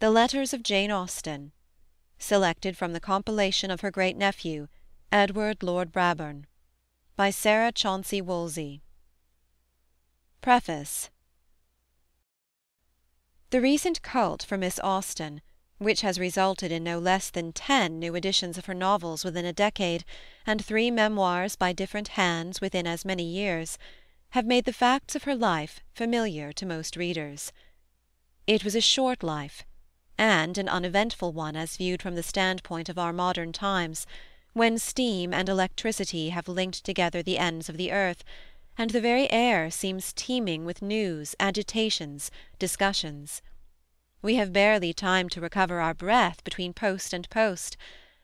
THE LETTERS OF JANE AUSTEN Selected from the compilation of her great nephew, Edward Lord Brabourne. By Sarah Chauncey Woolsey. Preface The recent cult for Miss Austen, which has resulted in no less than ten new editions of her novels within a decade, and three memoirs by different hands within as many years, have made the facts of her life familiar to most readers. It was a short life, and an uneventful one as viewed from the standpoint of our modern times, when steam and electricity have linked together the ends of the earth, and the very air seems teeming with news, agitations, discussions. We have barely time to recover our breath between post and post,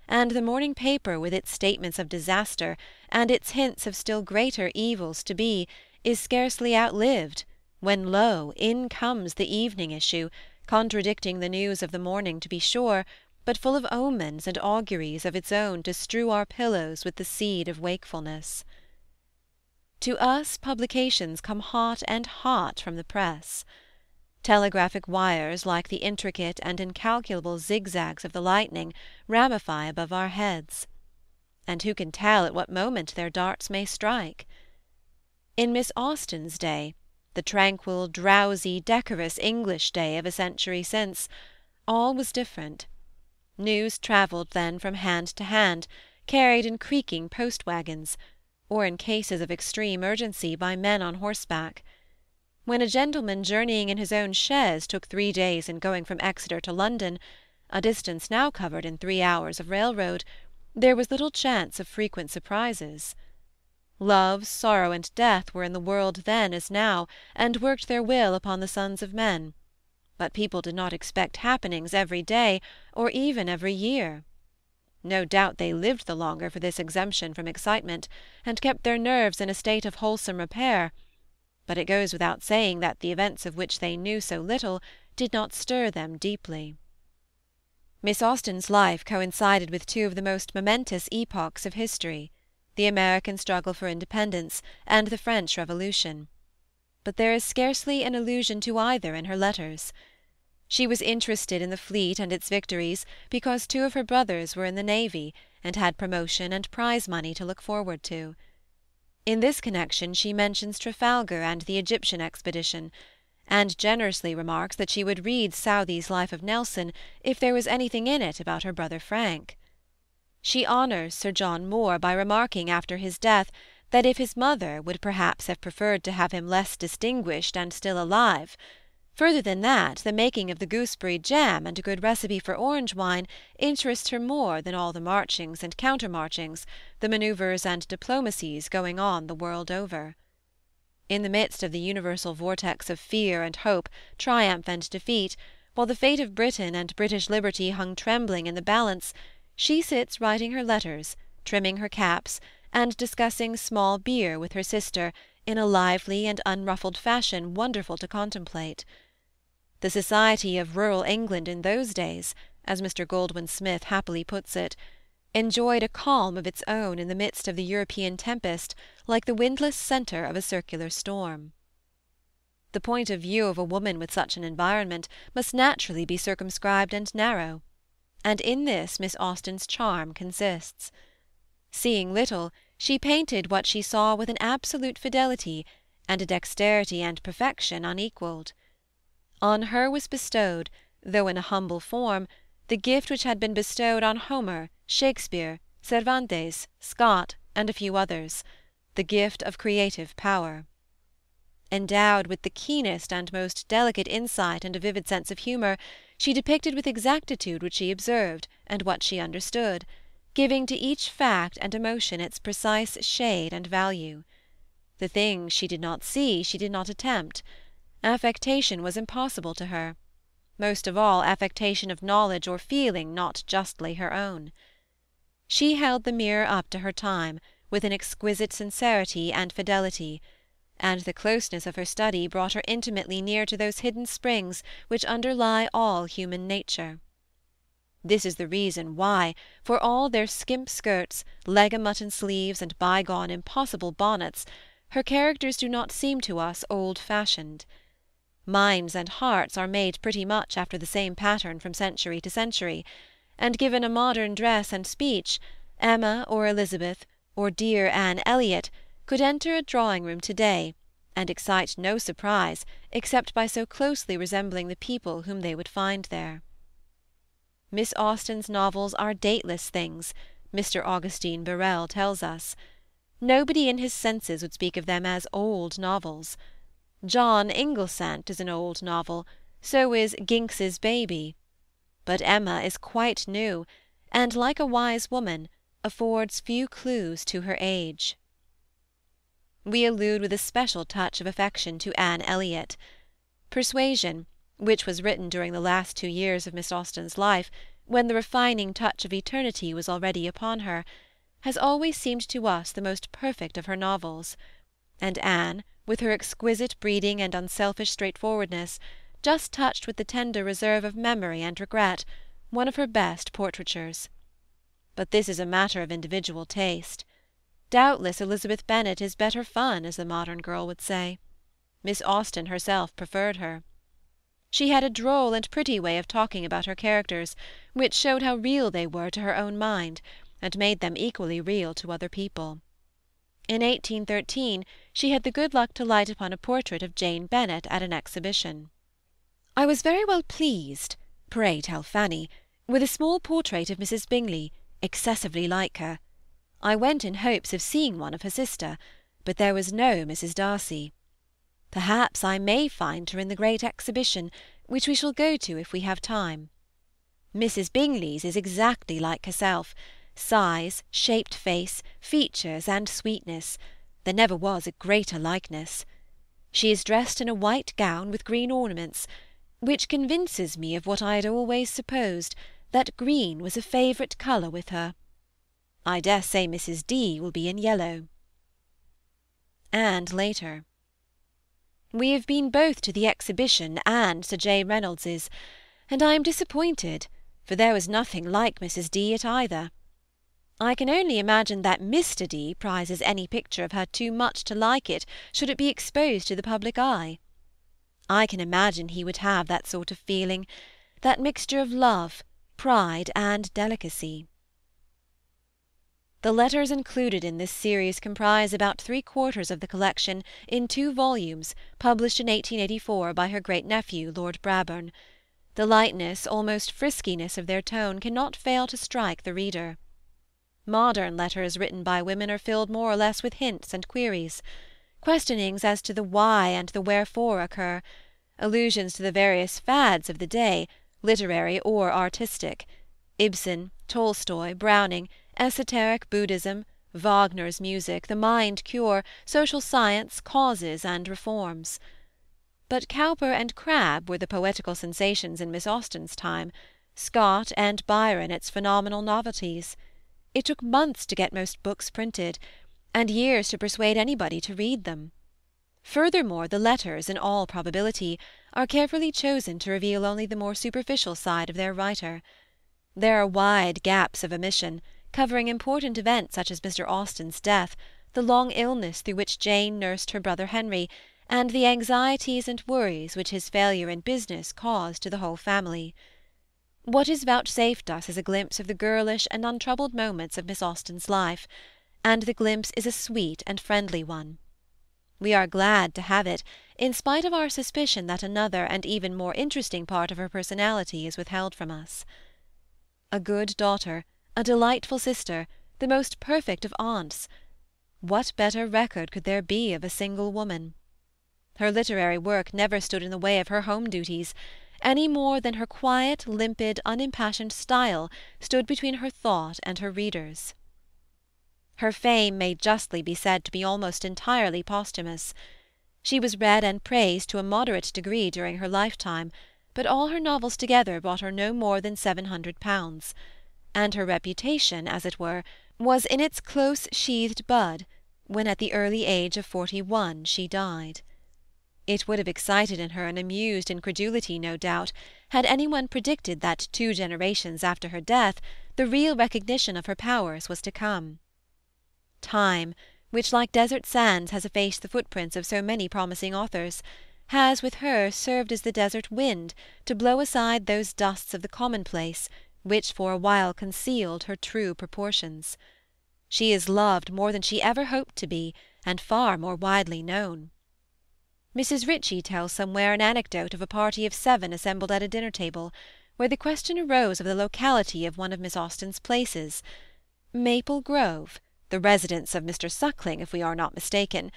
and the morning paper with its statements of disaster, and its hints of still greater evils to be, is scarcely outlived, when lo! in comes the evening issue, contradicting the news of the morning to be sure, but full of omens and auguries of its own to strew our pillows with the seed of wakefulness. To us publications come hot and hot from the press. Telegraphic wires, like the intricate and incalculable zigzags of the lightning, ramify above our heads. And who can tell at what moment their darts may strike? In Miss Austen's day, the tranquil, drowsy, decorous English day of a century since, all was different. News travelled then from hand to hand, carried in creaking post-wagons, or in cases of extreme urgency by men on horseback. When a gentleman journeying in his own chaise took three days in going from Exeter to London, a distance now covered in three hours of railroad, there was little chance of frequent surprises. Love, sorrow, and death were in the world then as now, and worked their will upon the sons of men; but people did not expect happenings every day, or even every year. No doubt they lived the longer for this exemption from excitement, and kept their nerves in a state of wholesome repair, but it goes without saying that the events of which they knew so little did not stir them deeply. Miss Austen's life coincided with two of the most momentous epochs of history the American struggle for independence, and the French Revolution. But there is scarcely an allusion to either in her letters. She was interested in the fleet and its victories because two of her brothers were in the navy, and had promotion and prize money to look forward to. In this connection she mentions Trafalgar and the Egyptian expedition, and generously remarks that she would read Southey's Life of Nelson if there was anything in it about her brother Frank. She honours Sir John Moore by remarking after his death that if his mother would perhaps have preferred to have him less distinguished and still alive. Further than that, the making of the gooseberry jam and a good recipe for orange wine interests her more than all the marchings and countermarchings, the manoeuvres and diplomacies going on the world over. In the midst of the universal vortex of fear and hope, triumph and defeat, while the fate of Britain and British liberty hung trembling in the balance, she sits writing her letters, trimming her caps, and discussing small beer with her sister in a lively and unruffled fashion wonderful to contemplate. The society of rural England in those days, as Mr. Goldwin Smith happily puts it, enjoyed a calm of its own in the midst of the European tempest like the windless centre of a circular storm. The point of view of a woman with such an environment must naturally be circumscribed and narrow and in this Miss Austen's charm consists. Seeing little, she painted what she saw with an absolute fidelity and a dexterity and perfection unequalled. On her was bestowed, though in a humble form, the gift which had been bestowed on Homer, Shakespeare, Cervantes, Scott, and a few others, the gift of creative power. Endowed with the keenest and most delicate insight and a vivid sense of humour, she depicted with exactitude what she observed and what she understood, giving to each fact and emotion its precise shade and value. The things she did not see she did not attempt. Affectation was impossible to her; most of all affectation of knowledge or feeling not justly her own. She held the mirror up to her time with an exquisite sincerity and fidelity and the closeness of her study brought her intimately near to those hidden springs which underlie all human nature. This is the reason why, for all their skimp skirts, leg mutton sleeves, and bygone impossible bonnets, her characters do not seem to us old fashioned. minds and hearts are made pretty much after the same pattern from century to century, and given a modern dress and speech, Emma or Elizabeth, or dear Anne Elliot, could enter a drawing–room to–day, and excite no surprise except by so closely resembling the people whom they would find there. Miss Austen's novels are dateless things, Mr. Augustine Birrell tells us. Nobody in his senses would speak of them as old novels. John Inglesant is an old novel, so is Ginx's Baby. But Emma is quite new, and, like a wise woman, affords few clues to her age. We allude with a special touch of affection to Anne Elliot. Persuasion, which was written during the last two years of Miss Austen's life, when the refining touch of eternity was already upon her, has always seemed to us the most perfect of her novels, and Anne, with her exquisite breeding and unselfish straightforwardness, just touched with the tender reserve of memory and regret, one of her best portraitures. But this is a matter of individual taste. Doubtless Elizabeth Bennet is better fun, as the modern girl would say. Miss Austen herself preferred her. She had a droll and pretty way of talking about her characters, which showed how real they were to her own mind, and made them equally real to other people. In 1813 she had the good luck to light upon a portrait of Jane Bennet at an exhibition. "I was very well pleased, pray tell Fanny, with a small portrait of Mrs. Bingley, excessively like her. I went in hopes of seeing one of her sister, but there was no Mrs. Darcy. Perhaps I may find her in the great exhibition, which we shall go to if we have time. Mrs. Bingley's is exactly like herself, size, shaped face, features, and sweetness; there never was a greater likeness. She is dressed in a white gown with green ornaments, which convinces me of what I had always supposed, that green was a favourite colour with her. I dare say Mrs. D. will be in yellow. And later. We have been both to the exhibition and Sir J. Reynolds's, and I am disappointed, for there was nothing like Mrs. D. at either. I can only imagine that Mr. D. prizes any picture of her too much to like it should it be exposed to the public eye. I can imagine he would have that sort of feeling, that mixture of love, pride, and delicacy. The letters included in this series comprise about three-quarters of the collection in two volumes published in 1884 by her great-nephew, Lord Brabourne. The lightness, almost friskiness of their tone cannot fail to strike the reader. Modern letters written by women are filled more or less with hints and queries. Questionings as to the why and the wherefore occur; allusions to the various fads of the day, literary or artistic Ibsen, Tolstoy, Browning, esoteric Buddhism, Wagner's music, the mind cure, social science, causes and reforms. But Cowper and Crabbe were the poetical sensations in Miss Austen's time, Scott and Byron its phenomenal novelties. It took months to get most books printed, and years to persuade anybody to read them. Furthermore, the letters, in all probability, are carefully chosen to reveal only the more superficial side of their writer. There are wide gaps of omission, covering important events such as Mr. Austen's death, the long illness through which Jane nursed her brother Henry, and the anxieties and worries which his failure in business caused to the whole family. What is vouchsafed us is a glimpse of the girlish and untroubled moments of Miss Austen's life, and the glimpse is a sweet and friendly one. We are glad to have it, in spite of our suspicion that another and even more interesting part of her personality is withheld from us. A good daughter, a delightful sister, the most perfect of aunts. What better record could there be of a single woman? Her literary work never stood in the way of her home duties, any more than her quiet, limpid, unimpassioned style stood between her thought and her readers. Her fame may justly be said to be almost entirely posthumous. She was read and praised to a moderate degree during her lifetime, but all her novels together brought her no more than seven hundred pounds; and her reputation, as it were, was in its close-sheathed bud, when at the early age of forty-one she died. It would have excited in her an amused incredulity, no doubt, had any one predicted that two generations after her death the real recognition of her powers was to come. Time, which like desert sands has effaced the footprints of so many promising authors, has with her served as the desert wind to blow aside those dusts of the commonplace which for a while concealed her true proportions. She is loved more than she ever hoped to be, and far more widely known. Mrs. Ritchie tells somewhere an anecdote of a party of seven assembled at a dinner table, where the question arose of the locality of one of Miss Austen's places. Maple Grove, the residence of Mr. Suckling, if we are not mistaken,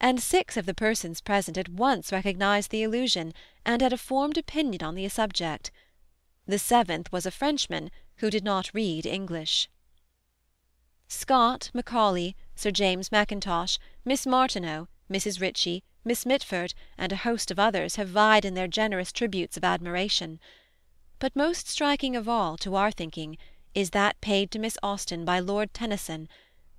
and six of the persons present at once recognized the allusion, and had a formed opinion on the subject. The seventh was a Frenchman who did not read English. Scott, Macaulay, Sir James Mackintosh, Miss Martineau, Mrs. Ritchie, Miss Mitford, and a host of others have vied in their generous tributes of admiration. But most striking of all, to our thinking, is that paid to Miss Austen by Lord Tennyson,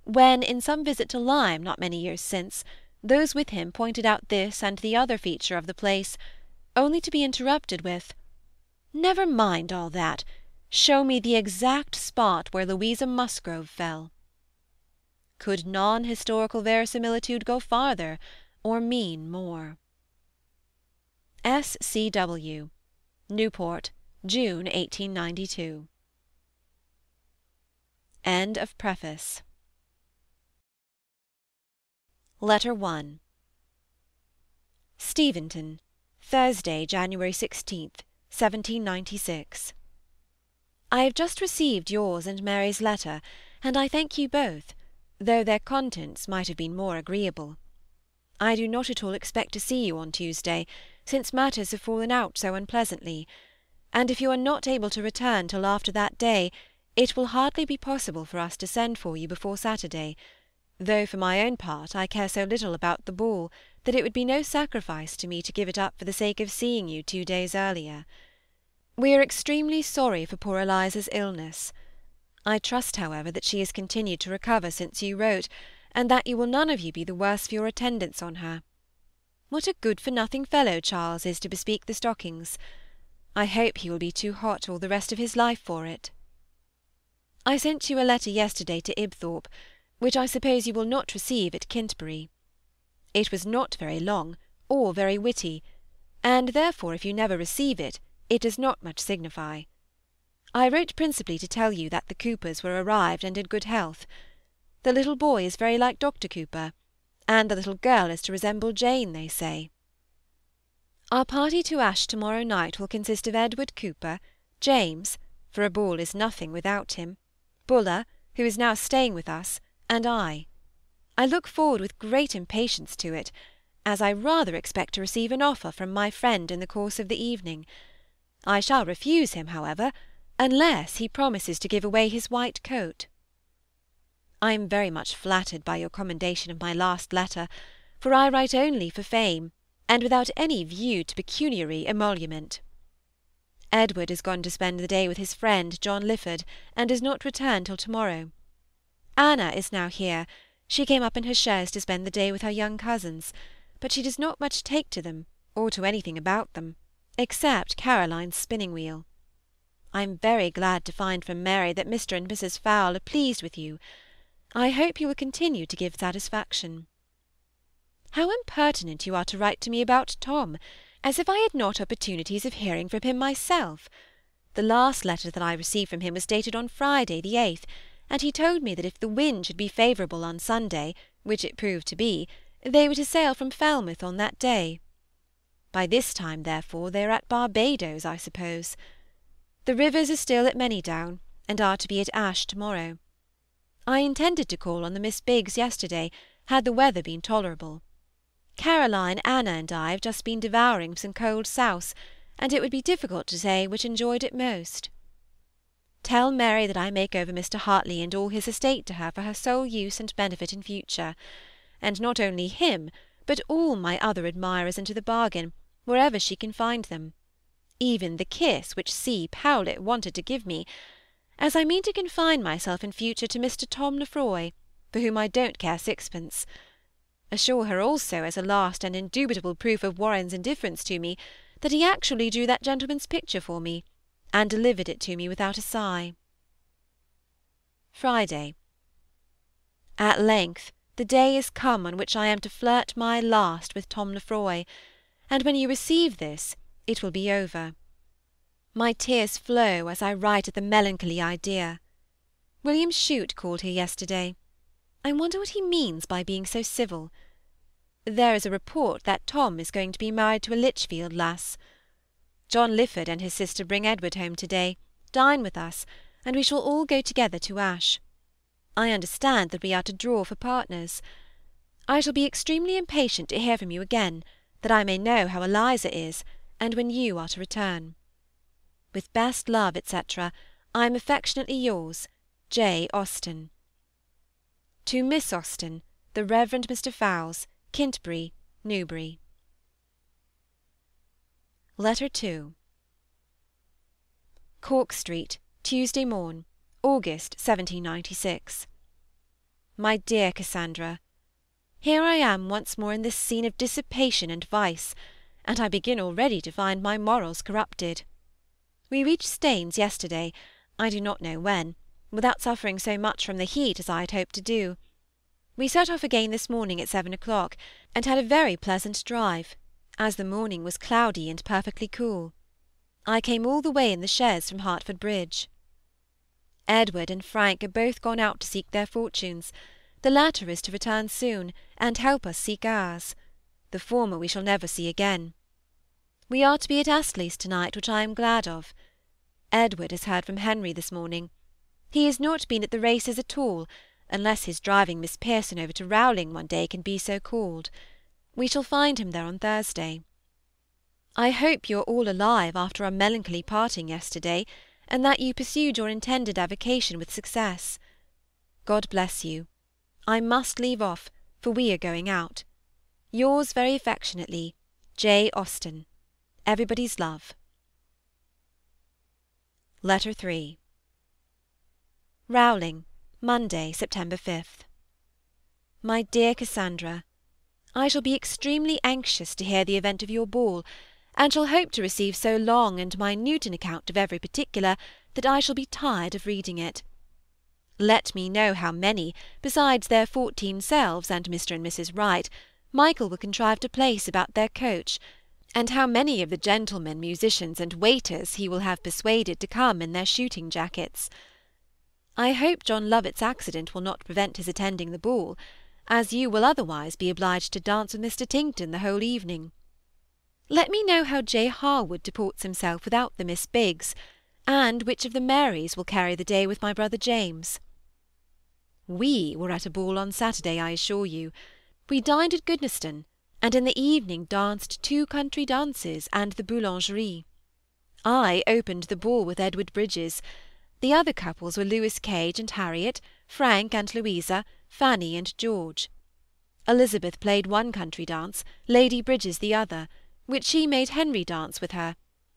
when, in some visit to Lyme not many years since, those with him pointed out this and the other feature of the place, only to be interrupted with, "Never mind all that. Show me the exact spot where Louisa Musgrove fell." Could non historical verisimilitude go farther? or mean more. S. C. W. Newport, June 1892. End of Preface. Letter 1 Steventon, Thursday, January 16th, 1796. I have just received yours and Mary's letter, and I thank you both, though their contents might have been more agreeable. I do not at all expect to see you on Tuesday, since matters have fallen out so unpleasantly, and if you are not able to return till after that day, it will hardly be possible for us to send for you before Saturday, though for my own part I care so little about the ball that it would be no sacrifice to me to give it up for the sake of seeing you two days earlier. We are extremely sorry for poor Eliza's illness. I trust, however, that she has continued to recover since you wrote, and that you will none of you be the worse for your attendance on her. What a good-for-nothing fellow Charles is to bespeak the stockings! I hope he will be too hot all the rest of his life for it. I sent you a letter yesterday to Ibthorp, which I suppose you will not receive at Kintbury. It was not very long, or very witty, and therefore if you never receive it, it does not much signify. I wrote principally to tell you that the Coopers were arrived and in good health. The little boy is very like Dr. Cooper, and the little girl is to resemble Jane, they say. Our party to Ashe to-morrow night will consist of Edward Cooper, James, for a ball is nothing without him, Buller, who is now staying with us, and I. I look forward with great impatience to it, as I rather expect to receive an offer from my friend in the course of the evening. I shall refuse him, however, unless he promises to give away his white coat. I am very much flattered by your commendation of my last letter, for I write only for fame, and without any view to pecuniary emolument. Edward is gone to spend the day with his friend John Lyford, and does not return till to-morrow. Anna is now here; she came up in her chaise to spend the day with her young cousins, but she does not much take to them, or to anything about them, except Caroline's spinning-wheel. I am very glad to find from Mary that Mr. and Mrs. Fowle are pleased with you. I hope you will continue to give satisfaction. How impertinent you are to write to me about Tom, as if I had not opportunities of hearing from him myself. The last letter that I received from him was dated on Friday, the 8th, and he told me that if the wind should be favourable on Sunday, which it proved to be, they were to sail from Falmouth on that day. By this time, therefore, they are at Barbadoes, I suppose. The Rivers are still at Manydown, and are to be at Ashe to-morrow. I intended to call on the Miss Biggs yesterday, had the weather been tolerable. Caroline, Anna, and I have just been devouring some cold souse, and it would be difficult to say which enjoyed it most. Tell Mary that I make over Mr. Hartley and all his estate to her for her sole use and benefit in future, and not only him, but all my other admirers into the bargain, wherever she can find them, even the kiss which C. Powlett wanted to give me, as I mean to confine myself in future to Mr. Tom Lefroy, for whom I don't care sixpence. Assure her also, as a last and indubitable proof of Warren's indifference to me, that he actually drew that gentleman's picture for me, and delivered it to me without a sigh. Friday. At length the day is come on which I am to flirt my last with Tom Lefroy, and when you receive this it will be over. My tears flow as I write at the melancholy idea. William Shute called here yesterday. I wonder what he means by being so civil. There is a report that Tom is going to be married to a Lichfield lass. John Lyford and his sister bring Edward home to-day, dine with us, and we shall all go together to Ashe. I understand that we are to draw for partners. I shall be extremely impatient to hear from you again, that I may know how Eliza is, and when you are to return. With best love, etc., I am affectionately yours, J. Austen. To Miss Austen, The Rev. Mr. Fowles, Kintbury, Newbury. Letter 2 Cork Street, Tuesday morn, August 1796. My dear Cassandra, Here I am once more in this scene of dissipation and vice, and I begin already to find my morals corrupted. We reached Staines yesterday, I do not know when, without suffering so much from the heat as I had hoped to do. We set off again this morning at seven o'clock, and had a very pleasant drive, as the morning was cloudy and perfectly cool. I came all the way in the chaise from Hertford Bridge. Edward and Frank are both gone out to seek their fortunes. The latter is to return soon, and help us seek ours. The former we shall never see again. We are to be at Astley's to-night, which I am glad of. Edward has heard from Henry this morning. He has not been at the races at all, unless his driving Miss Pearson over to Rowling one day can be so called. We shall find him there on Thursday. I hope you are all alive after our melancholy parting yesterday, and that you pursued your intended avocation with success. God bless you. I must leave off, for we are going out. Yours very affectionately, J. Austen. Everybody's love. Letter 3 Rowling, Monday, September 5th. My dear Cassandra, I shall be extremely anxious to hear the event of your ball, and shall hope to receive so long and minute an account of every particular that I shall be tired of reading it. Let me know how many, besides their fourteen selves and Mr. and Mrs. Wright, Michael will contrive to place about their coach, and how many of the gentlemen, musicians, and waiters he will have persuaded to come in their shooting jackets. I hope John Lovett's accident will not prevent his attending the ball, as you will otherwise be obliged to dance with Mr. Tincton the whole evening. Let me know how J. Harwood deports himself without the Miss Biggs, and which of the Marys will carry the day with my brother James. We were at a ball on Saturday, I assure you. We dined at Goodnestone, and in the evening danced two country dances and the boulangerie. I opened the ball with Edward Bridges. The other couples were Lewis Cage and Harriet, Frank and Louisa, Fanny and George. Elizabeth played one country dance, Lady Bridges the other, which she made Henry dance with her,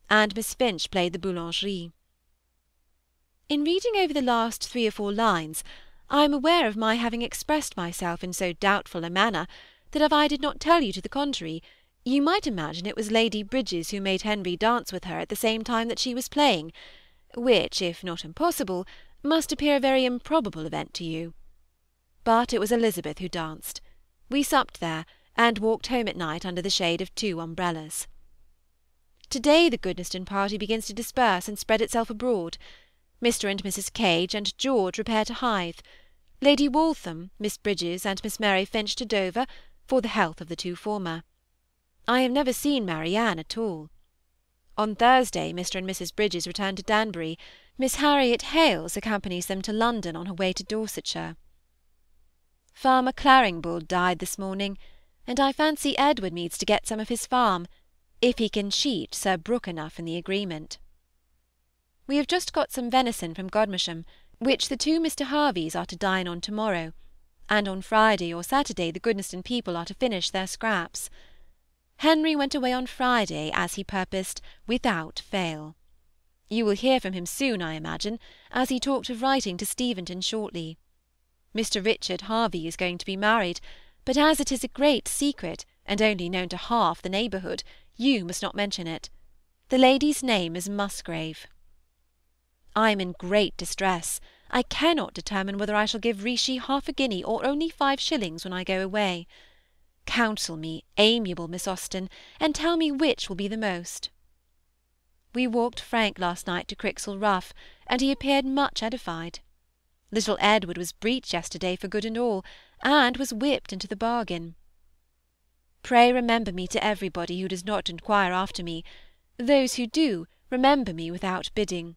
and Miss Finch played the boulangerie. In reading over the last three or four lines, I am aware of my having expressed myself in so doubtful a manner that if I did not tell you to the contrary, you might imagine it was Lady Bridges who made Henry dance with her at the same time that she was playing, which, if not impossible, must appear a very improbable event to you. But it was Elizabeth who danced. We supped there, and walked home at night under the shade of two umbrellas. To-day the Goodnestone party begins to disperse and spread itself abroad. Mr. and Mrs. Cage and George repair to Hythe. Lady Waltham, Miss Bridges, and Miss Mary Finch to Dover, for the health of the two former. I have never seen Marianne at all. On Thursday Mr. and Mrs. Bridges return to Danbury. Miss Harriet Hales accompanies them to London on her way to Dorsetshire. Farmer Claringbould died this morning, and I fancy Edward means to get some of his farm, if he can cheat Sir Brook enough in the agreement. We have just got some venison from Godmersham, which the two Mr. Harveys are to dine on to-morrow, and on Friday or Saturday the Goodnestone people are to finish their scraps. Henry went away on Friday, as he purposed, without fail. You will hear from him soon, I imagine, as he talked of writing to Steventon shortly. Mr. Richard Harvey is going to be married, but as it is a great secret, and only known to half the neighbourhood, you must not mention it. The lady's name is Musgrave. I am in great distress. I cannot determine whether I shall give Richis half a guinea or only five shillings when I go away. Counsel me, amiable Miss Austen, and tell me which will be the most. We walked Frank last night to Crixhall Rough, and he appeared much edified. Little Edward was breeched yesterday for good and all, and was whipped into the bargain. Pray remember me to everybody who does not inquire after me; those who do, remember me without bidding.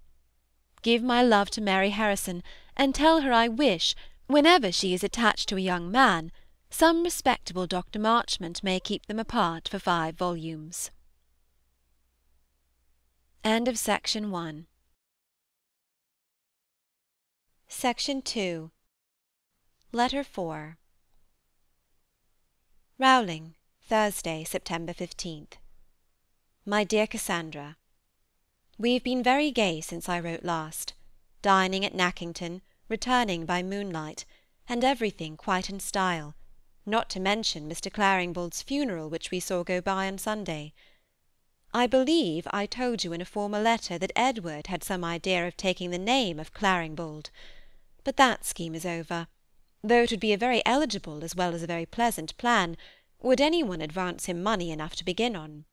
Give my love to Mary Harrison, and tell her I wish, whenever she is attached to a young man, some respectable Dr. Marchmont may keep them apart for five volumes. End of Section 1 Section 2 Letter 4 Rowling, Thursday, September 15th. My dear Cassandra, We have been very gay since I wrote last, dining at Nackington, returning by moonlight, and everything quite in style, not to mention Mr. Claringbould's funeral which we saw go by on Sunday. I believe I told you in a former letter that Edward had some idea of taking the name of Claringbould but that scheme is over, though it would be a very eligible as well as a very pleasant plan, would any one advance him money enough to begin on.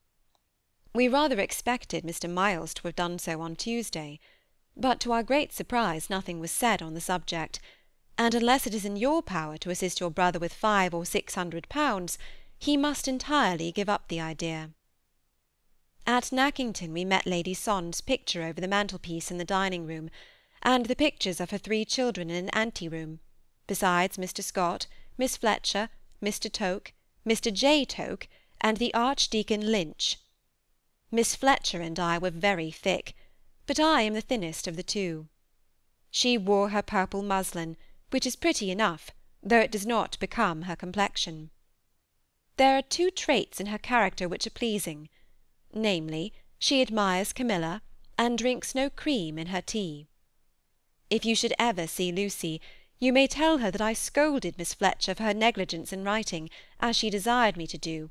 We rather expected Mr. Miles to have done so on Tuesday, but to our great surprise nothing was said on the subject, and unless it is in your power to assist your brother with five or six hundred pounds, he must entirely give up the idea. At Nackington we met Lady Sondes' picture over the mantelpiece in the dining-room, and the pictures of her three children in an ante-room, besides Mr. Scott, Miss Fletcher, Mr. Toke, Mr. J. Toke, and the Archdeacon Lynch. Miss Fletcher and I were very thick, but I am the thinnest of the two. She wore her purple muslin, which is pretty enough, though it does not become her complexion. There are two traits in her character which are pleasing, namely, she admires Camilla, and drinks no cream in her tea. If you should ever see Lucy, you may tell her that I scolded Miss Fletcher for her negligence in writing, as she desired me to do,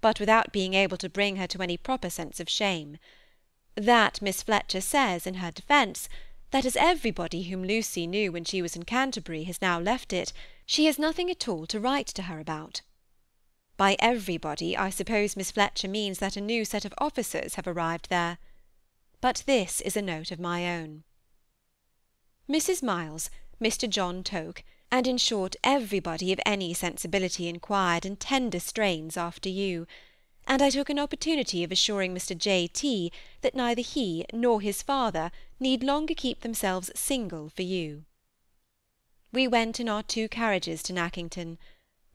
but without being able to bring her to any proper sense of shame. That Miss Fletcher says, in her defence, that as everybody whom Lucy knew when she was in Canterbury has now left it, she has nothing at all to write to her about. By everybody, I suppose Miss Fletcher means that a new set of officers have arrived there. But this is a note of my own. Mrs. Miles, Mr. John Toke, and in short everybody of any sensibility inquired in tender strains after you, and I took an opportunity of assuring Mr. J. T. that neither he nor his father need longer keep themselves single for you. We went in our two carriages to Nackington,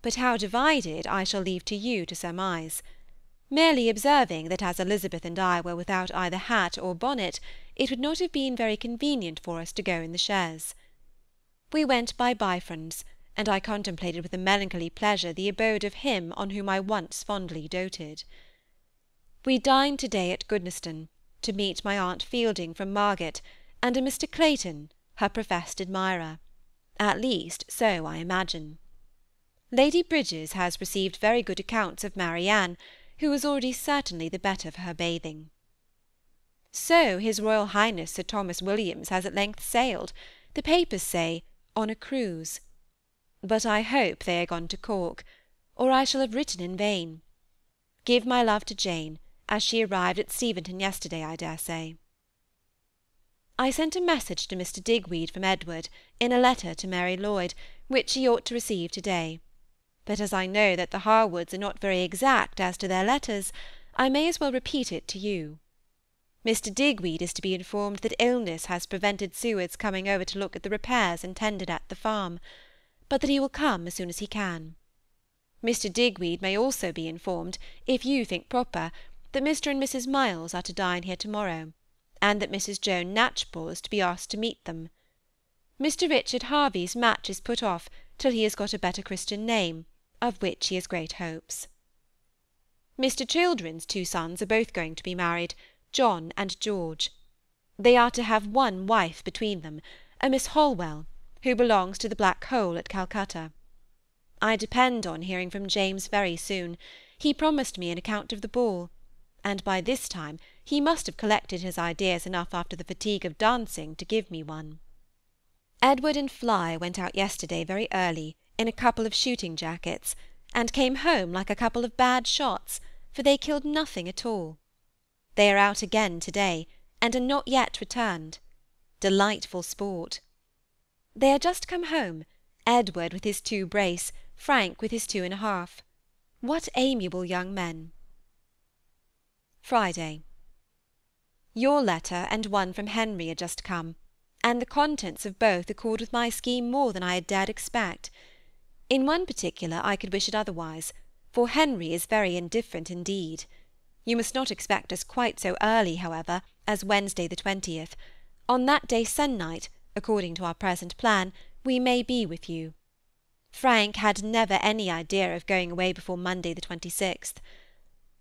but how divided I shall leave to you to surmise merely observing that as Elizabeth and I were without either hat or bonnet, it would not have been very convenient for us to go in the chaise. We went by Bifrons, and I contemplated with a melancholy pleasure the abode of him on whom I once fondly doted. We dined to-day at Goodnestone, to meet my aunt Fielding from Margate, and a Mr. Clayton, her professed admirer; at least so I imagine. Lady Bridges has received very good accounts of Marianne, who was already certainly the better for her bathing. So his Royal Highness Sir Thomas Williams has at length sailed, the papers say, on a cruise. But I hope they are gone to Cork, or I shall have written in vain. Give my love to Jane, as she arrived at Steventon yesterday, I dare say. I sent a message to Mr. Digweed from Edward, in a letter to Mary Lloyd, which he ought to receive to-day but as I know that the Harwoods are not very exact as to their letters, I may as well repeat it to you. Mr. Digweed is to be informed that illness has prevented Seward's coming over to look at the repairs intended at the farm, but that he will come as soon as he can. Mr. Digweed may also be informed, if you think proper, that Mr. and Mrs. Miles are to dine here to-morrow, and that Mrs. Joan Knatchbull is to be asked to meet them. Mr. Richard Harvey's match is put off till he has got a better Christian name, of which he has great hopes. Mr. Children's two sons are both going to be married, John and George. They are to have one wife between them, a Miss Holwell, who belongs to the Black Hole at Calcutta. I depend on hearing from James very soon; he promised me an account of the ball, and by this time he must have collected his ideas enough after the fatigue of dancing to give me one. Edward and Fly went out yesterday very early, in a couple of shooting jackets, and came home like a couple of bad shots, for they killed nothing at all. They are out again to-day, and are not yet returned. Delightful sport! They are just come home, Edward with his two brace, Frank with his two and a half. What amiable young men! Friday. Your letter and one from Henry are just come, and the contents of both accord with my scheme more than I had dared expect. In one particular I could wish it otherwise, for Henry is very indifferent indeed. You must not expect us quite so early, however, as Wednesday the 20th. On that day se'nnight, according to our present plan, we may be with you. Frank had never any idea of going away before Monday the 26th.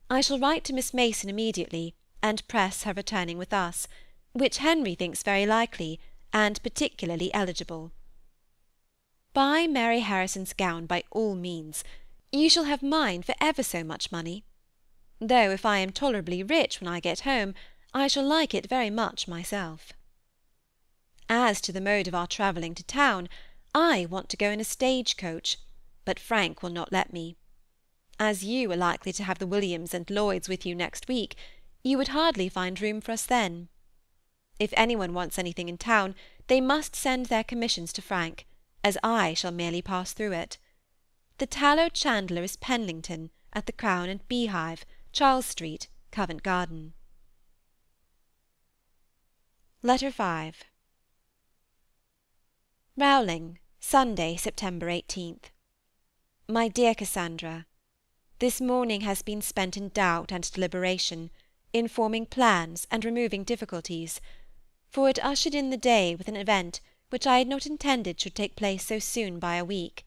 I shall write to Miss Mason immediately, and press her returning with us, which Henry thinks very likely, and particularly eligible. Buy Mary Harrison's gown by all means. You shall have mine for ever so much money. Though if I am tolerably rich when I get home, I shall like it very much myself. As to the mode of our travelling to town, I want to go in a stage coach, but Frank will not let me. As you are likely to have the Williams and Lloyds with you next week, you would hardly find room for us then. If any one wants anything in town, they must send their commissions to Frank, as I shall merely pass through it. The tallow chandler is Penlington, at the Crown and Beehive, Charles Street, Covent Garden. Letter 5 Rowling, Sunday, September 18th. My dear Cassandra, This morning has been spent in doubt and deliberation, in forming plans and removing difficulties, for it ushered in the day with an event which I had not intended should take place so soon by a week.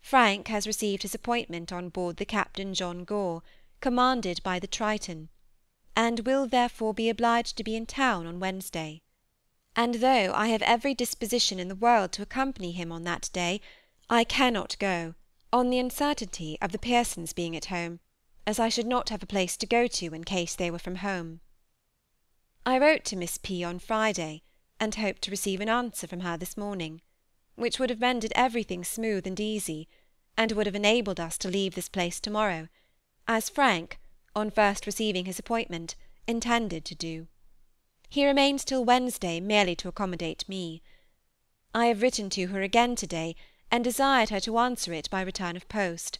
Frank has received his appointment on board the Captain John Gore, commanded by the Triton, and will therefore be obliged to be in town on Wednesday. And though I have every disposition in the world to accompany him on that day, I cannot go, on the uncertainty of the Pearsons being at home, as I should not have a place to go to in case they were from home. I wrote to Miss P. on Friday, and hoped to receive an answer from her this morning, which would have rendered everything smooth and easy, and would have enabled us to leave this place to-morrow, as Frank, on first receiving his appointment, intended to do. He remains till Wednesday merely to accommodate me. I have written to her again to-day, and desired her to answer it by return of post.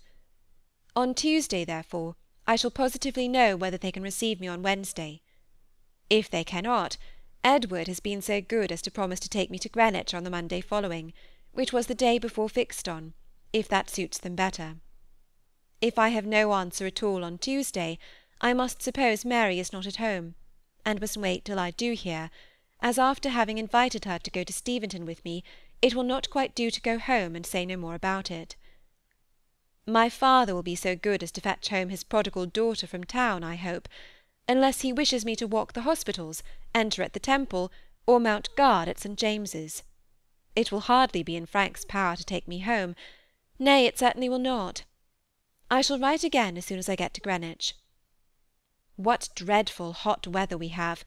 On Tuesday, therefore, I shall positively know whether they can receive me on Wednesday. If they cannot, Edward has been so good as to promise to take me to Greenwich on the Monday following, which was the day before fixed on, if that suits them better. If I have no answer at all on Tuesday, I must suppose Mary is not at home, and must wait till I do hear, as after having invited her to go to Steventon with me, it will not quite do to go home and say no more about it. My father will be so good as to fetch home his prodigal daughter from town, I hope, unless he wishes me to walk the hospitals, enter at the Temple, or mount guard at St James's. It will hardly be in Frank's power to take me home; nay, it certainly will not. I shall write again as soon as I get to Greenwich. What dreadful hot weather we have!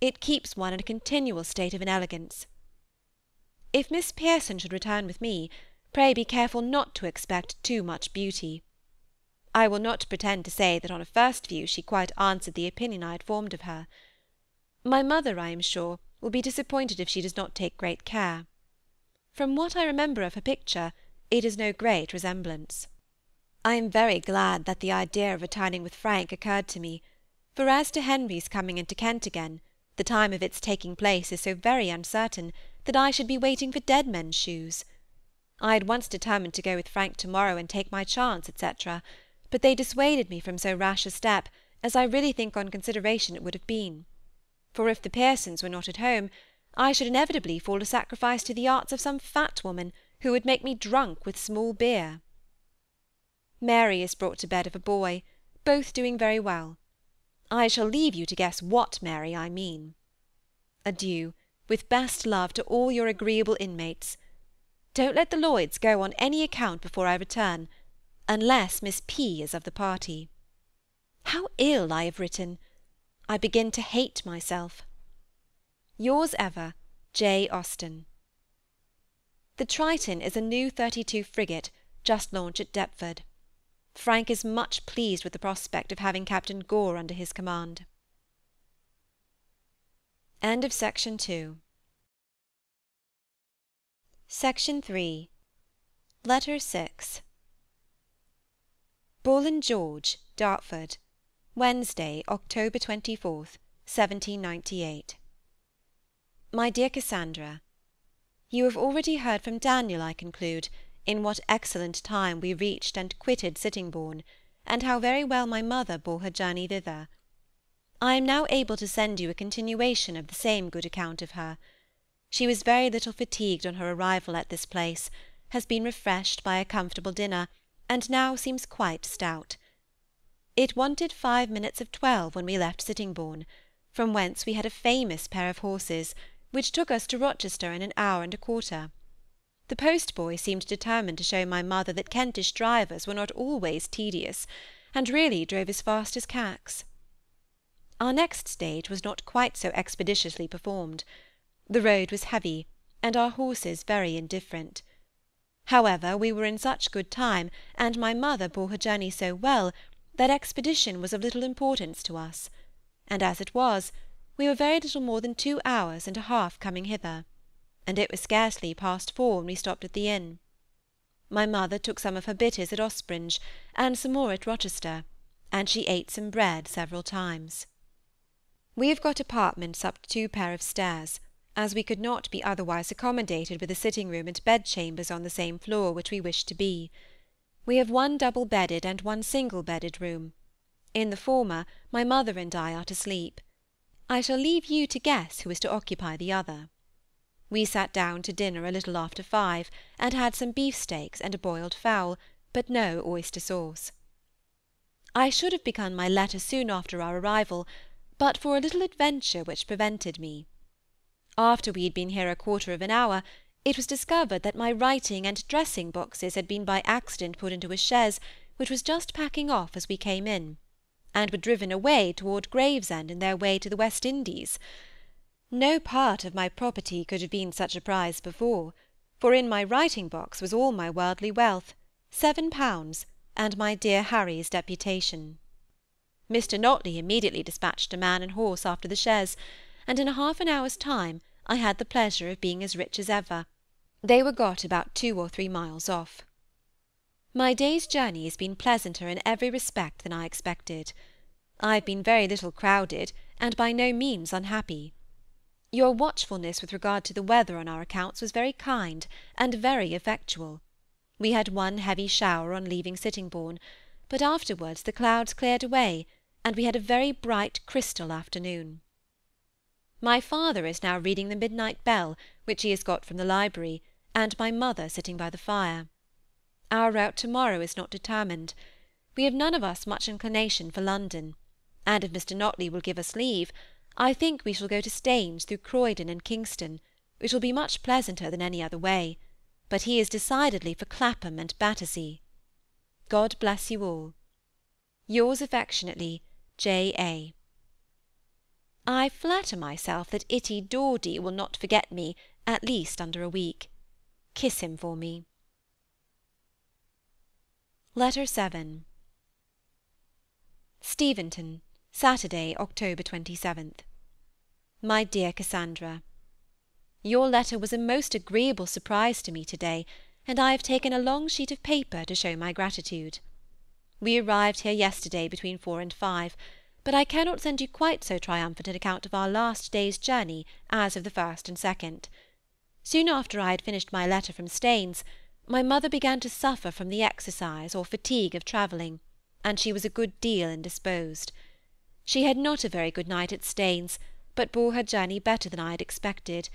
It keeps one in a continual state of inelegance. If Miss Pearson should return with me, pray be careful not to expect too much beauty. I will not pretend to say that on a first view she quite answered the opinion I had formed of her. My mother, I am sure, will be disappointed if she does not take great care. From what I remember of her picture, it is no great resemblance. I am very glad that the idea of returning with Frank occurred to me, for as to Henry's coming into Kent again, the time of its taking place is so very uncertain that I should be waiting for dead men's shoes. I had once determined to go with Frank to-morrow and take my chance, etc., but they dissuaded me from so rash a step, as I really think on consideration it would have been. For if the Pearsons were not at home, I should inevitably fall a sacrifice to the arts of some fat woman who would make me drunk with small beer. Mary is brought to bed of a boy, both doing very well. I shall leave you to guess what Mary I mean. Adieu, with best love to all your agreeable inmates. Don't let the Lloyds go on any account before I return, unless Miss P. is of the party. How ill I have written! I begin to hate myself. Yours ever, J. Austen. The Triton is a new 32 frigate, just launched at Deptford. Frank is much pleased with the prospect of having Captain Gore under his command. End of section 2 Section 3 Letter 6 Bull and George, Dartford, Wednesday, October 24th, 1798. My dear Cassandra, You have already heard from Daniel, I conclude, in what excellent time we reached and quitted Sittingbourne, and how very well my mother bore her journey thither. I am now able to send you a continuation of the same good account of her. She was very little fatigued on her arrival at this place, has been refreshed by a comfortable dinner, and now seems quite stout. It wanted five minutes of twelve when we left Sittingbourne, from whence we had a famous pair of horses, which took us to Rochester in an hour and a quarter. The post-boy seemed determined to show my mother that Kentish drivers were not always tedious, and really drove as fast as Cax. Our next stage was not quite so expeditiously performed. The road was heavy, and our horses very indifferent. However, we were in such good time, and my mother bore her journey so well, that expedition was of little importance to us; and as it was, we were very little more than two hours and a half coming hither, and it was scarcely past four when we stopped at the inn. My mother took some of her bitters at Ospringe, and some more at Rochester, and she ate some bread several times. We have got apartments up two pair of stairs, as we could not be otherwise accommodated with a sitting-room and bed-chambers on the same floor which we wished to be. We have one double-bedded and one single-bedded room. In the former my mother and I are to sleep. I shall leave you to guess who is to occupy the other. We sat down to dinner a little after five, and had some beefsteaks and a boiled fowl, but no oyster sauce. I should have begun my letter soon after our arrival, but for a little adventure which prevented me. After we had been here a quarter of an hour, it was discovered that my writing and dressing boxes had been by accident put into a chaise which was just packing off as we came in, and were driven away toward Gravesend in their way to the West Indies. No part of my property could have been such a prize before, for in my writing-box was all my worldly wealth, seven pounds, and my dear Harry's deputation. Mr. Notley immediately dispatched a man and horse after the chaise, and in half an hour's time I had the pleasure of being as rich as ever. They were got about two or three miles off. My day's journey has been pleasanter in every respect than I expected. I have been very little crowded, and by no means unhappy. Your watchfulness with regard to the weather on our accounts was very kind, and very effectual. We had one heavy shower on leaving Sittingbourne, but afterwards the clouds cleared away, and we had a very bright crystal afternoon. My father is now reading the Midnight Bell, which he has got from the library, and my mother sitting by the fire. Our route to-morrow is not determined. We have none of us much inclination for London, and if Mr. Notley will give us leave, I think we shall go to Staines through Croydon and Kingston, which will be much pleasanter than any other way, but he is decidedly for Clapham and Battersea. God bless you all. Yours affectionately, J. A. I flatter myself that Itty Dordy will not forget me at least under a week. Kiss him for me. Letter 7 Steventon, Saturday, October 27th. My dear Cassandra, Your letter was a most agreeable surprise to me to-day, and I have taken a long sheet of paper to show my gratitude. We arrived here yesterday between four and five, but I cannot send you quite so triumphant an account of our last day's journey as of the first and second. Soon after I had finished my letter from Staines, my mother began to suffer from the exercise or fatigue of travelling, and she was a good deal indisposed. She had not a very good night at Staines, but bore her journey better than I had expected,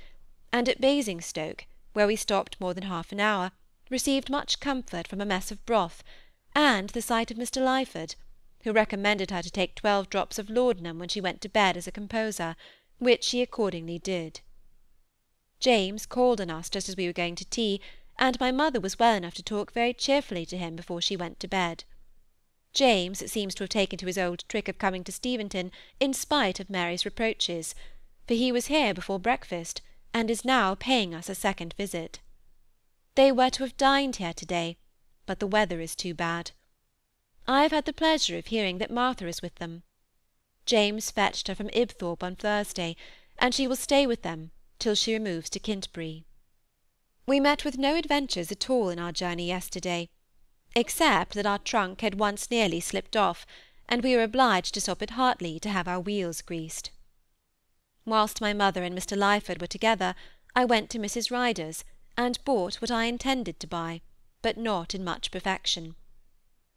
and at Basingstoke, where we stopped more than half an hour, received much comfort from a mess of broth, and the sight of Mr. Lyford, who recommended her to take twelve drops of laudanum when she went to bed as a composer, which she accordingly did. James called on us just as we were going to tea, and my mother was well enough to talk very cheerfully to him before she went to bed. James seems to have taken to his old trick of coming to Steventon in spite of Mary's reproaches, for he was here before breakfast, and is now paying us a second visit. They were to have dined here to-day, but the weather is too bad. I have had the pleasure of hearing that Martha is with them. James fetched her from Ibthorp on Thursday, and she will stay with them till she removes to Kintbury. We met with no adventures at all in our journey yesterday, except that our trunk had once nearly slipped off, and we were obliged to stop at Hartley to have our wheels greased. Whilst my mother and Mr. Lyford were together, I went to Mrs. Rider's, and bought what I intended to buy, but not in much perfection.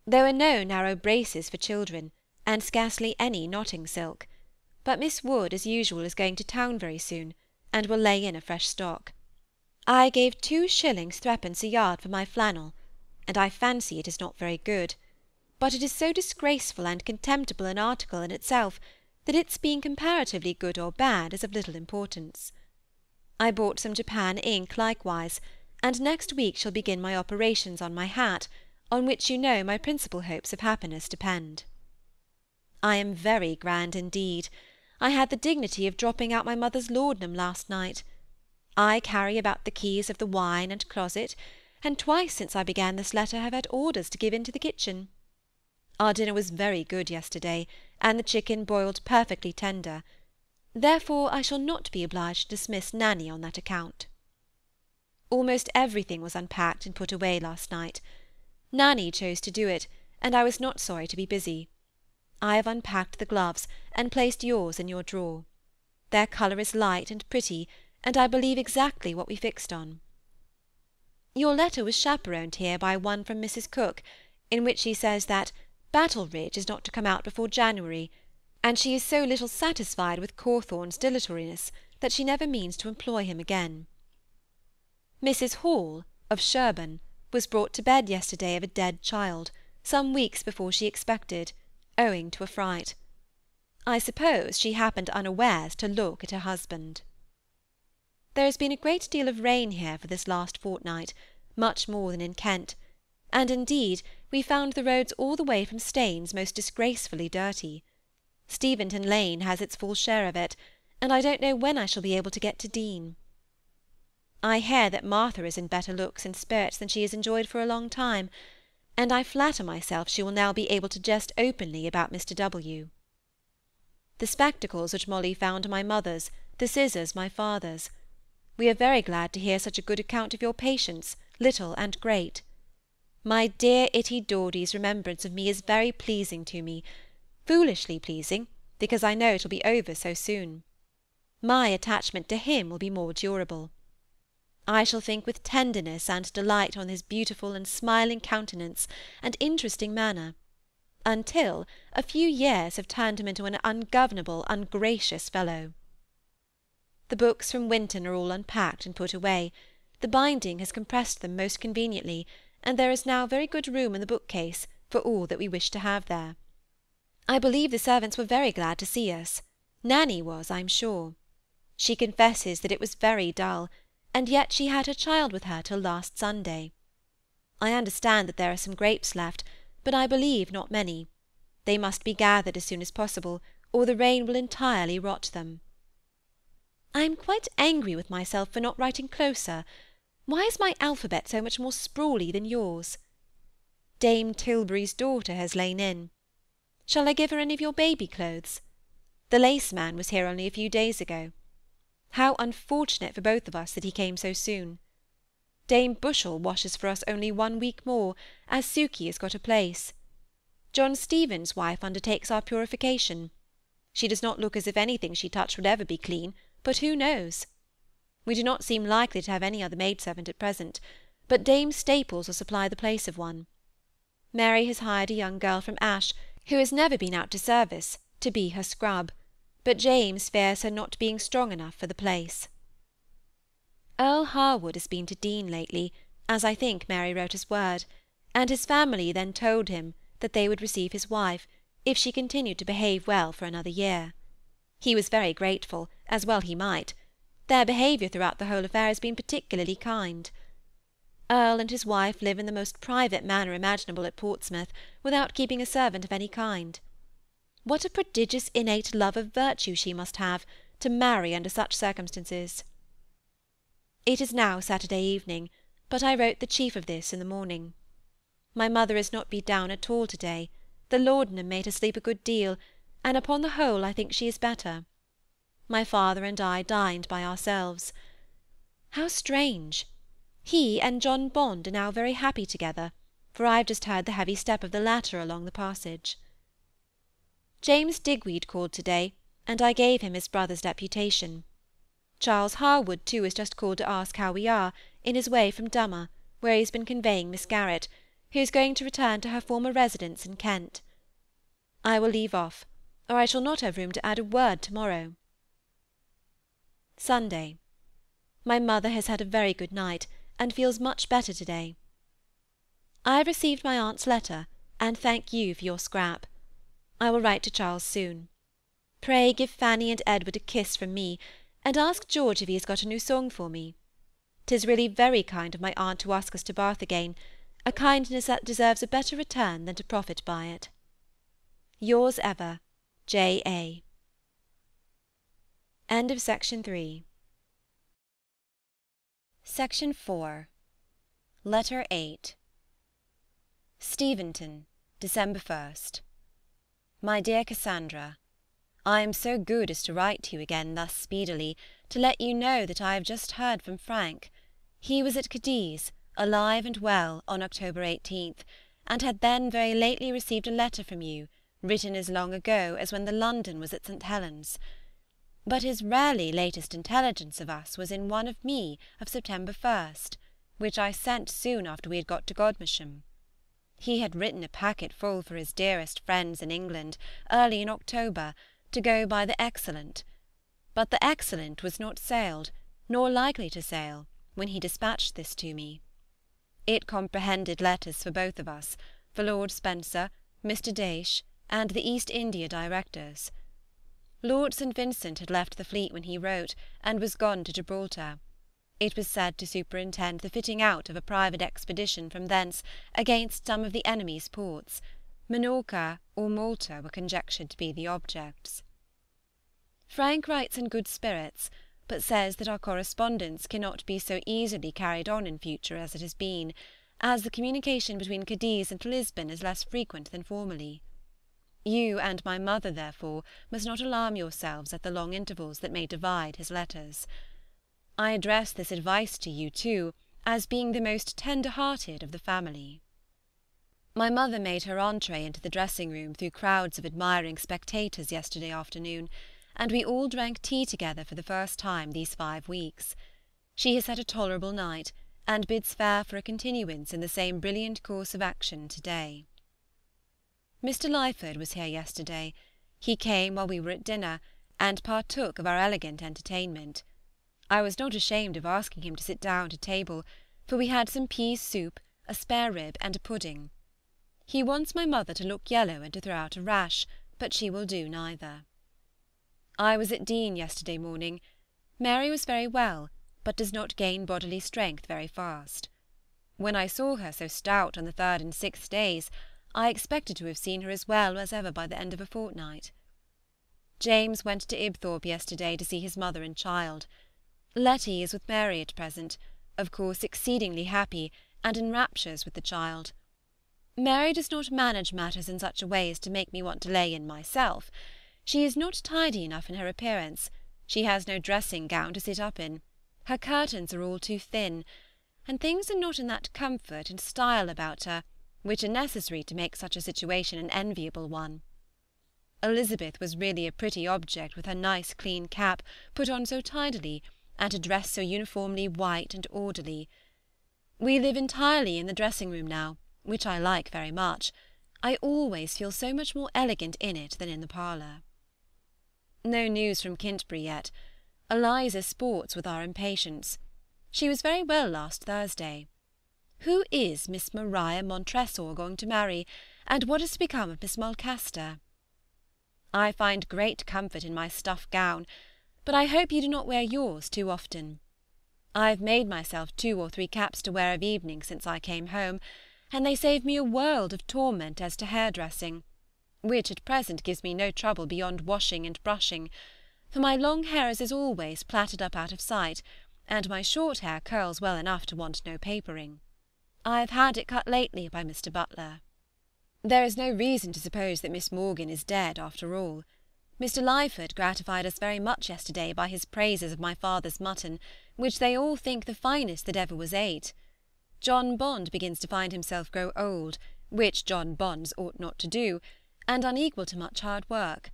There were no narrow braces for children, and scarcely any knotting silk; but Miss Wood, as usual, is going to town very soon, and will lay in a fresh stock. I gave two shillings threepence a yard for my flannel, and I fancy it is not very good, but it is so disgraceful and contemptible an article in itself that its being comparatively good or bad is of little importance. I bought some Japan ink likewise, and next week shall begin my operations on my hat, on which you know my principal hopes of happiness depend. I am very grand indeed. I had the dignity of dropping out my mother's laudanum last night. I carry about the keys of the wine and closet, and twice since I began this letter have had orders to give into the kitchen. Our dinner was very good yesterday, and the chicken boiled perfectly tender. Therefore I shall not be obliged to dismiss Nanny on that account. Almost everything was unpacked and put away last night. Nanny chose to do it, and I was not sorry to be busy. I have unpacked the gloves, and placed yours in your drawer. Their colour is light and pretty, and I believe exactly what we fixed on. Your letter was chaperoned here by one from Mrs. Cook, in which she says that Battleridge is not to come out before January, and she is so little satisfied with Cawthorn's dilatoriness that she never means to employ him again. Mrs. Hall, of Sherborne, was brought to bed yesterday of a dead child, some weeks before she expected, owing to a fright. I suppose she happened unawares to look at her husband. There has been a great deal of rain here for this last fortnight, much more than in Kent, and indeed we found the roads all the way from Staines most disgracefully dirty. Steventon Lane has its full share of it, and I don't know when I shall be able to get to Deane. I hear that Martha is in better looks and spirits than she has enjoyed for a long time, and I flatter myself she will now be able to jest openly about Mr. W. The spectacles which Molly found are my mother's, the scissors my father's. We are very glad to hear such a good account of your patients, little and great. My dear Itty Dordy's remembrance of me is very pleasing to me, foolishly pleasing, because I know it will be over so soon. My attachment to him will be more durable. I shall think with tenderness and delight on his beautiful and smiling countenance and interesting manner, until a few years have turned him into an ungovernable, ungracious fellow. The books from Winton are all unpacked and put away. The binding has compressed them most conveniently, and there is now very good room in the bookcase for all that we wish to have there. I believe the servants were very glad to see us. Nanny was, I'm sure. She confesses that it was very dull, and yet she had her child with her till last Sunday. I understand that there are some grapes left, but I believe not many. They must be gathered as soon as possible, or the rain will entirely rot them. I am quite angry with myself for not writing closer. Why is my alphabet so much more sprawly than yours? Dame Tilbury's daughter has lain in. Shall I give her any of your baby clothes? The lace man was here only a few days ago. How unfortunate for both of us that he came so soon! Dame Bushell washes for us only one week more, as Sukey has got a place. John Stephen's wife undertakes our purification. She does not look as if anything she touched would ever be clean, but who knows? We do not seem likely to have any other maid-servant at present, but Dame Staples will supply the place of one. Mary has hired a young girl from Ashe, who has never been out to service, to be her scrub, but James fears her not being strong enough for the place. Earle Harwood has been to Deane lately, as I think Mary wrote his word, and his family then told him that they would receive his wife, if she continued to behave well for another year. He was very grateful, as well he might. Their behaviour throughout the whole affair has been particularly kind. Earle and his wife live in the most private manner imaginable at Portsmouth, without keeping a servant of any kind. What a prodigious innate love of virtue she must have, to marry under such circumstances! It is now Saturday evening, but I wrote the chief of this in the morning. My mother is not down at all to-day. The laudanum made her sleep a good deal, and upon the whole I think she is better. My father and I dined by ourselves. How strange! He and John Bond are now very happy together, for I have just heard the heavy step of the latter along the passage. James Digweed called to-day, and I gave him his brother's deputation. Charles Harwood, too, has just called to ask how we are, in his way from Dummer, where he has been conveying Miss Garrett, who is going to return to her former residence in Kent. I will leave off, or I shall not have room to add a word to-morrow. Sunday. My mother has had a very good night, and feels much better to-day. I have received my aunt's letter, and thank you for your scrap. I will write to Charles soon. Pray give Fanny and Edward a kiss from me, and ask George if he has got a new song for me. 'Tis really very kind of my aunt to ask us to Bath again, a kindness that deserves a better return than to profit by it. Yours ever, J. A. End of section 3 Section 4 Letter 8 Steventon, December 1st. My dear Cassandra, I am so good as to write to you again thus speedily, to let you know that I have just heard from Frank. He was at Cadiz, alive and well, on October 18th, and had then very lately received a letter from you, written as long ago as when the London was at St. Helen's. But his rarely latest intelligence of us was in one of me of September 1st, which I sent soon after we had got to Godmersham. He had written a packet full for his dearest friends in England, early in October, to go by the Excellent. But the Excellent was not sailed, nor likely to sail, when he dispatched this to me. It comprehended letters for both of us, for Lord Spencer, Mr. Daysh, and the East India Directors. Lord St. Vincent had left the fleet when he wrote, and was gone to Gibraltar. It was said to superintend the fitting out of a private expedition from thence against some of the enemy's ports. Minorca or Malta were conjectured to be the objects. Frank writes in good spirits, but says that our correspondence cannot be so easily carried on in future as it has been, as the communication between Cadiz and Lisbon is less frequent than formerly. You and my mother, therefore, must not alarm yourselves at the long intervals that may divide his letters. I address this advice to you, too, as being the most tender-hearted of the family. My mother made her entree into the dressing-room through crowds of admiring spectators yesterday afternoon, and we all drank tea together for the first time these five weeks. She has had a tolerable night, and bids fair for a continuance in the same brilliant course of action to-day. Mr. Lyford was here yesterday. He came while we were at dinner, and partook of our elegant entertainment. I was not ashamed of asking him to sit down to table, for we had some pease soup, a spare rib, and a pudding. He wants my mother to look yellow and to throw out a rash, but she will do neither. I was at Deane yesterday morning. Mary was very well, but does not gain bodily strength very fast. When I saw her so stout on the third and sixth days, I expected to have seen her as well as ever by the end of a fortnight. James went to Ibthorp yesterday to see his mother and child. Letty is with Mary at present, of course exceedingly happy, and in raptures with the child. Mary does not manage matters in such a way as to make me want to lay in myself. She is not tidy enough in her appearance, she has no dressing gown to sit up in, her curtains are all too thin, and things are not in that comfort and style about her which are necessary to make such a situation an enviable one. Elizabeth was really a pretty object with her nice clean cap put on so tidily, and her dress so uniformly white and orderly. We live entirely in the dressing-room now, which I like very much. I always feel so much more elegant in it than in the parlour. No news from Kintbury yet. Eliza sports with our impatience. She was very well last Thursday. Who is Miss Maria Montresor going to marry, and what is to become of Miss Mulcaster? I find great comfort in my stuff gown, but I hope you do not wear yours too often. I have made myself two or three caps to wear of evenings since I came home, and they save me a world of torment as to hair-dressing, which at present gives me no trouble beyond washing and brushing, for my long hair is always plaited up out of sight, and my short hair curls well enough to want no papering. I have had it cut lately by Mr. Butler. There is no reason to suppose that Miss Morgan is dead after all. Mr. Lyford gratified us very much yesterday by his praises of my father's mutton, which they all think the finest that ever was ate. John Bond begins to find himself grow old, which John Bonds ought not to do, and unequal to much hard work.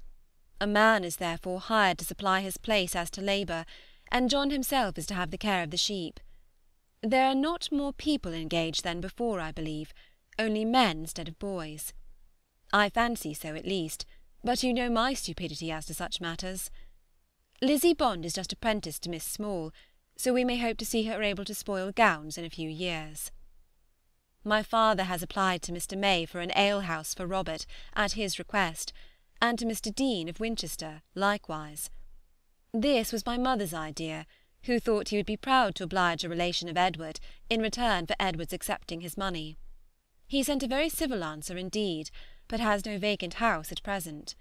A man is therefore hired to supply his place as to labour, and John himself is to have the care of the sheep. There are not more people engaged than before, I believe, only men instead of boys. I fancy so at least, but you know my stupidity as to such matters. Lizzie Bond is just apprenticed to Miss Small, so we may hope to see her able to spoil gowns in a few years. My father has applied to Mr. May for an alehouse for Robert, at his request, and to Mr. Dean of Winchester likewise. This was my mother's idea, who thought he would be proud to oblige a relation of Edward in return for Edward's accepting his money. He sent a very civil answer indeed, but has no vacant house at present.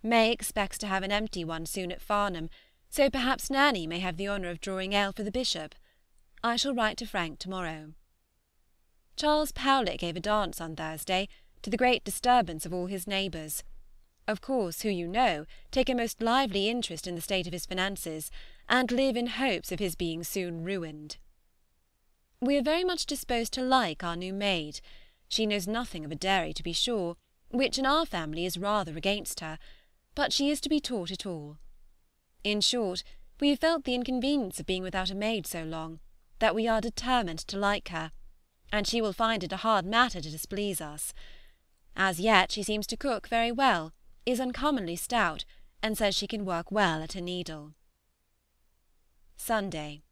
May expects to have an empty one soon at Farnham, so perhaps Nanny may have the honour of drawing ale for the Bishop. I shall write to Frank to-morrow. Charles Powlett gave a dance on Thursday, to the great disturbance of all his neighbours. Of course, who you know, take a most lively interest in the state of his finances, and live in hopes of his being soon ruined. We are very much disposed to like our new maid. She knows nothing of a dairy, to be sure, which in our family is rather against her, but she is to be taught it all. In short, we have felt the inconvenience of being without a maid so long, that we are determined to like her, and she will find it a hard matter to displease us. As yet she seems to cook very well, is uncommonly stout, and says she can work well at her needle. Sunday.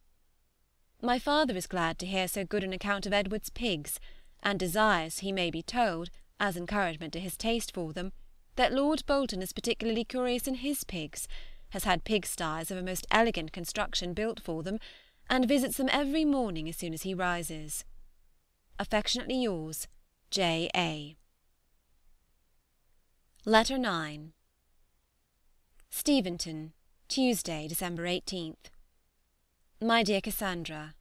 My father is glad to hear so good an account of Edward's pigs, and desires he may be told, as encouragement to his taste for them, that Lord Bolton is particularly curious in his pigs, has had pigsties of a most elegant construction built for them, and visits them every morning as soon as he rises. Affectionately yours, J. A. Letter 9 Steventon, Tuesday, December 18th. My dear Cassandra,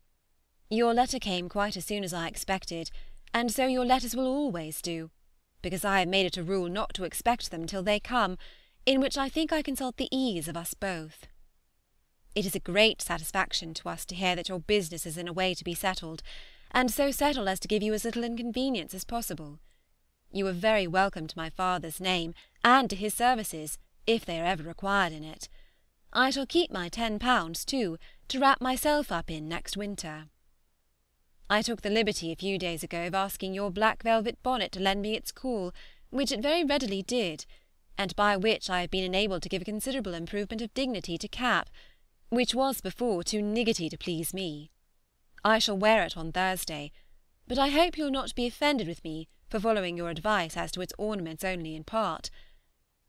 Your letter came quite as soon as I expected, and so your letters will always do, because I have made it a rule not to expect them till they come, in which I think I consult the ease of us both. It is a great satisfaction to us to hear that your business is in a way to be settled, and so settle as to give you as little inconvenience as possible. You are very welcome to my father's name, and to his services, if they are ever required in it. I shall keep my ten pounds, too, to wrap myself up in next winter. I took the liberty a few days ago of asking your black velvet bonnet to lend me its caul, which it very readily did, and by which I have been enabled to give a considerable improvement of dignity to cap, which was before too niggety to please me. I shall wear it on Thursday, but I hope you will not be offended with me for following your advice as to its ornaments only in part.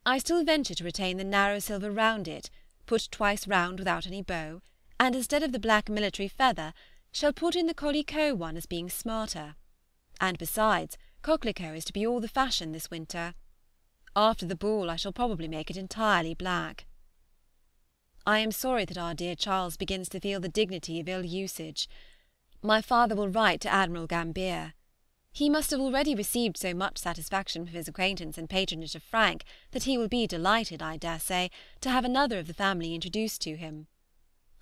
I still venture to retain the narrow silver round it, put twice round without any bow, and instead of the black military feather, shall put in the coquelicot one as being smarter. And besides, coquelicot is to be all the fashion this winter. After the ball I shall probably make it entirely black. I am sorry that our dear Charles begins to feel the dignity of ill usage. My father will write to Admiral Gambier. He must have already received so much satisfaction from his acquaintance and patronage of Frank that he will be delighted, I dare say, to have another of the family introduced to him.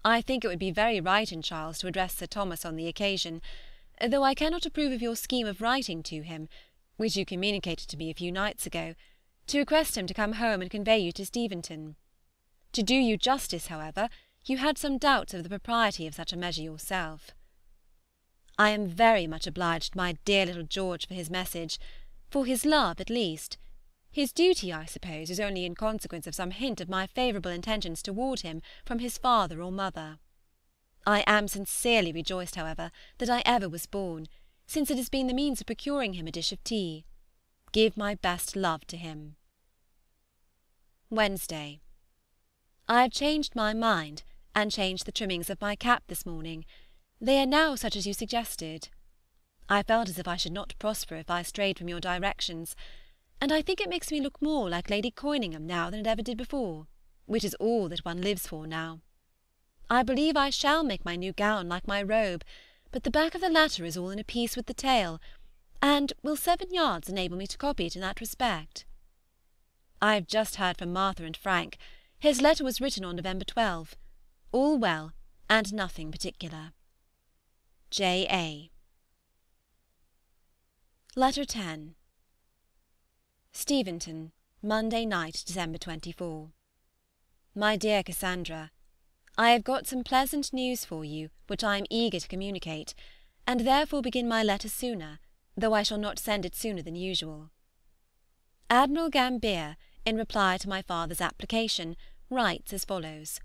I think it would be very right in Charles to address Sir Thomas on the occasion, though I cannot approve of your scheme of writing to him, which you communicated to me a few nights ago, to request him to come home and convey you to Steventon. To do you justice, however, you had some doubts of the propriety of such a measure yourself. I am very much obliged to my dear little George for his message, for his love at least. His duty, I suppose, is only in consequence of some hint of my favourable intentions toward him from his father or mother. I am sincerely rejoiced, however, that I ever was born, since it has been the means of procuring him a dish of tea. Give my best love to him. Wednesday. I have changed my mind, and changed the trimmings of my cap this morning. They are now such as you suggested. I felt as if I should not prosper if I strayed from your directions, and I think it makes me look more like Lady Coyningham now than it ever did before, which is all that one lives for now. I believe I shall make my new gown like my robe, but the back of the latter is all in a piece with the tail, and will seven yards enable me to copy it in that respect? I have just heard from Martha and Frank. His letter was written on November 12. All well, and nothing particular. J. A. Letter 10 Steventon, Monday night, December 24. My dear Cassandra, I have got some pleasant news for you, which I am eager to communicate, and therefore begin my letter sooner, though I shall not send it sooner than usual. Admiral Gambier, in reply to my father's application, writes as follows: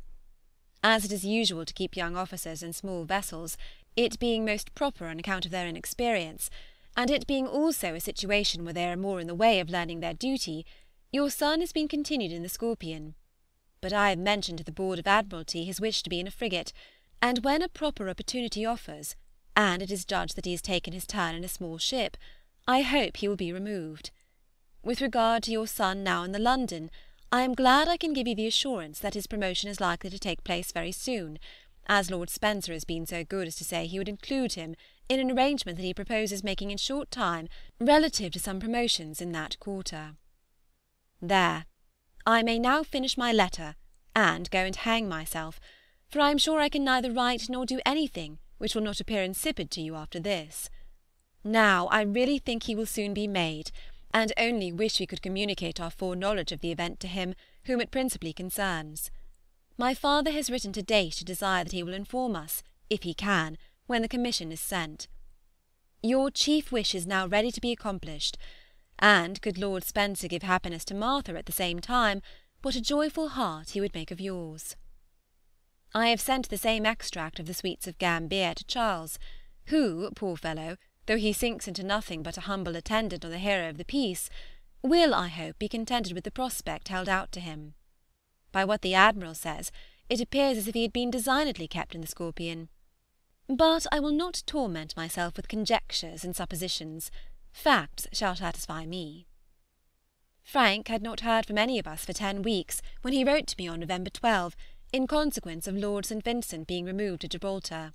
As it is usual to keep young officers in small vessels, it being most proper on account of their inexperience, and it being also a situation where they are more in the way of learning their duty, your son has been continued in the Scorpion. But I have mentioned to the Board of Admiralty his wish to be in a frigate, and when a proper opportunity offers, and it is judged that he has taken his turn in a small ship, I hope he will be removed. With regard to your son now in the London, I am glad I can give you the assurance that his promotion is likely to take place very soon, as Lord Spencer has been so good as to say he would include him in an arrangement that he proposes making in short time relative to some promotions in that quarter. There, I may now finish my letter and go and hang myself, for I am sure I can neither write nor do anything which will not appear insipid to you after this. Now I really think he will soon be made, and only wish we could communicate our foreknowledge of the event to him whom it principally concerns. My father has written to Daysh to desire that he will inform us, if he can, when the commission is sent. Your chief wish is now ready to be accomplished, and could Lord Spencer give happiness to Martha at the same time, what a joyful heart he would make of yours. I have sent the same extract of the sweets of Gambier to Charles, who, poor fellow, though he sinks into nothing but a humble attendant on the hero of the piece, will, I hope, be contented with the prospect held out to him. By what the Admiral says, it appears as if he had been designedly kept in the Scorpion. But I will not torment myself with conjectures and suppositions. Facts shall satisfy me. Frank had not heard from any of us for ten weeks when he wrote to me on November 12, in consequence of Lord St. Vincent being removed to Gibraltar.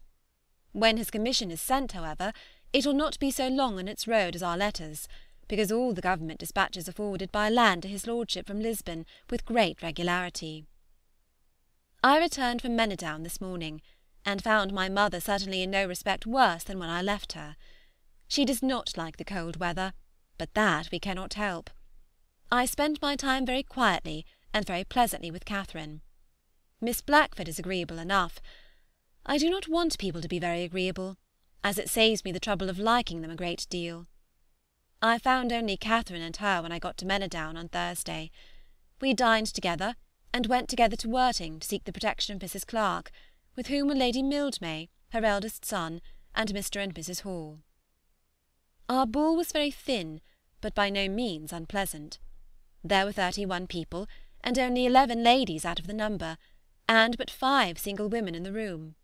When his commission is sent, however, it will not be so long on its road as our letters, because all the Government dispatches are forwarded by land to his Lordship from Lisbon with great regularity. I returned from Manydown this morning, and found my mother certainly in no respect worse than when I left her. She does not like the cold weather, but that we cannot help. I spend my time very quietly and very pleasantly with Catherine. Miss Blackford is agreeable enough. I do not want people to be very agreeable, as it saves me the trouble of liking them a great deal. I found only Catherine and her when I got to Manydown on Thursday. We dined together, and went together to Worting to seek the protection of Mrs. Clarke, with whom were Lady Mildmay, her eldest son, and Mr. and Mrs. Hall. Our ball was very thin, but by no means unpleasant. There were thirty-one people, and only eleven ladies out of the number, and but five single women in the room.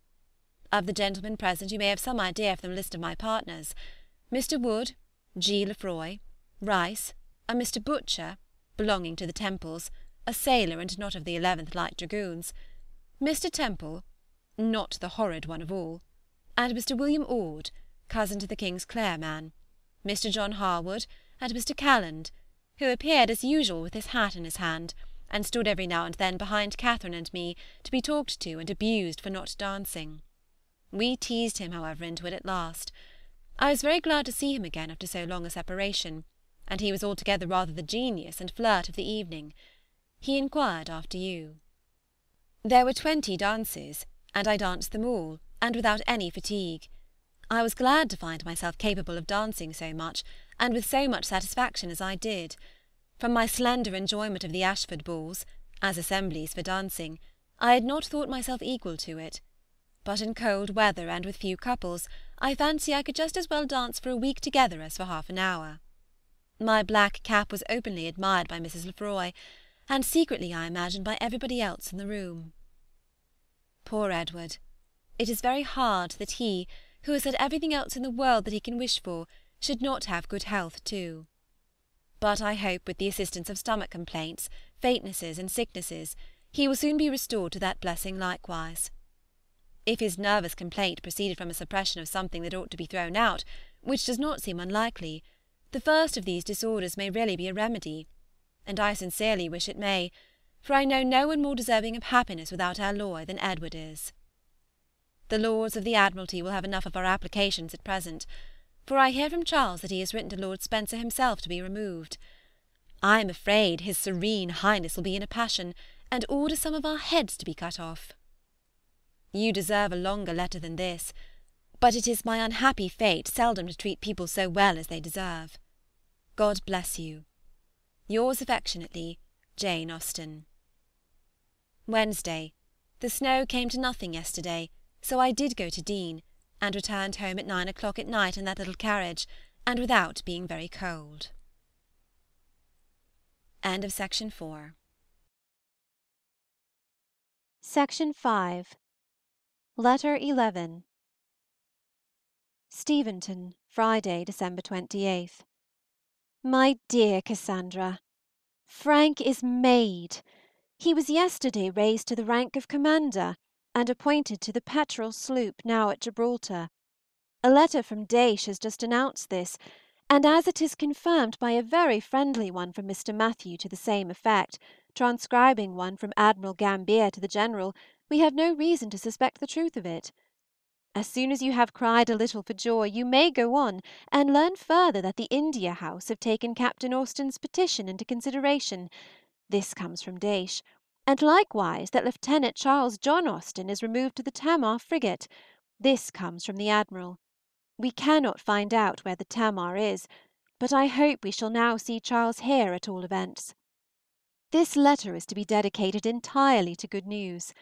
Of the gentlemen present you may have some idea from the list of my partners. Mr. Wood, G. Lefroy, Rice, a Mr. Butcher, belonging to the Temples, a sailor and not of the 11th Light Dragoons, Mr. Temple, not the horrid one of all, and Mr. William Ord, cousin to the Kingsclere man, Mr. John Harwood, and Mr. Calland, who appeared as usual with his hat in his hand, and stood every now and then behind Catherine and me to be talked to and abused for not dancing. We teased him, however, into it at last. I was very glad to see him again after so long a separation, and he was altogether rather the genius and flirt of the evening. He inquired after you. There were twenty dances, and I danced them all, and without any fatigue. I was glad to find myself capable of dancing so much, and with so much satisfaction as I did. From my slender enjoyment of the Ashford balls, as assemblies for dancing, I had not thought myself equal to it, but in cold weather and with few couples I fancy I could just as well dance for a week together as for half an hour. My black cap was openly admired by Mrs. Lefroy, and secretly, I imagine, by everybody else in the room. Poor Edward! It is very hard that he, who has had everything else in the world that he can wish for, should not have good health too. But I hope with the assistance of stomach complaints, faintnesses, and sicknesses, he will soon be restored to that blessing likewise. If his nervous complaint proceeded from a suppression of something that ought to be thrown out, which does not seem unlikely, the first of these disorders may really be a remedy, and I sincerely wish it may, for I know no one more deserving of happiness without alloy than Edward is. The Lords of the Admiralty will have enough of our applications at present, for I hear from Charles that he has written to Lord Spencer himself to be removed. I am afraid his Serene Highness will be in a passion, and order some of our heads to be cut off. You deserve a longer letter than this, but it is my unhappy fate seldom to treat people so well as they deserve. God bless you. Yours affectionately, Jane Austen. Wednesday. The snow came to nothing yesterday, so I did go to Deane, and returned home at nine o'clock at night in that little carriage, and without being very cold. End of section 4. Section 5. Letter 11. Steventon, Friday, December 28th. My dear Cassandra, Frank is made. He was yesterday raised to the rank of commander, and appointed to the Petrel sloop now at Gibraltar. A letter from Daysh has just announced this, and as it is confirmed by a very friendly one from Mr. Mathew to the same effect, transcribing one from Admiral Gambier to the General, we have no reason to suspect the truth of it. As soon as you have cried a little for joy, you may go on and learn further that the India House have taken Captain Austen's petition into consideration this comes from Daysh and likewise that Lieutenant Charles John Austen is removed to the Tamar frigate this comes from the Admiral. We cannot find out where the Tamar is, but I hope we shall now see Charles here at all events. This letter is to be dedicated entirely to good news.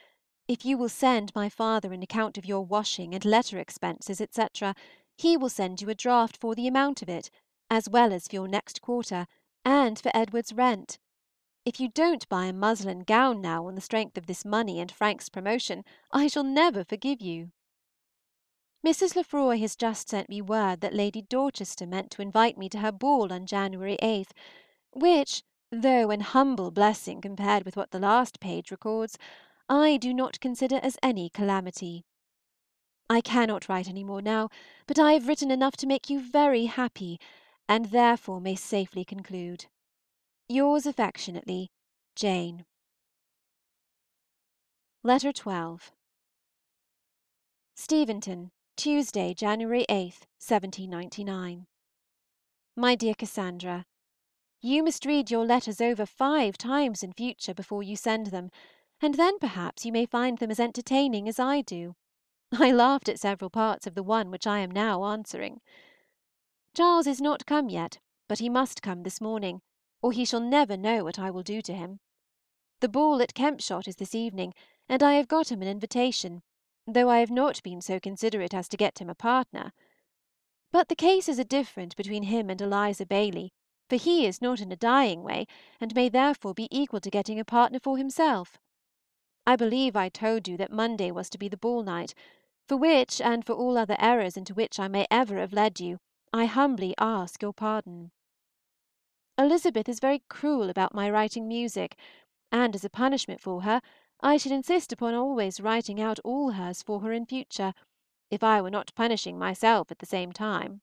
If you will send my father an account of your washing and letter expenses, etc., he will send you a draft for the amount of it, as well as for your next quarter, and for Edward's rent. If you don't buy a muslin gown now on the strength of this money and Frank's promotion, I shall never forgive you. Mrs. Lefroy has just sent me word that Lady Dorchester meant to invite me to her ball on January 8th, which, though an humble blessing compared with what the last page records, I do not consider as any calamity. I cannot write any more now, but I have written enough to make you very happy, and therefore may safely conclude. Yours affectionately, JANE. Letter 12. Steventon, Tuesday, January 8, 1799. My dear Cassandra, You must read your letters over five times in future before you send them, and then perhaps you may find them as entertaining as I do. I laughed at several parts of the one which I am now answering. Charles is not come yet, but he must come this morning, or he shall never know what I will do to him. The ball at Kempshott is this evening, and I have got him an invitation, though I have not been so considerate as to get him a partner. But the cases are different between him and Eliza Bailey, for he is not in a dying way, and may therefore be equal to getting a partner for himself. I believe I told you that Monday was to be the ball night, for which and for all other errors into which I may ever have led you, I humbly ask your pardon. Elizabeth is very cruel about my writing music, and as a punishment for her I should insist upon always writing out all hers for her in future, if I were not punishing myself at the same time.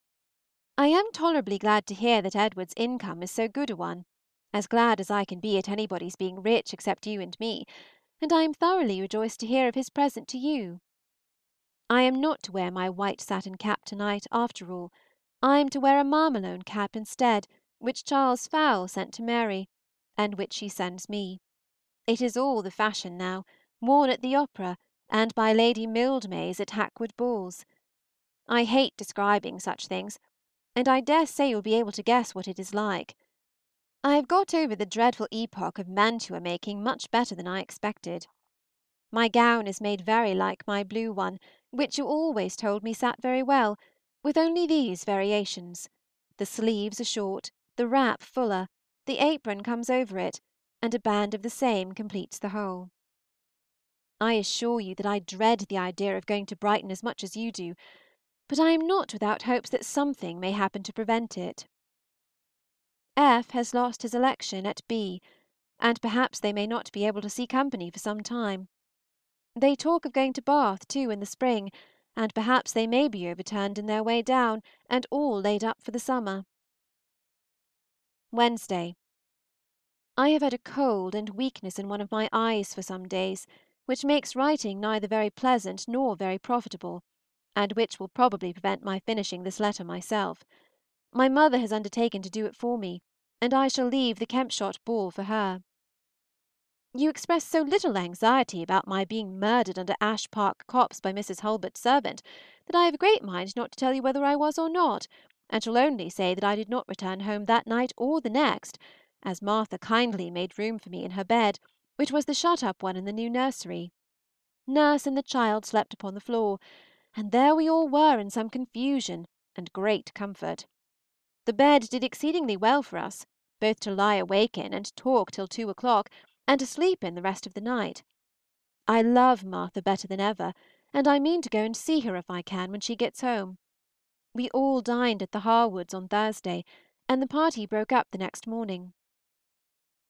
I am tolerably glad to hear that Edward's income is so good a one, as glad as I can be at anybody's being rich except you and me, and I am thoroughly rejoiced to hear of his present to you. I am not to wear my white satin cap to night, after all. I am to wear a Mamalouc cap instead, which Charles Fowle sent to Mary, and which she sends me. It is all the fashion now, worn at the opera, and by Lady Mildmays at Hackwood balls. I hate describing such things, and I dare say you will be able to guess what it is like. I have got over the dreadful epoch of mantua making much better than I expected. My gown is made very like my blue one, which you always told me sat very well, with only these variations: the sleeves are short, the wrap fuller, the apron comes over it, and a band of the same completes the whole. I assure you that I dread the idea of going to Brighton as much as you do, but I am not without hopes that something may happen to prevent it. F. has lost his election at B., and perhaps they may not be able to see company for some time. They talk of going to Bath too in the spring, and perhaps they may be overturned in their way down, and all laid up for the summer. Wednesday. I have had a cold and weakness in one of my eyes for some days, which makes writing neither very pleasant nor very profitable, and which will probably prevent my finishing this letter myself. My mother has undertaken to do it for me, and I shall leave the Kempshott ball for her. You express so little anxiety about my being murdered under Ash Park Copse by Mrs. Hulbert's servant that I have a great mind not to tell you whether I was or not, and shall only say that I did not return home that night or the next, as Martha kindly made room for me in her bed, which was the shut up one in the new nursery. Nurse and the child slept upon the floor, and there we all were in some confusion and great comfort. The bed did exceedingly well for us, both to lie awake in and talk till two o'clock, and to sleep in the rest of the night. I love Martha better than ever, and I mean to go and see her if I can when she gets home. We all dined at the Harwoods on Thursday, and the party broke up the next morning.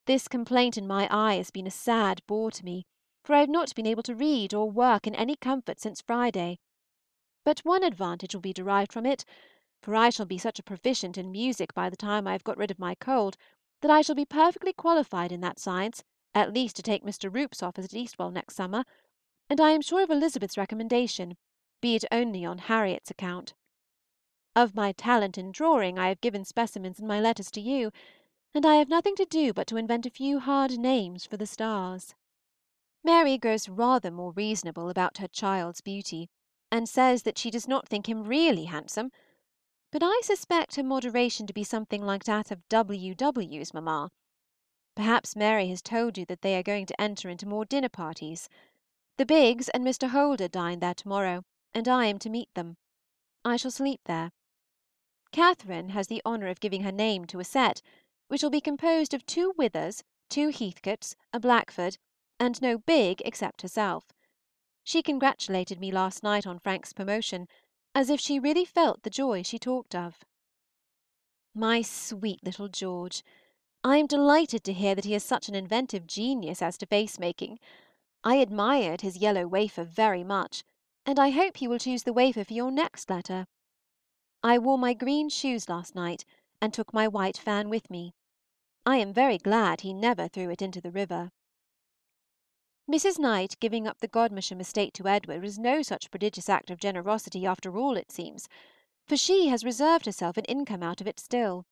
This complaint in my eye has been a sad bore to me, for I have not been able to read or work in any comfort since Friday. But one advantage will be derived from it, for I shall be such a proficient in music by the time I have got rid of my cold that I shall be perfectly qualified in that science at least to take Mr. Roope's office at Eastwell next summer, and I am sure of Elizabeth's recommendation, be it only on Harriet's account. Of my talent in drawing I have given specimens in my letters to you, and I have nothing to do but to invent a few hard names for the stars. Mary grows rather more reasonable about her child's beauty, and says that she does not think him really handsome, but I suspect her moderation to be something like that of W. W.'s mamma. Perhaps Mary has told you that they are going to enter into more dinner parties. The Biggs and Mr. Holder dine there to morrow, and I am to meet them. I shall sleep there. Catherine has the honor of giving her name to a set, which will be composed of two Withers, two Heathcotes, a Blackford, and no Bigg except herself. She congratulated me last night on Frank's promotion, as if she really felt the joy she talked of. My sweet little George! I am delighted to hear that he has such an inventive genius as to face making. I admired his yellow wafer very much, and I hope he will choose the wafer for your next letter. I wore my green shoes last night, and took my white fan with me. I am very glad he never threw it into the river. Mrs. Knight giving up the Godmersham estate to Edward was no such prodigious act of generosity after all, it seems, for she has reserved herself an income out of it still.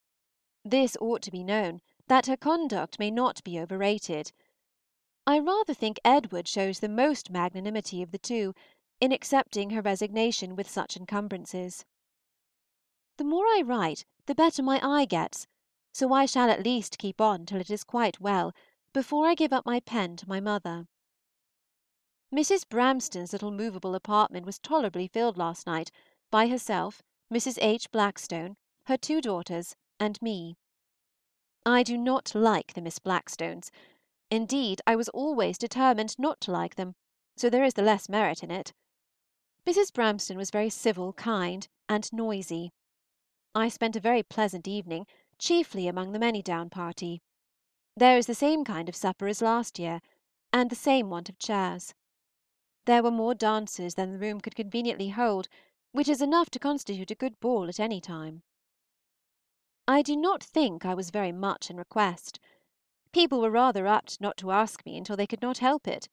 This ought to be known, that her conduct may not be overrated. I rather think Edward shows the most magnanimity of the two, in accepting her resignation with such encumbrances. The more I write the better my eye gets, so I shall at least keep on till it is quite well, before I give up my pen to my mother. Mrs. Bramston's little movable apartment was tolerably filled last night, by herself, Mrs. H. Blackstone, her two daughters, and me. I do not like the Miss Blackstones; indeed, I was always determined not to like them, so there is the less merit in it. Mrs. Bramston was very civil, kind, and noisy. I spent a very pleasant evening, chiefly among the Manydown party. There is the same kind of supper as last year, and the same want of chairs. There were more dancers than the room could conveniently hold, which is enough to constitute a good ball at any time. I do not think I was very much in request. People were rather apt not to ask me until they could not help it.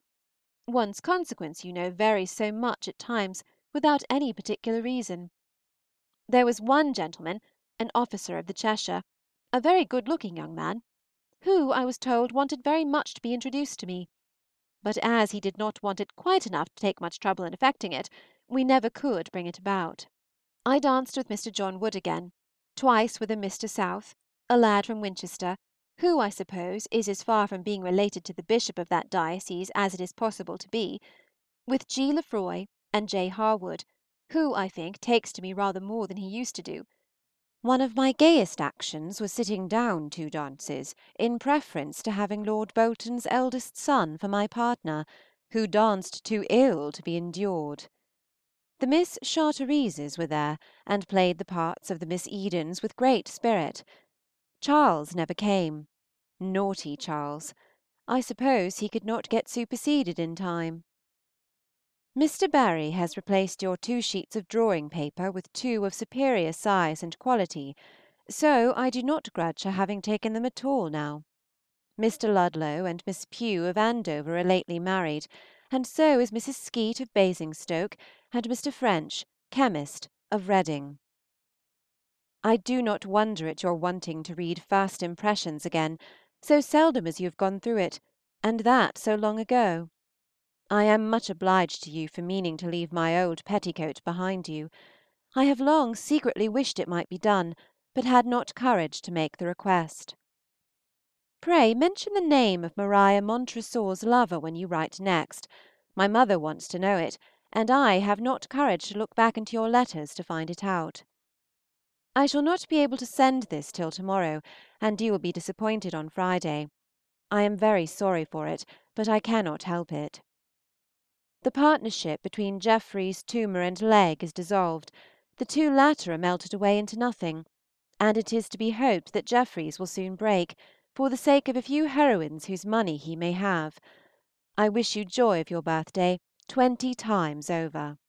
One's consequence, you know, varies so much at times without any particular reason. There was one gentleman, an officer of the Cheshire, a very good-looking young man, who, I was told, wanted very much to be introduced to me but as he did not want it quite enough to take much trouble in effecting it, we never could bring it about. I danced with Mr. John Wood again, twice with a Mr. South, a lad from Winchester, who, I suppose, is as far from being related to the bishop of that diocese as it is possible to be, with G. Lefroy and J. Harwood, who, I think, takes to me rather more than he used to do, one of my gayest actions was sitting down two dances in preference to having Lord Bolton's eldest son for my partner, who danced too ill to be endured. The Miss Charterises were there, and played the parts of the Miss Edens with great spirit. Charles never came. Naughty Charles! I suppose he could not get superseded in time. Mr. Barry has replaced your two sheets of drawing paper with two of superior size and quality, so I do not grudge her having taken them at all now. Mr. Ludlow and Miss Pugh of Andover are lately married, and so is Mrs. Skeet of Basingstoke and Mr. French, chemist, of Reading. I do not wonder at your wanting to read first impressions again, so seldom as you have gone through it, and that so long ago. I am much obliged to you for meaning to leave my old petticoat behind you. I have long secretly wished it might be done, but had not courage to make the request. Pray mention the name of Maria Montresor's lover when you write next. My mother wants to know it, and I have not courage to look back into your letters to find it out. I shall not be able to send this till to morrow, and you will be disappointed on Friday. I am very sorry for it, but I cannot help it. The partnership between Jeffreys, Toomer, and Legg is dissolved; the two latter are melted away into nothing, and it is to be hoped that Jeffreys will soon break, for the sake of a few heroines whose money he may have. I wish you joy of your birthday twenty times over.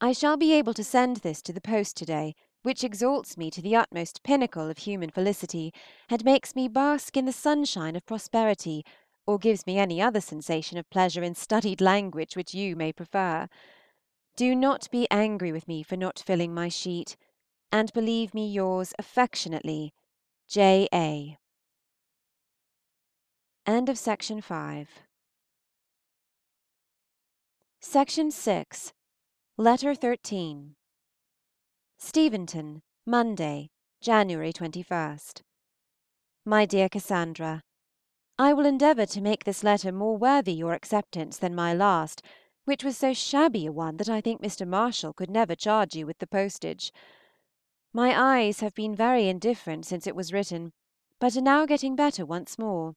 I shall be able to send this to the post to day, which exalts me to the utmost pinnacle of human felicity, and makes me bask in the sunshine of prosperity, or gives me any other sensation of pleasure in studied language which you may prefer. Do not be angry with me for not filling my sheet, and believe me yours affectionately, J. A. End of Section 5 Section 6 Letter 13 STEVENTON, Monday (January 21). MY DEAR CASSANDRA, I will endeavor to make this letter more worthy your acceptance than my last, which was so shabby a one that I think Mr. Marshall could never charge you with the postage. My eyes have been very indifferent since it was written, but are now getting better once more.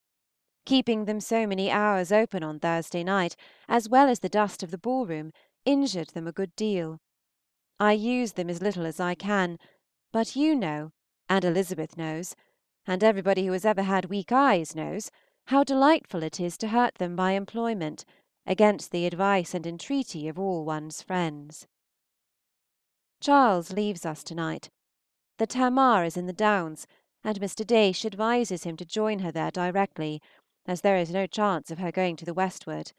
Keeping them so many hours open on Thursday night, as well as the dust of the ballroom, injured them a good deal. I use them as little as I can, but you know, and Elizabeth knows, and everybody who has ever had weak eyes knows, how delightful it is to hurt them by employment, against the advice and entreaty of all one's friends. Charles leaves us to night. The Tamar is in the Downs, and Mr. Daysh advises him to join her there directly, as there is no chance of her going to the westward.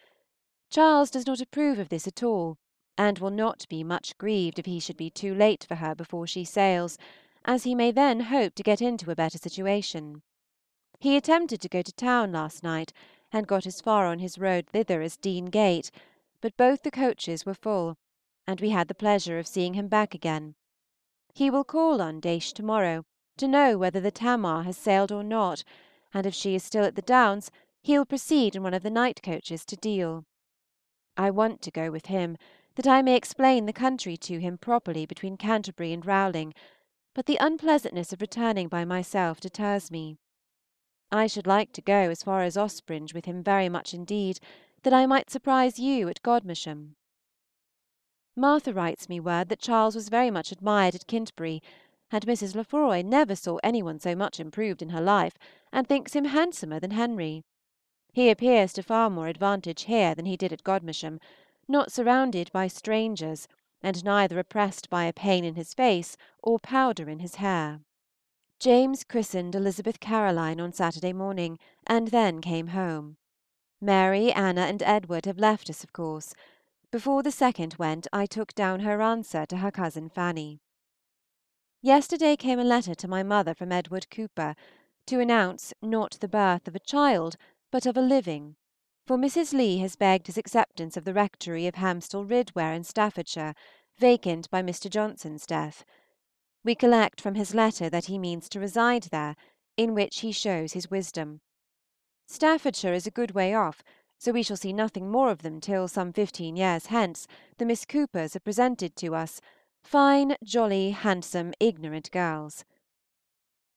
Charles does not approve of this at all, and will not be much grieved if he should be too late for her before she sails, as he may then hope to get into a better situation. He attempted to go to town last night, and got as far on his road thither as Deane Gate, but both the coaches were full, and we had the pleasure of seeing him back again. He will call on Daysh to morrow, to know whether the Tamar has sailed or not, and if she is still at the Downs, he will proceed in one of the night coaches to Deal. I want to go with him, that I may explain the country to him properly between Canterbury and Rowling, but the unpleasantness of returning by myself deters me. I should like to go as far as Ospringe with him very much indeed, that I might surprise you at Godmersham. Martha writes me word that Charles was very much admired at Kintbury, and Mrs. Lefroy never saw any one so much improved in her life, and thinks him handsomer than Henry. He appears to far more advantage here than he did at Godmersham, not surrounded by strangers, and neither oppressed by a pain in his face or powder in his hair. James christened Elizabeth Caroline on Saturday morning, and then came home. Mary, Anna, and Edward have left us of course. Before the second went I took down her answer to her cousin Fanny. Yesterday came a letter to my mother from Edward Cooper, to announce, not the birth of a child, but of a living, for Mrs. Leigh has begged his acceptance of the rectory of Hamstall Ridware in Staffordshire, vacant by Mr. Johnson's death. We collect from his letter that he means to reside there, in which he shows his wisdom. Staffordshire is a good way off, so we shall see nothing more of them till some fifteen years hence the Miss Coopers are presented to us, fine, jolly, handsome, ignorant girls.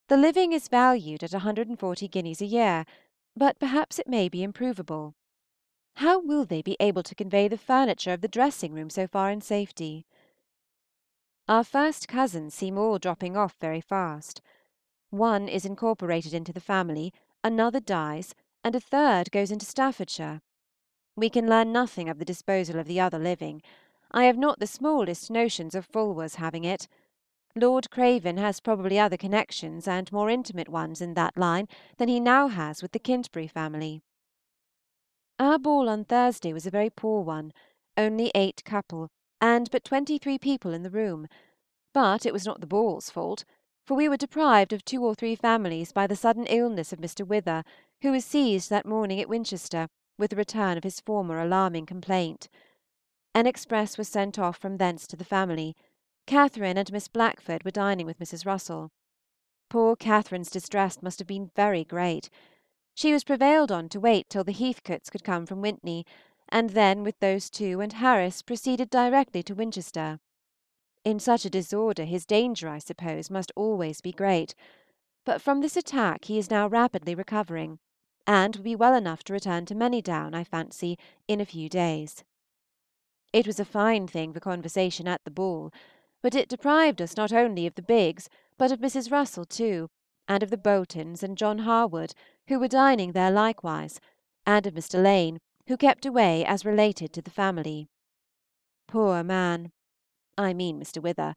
The living is valued at 140 guineas a year, but perhaps it may be improvable. How will they be able to convey the furniture of the dressing room so far in safety? Our first cousins seem all dropping off very fast. One is incorporated into the family, another dies, and a third goes into Staffordshire. We can learn nothing of the disposal of the other living. I have not the smallest notions of Fulwar's having it. Lord Craven has probably other connections and more intimate ones in that line than he now has with the Kintbury family. Our ball on Thursday was a very poor one, only eight couple, and but twenty three people in the room; but it was not the ball's fault, for we were deprived of two or three families by the sudden illness of Mr. Wither, who was seized that morning at Winchester with the return of his former alarming complaint. An express was sent off from thence to the family. Catherine and Miss Blackford were dining with Mrs. Russell. Poor Catherine's distress must have been very great. She was prevailed on to wait till the Heathcotes could come from Wintney, and then with those two and Harris proceeded directly to Winchester. In such a disorder his danger, I suppose, must always be great; but from this attack he is now rapidly recovering, and will be well enough to return to Manydown, I fancy, in a few days. It was a fine thing for conversation at the ball but it deprived us not only of the Biggs, but of Mrs. Russell too, and of the Boltons and John Harwood, who were dining there likewise, and of Mr. Lane, who kept away as related to the family. Poor man! I mean Mr. Wither.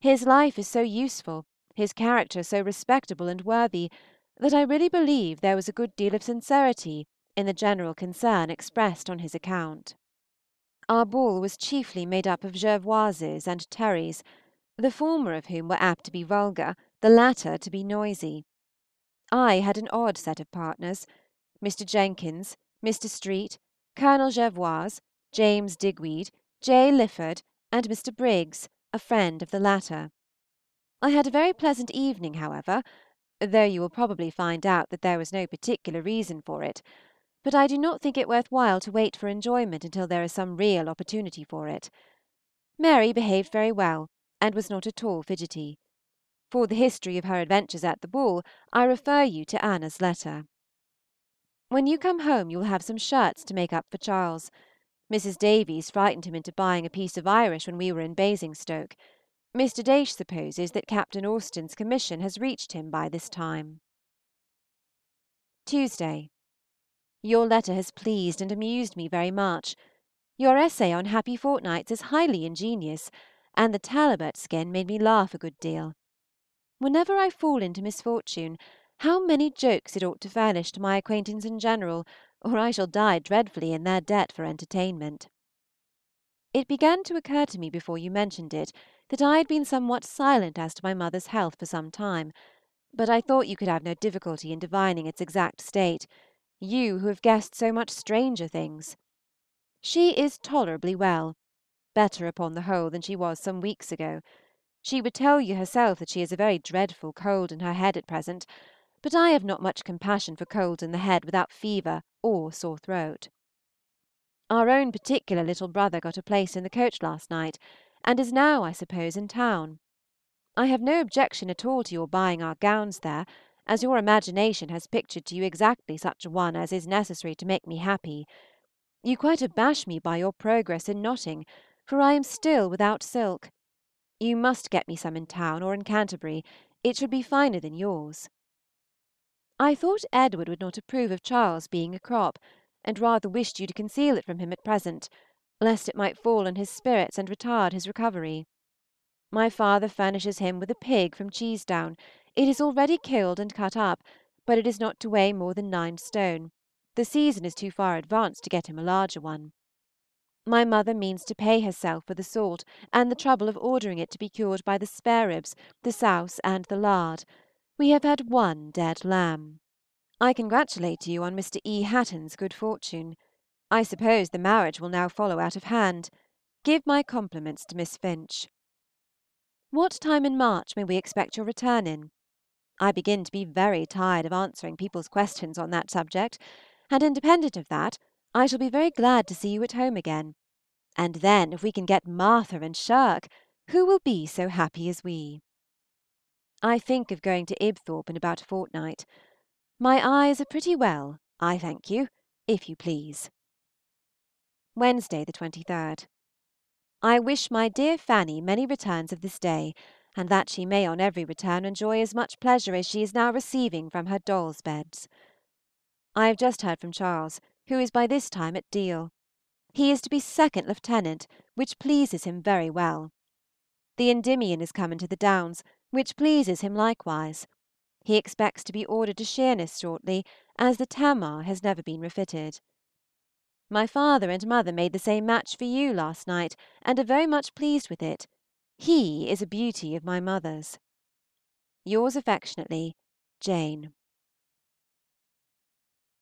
His life is so useful, his character so respectable and worthy, that I really believe there was a good deal of sincerity in the general concern expressed on his account. Our ball was chiefly made up of Jervoises and Terrys, the former of whom were apt to be vulgar, the latter to be noisy. I had an odd set of partners, Mr. Jenkins, Mr. Street, Colonel Jervoise, James Digweed, J. Lyford, and Mr. Briggs, a friend of the latter. I had a very pleasant evening, however, though you will probably find out that there was no particular reason for it but I do not think it worth while to wait for enjoyment until there is some real opportunity for it. Mary behaved very well, and was not at all fidgety. For the history of her adventures at the ball I refer you to Anna's letter. When you come home you will have some shirts to make up for Charles. Mrs. Davies frightened him into buying a piece of Irish when we were in Basingstoke. Mr. Daysh supposes that Captain Austen's commission has reached him by this time. Tuesday. Your letter has pleased and amused me very much. Your essay on happy fortnights is highly ingenious, and the Talibot skin made me laugh a good deal. Whenever I fall into misfortune, how many jokes it ought to furnish to my acquaintance in general, or I shall die dreadfully in their debt for entertainment. It began to occur to me before you mentioned it that I had been somewhat silent as to my mother's health for some time, but I thought you could have no difficulty in divining its exact state you who have guessed so much stranger things. She is tolerably well, better upon the whole than she was some weeks ago. She would tell you herself that she has a very dreadful cold in her head at present, but I have not much compassion for colds in the head without fever or sore throat. Our own particular little brother got a place in the coach last night, and is now, I suppose, in town. I have no objection at all to your buying our gowns there, as your imagination has pictured to you exactly such a one as is necessary to make me happy. You quite abash me by your progress in knotting, for I am still without silk. You must get me some in town or in Canterbury; it should be finer than yours. I thought Edward would not approve of Charles being a crop, and rather wished you to conceal it from him at present, lest it might fall on his spirits and retard his recovery. My father furnishes him with a pig from Cheesedown, it is already killed and cut up, but it is not to weigh more than nine stone; the season is too far advanced to get him a larger one. My mother means to pay herself for the salt and the trouble of ordering it to be cured by the spareribs, the souse, and the lard. We have had one dead lamb. I congratulate you on Mr. E. Hatton's good fortune. I suppose the marriage will now follow out of hand. Give my compliments to Miss Finch. What time in March may we expect your return in? I begin to be very tired of answering people's questions on that subject, and independent of that, I shall be very glad to see you at home again; and then if we can get Martha and Shirk, who will be so happy as we? I think of going to Ibthorp in about a fortnight. My eyes are pretty well, I thank you, if you please. Wednesday, the 23rd. I wish my dear Fanny many returns of this day and that she may on every return enjoy as much pleasure as she is now receiving from her dolls' beds. I have just heard from Charles, who is by this time at Deal. He is to be second lieutenant, which pleases him very well. The Endymion is come into the Downs, which pleases him likewise. He expects to be ordered to Sheerness shortly, as the "Tamar" has never been refitted. My father and mother made the same match for you last night, and are very much pleased with it. He is a beauty of my mother's. Yours affectionately, JANE.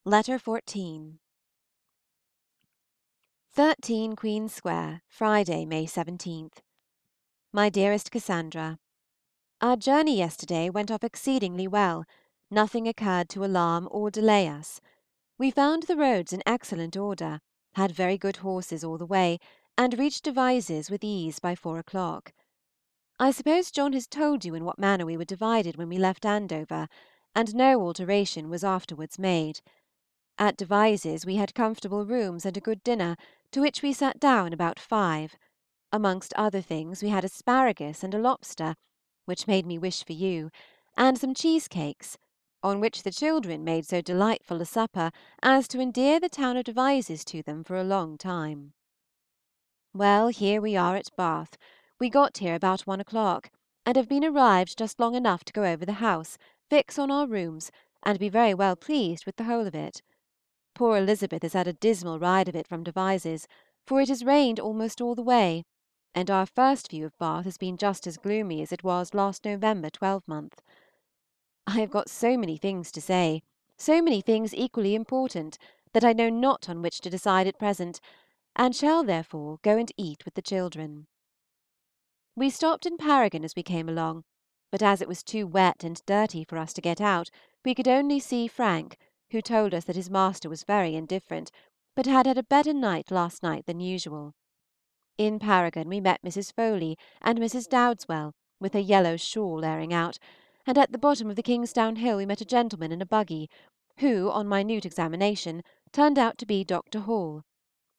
Letter XIV. 13 QUEEN Square, Friday (May 17). MY DEAREST CASSANDRA, Our journey yesterday went off exceedingly well; nothing occurred to alarm or delay us. We found the roads in excellent order, had very good horses all the way, and reached Devizes with ease by four o'clock. I suppose John has told you in what manner we were divided when we left Andover, and no alteration was afterwards made. At Devizes we had comfortable rooms and a good dinner, to which we sat down about five; amongst other things we had asparagus and a lobster, which made me wish for you, and some cheesecakes, on which the children made so delightful a supper as to endear the town of Devizes to them for a long time. Well, here we are at Bath. We got here about one o'clock, and have been arrived just long enough to go over the house, fix on our rooms, and be very well pleased with the whole of it. Poor Elizabeth has had a dismal ride of it from Devizes, for it has rained almost all the way, and our first view of Bath has been just as gloomy as it was last November twelvemonth. I have got so many things to say, so many things equally important, that I know not on which to decide at present, and shall therefore go and eat with the children. We stopped in Paragon as we came along, but as it was too wet and dirty for us to get out, we could only see Frank, who told us that his master was very indifferent, but had had a better night last night than usual. In Paragon we met Mrs. Foley and Mrs. Dowdeswell, with her yellow shawl airing out, and at the bottom of the Kingsdown Hill we met a gentleman in a buggy, who, on minute examination, turned out to be Dr. Hall,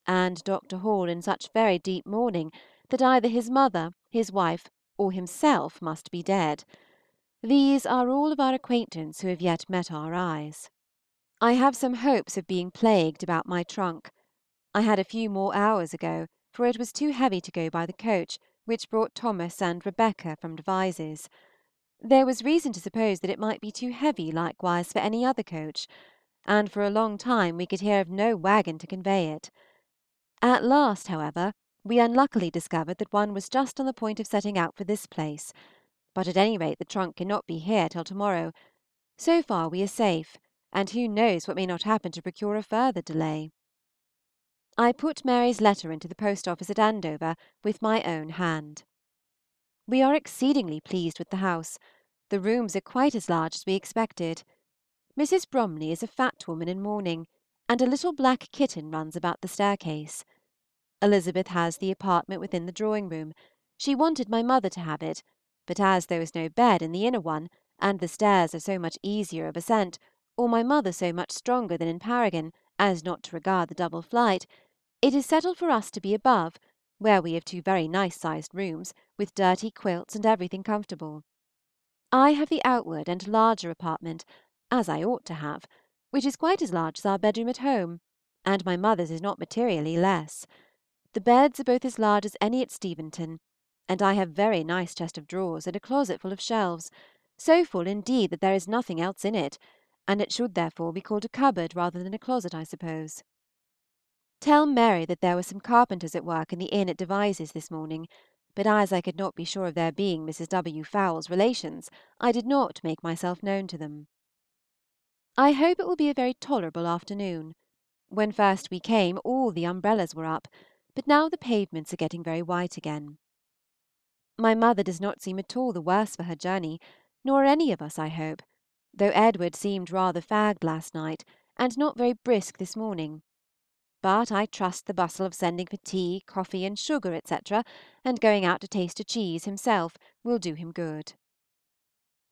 and Dr. Hall in such very deep mourning that either his mother, his wife, or himself must be dead. These are all of our acquaintance who have yet met our eyes. I have some hopes of being plagued about my trunk. I had a few more hours ago, for it was too heavy to go by the coach which brought Thomas and Rebecca from Devizes. There was reason to suppose that it might be too heavy likewise for any other coach, and for a long time we could hear of no wagon to convey it. At last, however, we unluckily discovered that one was just on the point of setting out for this place, but at any rate the trunk cannot be here till to morrow. So far we are safe, and who knows what may not happen to procure a further delay? I put Mary's letter into the post office at Andover with my own hand. We are exceedingly pleased with the house. The rooms are quite as large as we expected. Mrs. Bromley is a fat woman in mourning, and a little black kitten runs about the staircase. Elizabeth has the apartment within the drawing room; she wanted my mother to have it, but as there is no bed in the inner one, and the stairs are so much easier of ascent, or my mother so much stronger than in Paragon as not to regard the double flight, it is settled for us to be above, where we have two very nice sized rooms, with dirty quilts and everything comfortable. I have the outward and larger apartment, as I ought to have, which is quite as large as our bedroom at home, and my mother's is not materially less. The beds are both as large as any at Steventon, and I have very nice chest of drawers and a closet full of shelves, so full indeed that there is nothing else in it, and it should therefore be called a cupboard rather than a closet, I suppose. Tell Mary that there were some carpenters at work in the inn at Devizes this morning, but as I could not be sure of their being Mrs. W. Fowle's relations, I did not make myself known to them. I hope it will be a very tolerable afternoon. When first we came all the umbrellas were up, but now the pavements are getting very white again. My mother does not seem at all the worse for her journey, nor any of us, I hope, though Edward seemed rather fagged last night, and not very brisk this morning; but I trust the bustle of sending for tea, coffee, and sugar, etc., and going out to taste a cheese himself, will do him good.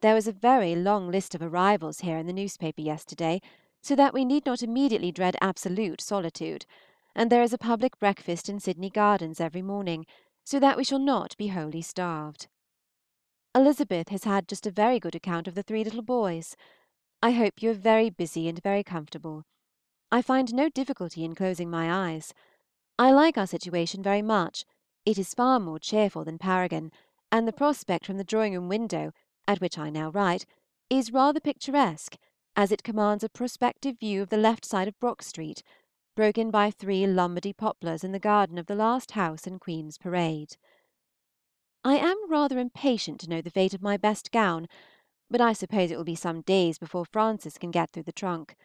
There was a very long list of arrivals here in the newspaper yesterday, so that we need not immediately dread absolute solitude and there is a public breakfast in Sydney Gardens every morning, so that we shall not be wholly starved. Elizabeth has had just a very good account of the three little boys. I hope you are very busy and very comfortable. I find no difficulty in closing my eyes. I like our situation very much; it is far more cheerful than Paragon, and the prospect from the drawing room window, at which I now write, is rather picturesque, as it commands a prospective view of the left side of Brock Street, broken by three Lombardy poplars in the garden of the last house in Queen's Parade. I am rather impatient to know the fate of my best gown, but I suppose it will be some days before Frances can get through the trunk.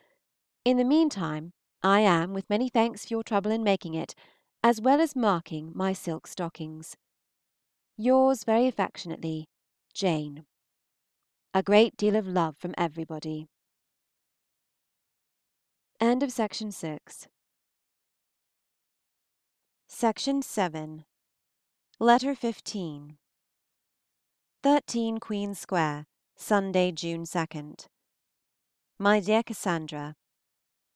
In the meantime I am, with many thanks for your trouble in making it, as well as marking my silk stockings. Yours very affectionately, JANE. A great deal of love from everybody. End of Section 6 Section 7 Letter 15 13 Queen Square, Sunday, June 2. My dear Cassandra,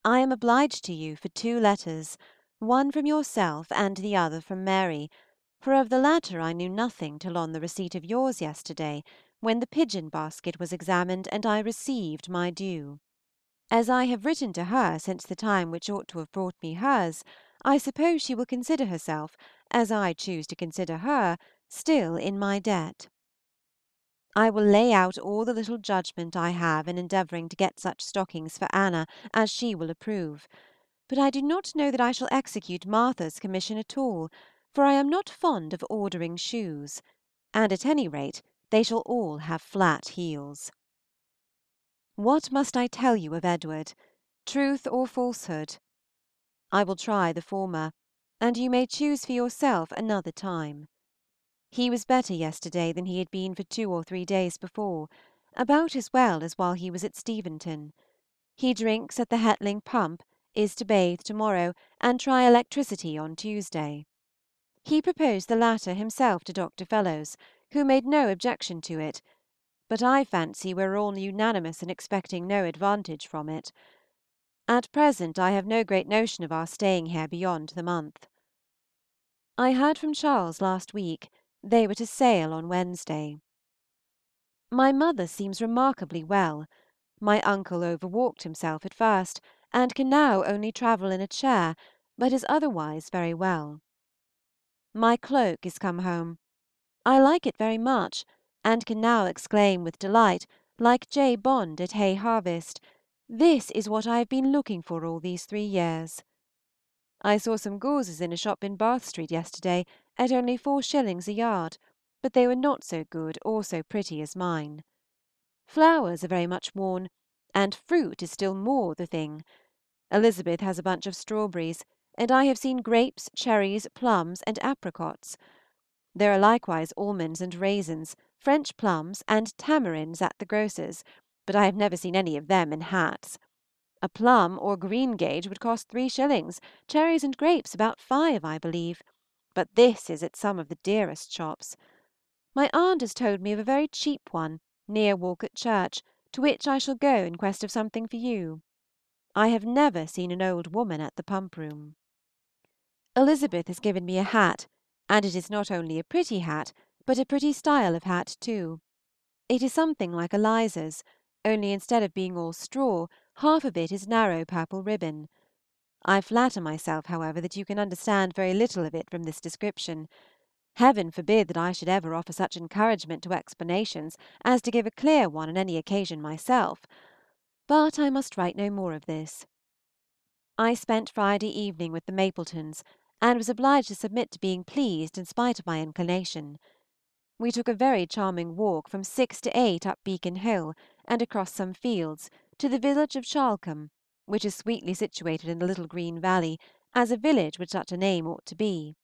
I am obliged to you for two letters, one from yourself and the other from Mary, for of the latter I knew nothing till on the receipt of yours yesterday, when the pigeon basket was examined and I received my due. As I have written to her since the time which ought to have brought me hers, I suppose she will consider herself, as I choose to consider her, still in my debt. I will lay out all the little judgment I have in endeavoring to get such stockings for Anna as she will approve, but I do not know that I shall execute Martha's commission at all, for I am not fond of ordering shoes, and at any rate they shall all have flat heels. What must I tell you of Edward? Truth or falsehood? I will try the former, and you may choose for yourself another time. He was better yesterday than he had been for two or three days before, about as well as while he was at Steventon. He drinks at the Hetling pump, is to bathe to morrow, and try electricity on Tuesday. He proposed the latter himself to Dr. Fellowes, who made no objection to it, but I fancy we are all unanimous in expecting no advantage from it. At present I have no great notion of our staying here beyond the month. I heard from Charles last week; they were to sail on Wednesday. My mother seems remarkably well. My uncle overwalked himself at first, and can now only travel in a chair, but is otherwise very well. My cloak is come home. I like it very much, and can now exclaim with delight, like J. Bond at Hay Harvest, "This is what I have been looking for all these three years." I saw some gauzes in a shop in Bath Street yesterday at only four shillings a yard, but they were not so good or so pretty as mine. Flowers are very much worn, and fruit is still more the thing. Elizabeth has a bunch of strawberries, and I have seen grapes, cherries, plums, and apricots. There are likewise almonds and raisins, French plums, and tamarinds at the grocer's, but I have never seen any of them in hats. A plum or greengage would cost three shillings, cherries and grapes about five, I believe, but this is at some of the dearest shops. My aunt has told me of a very cheap one, near Walcot Church, to which I shall go in quest of something for you. I have never seen an old woman at the Pump Room. Elizabeth has given me a hat, and it is not only a pretty hat, but a pretty style of hat too. It is something like Eliza's, only instead of being all straw, half of it is narrow purple ribbon. I flatter myself, however, that you can understand very little of it from this description. Heaven forbid that I should ever offer such encouragement to explanations as to give a clear one on any occasion myself. But I must write no more of this. I spent Friday evening with the Mapletons, and was obliged to submit to being pleased in spite of my inclination. We took a very charming walk from six to eight up Beacon Hill, and across some fields, to the village of Charlecombe, which is sweetly situated in the little green valley, as a village with such a name ought to be.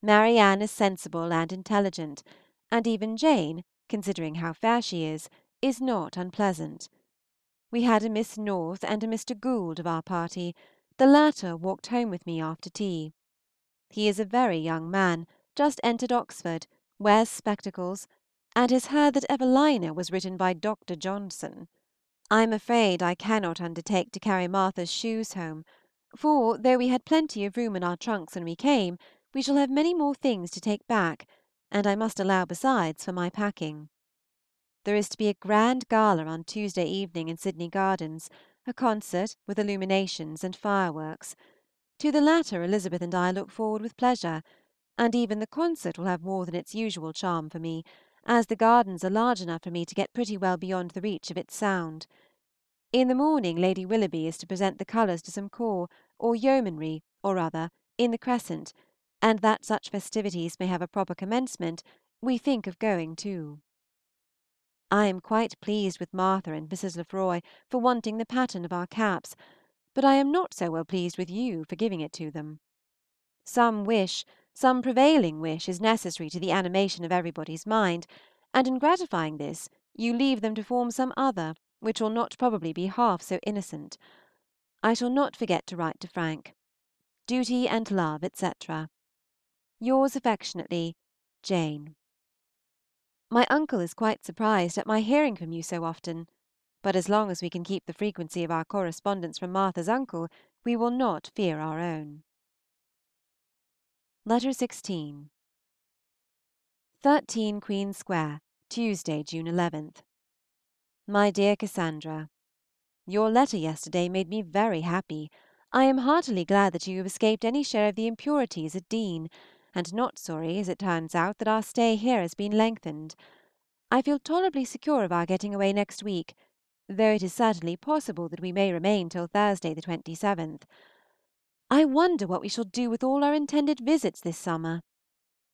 Marianne is sensible and intelligent, and even Jane, considering how fair she is, is not unpleasant. We had a Miss North and a Mr. Gould of our party; the latter walked home with me after tea. He is a very young man, just entered Oxford, wears spectacles, and has heard that "Evelina" was written by Dr. Johnson. I am afraid I cannot undertake to carry Martha's shoes home, for, though we had plenty of room in our trunks when we came, we shall have many more things to take back, and I must allow besides for my packing. There is to be a grand gala on Tuesday evening in Sydney Gardens, a concert, with illuminations and fireworks. To the latter Elizabeth and I look forward with pleasure, and even the concert will have more than its usual charm for me, as the gardens are large enough for me to get pretty well beyond the reach of its sound. In the morning Lady Willoughby is to present the colors to some corps, or yeomanry, or other, in the Crescent, and that such festivities may have a proper commencement, we think of going too. I am quite pleased with Martha and Mrs. Lefroy for wanting the pattern of our caps, but I am not so well pleased with you for giving it to them. Some wish, some prevailing wish, is necessary to the animation of everybody's mind, and in gratifying this you leave them to form some other which will not probably be half so innocent. I shall not forget to write to Frank. Duty and love, etc. Yours affectionately, JANE. My uncle is quite surprised at my hearing from you so often, but as long as we can keep the frequency of our correspondence from Martha's uncle, we will not fear our own. Letter 16. 13 Queen Square, Tuesday (June 11). MY DEAR CASSANDRA, Your letter yesterday made me very happy. I am heartily glad that you have escaped any share of the impurities at Deane, and not sorry, as it turns out, that our stay here has been lengthened. I feel tolerably secure of our getting away next week, though it is certainly possible that we may remain till Thursday the 27th. I wonder what we shall do with all our intended visits this summer.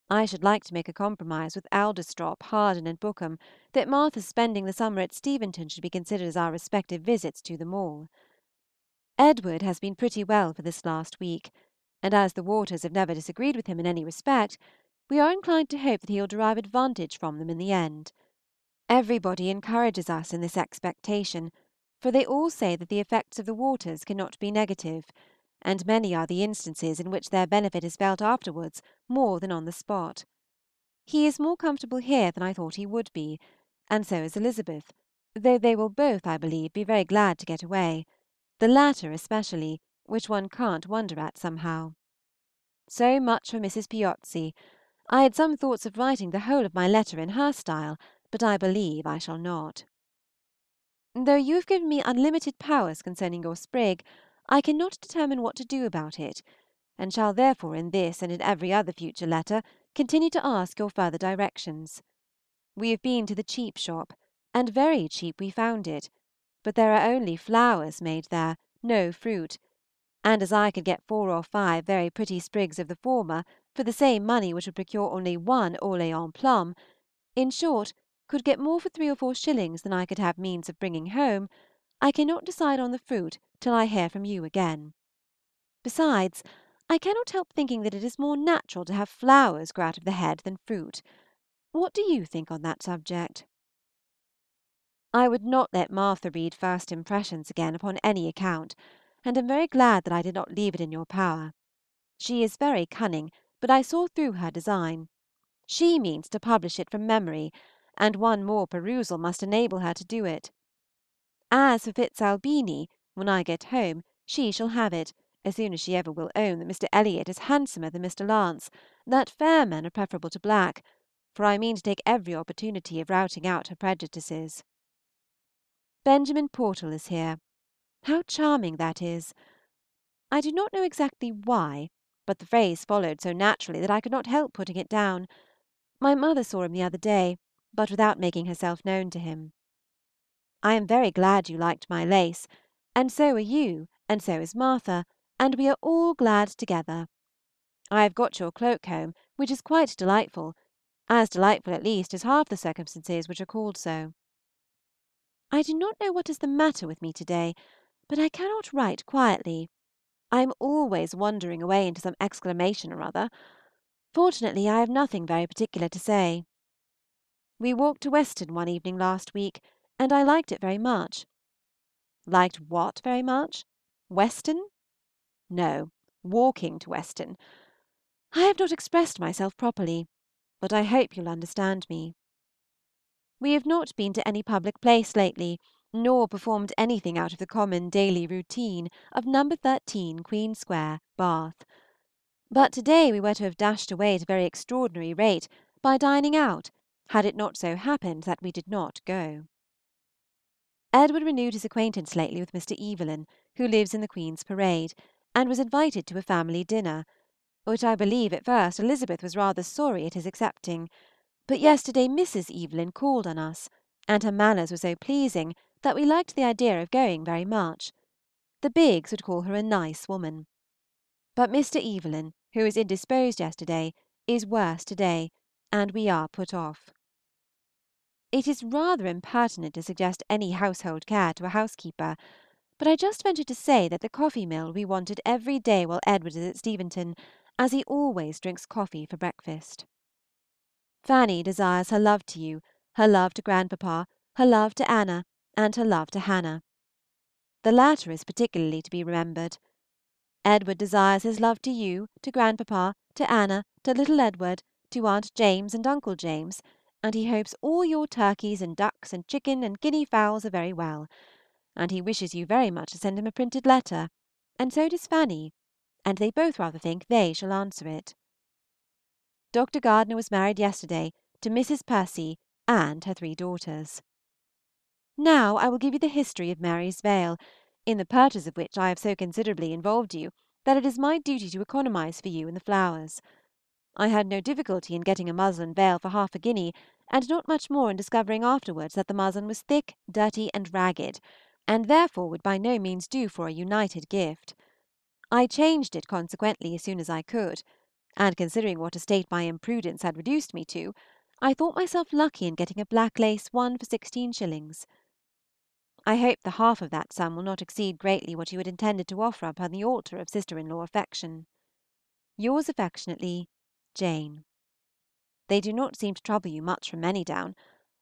I should like to make a compromise with Adlestrop, Harden, and Bookham, that Martha's spending the summer at Steventon should be considered as our respective visits to them all. Edward has been pretty well for this last week and as the waters have never disagreed with him in any respect, we are inclined to hope that he will derive advantage from them in the end. Everybody encourages us in this expectation, for they all say that the effects of the waters cannot be negative, and many are the instances in which their benefit is felt afterwards more than on the spot. He is more comfortable here than I thought he would be, and so is Elizabeth, though they will both, I believe, be very glad to get away, the latter especially, which one can't wonder at somehow. So much for Mrs. Piozzi. I had some thoughts of writing the whole of my letter in her style, but I believe I shall not. Though you have given me unlimited powers concerning your sprig, I cannot determine what to do about it, and shall therefore in this and in every other future letter continue to ask your further directions. We have been to the cheap shop, and very cheap we found it, but there are only flowers made there, no fruit, and as I could get four or five very pretty sprigs of the former for the same money which would procure only one Orleans plum, in short, could get more for three or four shillings than I could have means of bringing home, I cannot decide on the fruit till I hear from you again. Besides, I cannot help thinking that it is more natural to have flowers grow out of the head than fruit. What do you think on that subject? I would not let Martha read First Impressions again upon any account and am very glad that I did not leave it in your power. She is very cunning, but I saw through her design. She means to publish it from memory, and one more perusal must enable her to do it. As for Fitzalbini, when I get home she shall have it, as soon as she ever will own that Mr. Elliot is handsomer than Mr. Lance, that fair men are preferable to black, for I mean to take every opportunity of routing out her prejudices. Benjamin Portal is here. How charming that is! I do not know exactly why, but the phrase followed so naturally that I could not help putting it down. My mother saw him the other day, but without making herself known to him. I am very glad you liked my lace, and so are you, and so is Martha, and we are all glad together. I have got your cloak home, which is quite delightful, as delightful at least as half the circumstances which are called so. I do not know what is the matter with me to day but I cannot write quietly. I am always wandering away into some exclamation or other. Fortunately, I have nothing very particular to say. We walked to Weston one evening last week, and I liked it very much. Liked what very much? Weston? No, walking to Weston. I have not expressed myself properly, but I hope you'll understand me. We have not been to any public place lately, nor performed anything out of the common daily routine of No. 13 Queen Square, Bath. But to day we were to have dashed away at a very extraordinary rate by dining out, had it not so happened that we did not go. Edward renewed his acquaintance lately with Mr. Evelyn, who lives in the Queen's Parade, and was invited to a family dinner, which I believe at first Elizabeth was rather sorry at his accepting; but yesterday Mrs. Evelyn called on us, and her manners were so pleasing that we liked the idea of going very much. The Biggs would call her a nice woman. But Mr. Evelyn, who was indisposed yesterday, is worse to day, and we are put off. It is rather impertinent to suggest any household care to a housekeeper, but I just venture to say that the coffee mill will be wanted every day while Edward is at Steventon, as he always drinks coffee for breakfast. Fanny desires her love to you, her love to grandpapa, her love to Anna, and her love to Hannah. The latter is particularly to be remembered. Edward desires his love to you, to grandpapa, to Anna, to little Edward, to Aunt James and Uncle James, and he hopes all your turkeys and ducks and chicken and guinea fowls are very well; and he wishes you very much to send him a printed letter, and so does Fanny, and they both rather think they shall answer it. Dr. Gardner was married yesterday to Mrs. Percy and her three daughters. Now I will give you the history of Mary's Veil, in the purchase of which I have so considerably involved you that it is my duty to economize for you in the flowers. I had no difficulty in getting a muslin veil for half a guinea, and not much more in discovering afterwards that the muslin was thick, dirty, and ragged, and therefore would by no means do for a united gift. I changed it consequently as soon as I could, and considering what a state my imprudence had reduced me to, I thought myself lucky in getting a black lace one for sixteen shillings. I hope the half of that sum will not exceed greatly what you had intended to offer upon the altar of sister in law affection. Yours affectionately, JANE. They do not seem to trouble you much from Manydown.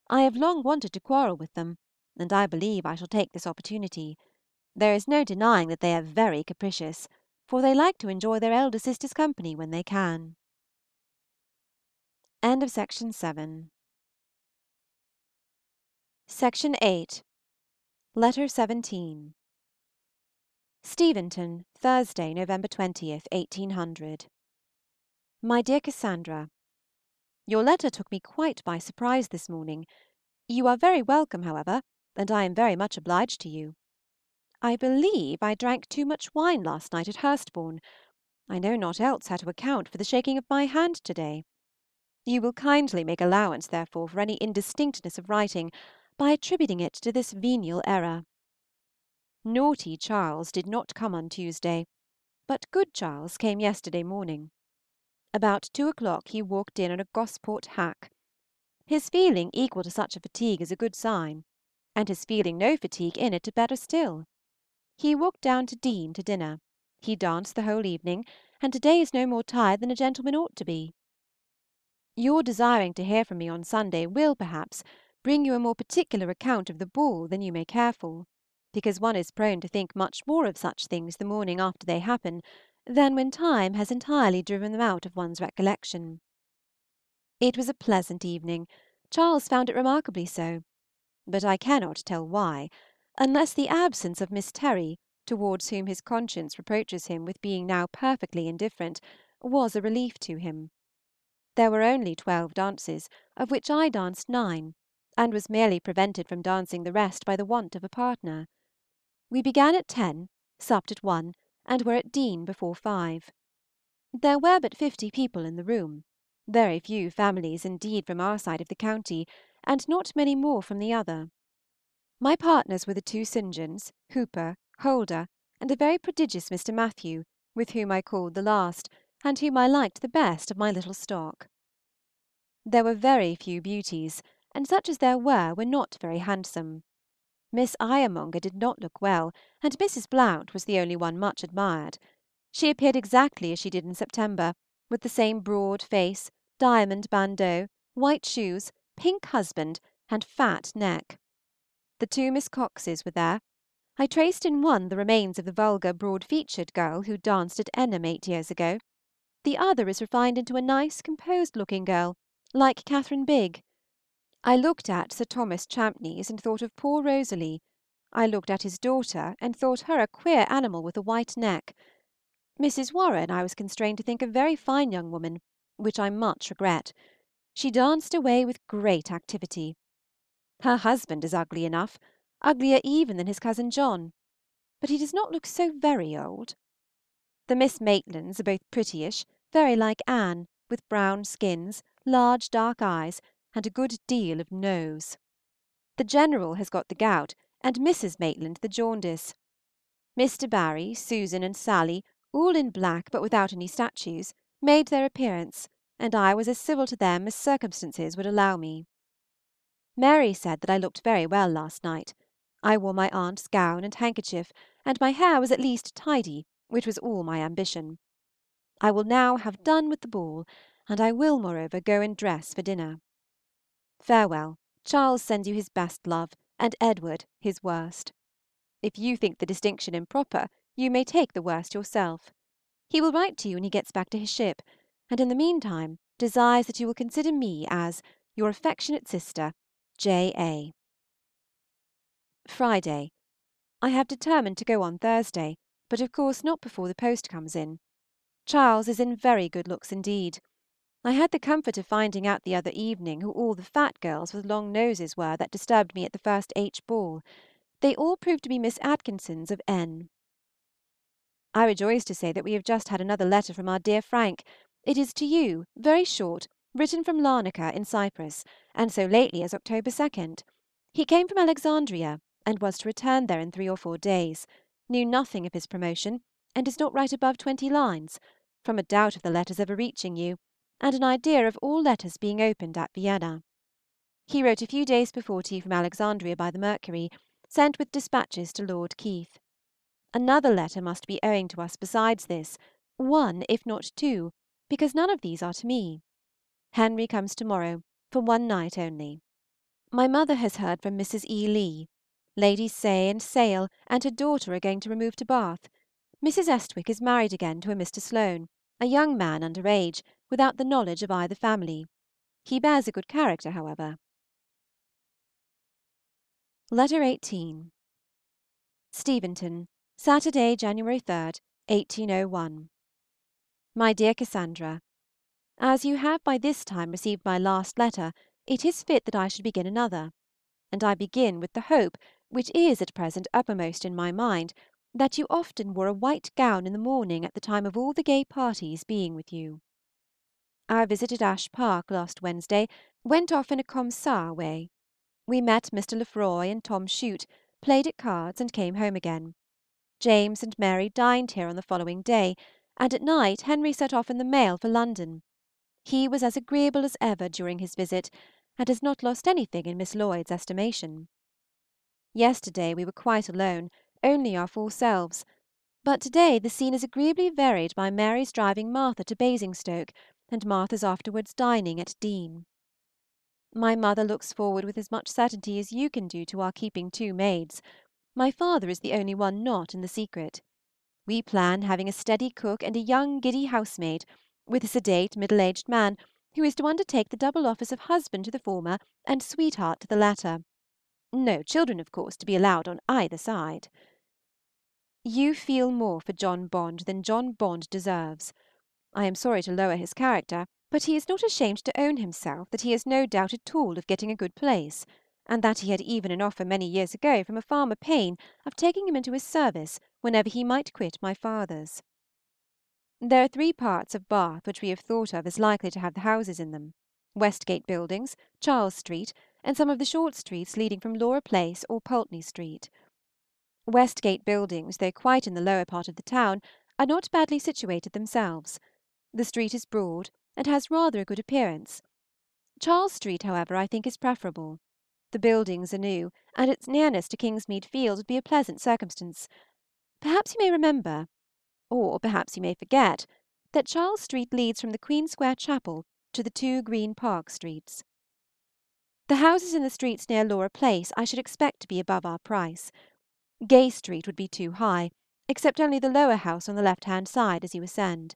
I have long wanted to quarrel with them, and I believe I shall take this opportunity. There is no denying that they are very capricious, for they like to enjoy their elder sister's company when they can. End of Section 7. Section 8. Letter 17. Steventon, Thursday, November 20, 1800. My dear Cassandra, Your letter took me quite by surprise this morning. You are very welcome, however, and I am very much obliged to you. I believe I drank too much wine last night at Hurstbourne. I know not else how to account for the shaking of my hand to day. You will kindly make allowance, therefore, for any indistinctness of writing by attributing it to this venial error. Naughty Charles did not come on Tuesday, but good Charles came yesterday morning. About two o'clock he walked in on a Gosport hack. His feeling equal to such a fatigue is a good sign, and his feeling no fatigue in it a better still. He walked down to Deane to dinner, he danced the whole evening, and to day is no more tired than a gentleman ought to be. Your desiring to hear from me on Sunday will, perhaps, bring you a more particular account of the ball than you may care for, because one is prone to think much more of such things the morning after they happen than when time has entirely driven them out of one's recollection. It was a pleasant evening; Charles found it remarkably so, but I cannot tell why, unless the absence of Miss Terry, towards whom his conscience reproaches him with being now perfectly indifferent, was a relief to him. There were only twelve dances, of which I danced nine and was merely prevented from dancing the rest by the want of a partner. We began at ten, supped at one, and were at Deane before five. There were but fifty people in the room, very few families indeed from our side of the county, and not many more from the other. My partners were the two St. Johns, Hooper, Holder, and a very prodigious Mr. Mathew, with whom I called the last, and whom I liked the best of my little stock. There were very few beauties, and such as there were were not very handsome. Miss Iremonger did not look well, and Mrs. Blount was the only one much admired. She appeared exactly as she did in September, with the same broad face, diamond bandeau, white shoes, pink husband, and fat neck. The two Miss Coxes were there. I traced in one the remains of the vulgar broad-featured girl who danced at Enham eight years ago. The other is refined into a nice composed-looking girl, like Catherine Bigg. I looked at Sir Thomas Champneys and thought of poor Rosalie; I looked at his daughter and thought her a queer animal with a white neck. Mrs. Warren I was constrained to think a very fine young woman, which I much regret. She danced away with great activity. Her husband is ugly enough, uglier even than his cousin John, but he does not look so very old. The Miss Maitlands are both prettyish, very like Anne, with brown skins, large dark eyes, and a good deal of nose. The General has got the gout, and Mrs. Maitland the jaundice. Mr. Barry, Susan, and Sally, all in black but without any statues, made their appearance, and I was as civil to them as circumstances would allow me. Mary said that I looked very well last night. I wore my aunt's gown and handkerchief, and my hair was at least tidy, which was all my ambition. I will now have done with the ball, and I will, moreover, go and dress for dinner. Farewell. Charles sends you his best love, and Edward his worst. If you think the distinction improper, you may take the worst yourself. He will write to you when he gets back to his ship, and in the meantime desires that you will consider me as Your affectionate sister, J. A. Friday. I have determined to go on Thursday, but of course not before the post comes in. Charles is in very good looks indeed. I had the comfort of finding out the other evening who all the fat girls with long noses were that disturbed me at the first H. ball. They all proved to be Miss Atkinsons of N. I rejoice to say that we have just had another letter from our dear Frank. It is to you, very short, written from Larnaca in Cyprus, and so lately as October 2. He came from Alexandria, and was to return there in three or four days, knew nothing of his promotion, and does not write above twenty lines, from a doubt of the letters ever reaching you and an idea of all letters being opened at Vienna. He wrote a few days before to you from Alexandria by the Mercury, sent with dispatches to Lord Keith. Another letter must be owing to us besides this, one, if not two, because none of these are to me. Henry comes to morrow, for one night only. My mother has heard from Mrs. E. Lee. Lady Saye and Sele and her daughter are going to remove to Bath. Mrs. Estwick is married again to a Mr. Sloane, a young man under age, without the knowledge of either family. He bears a good character, however. Letter 18. Steventon, Saturday, January 3, 1801. My dear Cassandra, As you have by this time received my last letter, it is fit that I should begin another, and I begin with the hope, which is at present uppermost in my mind, that you often wore a white gown in the morning at the time of all the gay parties being with you. I visited Ash Park last Wednesday, went off in a comme way. We met Mr. Lefroy and Tom Chute, played at cards, and came home again. James and Mary dined here on the following day, and at night Henry set off in the mail for London. He was as agreeable as ever during his visit, and has not lost anything in Miss Lloyd's estimation. Yesterday we were quite alone, only our four selves, but to day the scene is agreeably varied by Mary's driving Martha to Basingstoke, and Martha's afterwards dining at Deane. My mother looks forward with as much certainty as you can do to our keeping two maids. My father is the only one not in the secret. We plan having a steady cook and a young giddy housemaid, with a sedate middle aged man, who is to undertake the double office of husband to the former and sweetheart to the latter. No children, of course, to be allowed on either side. You feel more for John Bond than John Bond deserves. I am sorry to lower his character, but he is not ashamed to own himself that he has no doubt at all of getting a good place, and that he had even an offer many years ago from a farmer Payne of taking him into his service whenever he might quit my father's. There are three parts of Bath which we have thought of as likely to have the houses in them Westgate Buildings, Charles Street, and some of the short streets leading from Laura Place or Pulteney Street. Westgate Buildings, though quite in the lower part of the town, are not badly situated themselves. The street is broad, and has rather a good appearance. Charles Street, however, I think is preferable. The buildings are new, and its nearness to Kingsmead Fields would be a pleasant circumstance. Perhaps you may remember, or perhaps you may forget, that Charles Street leads from the Queen Square Chapel to the two Green Park Streets. The houses in the streets near Laura Place I should expect to be above our price. Gay Street would be too high, except only the lower house on the left-hand side as you ascend.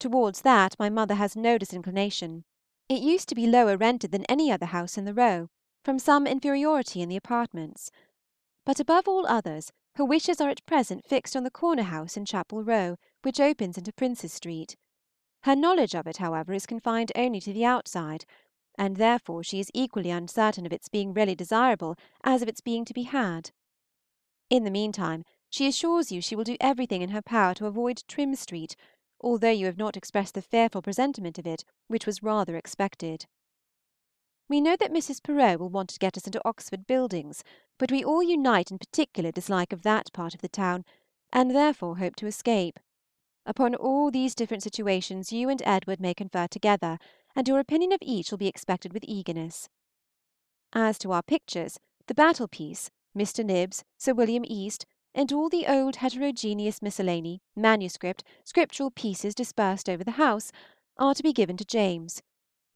Towards that my mother has no disinclination. It used to be lower rented than any other house in the row, from some inferiority in the apartments. But above all others, her wishes are at present fixed on the corner house in Chapel Row, which opens into Princes Street. Her knowledge of it, however, is confined only to the outside, and therefore she is equally uncertain of its being really desirable as of its being to be had. In the meantime, She assures you she will do everything in her power to avoid Trim Street, although you have not expressed the fearful presentiment of it which was rather expected. We know that Mrs. Perrot will want to get us into Oxford Buildings, but we all unite in particular dislike of that part of the town, and therefore hope to escape. Upon all these different situations you and Edward may confer together, and your opinion of each will be expected with eagerness. As to our pictures, the Battle piece, Mr. Nibbs, Sir William East, and all the old heterogeneous miscellany, manuscript, scriptural pieces dispersed over the house, are to be given to James.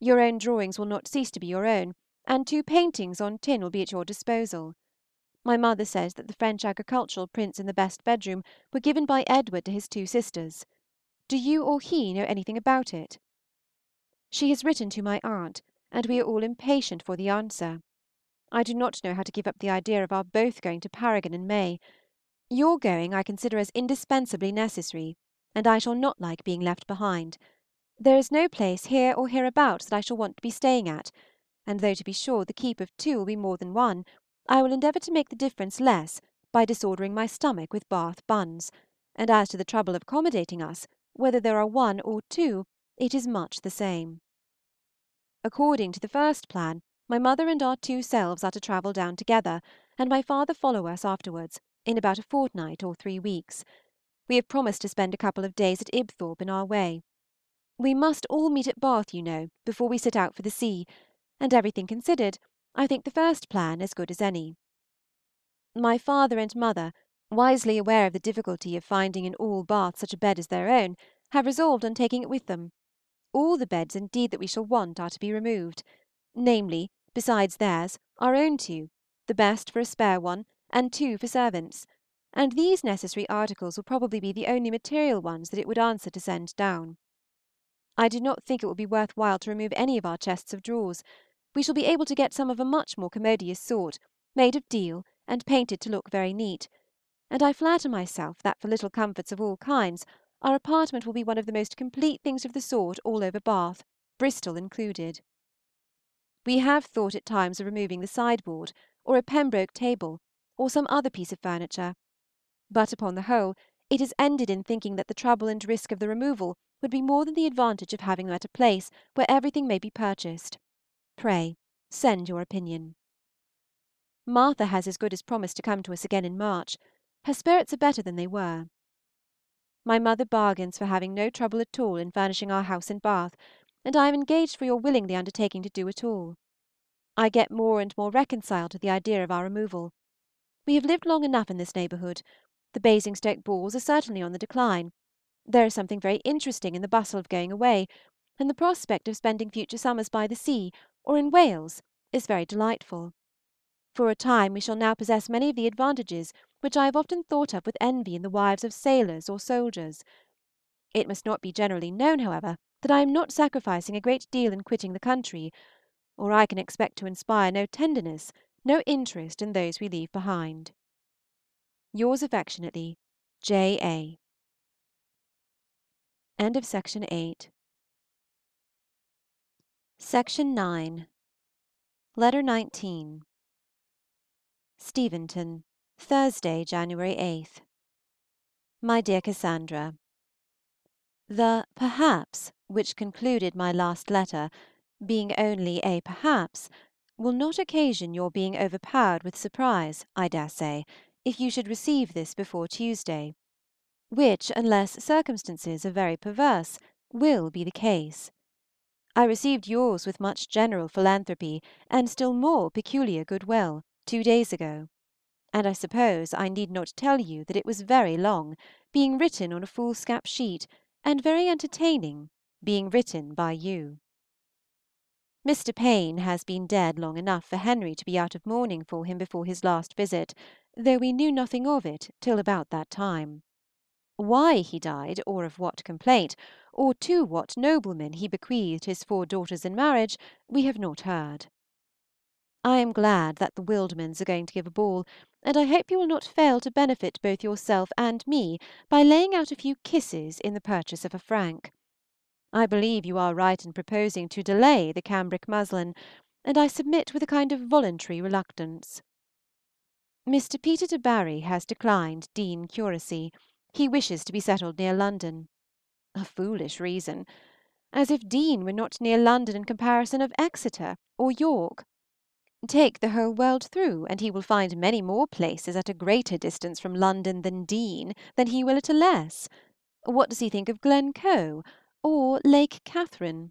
Your own drawings will not cease to be your own, and two paintings on tin will be at your disposal. My mother says that the French agricultural prints in the best bedroom were given by Edward to his two sisters. Do you or he know anything about it? She has written to my aunt, and we are all impatient for the answer. I do not know how to give up the idea of our both going to Paragon in May. Your going I consider as indispensably necessary, and I shall not like being left behind. There is no place here or hereabouts that I shall want to be staying at, and though to be sure the keep of two will be more than one, I will endeavor to make the difference less by disordering my stomach with Bath buns; and as to the trouble of accommodating us, whether there are one or two, it is much the same. According to the first plan, my mother and our two selves are to travel down together, and my father follow us afterwards, in about a fortnight or three weeks. We have promised to spend a couple of days at Ibthorp in our way. We must all meet at Bath, you know, before we set out for the sea, and everything considered, I think the first plan as good as any. My father and mother, wisely aware of the difficulty of finding in all Bath such a bed as their own, have resolved on taking it with them. All the beds indeed that we shall want are to be removed, namely, besides theirs, our own two, the best for a spare one, and two for servants; and these necessary articles will probably be the only material ones that it would answer to send down. I do not think it will be worth while to remove any of our chests of drawers; we shall be able to get some of a much more commodious sort, made of deal, and painted to look very neat; and I flatter myself that for little comforts of all kinds our apartment will be one of the most complete things of the sort all over Bath, Bristol included. We have thought at times of removing the sideboard, or a Pembroke table, or some other piece of furniture; but upon the whole it has ended in thinking that the trouble and risk of the removal would be more than the advantage of having them at a place where everything may be purchased. Pray send your opinion. Martha has as good as promised to come to us again in March. Her spirits are better than they were. My mother bargains for having no trouble at all in furnishing our house in Bath, and I am engaged for your willingly undertaking to do it all. I get more and more reconciled to the idea of our removal. We have lived long enough in this neighborhood. The Basingstoke balls are certainly on the decline, there is something very interesting in the bustle of going away, and the prospect of spending future summers by the sea, or in Wales, is very delightful. For a time we shall now possess many of the advantages which I have often thought of with envy in the wives of sailors or soldiers. It must not be generally known, however, that I am not sacrificing a great deal in quitting the country, or I can expect to inspire no tenderness, no interest in those we leave behind. Yours affectionately, J. A. End of Section 8 Section 9 Letter 19 Steventon, Thursday (January 8). My dear Cassandra, The perhaps which concluded my last letter, being only a perhaps, will not occasion your being overpowered with surprise, I dare say, if you should receive this before Tuesday which, unless circumstances are very perverse, will be the case. I received yours with much general philanthropy and still more peculiar goodwill, two days ago, and I suppose I need not tell you that it was very long, being written on a foolscap sheet, and very entertaining, being written by you. Mr. Payne has been dead long enough for Henry to be out of mourning for him before his last visit, though we knew nothing of it till about that time. Why he died, or of what complaint, or to what nobleman he bequeathed his four daughters in marriage, we have not heard. I am glad that the Wildmans are going to give a ball, and I hope you will not fail to benefit both yourself and me by laying out a few kisses in the purchase of a frank. I believe you are right in proposing to delay the cambric muslin, and I submit with a kind of voluntary reluctance. Mr. Peter de Bary has declined Deane curacy; he wishes to be settled near London. A foolish reason! As if Deane were not near London in comparison of Exeter or York! Take the whole world through, and he will find many more places at a greater distance from London than Deane than he will at a less. What does he think of Glencoe or Lake Catherine?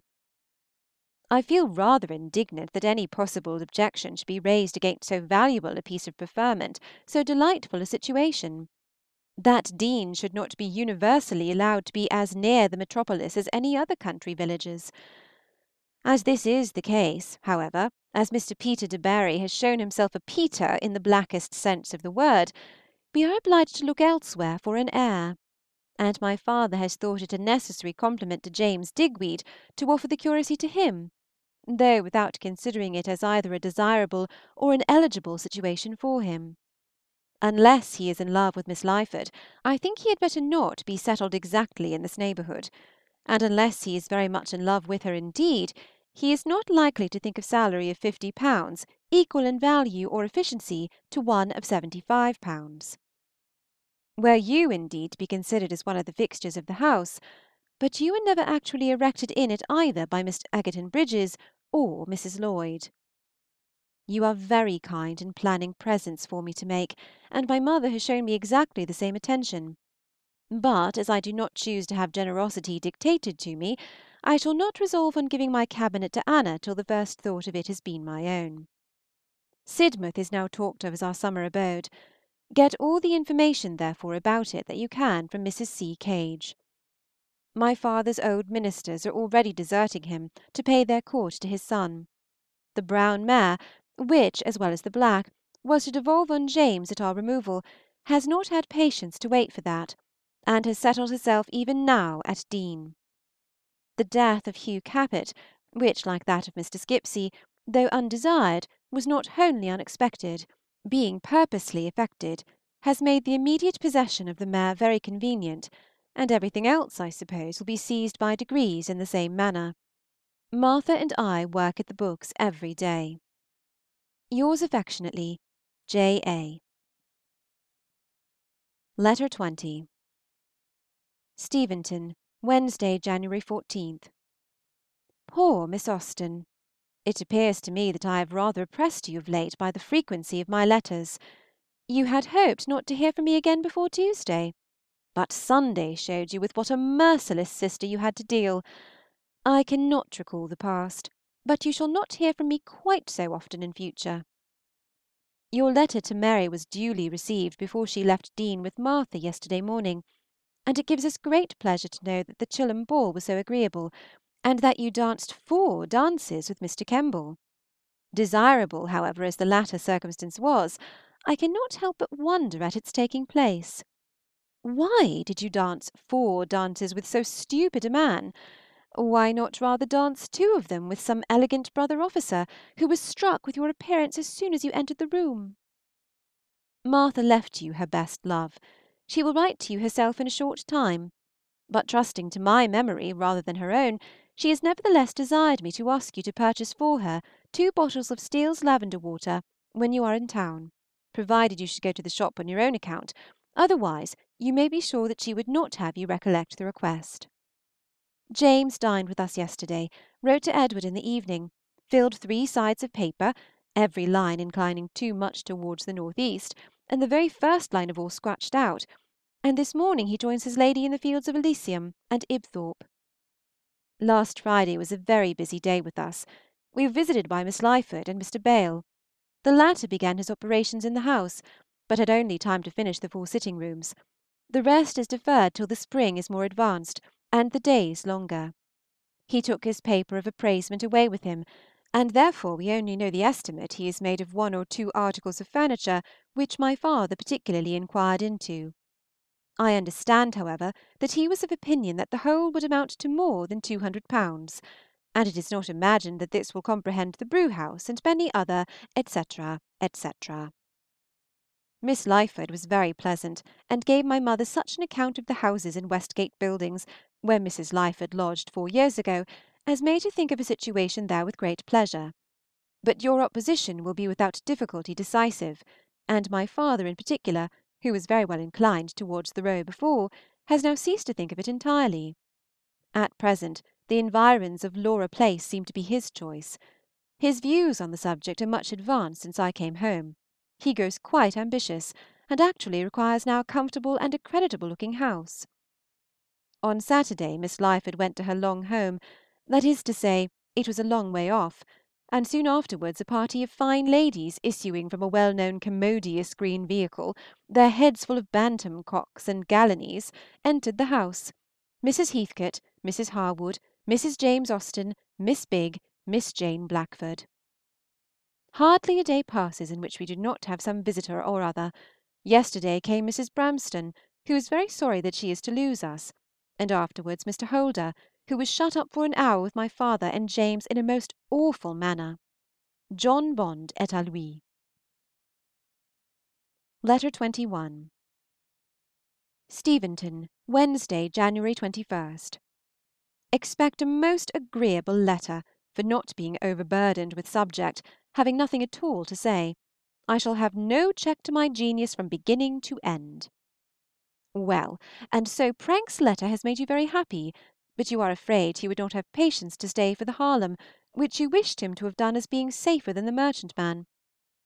I feel rather indignant that any possible objection should be raised against so valuable a piece of preferment, so delightful a situation. That Deane should not be universally allowed to be as near the metropolis as any other country villages. As this is the case, however, as Mr. Peter de Bary has shown himself a Peter in the blackest sense of the word, we are obliged to look elsewhere for an heir, and my father has thought it a necessary compliment to James Digweed to offer the curacy to him, though without considering it as either a desirable or an eligible situation for him. Unless he is in love with Miss Lyford, I think he had better not be settled exactly in this neighborhood; and unless he is very much in love with her indeed, he is not likely to think a salary of 50_l._ equal in value or efficiency to one of 75_l._ Were you indeed to be considered as one of the fixtures of the house but you were never actually erected in it either by Mr. Egerton Brydges or Mrs. Lloyd. You are very kind in planning presents for me to make, and my mother has shown me exactly the same attention; but as I do not choose to have generosity dictated to me, I shall not resolve on giving my cabinet to Anna till the first thought of it has been my own. Sidmouth is now talked of as our summer abode. Get all the information, therefore, about it that you can from Mrs. C. Cage. My father's old ministers are already deserting him to pay their court to his son. The brown mare, which, as well as the black, was to devolve on James at our removal, has not had patience to wait for that, and has settled herself even now at Deane. The death of Hugh Capet, which, like that of Mr. Skipsey, though undesired, was not wholly unexpected, being purposely effected, has made the immediate possession of the mare very convenient and everything else, I suppose, will be seized by degrees in the same manner. Martha and I work at the books every day. Yours affectionately, J. A. Letter 20. STEVENTON, Wednesday (January 14). Poor Miss Austen! It appears to me that I have rather oppressed you of late by the frequency of my letters. You had hoped not to hear from me again before Tuesday. But Sunday showed you with what a merciless sister you had to deal. I cannot recall the past, but you shall not hear from me quite so often in future. Your letter to Mary was duly received before she left Deane with Martha yesterday morning, and it gives us great pleasure to know that the Chilham ball was so agreeable, and that you danced four dances with Mr. Kemble. Desirable, however, as the latter circumstance was, I cannot help but wonder at its taking place. Why did you dance four dances with so stupid a man? Why not rather dance two of them with some elegant brother officer, who was struck with your appearance as soon as you entered the room? Martha left you her best love. She will write to you herself in a short time; but trusting to my memory rather than her own, she has nevertheless desired me to ask you to purchase for her two bottles of Steele's lavender water when you are in town, provided you should go to the shop on your own account, otherwise you may be sure that she would not have you recollect the request. James dined with us yesterday, wrote to Edward in the evening, filled three sides of paper, every line inclining too much towards the north-east, and the very first line of all scratched out, and this morning he joins his lady in the fields of Elysium and Ibthorp. Last Friday was a very busy day with us. We were visited by Miss Lyford and Mr. Bale. The latter began his operations in the house, but had only time to finish the four sitting rooms. The rest is deferred till the spring is more advanced and the days longer. He took his paper of appraisement away with him, and therefore we only know the estimate he has made of one or two articles of furniture which my father particularly inquired into. I understand, however, that he was of opinion that the whole would amount to more than £200, and it is not imagined that this will comprehend the brewhouse and many other, etc., etc. Miss Lyford was very pleasant, and gave my mother such an account of the houses in Westgate Buildings, where Mrs. Lyford lodged four years ago, as made her think of a situation there with great pleasure. But your opposition will be without difficulty decisive. and my father in particular, who was very well inclined towards the Row before, has now ceased to think of it entirely. At present the environs of Laura Place seem to be his choice. His views on the subject are much advanced since I came home; he grows quite ambitious, and actually requires now a comfortable and a creditable looking house. On Saturday Miss Lyford went to her long home, that is to say, it was a long way off, and soon afterwards a party of fine ladies issuing from a well known commodious green vehicle, their heads full of bantam cocks and galeonies, entered the house, Mrs. Heathcote, Mrs. Harwood, Mrs. James Austen, Miss Bigg, Miss Jane Blackford. Hardly a day passes in which we do not have some visitor or other. Yesterday came Mrs. Bramston, who is very sorry that she is to lose us, and afterwards Mr. Holder, who was shut up for an hour with my father and James in a most awful manner. John Bond est à lui. Letter 21. Steventon, Wednesday (January 21). Expect a most agreeable letter, for not being overburdened with subject, having nothing at all to say. I shall have no check to my genius from beginning to end. Well, and so Frank's letter has made you very happy, but you are afraid he would not have patience to stay for the Haarlem, which you wished him to have done as being safer than the merchantman.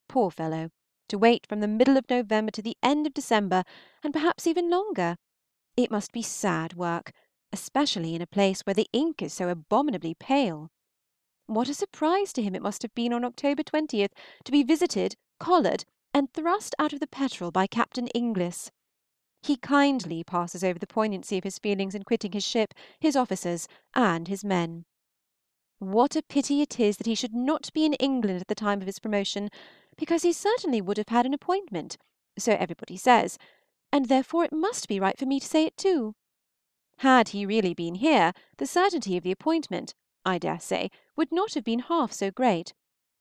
Poor fellow! to wait from the middle of November to the end of December, and perhaps even longer! It must be sad work, especially in a place where the ink is so abominably pale. What a surprise to him it must have been on October 20th to be visited, collared, and thrust out of the Peterel by Captain Inglis! He kindly passes over the poignancy of his feelings in quitting his ship, his officers, and his men. What a pity it is that he should not be in England at the time of his promotion, because he certainly would have had an appointment, so everybody says, and therefore it must be right for me to say it too. Had he really been here, the certainty of the appointment, I dare say, would not have been half so great,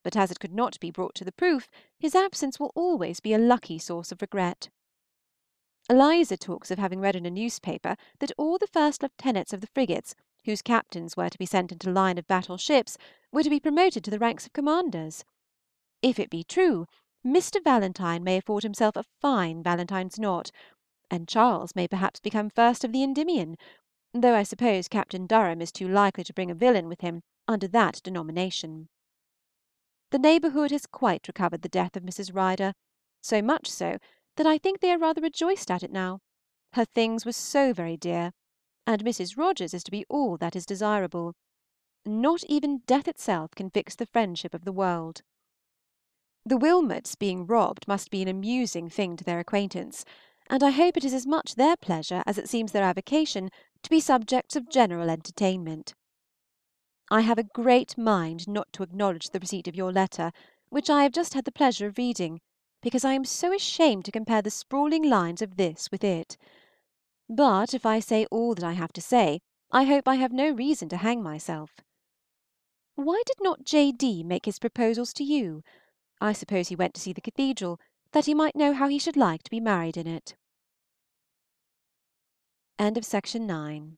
but as it could not be brought to the proof, his absence will always be a lucky source of regret. Eliza talks of having read in a newspaper that all the first lieutenants of the frigates, whose captains were to be sent into line of battle ships, were to be promoted to the ranks of commanders. If it be true, Mr. Valentine may afford himself a fine Valentine's knot, and Charles may perhaps become first of the Endymion, though I suppose Captain Durham is too likely to bring a villain with him under that denomination. The neighborhood has quite recovered the death of Mrs. Rider, so much so that I think they are rather rejoiced at it now, her things were so very dear, and Mrs. Rogers is to be all that is desirable. Not even death itself can fix the friendship of the world. The Wilmots being robbed must be an amusing thing to their acquaintance, and I hope it is as much their pleasure as it seems their avocation to be subjects of general entertainment. I have a great mind not to acknowledge the receipt of your letter, which I have just had the pleasure of reading, because I am so ashamed to compare the sprawling lines of this with it. But if I say all that I have to say, I hope I have no reason to hang myself. Why did not J. D. make his proposals to you? I suppose he went to see the cathedral, that he might know how he should like to be married in it. End of section 9.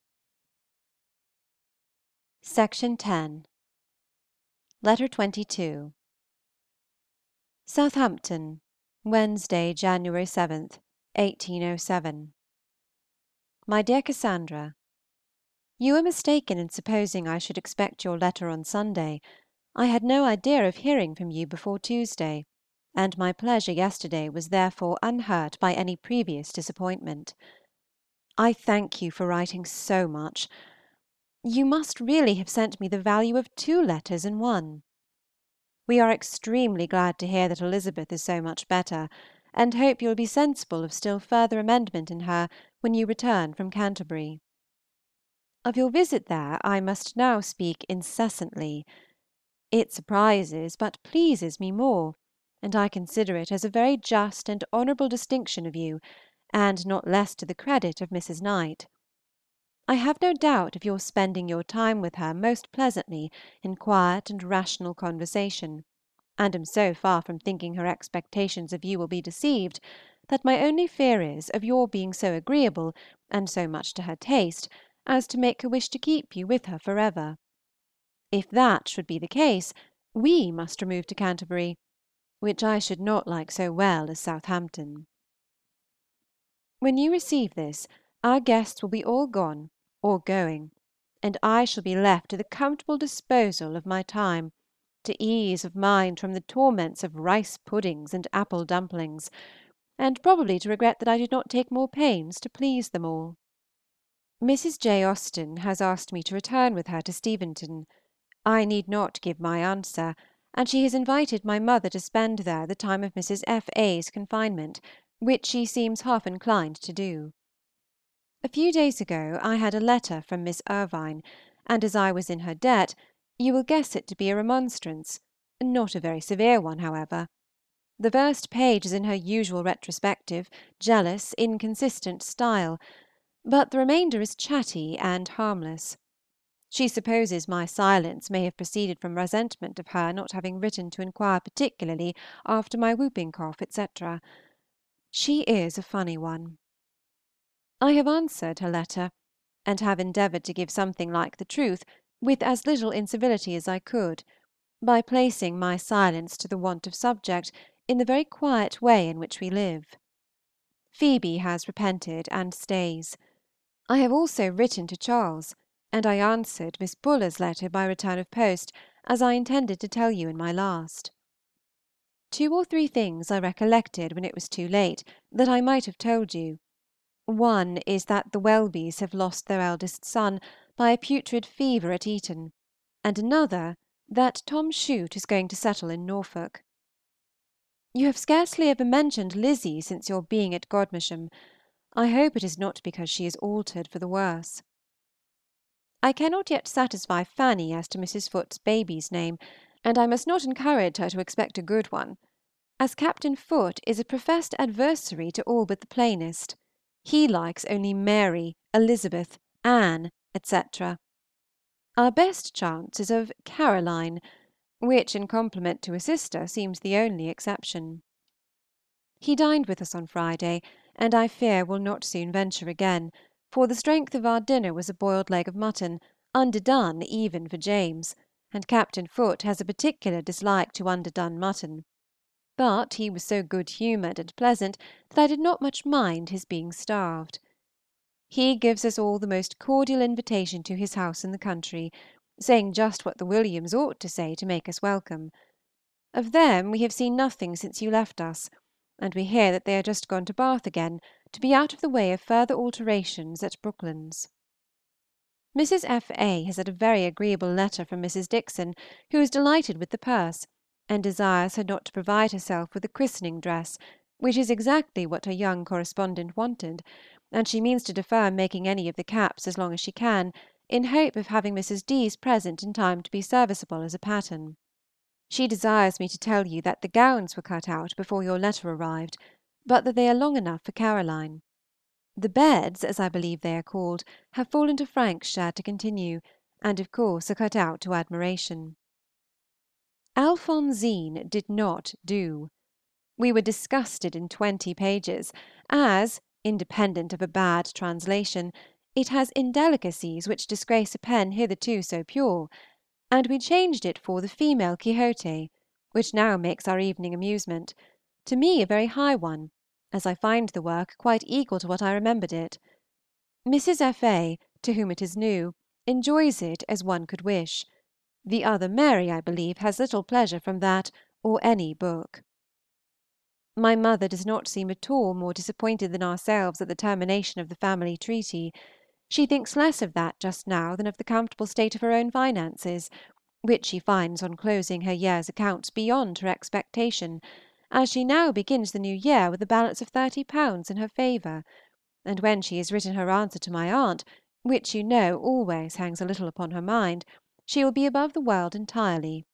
Section 10. Letter 22. Southampton, Wednesday, January 7, 1807. My dear Cassandra, You are mistaken in supposing I should expect your letter on Sunday. I had no idea of hearing from you before Tuesday, and my pleasure yesterday was therefore unhurt by any previous disappointment. I thank you for writing so much. You must really have sent me the value of two letters in one. We are extremely glad to hear that Elizabeth is so much better, and hope you will be sensible of still further amendment in her when you return from Canterbury. Of your visit there I must now speak incessantly. It surprises but pleases me more, and I consider it as a very just and honorable distinction of you, and not less to the credit of Mrs. Knight. I have no doubt of your spending your time with her most pleasantly in quiet and rational conversation, and am so far from thinking her expectations of you will be deceived, that my only fear is of your being so agreeable and so much to her taste as to make her wish to keep you with her forever. If that should be the case, we must remove to Canterbury. which I should not like so well as Southampton. When you receive this, our guests will be all gone or going, and I shall be left to the comfortable disposal of my time, to ease of mind from the torments of rice puddings and apple dumplings, and probably to regret that I did not take more pains to please them all. Mrs. J. Austen has asked me to return with her to Steventon. I need not give my answer, and she has invited my mother to spend there the time of Mrs. F. A.'s confinement, which she seems half inclined to do. A few days ago I had a letter from Miss Irvine, and as I was in her debt, you will guess it to be a remonstrance, not a very severe one, however. The first page is in her usual retrospective, jealous, inconsistent style, but the remainder is chatty and harmless. She supposes my silence may have proceeded from resentment of her not having written to inquire particularly after my whooping cough, etc. She is a funny one. I have answered her letter, and have endeavored to give something like the truth with as little incivility as I could, by placing my silence to the want of subject in the very quiet way in which we live. Phebe has repented and stays. I have also written to Charles, and I answered Miss Buller's letter by return of post, as I intended to tell you in my last. Two or three things I recollected when it was too late that I might have told you. One is that the Welbys have lost their eldest son by a putrid fever at Eton, and another that Tom Chute is going to settle in Norfolk. You have scarcely ever mentioned Lizzy since your being at Godmersham. I hope it is not because she is altered for the worse. I cannot yet satisfy Fanny as to Mrs. Foote's baby's name, and I must not encourage her to expect a good one, as Captain Foote is a professed adversary to all but the plainest. He likes only Mary, Elizabeth, Anne, etc. Our best chance is of Caroline, which in compliment to a sister seems the only exception. He dined with us on Friday, and I fear will not soon venture again, for the strength of our dinner was a boiled leg of mutton, underdone even for James, and Captain Foote has a particular dislike to underdone mutton but he was so good humored and pleasant that I did not much mind his being starved. He gives us all the most cordial invitation to his house in the country, saying just what the Williams ought to say to make us welcome. Of them we have seen nothing since you left us, and we hear that they are just gone to Bath again, to be out of the way of further alterations at Brooklands. Mrs. F. A. has had a very agreeable letter from Mrs. Dixon, who is delighted with the purse, and desires her not to provide herself with a christening dress, which is exactly what her young correspondent wanted, and she means to defer making any of the caps as long as she can, in hope of having Mrs. D.'s present in time to be serviceable as a pattern. She desires me to tell you that the gowns were cut out before your letter arrived, but that they are long enough for Caroline. The beds, as I believe they are called, have fallen to Frank's share to continue, and of course are cut out to admiration. Alphonsine did not do. We were disgusted in twenty pages, as, independent of a bad translation, it has indelicacies which disgrace a pen hitherto so pure, and we changed it for the female Quixote, which now makes our evening amusement, to me a very high one, as I find the work quite equal to what I remembered it. Mrs. F. A., to whom it is new, enjoys it as one could wish. The other Mary, I believe, has little pleasure from that or any book. My mother does not seem at all more disappointed than ourselves at the termination of the family treaty. She thinks less of that just now than of the comfortable state of her own finances, which she finds on closing her year's accounts beyond her expectation, as she now begins the new year with a balance of thirty pounds in her favor, and when she has written her answer to my aunt, which you know always hangs a little upon her mind, she will be above the world entirely.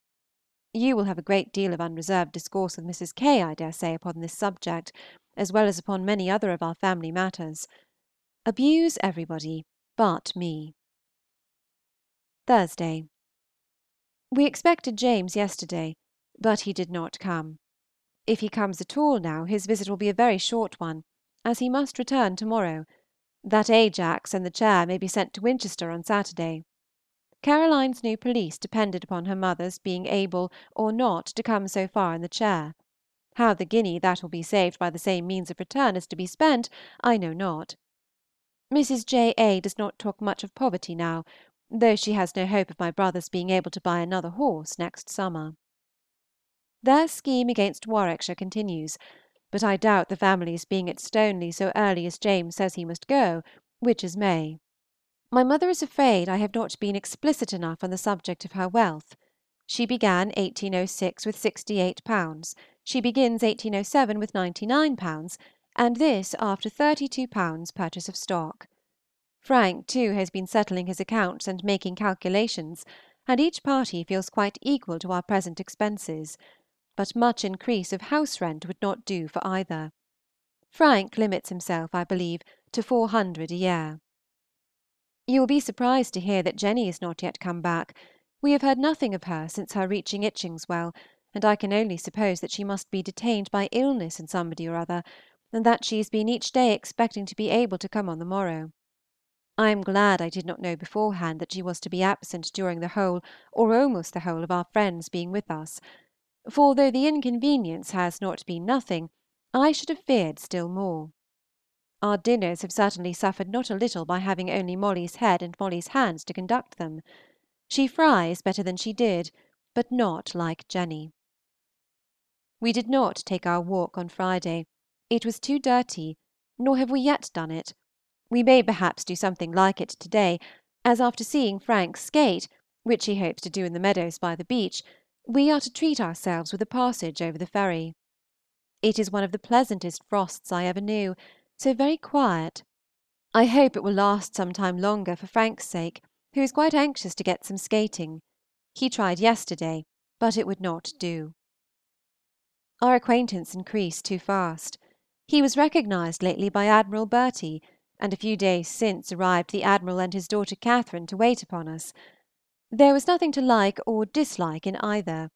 You will have a great deal of unreserved discourse with Mrs. K., I dare say, upon this subject, as well as upon many other of our family matters. Abuse everybody but me. Thursday. We expected James yesterday, but he did not come. If he comes at all now, his visit will be a very short one, as he must return to morrow. That Ajax and the chair may be sent to Winchester on Saturday. Caroline's new pelisse depended upon her mother's being able or not to come so far in the chair. How the guinea that will be saved by the same means of return is to be spent, I know not. Mrs. J. A. does not talk much of poverty now, though she has no hope of my brother's being able to buy another horse next summer. Their scheme against Warwickshire continues, but I doubt the family's being at Stoneleigh so early as James says he must go, which is May. My mother is afraid I have not been explicit enough on the subject of her wealth. She began 1806 with 68_l._; she begins 1807 with 99_l._, and this after 32_l._ purchase of stock. Frank, too, has been settling his accounts and making calculations, and each party feels quite equal to our present expenses, but much increase of house rent would not do for either. Frank limits himself, I believe, to 400 a year. You will be surprised to hear that Jenny is not yet come back. We have heard nothing of her since her reaching Itchingswell, and I can only suppose that she must be detained by illness in somebody or other, and that she has been each day expecting to be able to come on the morrow. I am glad I did not know beforehand that she was to be absent during the whole, or almost the whole, of our friends being with us; for though the inconvenience has not been nothing, I should have feared still more. Our dinners have certainly suffered not a little by having only Molly's head and Molly's hands to conduct them. She fries better than she did, but not like Jenny. We did not take our walk on Friday; it was too dirty, nor have we yet done it. We may perhaps do something like it to day, as after seeing Frank skate, which he hopes to do in the meadows by the beach, we are to treat ourselves with a passage over the ferry. It is one of the pleasantest frosts I ever knew, so very quiet. I hope it will last some time longer for Frank's sake, who is quite anxious to get some skating. He tried yesterday, but it would not do. Our acquaintance increased too fast. He was recognized lately by Admiral Bertie, and a few days since arrived the Admiral and his daughter Catherine to wait upon us. There was nothing to like or dislike in either.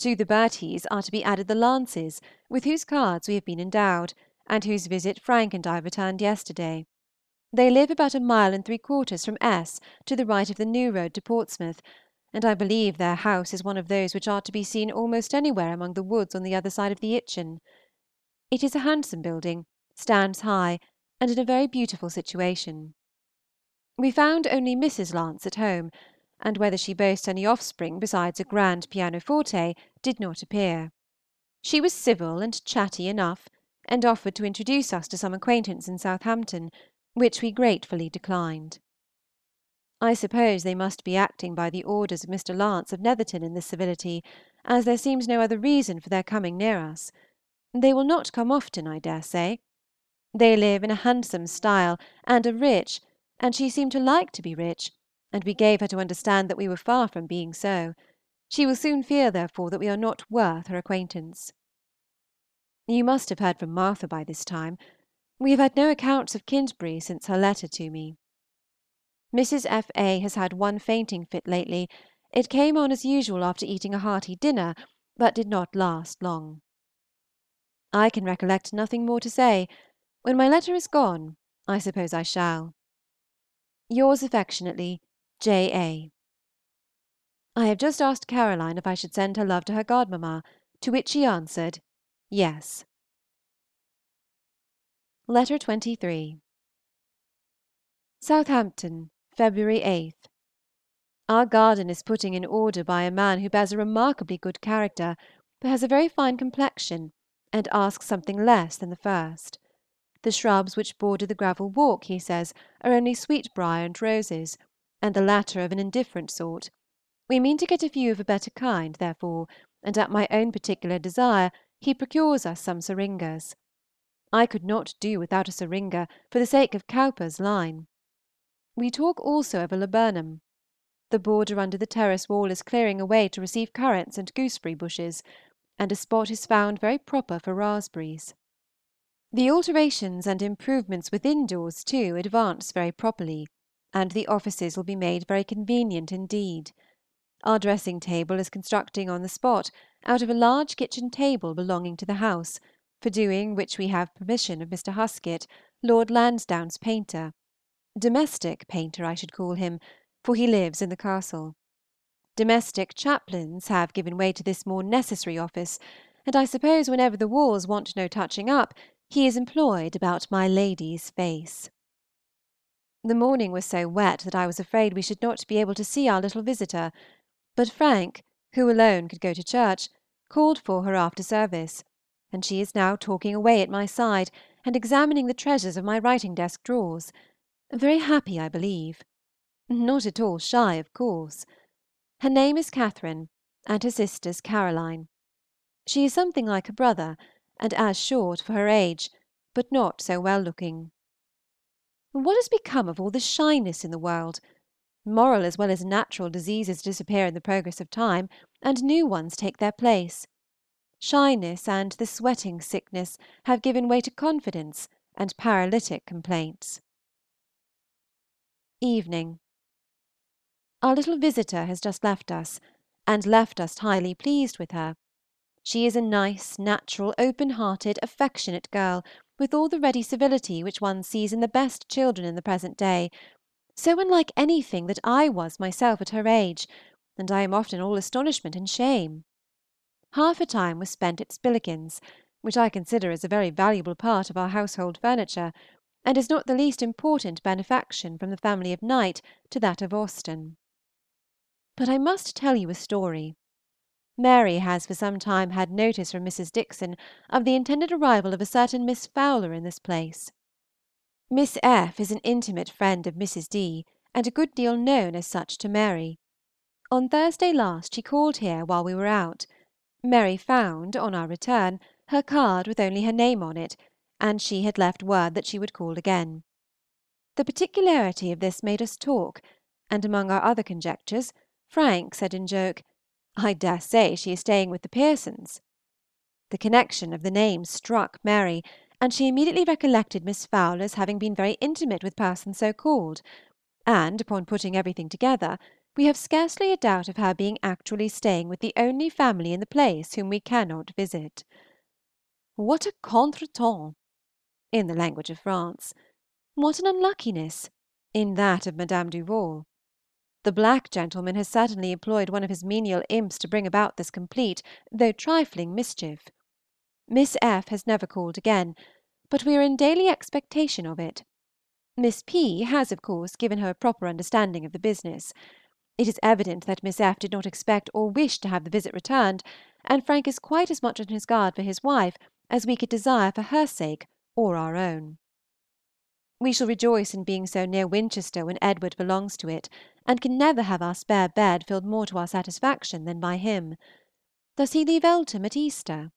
To the Berties are to be added the Lances, with whose cards we have been endowed, and whose visit Frank and I returned yesterday. They live about a mile and three quarters from S., to the right of the new road to Portsmouth, and I believe their house is one of those which are to be seen almost anywhere among the woods on the other side of the Itchen. It is a handsome building, stands high, and in a very beautiful situation. We found only Mrs. Lance at home, and whether she boasts any offspring besides a grand pianoforte did not appear. She was civil and chatty enough, and offered to introduce us to some acquaintance in Southampton, which we gratefully declined. I suppose they must be acting by the orders of Mr. Lance of Netherton in this civility, as there seems no other reason for their coming near us. They will not come often, I dare say. They live in a handsome style, and are rich, and she seemed to like to be rich, and we gave her to understand that we were far from being so. She will soon feel, therefore, that we are not worth her acquaintance. You must have heard from Martha by this time. We have had no accounts of Kintbury since her letter to me. Mrs. F. A. has had one fainting fit lately; it came on as usual after eating a hearty dinner, but did not last long. I can recollect nothing more to say. When my letter is gone, I suppose I shall. Yours affectionately, J. A. I have just asked Caroline if I should send her love to her godmamma, to which she answered. Yes. Letter XXIII. SOUTHAMPTON, February 8. Our garden is putting in order by a man who bears a remarkably good character, but has a very fine complexion, and asks something less than the first. The shrubs which border the gravel walk, he says, are only sweetbrier and roses, and the latter of an indifferent sort. We mean to get a few of a better kind, therefore, and at my own particular desire he procures us some syringas. I could not do without a syringa for the sake of Cowper's line. We talk also of a laburnum. The border under the terrace wall is clearing away to receive currants and gooseberry bushes, and a spot is found very proper for raspberries. The alterations and improvements within doors, too, advance very properly, and the offices will be made very convenient indeed. Our dressing table is constructing on the spot, out of a large kitchen table belonging to the house, for doing which we have permission of Mr. Huskett, Lord Lansdowne's painter, domestic painter I should call him, for he lives in the castle. Domestic chaplains have given way to this more necessary office, and I suppose whenever the walls want no touching up, he is employed about my lady's face. The morning was so wet that I was afraid we should not be able to see our little visitor, but Frank, who alone could go to church, called for her after service, and she is now talking away at my side and examining the treasures of my writing desk drawers, very happy, I believe. Not at all shy, of course. Her name is Catherine, and her sister's Caroline. She is something like her brother, and as short for her age, but not so well looking. What has become of all the shyness in the world? Moral as well as natural diseases disappear in the progress of time, and new ones take their place. Shyness and the sweating sickness have given way to confidence and paralytic complaints. Evening. Our little visitor has just left us, and left us highly pleased with her. She is a nice, natural, open hearted, affectionate girl, with all the ready civility which one sees in the best children in the present day, so unlike anything that I was myself at her age, and I am often all astonishment and shame. Half her time was spent at Spillikins, which I consider as a very valuable part of our household furniture, and is not the least important benefaction from the family of Knight to that of Austen. But I must tell you a story. Mary has for some time had notice from Mrs. Dixon of the intended arrival of a certain Miss Fowler in this place. Miss F. is an intimate friend of Mrs. D., and a good deal known as such to Mary. On Thursday last she called here while we were out. Mary found, on our return, her card with only her name on it, and she had left word that she would call again. The particularity of this made us talk, and among our other conjectures, Frank said in joke, I dare say she is staying with the Pearsons. The connection of the name struck Mary, and she immediately recollected Miss Fowler's having been very intimate with persons so called, and, upon putting everything together, we have scarcely a doubt of her being actually staying with the only family in the place whom we cannot visit. What a contretemps! in the language of France. What an unluckiness! in that of Madame Duval. The black gentleman has certainly employed one of his menial imps to bring about this complete, though trifling, mischief. Miss F. has never called again, but we are in daily expectation of it. Miss P. has, of course, given her a proper understanding of the business. It is evident that Miss F. did not expect or wish to have the visit returned, and Frank is quite as much on his guard for his wife as we could desire for her sake or our own. We shall rejoice in being so near Winchester when Edward belongs to it, and can never have our spare bed filled more to our satisfaction than by him. Does he leave Eltham at Easter?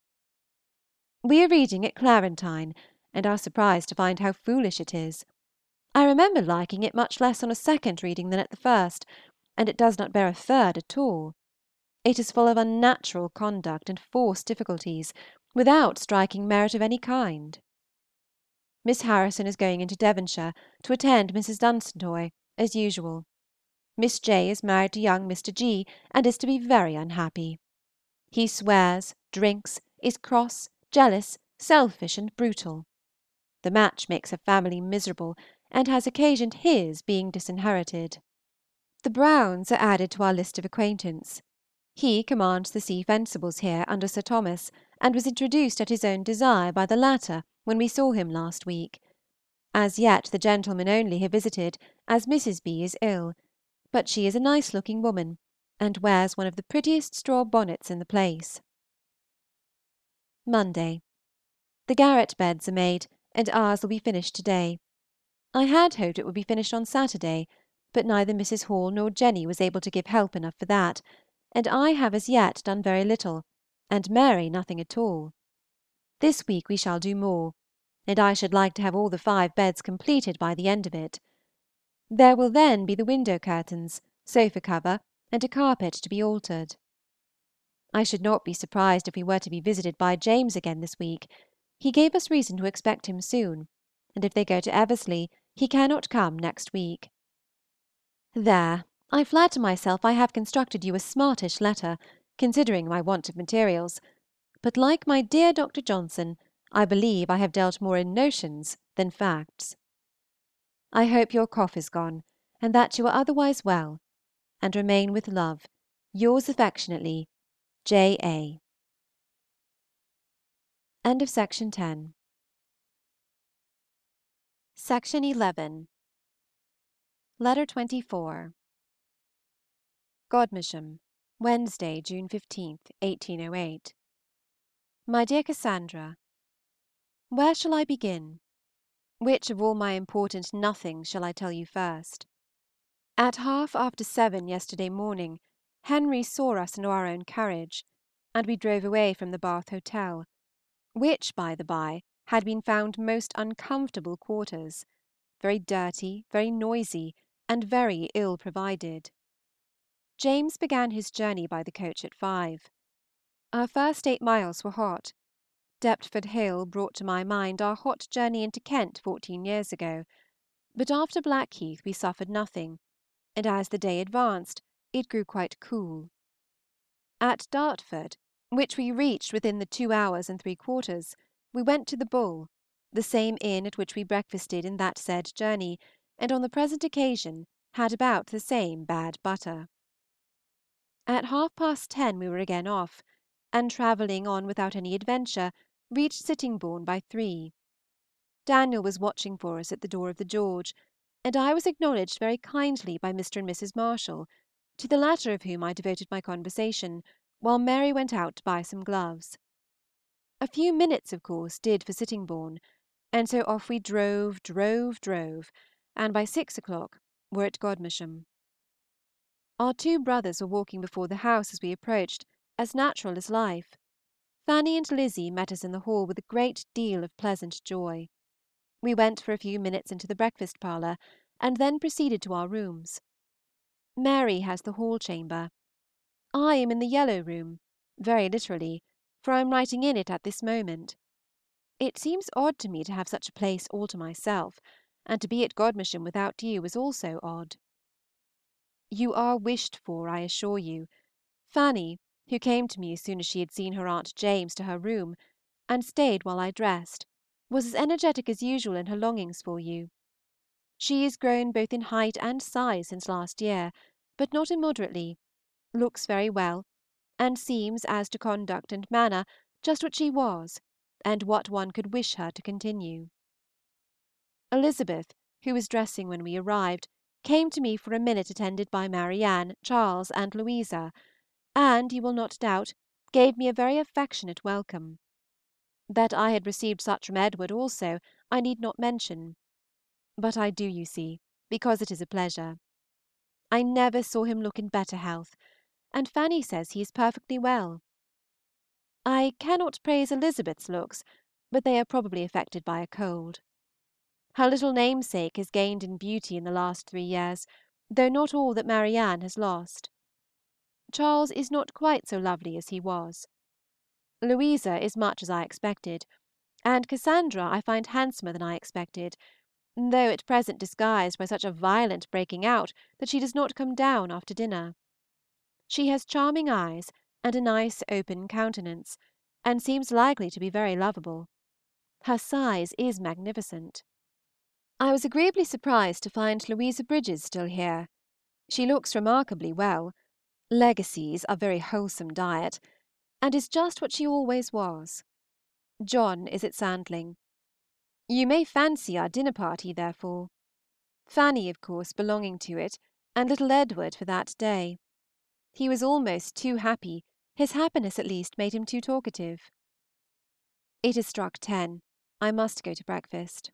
We are reading at Clarentine, and are surprised to find how foolish it is. I remember liking it much less on a second reading than at the first, and it does not bear a third at all. It is full of unnatural conduct and forced difficulties, without striking merit of any kind. Miss Harrison is going into Devonshire to attend Mrs. Dusautoy, as usual. Miss J. is married to young Mr. G., and is to be very unhappy. He swears, drinks, is cross, jealous, selfish, and brutal. The match makes her family miserable, and has occasioned his being disinherited. The Browns are added to our list of acquaintance. He commands the Sea Fencibles here under Sir Thomas, and was introduced at his own desire by the latter when we saw him last week. As yet the gentlemen only have visited, as Mrs. B. is ill, but she is a nice looking woman, and wears one of the prettiest straw bonnets in the place. Monday. The garret beds are made, and ours will be finished to day. I had hoped it would be finished on Saturday, but neither Mrs. Hall nor Jenny was able to give help enough for that, and I have as yet done very little, and Mary nothing at all. This week we shall do more, and I should like to have all the five beds completed by the end of it. There will then be the window curtains, sofa cover, and a carpet to be altered. I should not be surprised if we were to be visited by James again this week. He gave us reason to expect him soon, and if they go to Eversley, he cannot come next week. There, I flatter myself I have constructed you a smartish letter, considering my want of materials, but like my dear Dr. Johnson, I believe I have dealt more in notions than facts. I hope your cough is gone, and that you are otherwise well, and remain with love, Yours affectionately, J. A. End of Section 10. Section 11. Letter 24. Godmersham, Wednesday, June 15, 1808. My dear Cassandra, Where shall I begin? Which of all my important nothings shall I tell you first? At half after seven yesterday morning Henry saw us in our own carriage, and we drove away from the Bath Hotel, which, by the by, had been found most uncomfortable quarters, very dirty, very noisy, and very ill provided. James began his journey by the coach at five. Our first eight miles were hot. Deptford Hill brought to my mind our hot journey into Kent fourteen years ago, but after Blackheath we suffered nothing, and as the day advanced it grew quite cool. At Dartford, which we reached within the two hours and three quarters, we went to the Bull, the same inn at which we breakfasted in that said journey, and on the present occasion had about the same bad butter. At half past ten we were again off, and travelling on without any adventure, reached Sittingbourne by three. Daniel was watching for us at the door of the George, and I was acknowledged very kindly by Mr. and Mrs. Marshall, to the latter of whom I devoted my conversation, while Mary went out to buy some gloves. A few minutes, of course, did for Sittingbourne, and so off we drove, drove, drove, and by six o'clock were at Godmersham. Our two brothers were walking before the house as we approached, as natural as life. Fanny and Lizzy met us in the hall with a great deal of pleasant joy. We went for a few minutes into the breakfast parlor, and then proceeded to our rooms. Mary has the hall chamber. I am in the yellow room, very literally, for I am writing in it at this moment. It seems odd to me to have such a place all to myself, and to be at Godmersham without you is also odd. You are wished for, I assure you. Fanny, who came to me as soon as she had seen her Aunt James to her room, and stayed while I dressed, was as energetic as usual in her longings for you. She is grown both in height and size since last year, but not immoderately, looks very well, and seems, as to conduct and manner, just what she was, and what one could wish her to continue. Elizabeth, who was dressing when we arrived, came to me for a minute attended by Marianne, Charles, and Louisa, and, you will not doubt, gave me a very affectionate welcome. That I had received such from Edward also I need not mention. But I do, you see, because it is a pleasure. I never saw him look in better health, and Fanny says he is perfectly well. I cannot praise Elizabeth's looks, but they are probably affected by a cold. Her little namesake has gained in beauty in the last three years, though not all that Marianne has lost. Charles is not quite so lovely as he was. Louisa is much as I expected, and Cassandra I find handsomer than I expected, though at present disguised by such a violent breaking out that she does not come down after dinner. She has charming eyes and a nice open countenance, and seems likely to be very lovable. Her size is magnificent. I was agreeably surprised to find Louisa Bridges still here. She looks remarkably well. Legacies are very wholesome diet, and is just what she always was. John is at Sandling. You may fancy our dinner party, therefore. Fanny, of course, belonging to it, and little Edward for that day. He was almost too happy; his happiness at least made him too talkative. It has struck ten. I must go to breakfast.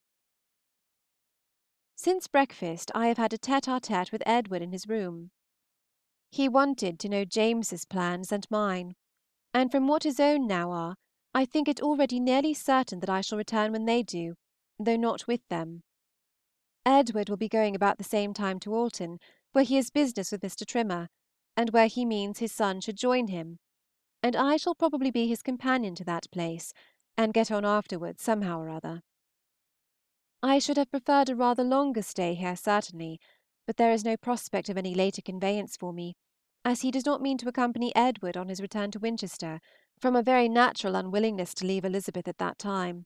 Since breakfast I have had a tête à tête with Edward in his room. He wanted to know James's plans and mine and from what his own now are, I think it already nearly certain that I shall return when they do, though not with them. Edward will be going about the same time to Alton, where he has business with Mr. Trimmer, and where he means his son should join him, and I shall probably be his companion to that place, and get on afterwards somehow or other. I should have preferred a rather longer stay here certainly, but there is no prospect of any later conveyance for me, as he does not mean to accompany Edward on his return to Winchester, from a very natural unwillingness to leave Elizabeth at that time.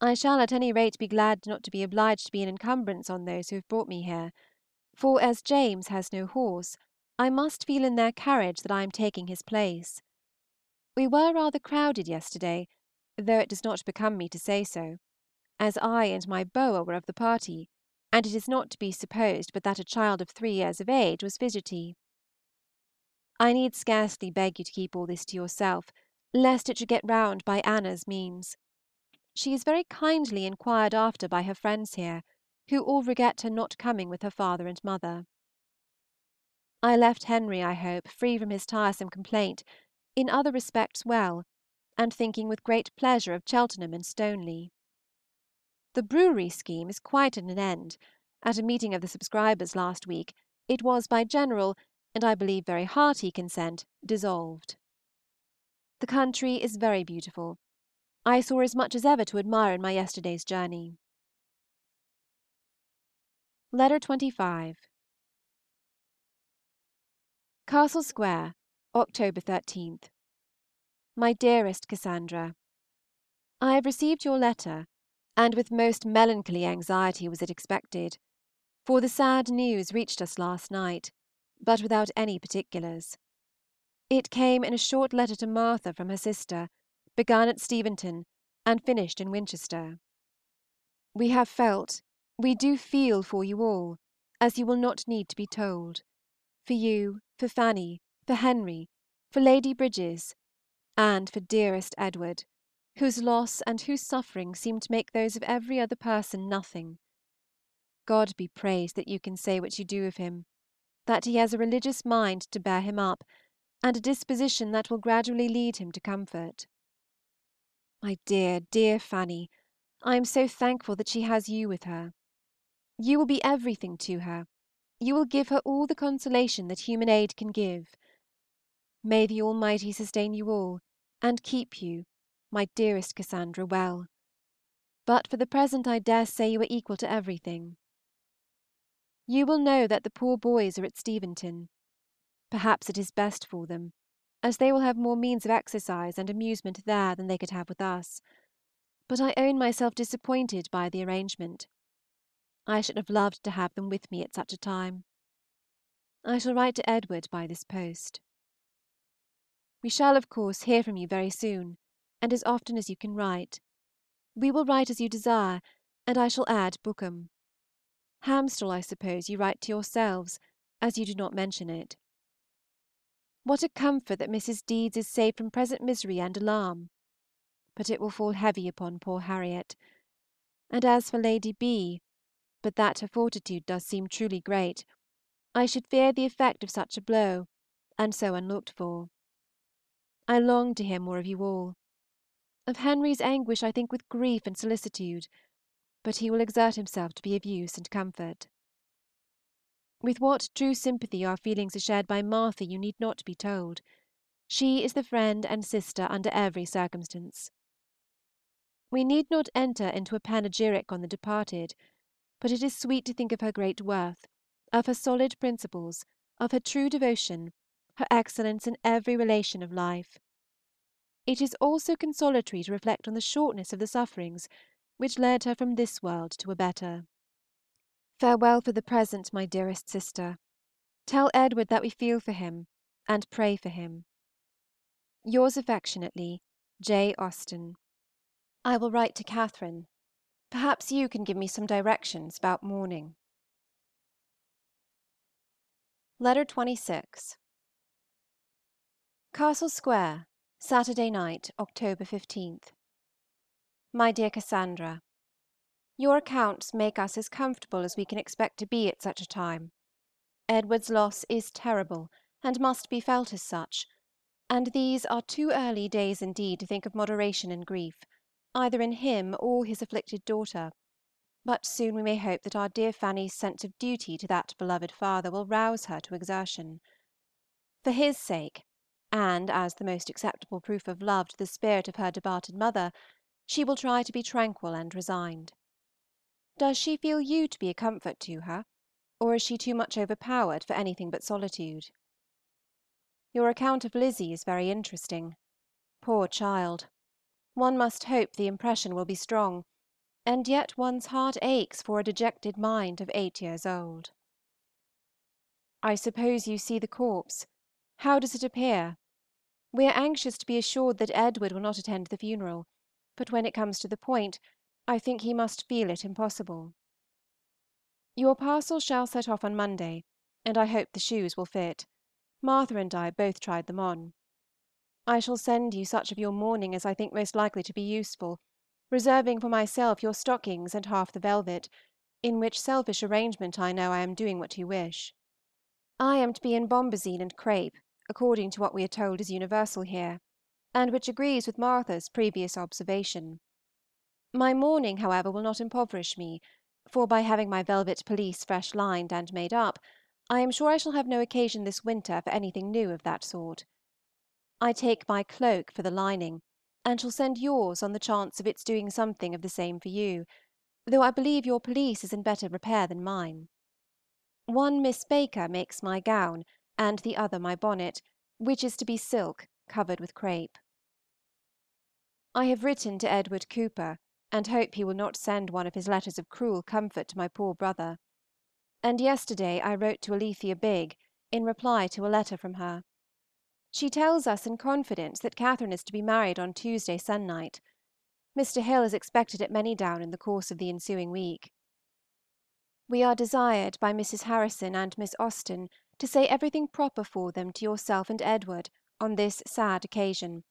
I shall at any rate be glad not to be obliged to be an encumbrance on those who have brought me here, for as James has no horse, I must feel in their carriage that I am taking his place. We were rather crowded yesterday, though it does not become me to say so, as I and my boa were of the party, and it is not to be supposed but that a child of three years of age was fidgety. I need scarcely beg you to keep all this to yourself, lest it should get round by Anna's means. She is very kindly inquired after by her friends here, who all regret her not coming with her father and mother. I left Henry, I hope, free from his tiresome complaint, in other respects well, and thinking with great pleasure of Cheltenham and Stoneleigh. The brewery scheme is quite at an end; at a meeting of the subscribers last week it was by general, and I believe very hearty consent, dissolved. The country is very beautiful. I saw as much as ever to admire in my yesterday's journey. Letter 25. CASTLE SQUARE, October 13. MY DEAREST CASSANDRA, I have received your letter, and with most melancholy anxiety was it expected, for the sad news reached us last night, but without any particulars. It came in a short letter to Martha from her sister, begun at Steventon and finished in Winchester. We have felt, we do feel for you all, as you will not need to be told; for you, for Fanny, for Henry, for Lady Bridges, and for dearest Edward, whose loss and whose sufferings seem to make those of every other person nothing. God be praised that you can say what you do of him, that he has a religious mind to bear him up, and a disposition that will gradually lead him to comfort. My dear, dear Fanny, I am so thankful that she has you with her. You will be everything to her; you will give her all the consolation that human aid can give. May the Almighty sustain you all, and keep you, my dearest Cassandra, well. But for the present I dare say you are equal to everything. You will know that the poor boys are at Steventon. Perhaps it is best for them, as they will have more means of exercise and amusement there than they could have with us; but I own myself disappointed by the arrangement. I should have loved to have them with me at such a time. I shall write to Edward by this post. We shall, of course, hear from you very soon, and as often as you can write. We will write as you desire, and I shall add Bookham. Hamstall, I suppose, you write to yourselves, as you do not mention it. What a comfort that Mrs. Deedes is saved from present misery and alarm! But it will fall heavy upon poor Harriet. And as for Lady B., but that her fortitude does seem truly great, I should fear the effect of such a blow, and so unlooked for. I long to hear more of you all. Of Henry's anguish I think with grief and solicitude, but he will exert himself to be of use and comfort. With what true sympathy our feelings are shared by Martha you need not be told. She is the friend and sister under every circumstance. We need not enter into a panegyric on the departed, but it is sweet to think of her great worth, of her solid principles, of her true devotion, her excellence in every relation of life. It is also consolatory to reflect on the shortness of the sufferings which led her from this world to a better. Farewell for the present, my dearest sister. Tell Edward that we feel for him, and pray for him. Yours affectionately, J. AUSTEN. I will write to Catherine. Perhaps you can give me some directions about mourning. Letter 26. CASTLE SQUARE, Saturday night, October 15th. My dear Cassandra, your accounts make us as comfortable as we can expect to be at such a time. Edward's loss is terrible, and must be felt as such, and these are too early days indeed to think of moderation in grief, either in him or his afflicted daughter; but soon we may hope that our dear Fanny's sense of duty to that beloved father will rouse her to exertion. For his sake, and as the most acceptable proof of love to the spirit of her departed mother, she will try to be tranquil and resigned. Does she feel you to be a comfort to her, or is she too much overpowered for anything but solitude? Your account of Lizzy is very interesting. Poor child! One must hope the impression will be strong, and yet one's heart aches for a dejected mind of eight years old. I suppose you see the corpse. How does it appear? We are anxious to be assured that Edward will not attend the funeral, but when it comes to the point, I think he must feel it impossible. Your parcel shall set off on Monday, and I hope the shoes will fit. Martha and I both tried them on. I shall send you such of your mourning as I think most likely to be useful, reserving for myself your stockings and half the velvet, in which selfish arrangement I know I am doing what you wish. I am to be in bombazine and crape, according to what we are told is universal here, and which agrees with Martha's previous observation. My mourning, however, will not impoverish me, for by having my velvet pelisse fresh lined and made up, I am sure I shall have no occasion this winter for anything new of that sort. I take my cloak for the lining, and shall send yours on the chance of its doing something of the same for you, though I believe your pelisse is in better repair than mine. One Miss Baker makes my gown, and the other my bonnet, which is to be silk, covered with crape. I have written to Edward Cooper, and hope he will not send one of his letters of cruel comfort to my poor brother. And yesterday I wrote to Alethea Bigg, in reply to a letter from her. She tells us in confidence that Catherine is to be married on Tuesday se'nnight. Mr. Hill is expected at Manydown in the course of the ensuing week. We are desired by Mrs. Harrison and Miss Austen to say everything proper for them to yourself and Edward on this sad occasion,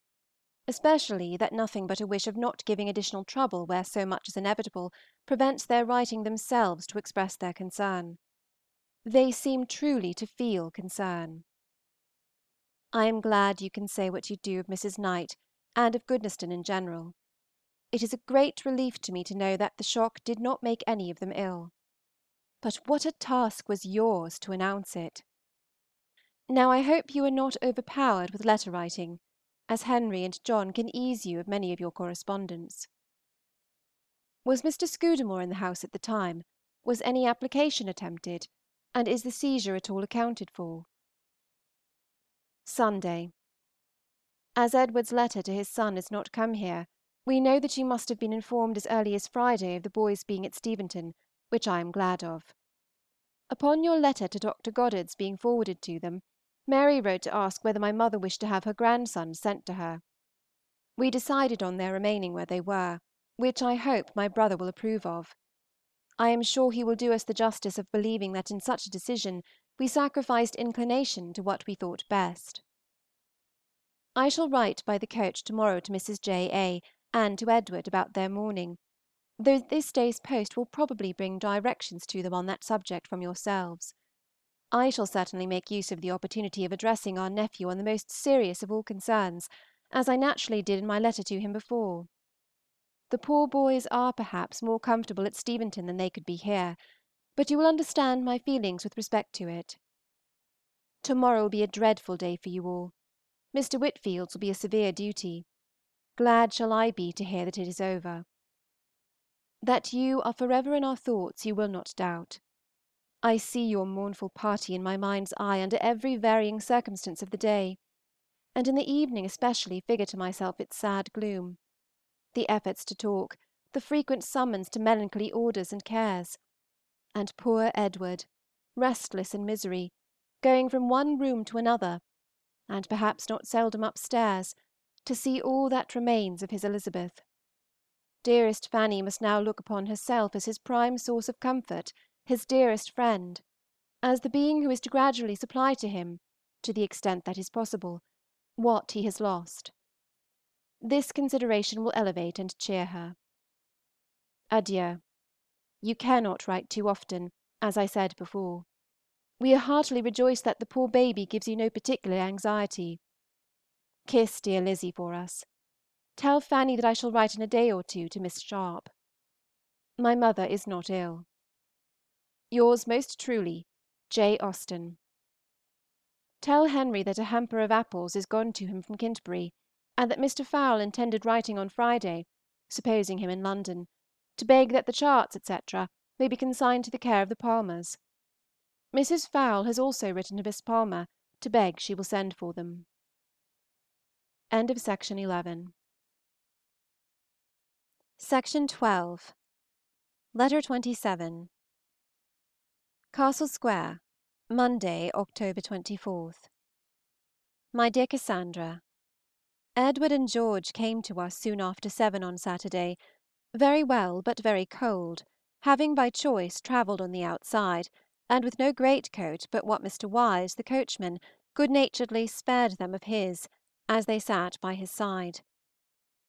especially that nothing but a wish of not giving additional trouble where so much is inevitable prevents their writing themselves to express their concern. They seem truly to feel concern. I am glad you can say what you do of Mrs. Knight and of Goodnestone in general. It is a great relief to me to know that the shock did not make any of them ill. But what a task was yours to announce it! Now I hope you are not overpowered with letter writing, as Henry and John can ease you of many of your correspondence. Was Mr. Scudamore in the house at the time? Was any application attempted? And is the seizure at all accounted for? Sunday. As Edward's letter to his son is not come here, we know that you must have been informed as early as Friday of the boys being at Steventon, which I am glad of. Upon your letter to Dr. Goddard's being forwarded to them, Mary wrote to ask whether my mother wished to have her grandsons sent to her. We decided on their remaining where they were, which I hope my brother will approve of. I am sure he will do us the justice of believing that in such a decision we sacrificed inclination to what we thought best. I shall write by the coach to morrow to Mrs. J. A. and to Edward about their mourning, though this day's post will probably bring directions to them on that subject from yourselves. I shall certainly make use of the opportunity of addressing our nephew on the most serious of all concerns, as I naturally did in my letter to him before. The poor boys are, perhaps, more comfortable at Steventon than they could be here, but you will understand my feelings with respect to it. To morrow will be a dreadful day for you all. Mr. Whitfield's will be a severe duty. Glad shall I be to hear that it is over. That you are forever in our thoughts you will not doubt. I see your mournful party in my mind's eye under every varying circumstance of the day, and in the evening especially figure to myself its sad gloom, the efforts to talk, the frequent summons to melancholy orders and cares, and poor Edward, restless in misery, going from one room to another, and perhaps not seldom upstairs, to see all that remains of his Elizabeth. Dearest Fanny must now look upon herself as his prime source of comfort, his dearest friend, as the being who is to gradually supply to him, to the extent that is possible, what he has lost. This consideration will elevate and cheer her. Adieu. You cannot write too often, as I said before. We are heartily rejoiced that the poor baby gives you no particular anxiety. Kiss dear Lizzie for us. Tell Fanny that I shall write in a day or two to Miss Sharp. My mother is not ill. Yours most truly, J. Austen. Tell Henry that a hamper of apples is gone to him from Kintbury, and that Mr. Fowle intended writing on Friday, supposing him in London, to beg that the charts, etc., may be consigned to the care of the Palmers. Mrs. Fowle has also written to Miss Palmer to beg she will send for them. End of Section 11. Section 12. Letter 27. Castle Square, Monday (October 24). MY DEAR CASSANDRA, Edward and George came to us soon after seven on Saturday, very well but very cold, having by choice travelled on the outside, and with no greatcoat but what Mr. Wise, the coachman, good naturedly spared them of his, as they sat by his side.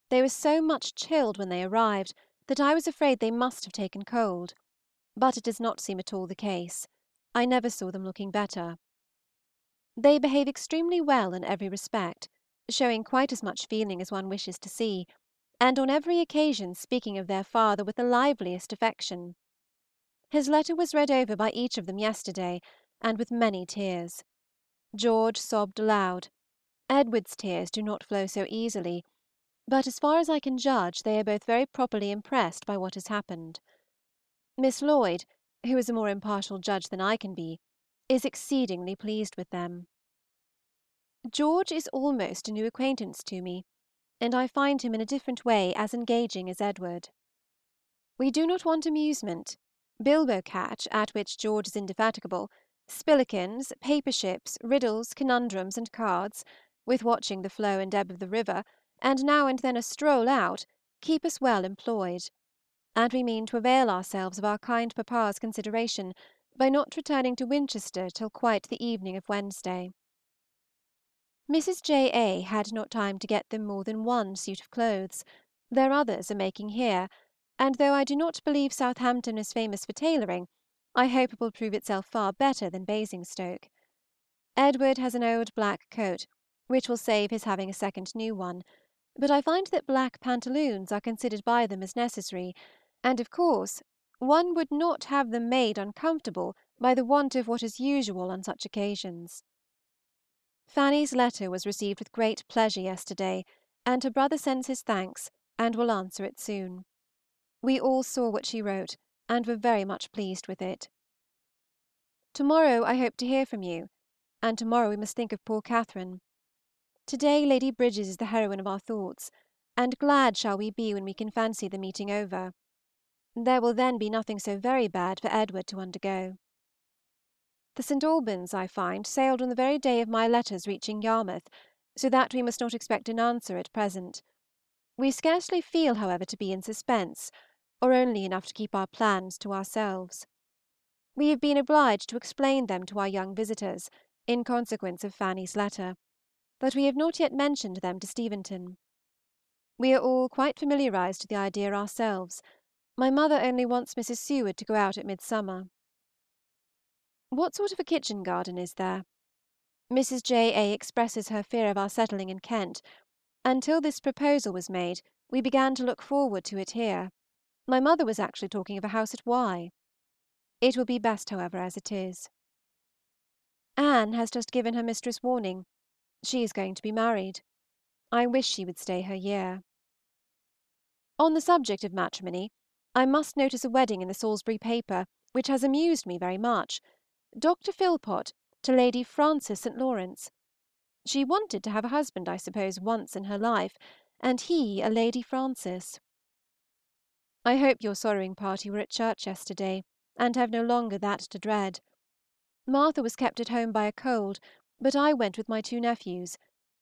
They were so much chilled when they arrived that I was afraid they must have taken cold, but it does not seem at all the case. I never saw them looking better. They behave extremely well in every respect, showing quite as much feeling as one wishes to see, and on every occasion speaking of their father with the liveliest affection. His letter was read over by each of them yesterday, and with many tears. George sobbed aloud. Edward's tears do not flow so easily, but as far as I can judge they are both very properly impressed by what has happened. Miss Lloyd, who is a more impartial judge than I can be, is exceedingly pleased with them. George is almost a new acquaintance to me, and I find him in a different way as engaging as Edward. We do not want amusement, bilbo catch, at which George is indefatigable, spillikins, paper ships, riddles, conundrums, and cards, with watching the flow and ebb of the river, and now and then a stroll out, keep us well employed; and we mean to avail ourselves of our kind papa's consideration by not returning to Winchester till quite the evening of Wednesday. Mrs. J. A. had not time to get them more than one suit of clothes; their others are making here, and though I do not believe Southampton is famous for tailoring, I hope it will prove itself far better than Basingstoke. Edward has an old black coat, which will save his having a second new one, but I find that black pantaloons are considered by them as necessary, and of course one would not have them made uncomfortable by the want of what is usual on such occasions. Fanny's letter was received with great pleasure yesterday, and her brother sends his thanks, and will answer it soon. We all saw what she wrote, and were very much pleased with it. To morrow I hope to hear from you, and to morrow we must think of poor Catherine. To day Lady Bridges is the heroine of our thoughts, and glad shall we be when we can fancy the meeting over. There will then be nothing so very bad for Edward to undergo. The St. Albans, I find, sailed on the very day of my letters reaching Yarmouth, so that we must not expect an answer at present. We scarcely feel, however, to be in suspense, or only enough to keep our plans to ourselves. We have been obliged to explain them to our young visitors, in consequence of Fanny's letter, but we have not yet mentioned them to Steventon. We are all quite familiarized to the idea ourselves. My mother only wants Mrs. Seward to go out at midsummer. What sort of a kitchen garden is there? Mrs. J. A. expresses her fear of our settling in Kent. Until this proposal was made, we began to look forward to it here. My mother was actually talking of a house at Y. It will be best, however, as it is. Anne has just given her mistress warning. She is going to be married. I wish she would stay her year. On the subject of matrimony, I must notice a wedding in the Salisbury paper which has amused me very much. Dr. Philpot to Lady Frances St. Lawrence. She wanted to have a husband, I suppose, once in her life, and he a Lady Frances. I hope your sorrowing party were at church yesterday, and have no longer that to dread. Martha was kept at home by a cold, but I went with my two nephews,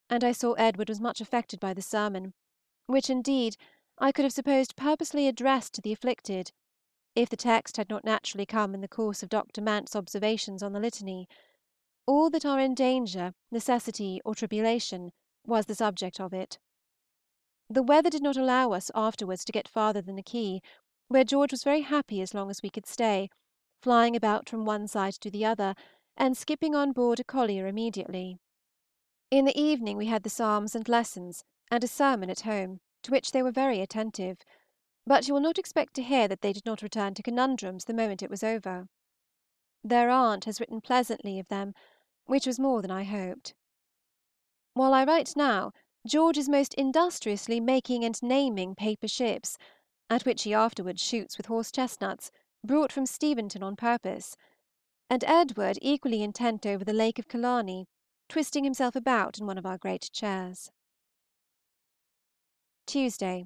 and I saw Edward was much affected by the sermon, which, indeed, I could have supposed purposely addressed to the afflicted, if the text had not naturally come in the course of Dr. Mant's observations on the Litany. All that are in danger, necessity, or tribulation was the subject of it. The weather did not allow us afterwards to get farther than the quay, where George was very happy as long as we could stay, flying about from one side to the other, and skipping on board a collier immediately. In the evening we had the psalms and lessons, and a sermon at home, to which they were very attentive but you will not expect to hear that they did not return to conundrums the moment it was over. Their aunt has written pleasantly of them, which was more than I hoped. While I write now, George is most industriously making and naming paper ships, at which he afterwards shoots with horse chestnuts, brought from Steventon on purpose, and Edward equally intent over the Lake of Killarney, twisting himself about in one of our great chairs. Tuesday.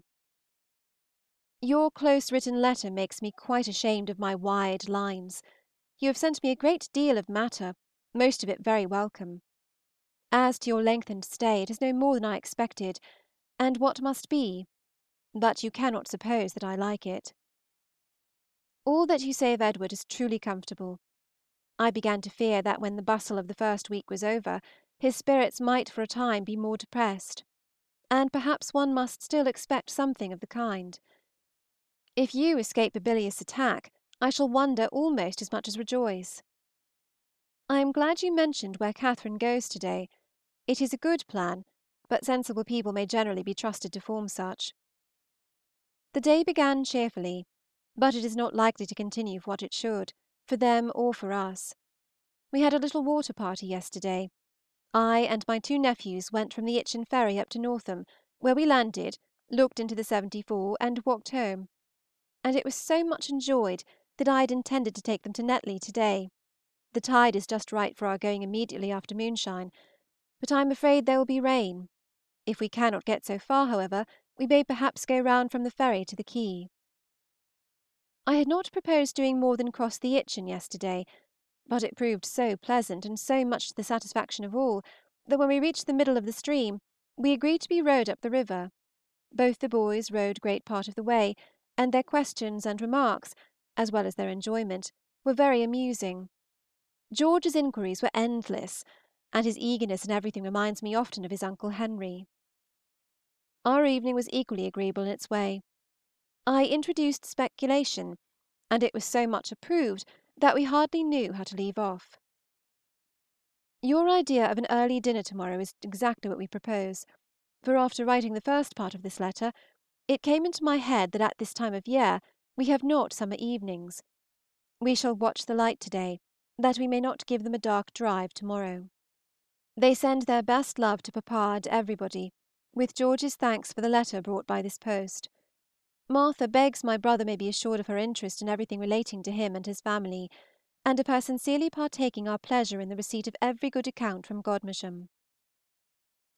Your close written letter makes me quite ashamed of my wide lines. You have sent me a great deal of matter, most of it very welcome. As to your lengthened stay, it is no more than I expected, and what must be, but you cannot suppose that I like it. All that you say of Edward is truly comfortable. I began to fear that when the bustle of the first week was over, his spirits might for a time be more depressed, and perhaps one must still expect something of the kind. If you escape a bilious attack, I shall wonder almost as much as rejoice. I am glad you mentioned where Catherine goes to day. It is a good plan, but sensible people may generally be trusted to form such. The day began cheerfully, but it is not likely to continue what it should, for them or for us. We had a little water party yesterday. I and my two nephews went from the Itchen ferry up to Northam, where we landed, looked into the 74, and walked home; and it was so much enjoyed that I had intended to take them to Netley to day. The tide is just right for our going immediately after moonshine, but I am afraid there will be rain. If we cannot get so far, however, we may perhaps go round from the ferry to the quay. I had not proposed doing more than cross the Itchen yesterday, but it proved so pleasant and so much to the satisfaction of all that when we reached the middle of the stream we agreed to be rowed up the river. Both the boys rowed great part of the way, and their questions and remarks, as well as their enjoyment, were very amusing. George's inquiries were endless, and his eagerness in everything reminds me often of his Uncle Henry. Our evening was equally agreeable in its way. I introduced speculation, and it was so much approved that we hardly knew how to leave off. Your idea of an early dinner to morrow is exactly what we propose, for after writing the first part of this letter, it came into my head that at this time of year we have not summer evenings. We shall watch the light to day, that we may not give them a dark drive to morrow. They send their best love to papa and everybody, with George's thanks for the letter brought by this post. Martha begs my brother may be assured of her interest in everything relating to him and his family, and of her sincerely partaking our pleasure in the receipt of every good account from Godmersham.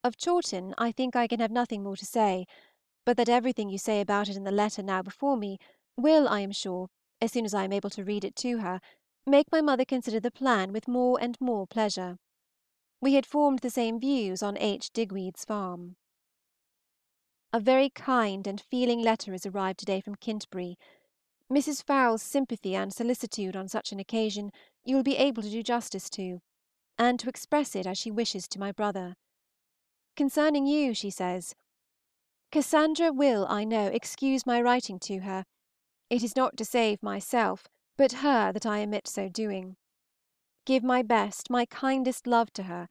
Of Chawton I think I can have nothing more to say, but that everything you say about it in the letter now before me will, I am sure, as soon as I am able to read it to her, make my mother consider the plan with more and more pleasure. We had formed the same views on H. Digweed's farm. A very kind and feeling letter is arrived to day from Kintbury. Mrs. Fowle's sympathy and solicitude on such an occasion you will be able to do justice to, and to express it as she wishes to my brother. Concerning you, she says, "Cassandra will, I know, excuse my writing to her. It is not to save myself, but her that I omit so doing. Give my best, my kindest love to her,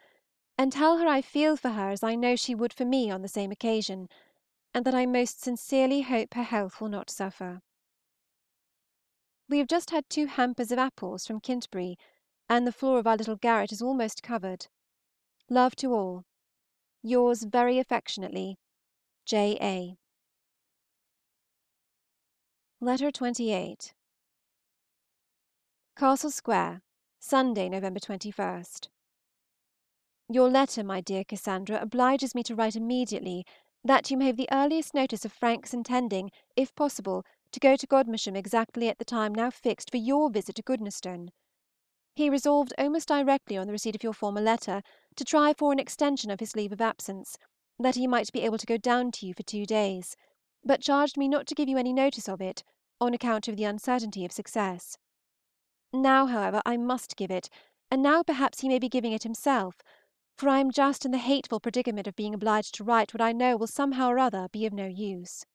and tell her I feel for her as I know she would for me on the same occasion, and that I most sincerely hope her health will not suffer. We have just had two hampers of apples from Kintbury, and the floor of our little garret is almost covered. Love to all. Yours very affectionately, J. A. Letter 28. CASTLE SQUARE, Sunday (November 21). Your letter, my dear Cassandra, obliges me to write immediately, that you may have the earliest notice of Frank's intending, if possible, to go to Godmersham exactly at the time now fixed for your visit to Goodnestone. He resolved almost directly on the receipt of your former letter to try for an extension of his leave of absence, that he might be able to go down to you for two days, but charged me not to give you any notice of it, on account of the uncertainty of success. Now, however, I must give it, and now perhaps he may be giving it himself, for I am just in the hateful predicament of being obliged to write what I know will somehow or other be of no use.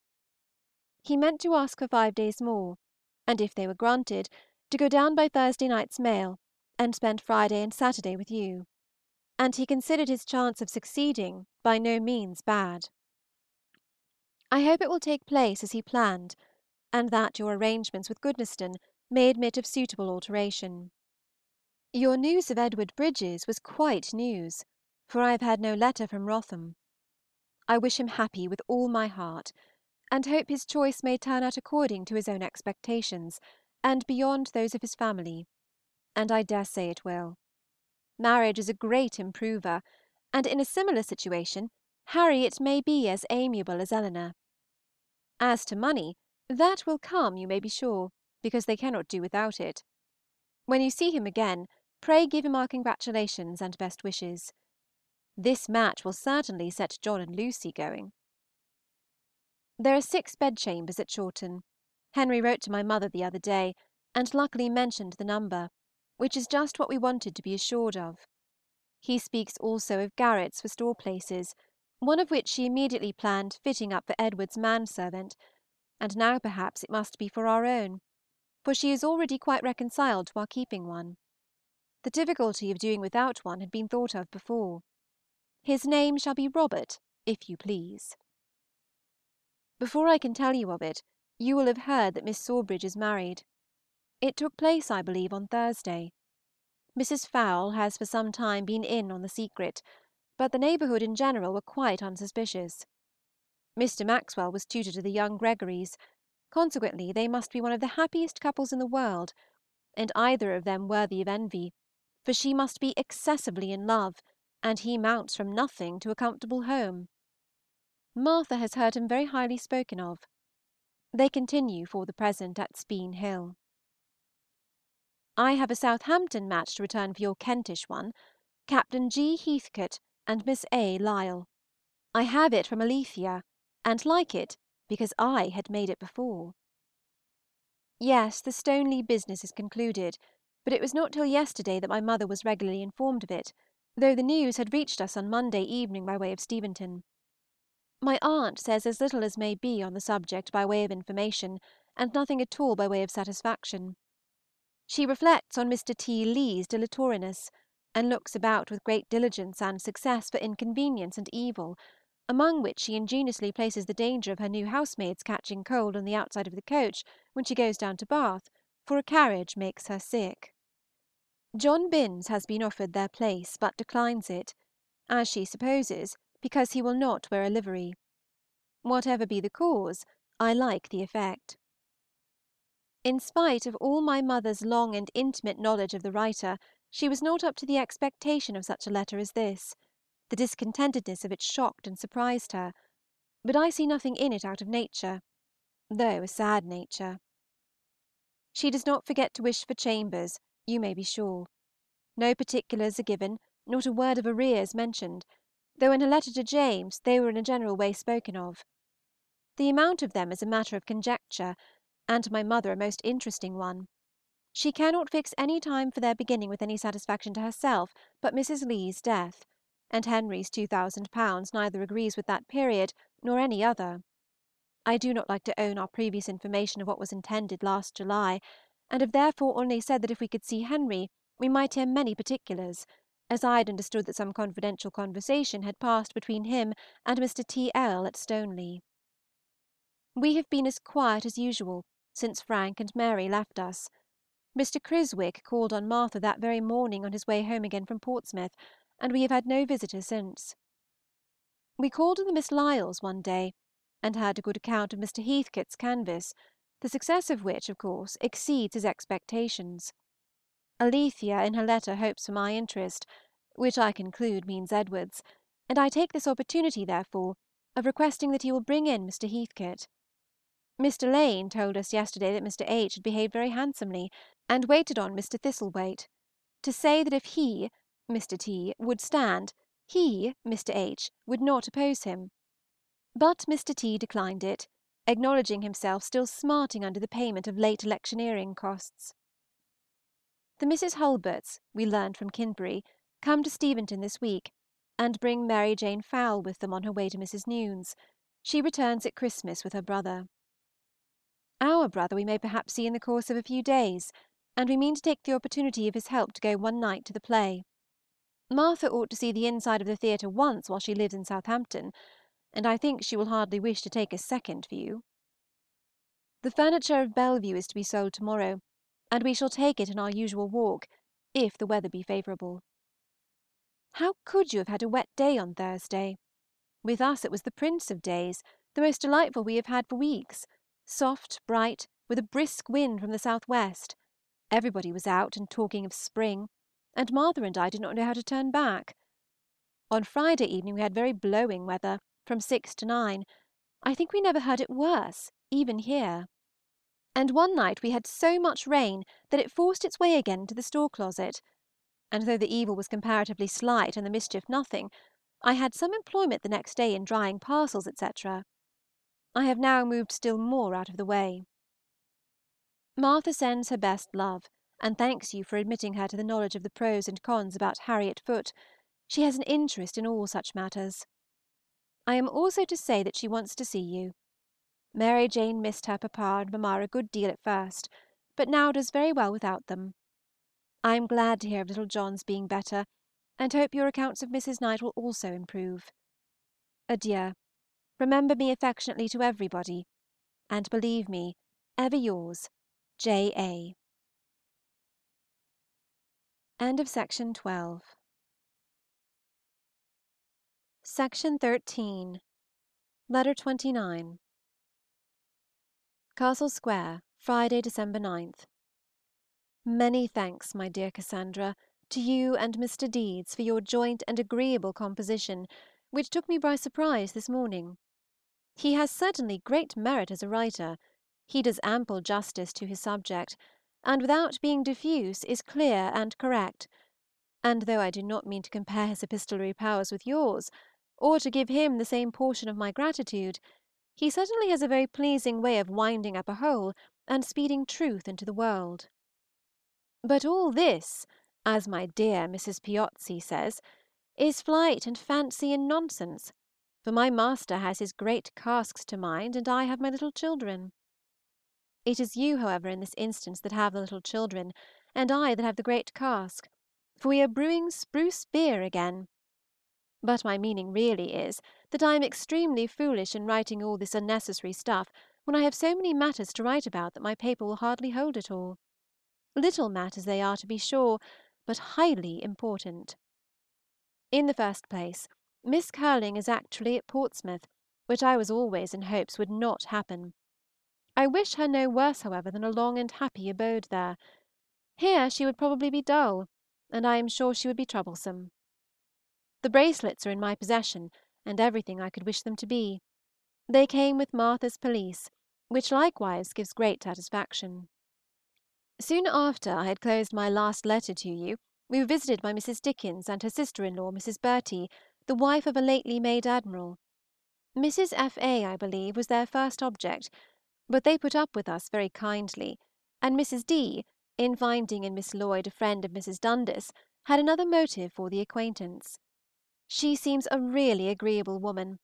He meant to ask for five days more, and if they were granted, to go down by Thursday night's mail, and spend Friday and Saturday with you; and he considered his chance of succeeding by no means bad. I hope it will take place as he planned, and that your arrangements with Goodnestone may admit of suitable alteration. Your news of Edward Bridges was quite news, for I have had no letter from Wrotham. I wish him happy with all my heart, and hope his choice may turn out according to his own expectations, and beyond those of his family, and I dare say it will. Marriage is a great improver, and in a similar situation Harriet may be as amiable as Eleanor. As to money, that will come, you may be sure, because they cannot do without it. When you see him again, pray give him our congratulations and best wishes. This match will certainly set John and Lucy going. There are six bedchambers at Chawton. Henry wrote to my mother the other day, and luckily mentioned the number, which is just what we wanted to be assured of. He speaks also of garrets for store places, one of which she immediately planned fitting up for Edward's man servant, and now perhaps it must be for our own, for she is already quite reconciled to our keeping one. The difficulty of doing without one had been thought of before. His name shall be Robert, if you please. Before I can tell you of it, you will have heard that Miss Sawbridge is married. It took place, I believe, on Thursday. Mrs. Fowle has for some time been in on the secret, but the neighborhood in general were quite unsuspicious. Mr. Maxwell was tutor to the young Gregorys, consequently they must be one of the happiest couples in the world, and either of them worthy of envy, for she must be excessively in love, and he mounts from nothing to a comfortable home. Martha has heard him very highly spoken of. They continue for the present at Speen Hill. I have a Southampton match to return for your Kentish one, Captain G. Heathcote and Miss A. Lyell. I have it from Alethea, and like it because I had made it before. Yes, the Stoneleigh business is concluded, but it was not till yesterday that my mother was regularly informed of it, though the news had reached us on Monday evening by way of Steventon. My aunt says as little as may be on the subject by way of information, and nothing at all by way of satisfaction. She reflects on Mr. T. Lee's dilatoriness, and looks about with great diligence and success for inconvenience and evil, among which she ingeniously places the danger of her new housemaid's catching cold on the outside of the coach when she goes down to Bath, for a carriage makes her sick. John Binns has been offered their place, but declines it, as she supposes, because he will not wear a livery. Whatever be the cause, I like the effect. In spite of all my mother's long and intimate knowledge of the writer, she was not up to the expectation of such a letter as this; the discontentedness of it shocked and surprised her; but I see nothing in it out of nature, though a sad nature. She does not forget to wish for chambers, you may be sure. No particulars are given, not a word of arrears mentioned, though in her letter to James they were in a general way spoken of. The amount of them is a matter of conjecture and to my mother a most interesting one. She cannot fix any time for their beginning with any satisfaction to herself but Mrs. Lee's death, and Henry's 2,000_l._ neither agrees with that period nor any other. I do not like to own our previous information of what was intended last July, and have therefore only said that if we could see Henry we might hear many particulars, as I had understood that some confidential conversation had passed between him and Mr. T. L. at Stoneleigh. We have been as quiet as usual, since Frank and Mary left us. Mr. Criswick called on Martha that very morning on his way home again from Portsmouth, and we have had no visitor since. We called on the Miss Lyells one day, and heard a good account of Mr. Heathcote's canvass, the success of which, of course, exceeds his expectations. Alethea in her letter hopes for my interest, which I conclude means Edward's, and I take this opportunity, therefore, of requesting that he will bring in Mr. Heathcote. Mr. Lane told us yesterday that Mr. H. had behaved very handsomely, and waited on Mr. Thistlethwaite, to say that if he (Mr. T.) would stand, he (Mr. H.) would not oppose him. But Mr. T. declined it, acknowledging himself still smarting under the payment of late electioneering costs. The Misses Hulberts, we learned from Kintbury, come to Steventon this week, and bring Mary Jane Fowle with them on her way to Mrs. Nune's; she returns at Christmas with her brother. Our brother we may perhaps see in the course of a few days, and we mean to take the opportunity of his help to go one night to the play. Martha ought to see the inside of the theatre once while she lives in Southampton, and I think she will hardly wish to take a second view. The furniture of Bellevue is to be sold to morrow, and we shall take it in our usual walk, if the weather be favorable. How could you have had a wet day on Thursday? With us it was the prince of days, the most delightful we have had for weeks soft, bright, with a brisk wind from the south-west. Everybody was out and talking of spring, and Martha and I did not know how to turn back. On Friday evening we had very blowing weather, from six to nine. I think we never heard it worse, even here. And one night we had so much rain that it forced its way again into the store closet; and though the evil was comparatively slight and the mischief nothing, I had some employment the next day in drying parcels, etc. I have now moved still more out of the way. Martha sends her best love, and thanks you for admitting her to the knowledge of the pros and cons about Harriet Foote; she has an interest in all such matters. I am also to say that she wants to see you. Mary Jane missed her papa and mamma a good deal at first, but now does very well without them. I am glad to hear of little John's being better, and hope your accounts of Mrs. Knight will also improve. Adieu. Remember me affectionately to everybody, and believe me, Ever yours, J. A. End of Section 12 Section 13 Letter 29 CASTLE SQUARE, Friday (December 9). Many thanks, my dear Cassandra, to you and Mr. Deedes for your joint and agreeable composition, which took me by surprise this morning. He has certainly great merit as a writer; he does ample justice to his subject, and without being diffuse is clear and correct; and though I do not mean to compare his epistolary powers with yours, or to give him the same portion of my gratitude, he certainly has a very pleasing way of winding up a whole and speeding truth into the world. But all this, as my dear Mrs. Piozzi says, is flight and fancy and nonsense, for my master has his great casks to mind, and I have my little children. It is you, however, in this instance that have the little children, and I that have the great cask, for we are brewing spruce beer again. But my meaning really is, that I am extremely foolish in writing all this unnecessary stuff when I have so many matters to write about that my paper will hardly hold it all. Little matters they are, to be sure, but highly important. In the first place, Miss Curling is actually at Portsmouth, which I was always in hopes would not happen. I wish her no worse, however, than a long and happy abode there. Here she would probably be dull, and I am sure she would be troublesome. The bracelets are in my possession, and everything I could wish them to be. They came with Martha's pelisse, which likewise gives great satisfaction. Soon after I had closed my last letter to you, we were visited by Mrs. Dickens and her sister in law, Mrs. Bertie, the wife of a lately made admiral. Mrs. F. A., I believe, was their first object, but they put up with us very kindly, and Mrs. D., in finding in Miss Lloyd a friend of Mrs. Dundas, had another motive for the acquaintance. She seems a really agreeable woman;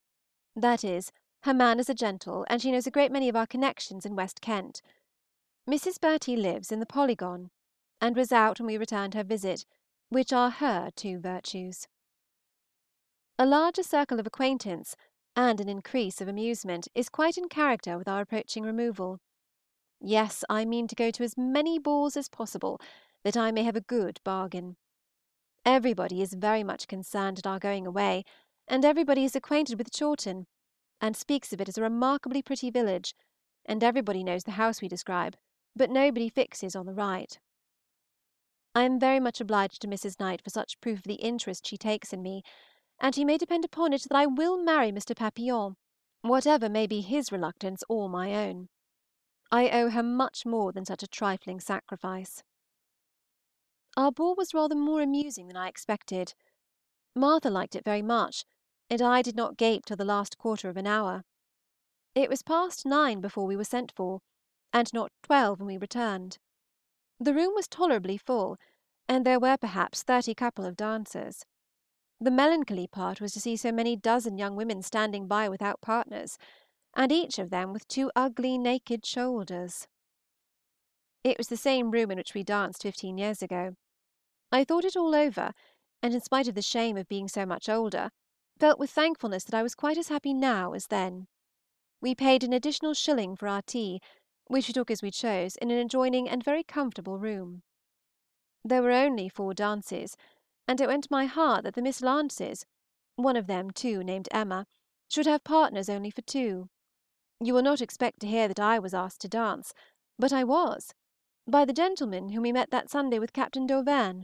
that is, her manners are gentle, and she knows a great many of our connections in West Kent. Mrs. Bertie lives in the Polygon, and was out when we returned her visit, which are her two virtues. A larger circle of acquaintance and an increase of amusement is quite in character with our approaching removal. Yes, I mean to go to as many balls as possible, that I may have a good bargain. Everybody is very much concerned at our going away, and everybody is acquainted with Chawton, and speaks of it as a remarkably pretty village, and everybody knows the house we describe, but nobody fixes on the right. I am very much obliged to Mrs. Knight for such proof of the interest she takes in me, and you may depend upon it that I will marry Mr. Papillon, whatever may be his reluctance or my own. I owe her much more than such a trifling sacrifice. Our ball was rather more amusing than I expected. Martha liked it very much, and I did not gape till the last quarter of an hour. It was past nine before we were sent for, and not twelve when we returned. The room was tolerably full, and there were perhaps thirty couple of dancers. The melancholy part was to see so many dozen young women standing by without partners, and each of them with two ugly naked shoulders. It was the same room in which we danced fifteen years ago. I thought it all over, and in spite of the shame of being so much older, felt with thankfulness that I was quite as happy now as then. We paid an additional shilling for our tea, which we took as we chose in an adjoining and very comfortable room. There were only four dances, and it went to my heart that the Miss Lances, one of them, too, named Emma, should have partners only for two. You will not expect to hear that I was asked to dance, but I was, by the gentleman whom we met that Sunday with Captain D'Auvergne.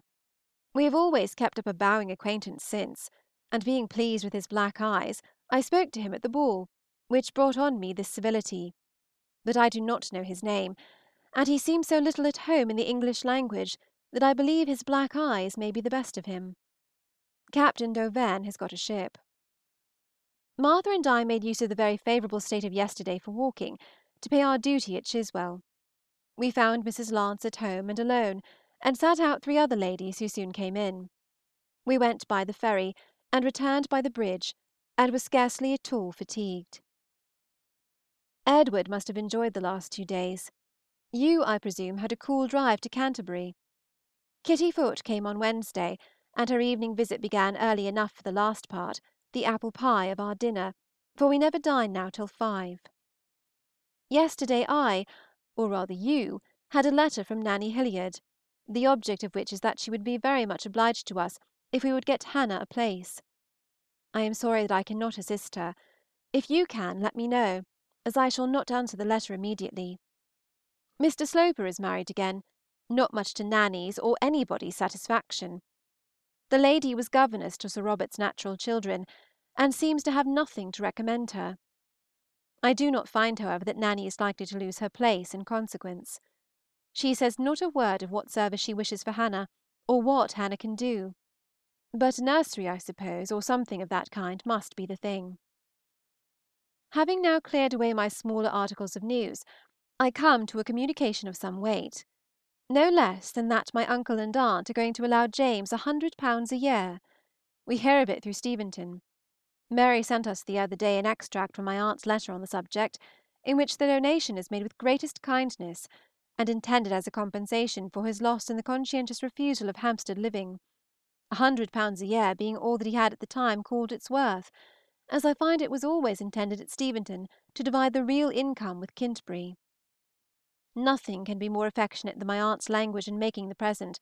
We have always kept up a bowing acquaintance since, and being pleased with his black eyes, I spoke to him at the ball, which brought on me this civility; but I do not know his name, and he seems so little at home in the English language that I believe his black eyes may be the best of him. Captain D'Auvergne has got a ship. Martha and I made use of the very favorable state of yesterday for walking, to pay our duty at Chiswell. We found Mrs. Lance at home and alone, and sat out three other ladies who soon came in. We went by the ferry, and returned by the bridge, and were scarcely at all fatigued. Edward must have enjoyed the last two days. You, I presume, had a cool drive to Canterbury. Kitty Foote came on Wednesday, and her evening visit began early enough for the last part, the apple pie, of our dinner, for we never dine now till five. Yesterday I, or rather you, had a letter from Nanny Hilliard, the object of which is that she would be very much obliged to us if we would get Hannah a place. I am sorry that I cannot assist her. If you can, let me know, as I shall not answer the letter immediately. Mr. Sloper is married again, not much to Nanny's or anybody's satisfaction. The lady was governess to Sir Robert's natural children, and seems to have nothing to recommend her. I do not find, however, that Nanny is likely to lose her place in consequence. She says not a word of what service she wishes for Hannah, or what Hannah can do. But a nursery, I suppose, or something of that kind, must be the thing. Having now cleared away my smaller articles of news, I come to a communication of some weight, no less than that my uncle and aunt are going to allow James a hundred pounds a year. We hear of it through Steventon. Mary sent us the other day an extract from my aunt's letter on the subject, in which the donation is made with greatest kindness, and intended as a compensation for his loss in the conscientious refusal of Hampstead living, a hundred pounds a year being all that he had at the time called its worth, as I find it was always intended at Steventon to divide the real income with Kintbury. Nothing can be more affectionate than my aunt's language in making the present,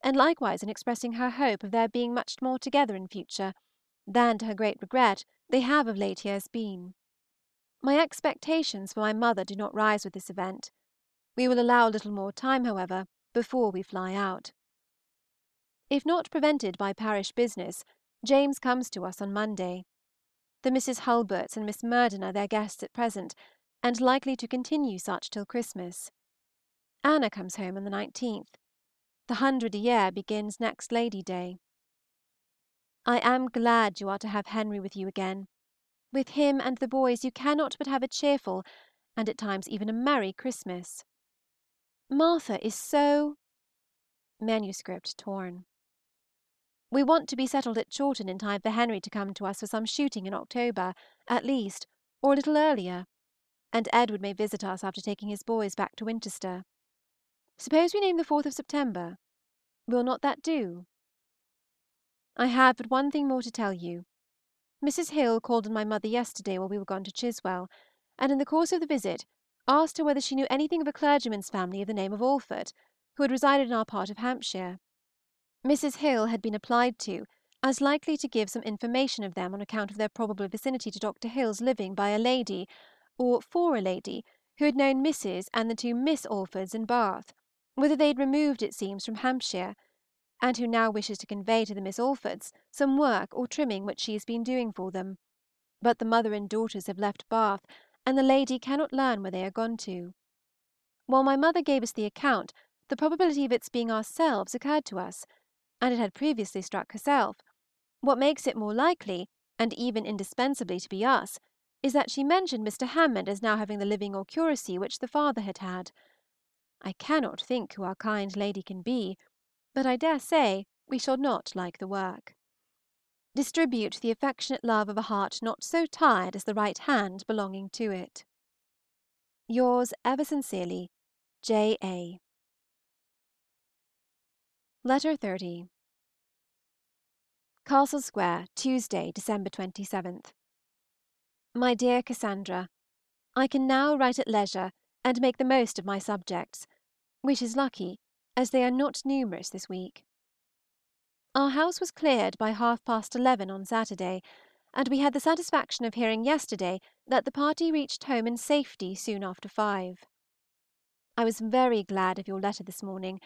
and likewise in expressing her hope of their being much more together in future than, to her great regret, they have of late years been. My expectations for my mother do not rise with this event. We will allow a little more time, however, before we fly out. If not prevented by parish business, James comes to us on Monday. The Misses Hulberts and Miss Murden are their guests at present, and likely to continue such till Christmas. Anna comes home on the 19th. The hundred a year begins next Lady day. I am glad you are to have Henry with you again. With him and the boys you cannot but have a cheerful, and at times even a merry Christmas. Martha is so manuscript torn. We want to be settled at Chawton in time for Henry to come to us for some shooting in October, at least, or a little earlier and Edward may visit us after taking his boys back to Winchester. Suppose we name the 4th of September. Will not that do? I have but one thing more to tell you. Mrs. Hill called on my mother yesterday while we were gone to Chiswell, and in the course of the visit asked her whether she knew anything of a clergyman's family of the name of Alford, who had resided in our part of Hampshire. Mrs. Hill had been applied to as likely to give some information of them on account of their probable vicinity to Dr. Hill's living by a lady or for a lady, who had known Mrs. and the two Miss Alfords in Bath, whither they had removed, it seems, from Hampshire, and who now wishes to convey to the Miss Alfords some work or trimming which she has been doing for them; but the mother and daughters have left Bath, and the lady cannot learn where they are gone to. While my mother gave us the account, the probability of its being ourselves occurred to us, and it had previously struck herself; what makes it more likely, and even indispensably to be us, is that she mentioned Mr. Hammond as now having the living or curacy which the father had had. I cannot think who our kind lady can be, but I dare say we shall not like the work. Distribute the affectionate love of a heart not so tired as the right hand belonging to it. Yours ever sincerely, J. A. Letter 30. Castle Square, Tuesday (December 27th. My dear Cassandra, I can now write at leisure and make the most of my subjects, which is lucky, as they are not numerous this week. Our house was cleared by half past eleven on Saturday, and we had the satisfaction of hearing yesterday that the party reached home in safety soon after five. I was very glad of your letter this morning,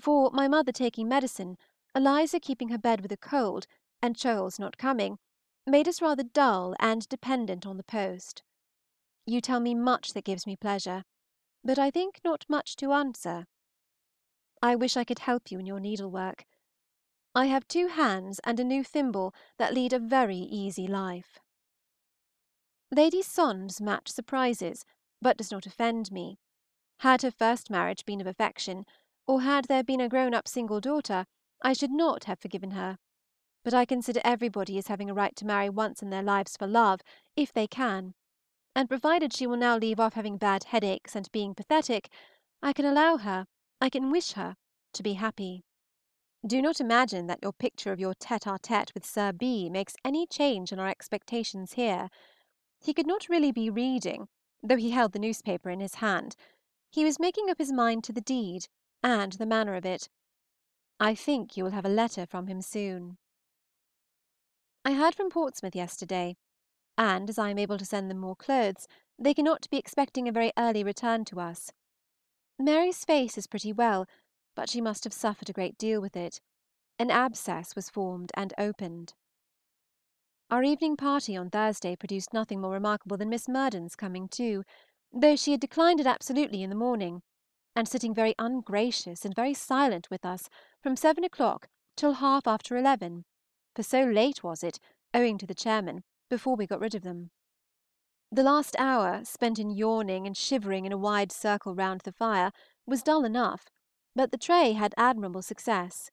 for, my mother taking medicine, Eliza keeping her bed with a cold, and Charles not coming, made us rather dull and dependent on the post. You tell me much that gives me pleasure, but I think not much to answer. I wish I could help you in your needlework. I have two hands and a new thimble that lead a very easy life. Lady Sondes match surprises, but does not offend me. Had her first marriage been of affection, or had there been a grown up single daughter, I should not have forgiven her; but I consider everybody as having a right to marry once in their lives for love, if they can, and provided she will now leave off having bad headaches and being pathetic, I can allow her, I can wish her, to be happy. Do not imagine that your picture of your tête à tête with Sir B. makes any change in our expectations here. He could not really be reading, though he held the newspaper in his hand; he was making up his mind to the deed, and the manner of it. I think you will have a letter from him soon. I heard from Portsmouth yesterday, and as I am able to send them more clothes, they cannot be expecting a very early return to us. Mary's face is pretty well, but she must have suffered a great deal with it. An abscess was formed and opened. Our evening party on Thursday produced nothing more remarkable than Miss Murden's coming too, though she had declined it absolutely in the morning, and sitting very ungracious and very silent with us from seven o'clock till half after eleven, for so late was it, owing to the chairman, before we got rid of them. The last hour, spent in yawning and shivering in a wide circle round the fire, was dull enough, but the tray had admirable success.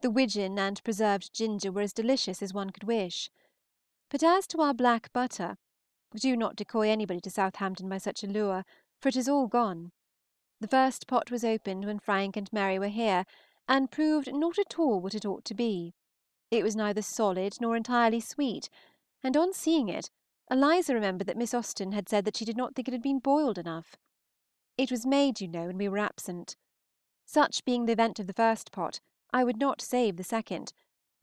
The widgeon and preserved ginger were as delicious as one could wish. But as to our black butter, do not decoy anybody to Southampton by such a lure, for it is all gone. The first pot was opened when Frank and Mary were here, and proved not at all what it ought to be. It was neither solid nor entirely sweet, and on seeing it, Eliza remembered that Miss Austen had said that she did not think it had been boiled enough. It was made, you know, when we were absent. Such being the event of the first pot, I would not save the second,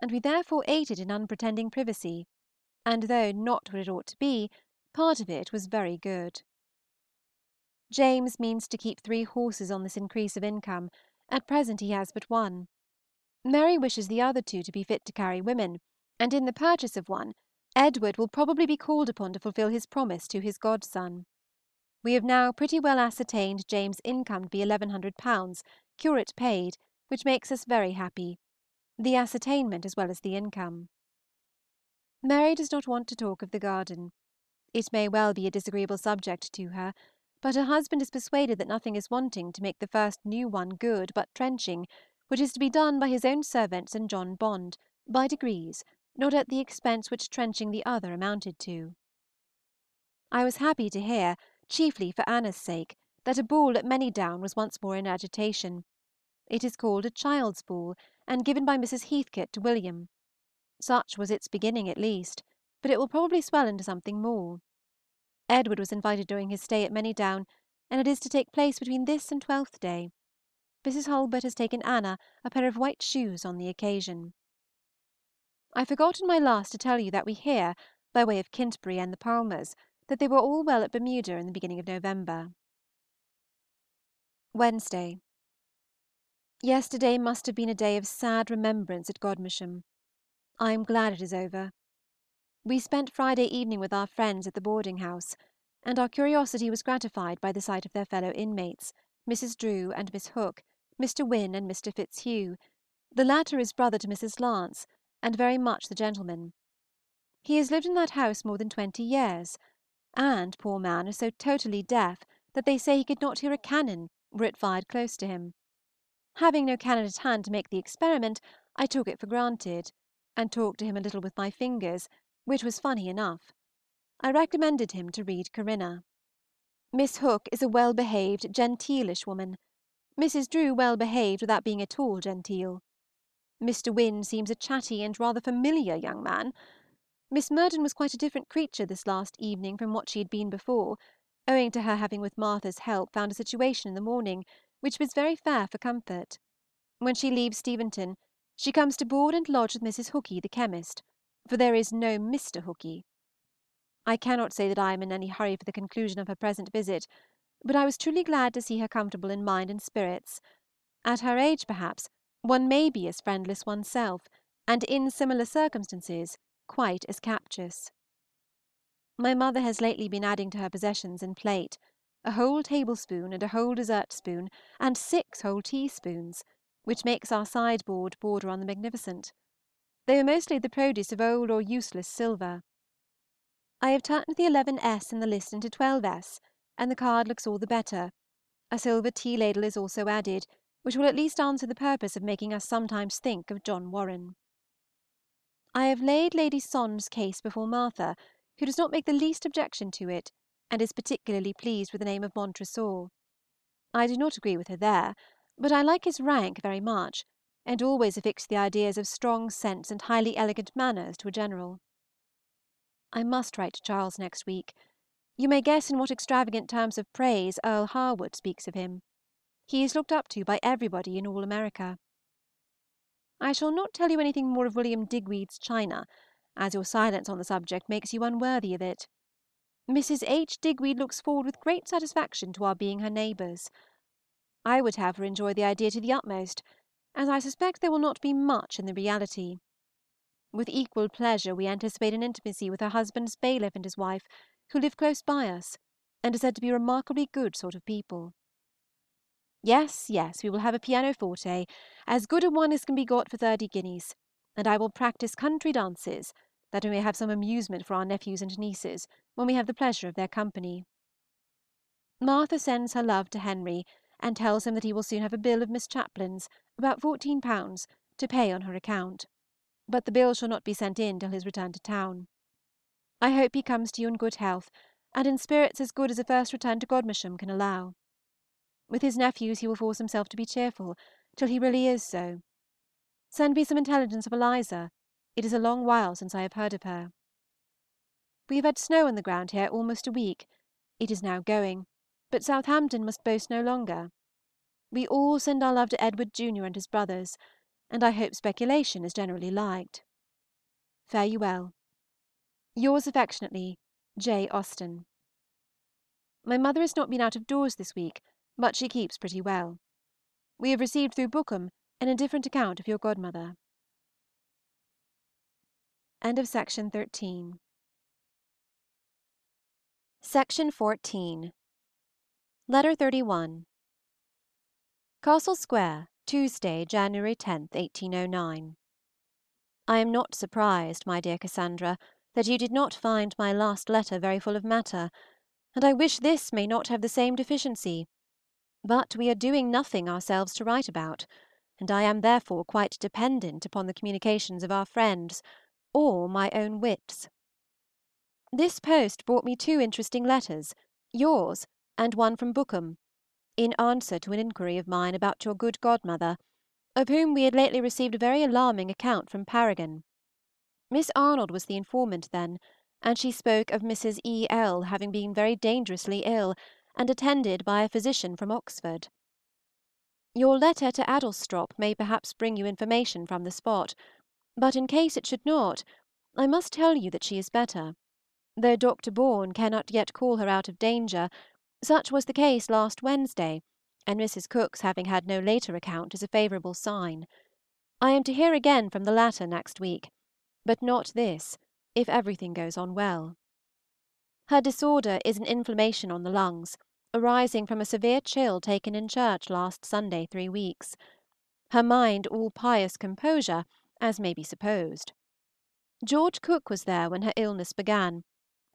and we therefore ate it in unpretending privacy, and though not what it ought to be, part of it was very good. James means to keep three horses on this increase of income; at present he has but one. Mary wishes the other two to be fit to carry women, and in the purchase of one Edward will probably be called upon to fulfil his promise to his godson. We have now pretty well ascertained James's income to be 1100_l._ curate paid, which makes us very happy, the ascertainment as well as the income. Mary does not want to talk of the garden. It may well be a disagreeable subject to her, but her husband is persuaded that nothing is wanting to make the first new one good but trenching, which is to be done by his own servants and John Bond, by degrees, not at the expense which trenching the other amounted to. I was happy to hear, chiefly for Anna's sake, that a ball at Manydown was once more in agitation. It is called a child's ball, and given by Mrs. Heathcote to William. Such was its beginning at least, but it will probably swell into something more. Edward was invited during his stay at Manydown, and it is to take place between this and Twelfth day. Mrs. Hulbert has taken Anna a pair of white shoes on the occasion. I forgot in my last to tell you that we hear, by way of Kintbury and the Palmers, that they were all well at Bermuda in the beginning of November. Wednesday. Yesterday must have been a day of sad remembrance at Godmersham. I am glad it is over. We spent Friday evening with our friends at the boarding house, and our curiosity was gratified by the sight of their fellow inmates, Mrs. Drew and Miss Hook, Mr. Wynne and Mr. Fitzhugh; the latter is brother to Mrs. Lance, and very much the gentleman. He has lived in that house more than twenty years, and, poor man, is so totally deaf that they say he could not hear a cannon were it fired close to him. Having no cannon at hand to make the experiment, I took it for granted, and talked to him a little with my fingers, which was funny enough. I recommended him to read "Corinna." Miss Hook is a well behaved, genteelish woman. Mrs. Drew well behaved without being at all genteel. Mr. Wynne seems a chatty and rather familiar young man. Miss Murden was quite a different creature this last evening from what she had been before, owing to her having with Martha's help found a situation in the morning, which was very fair for comfort. When she leaves Steventon, she comes to board and lodge with Mrs. Hookey the chemist, for there is no Mr. Hookey. I cannot say that I am in any hurry for the conclusion of her present visit, but I was truly glad to see her comfortable in mind and spirits. At her age, perhaps, one may be as friendless oneself, and in similar circumstances quite as captious. My mother has lately been adding to her possessions in plate, a whole tablespoon and a whole dessert spoon, and six whole teaspoons, which makes our sideboard border on the magnificent. They were mostly the produce of old or useless silver. I have turned the 11s. in the list into 12s., and the card looks all the better; a silver tea ladle is also added, which will at least answer the purpose of making us sometimes think of John Warren. I have laid Lady Sondes' case before Martha, who does not make the least objection to it, and is particularly pleased with the name of Montresor. I do not agree with her there, but I like his rank very much, and always affix the ideas of strong sense and highly elegant manners to a general. I must write to Charles next week. You may guess in what extravagant terms of praise Earle Harwood speaks of him. He is looked up to by everybody in all America. I shall not tell you anything more of William Digweed's china, as your silence on the subject makes you unworthy of it. Mrs. H. Digweed looks forward with great satisfaction to our being her neighbors. I would have her enjoy the idea to the utmost, as I suspect there will not be much in the reality. With equal pleasure we anticipate an intimacy with her husband's bailiff and his wife, who live close by us, and are said to be remarkably good sort of people. Yes, yes, we will have a pianoforte, as good a one as can be got for thirty guineas, and I will practise country dances, that we may have some amusement for our nephews and nieces, when we have the pleasure of their company. Martha sends her love to Henry, and tells him that he will soon have a bill of Miss Chaplin's, about fourteen pounds, to pay on her account; but the bill shall not be sent in till his return to town. I hope he comes to you in good health, and in spirits as good as a first return to Godmersham can allow. With his nephews he will force himself to be cheerful, till he really is so. Send me some intelligence of Eliza; it is a long while since I have heard of her. We have had snow on the ground here almost a week; it is now going but Southampton must boast no longer. We all send our love to Edward junior and his brothers, and I hope speculation is generally liked. Fare you well. Yours affectionately, J. AUSTEN. My mother has not been out of doors this week, but she keeps pretty well. We have received through Bookham an indifferent account of your godmother. End of Section 13. Section 14. Letter 31. CASTLE SQUARE, Tuesday (January 10, 1809). I am not surprised, my dear Cassandra, that you did not find my last letter very full of matter, and I wish this may not have the same deficiency; but we are doing nothing ourselves to write about, and I am therefore quite dependent upon the communications of our friends, or my own wits. This post brought me two interesting letters, yours and one from Bookham, in answer to an inquiry of mine about your good godmother, of whom we had lately received a very alarming account from Paragon. Miss Arnold was the informant then, and she spoke of Mrs. E. L. having been very dangerously ill, and attended by a physician from Oxford. Your letter to Adlestrop may perhaps bring you information from the spot, but in case it should not, I must tell you that she is better, though Dr. Bourne cannot yet call her out of danger, such was the case last Wednesday, and Mrs. Cooke's having had no later account is a favorable sign. I am to hear again from the latter next week, but not this, if everything goes on well. Her disorder is an inflammation on the lungs, arising from a severe chill taken in church last Sunday three weeks; her mind all pious composure, as may be supposed. George Cooke was there when her illness began;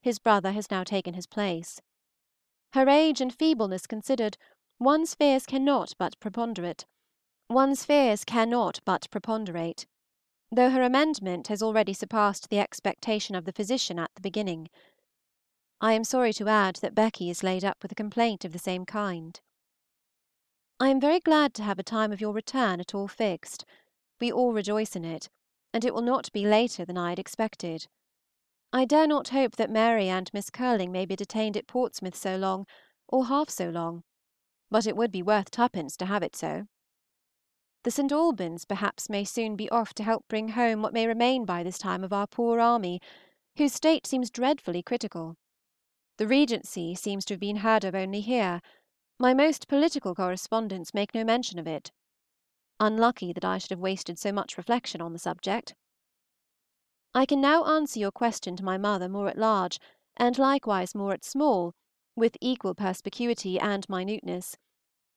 his brother has now taken his place. Her age and feebleness considered, one's fears cannot but preponderate, one's fears cannot but preponderate, though her amendment has already surpassed the expectation of the physician at the beginning. I am sorry to add that Becky is laid up with a complaint of the same kind. I am very glad to have a time of your return at all fixed; we all rejoice in it, and it will not be later than I had expected. I dare not hope that Mary and Miss Curling may be detained at Portsmouth so long, or half so long, but it would be worth twopence to have it so. The St. Albans perhaps may soon be off to help bring home what may remain by this time of our poor army, whose state seems dreadfully critical. The Regency seems to have been heard of only here; my most political correspondents make no mention of it. Unlucky that I should have wasted so much reflection on the subject. I can now answer your question to my mother more at large, and likewise more at small, with equal perspicuity and minuteness;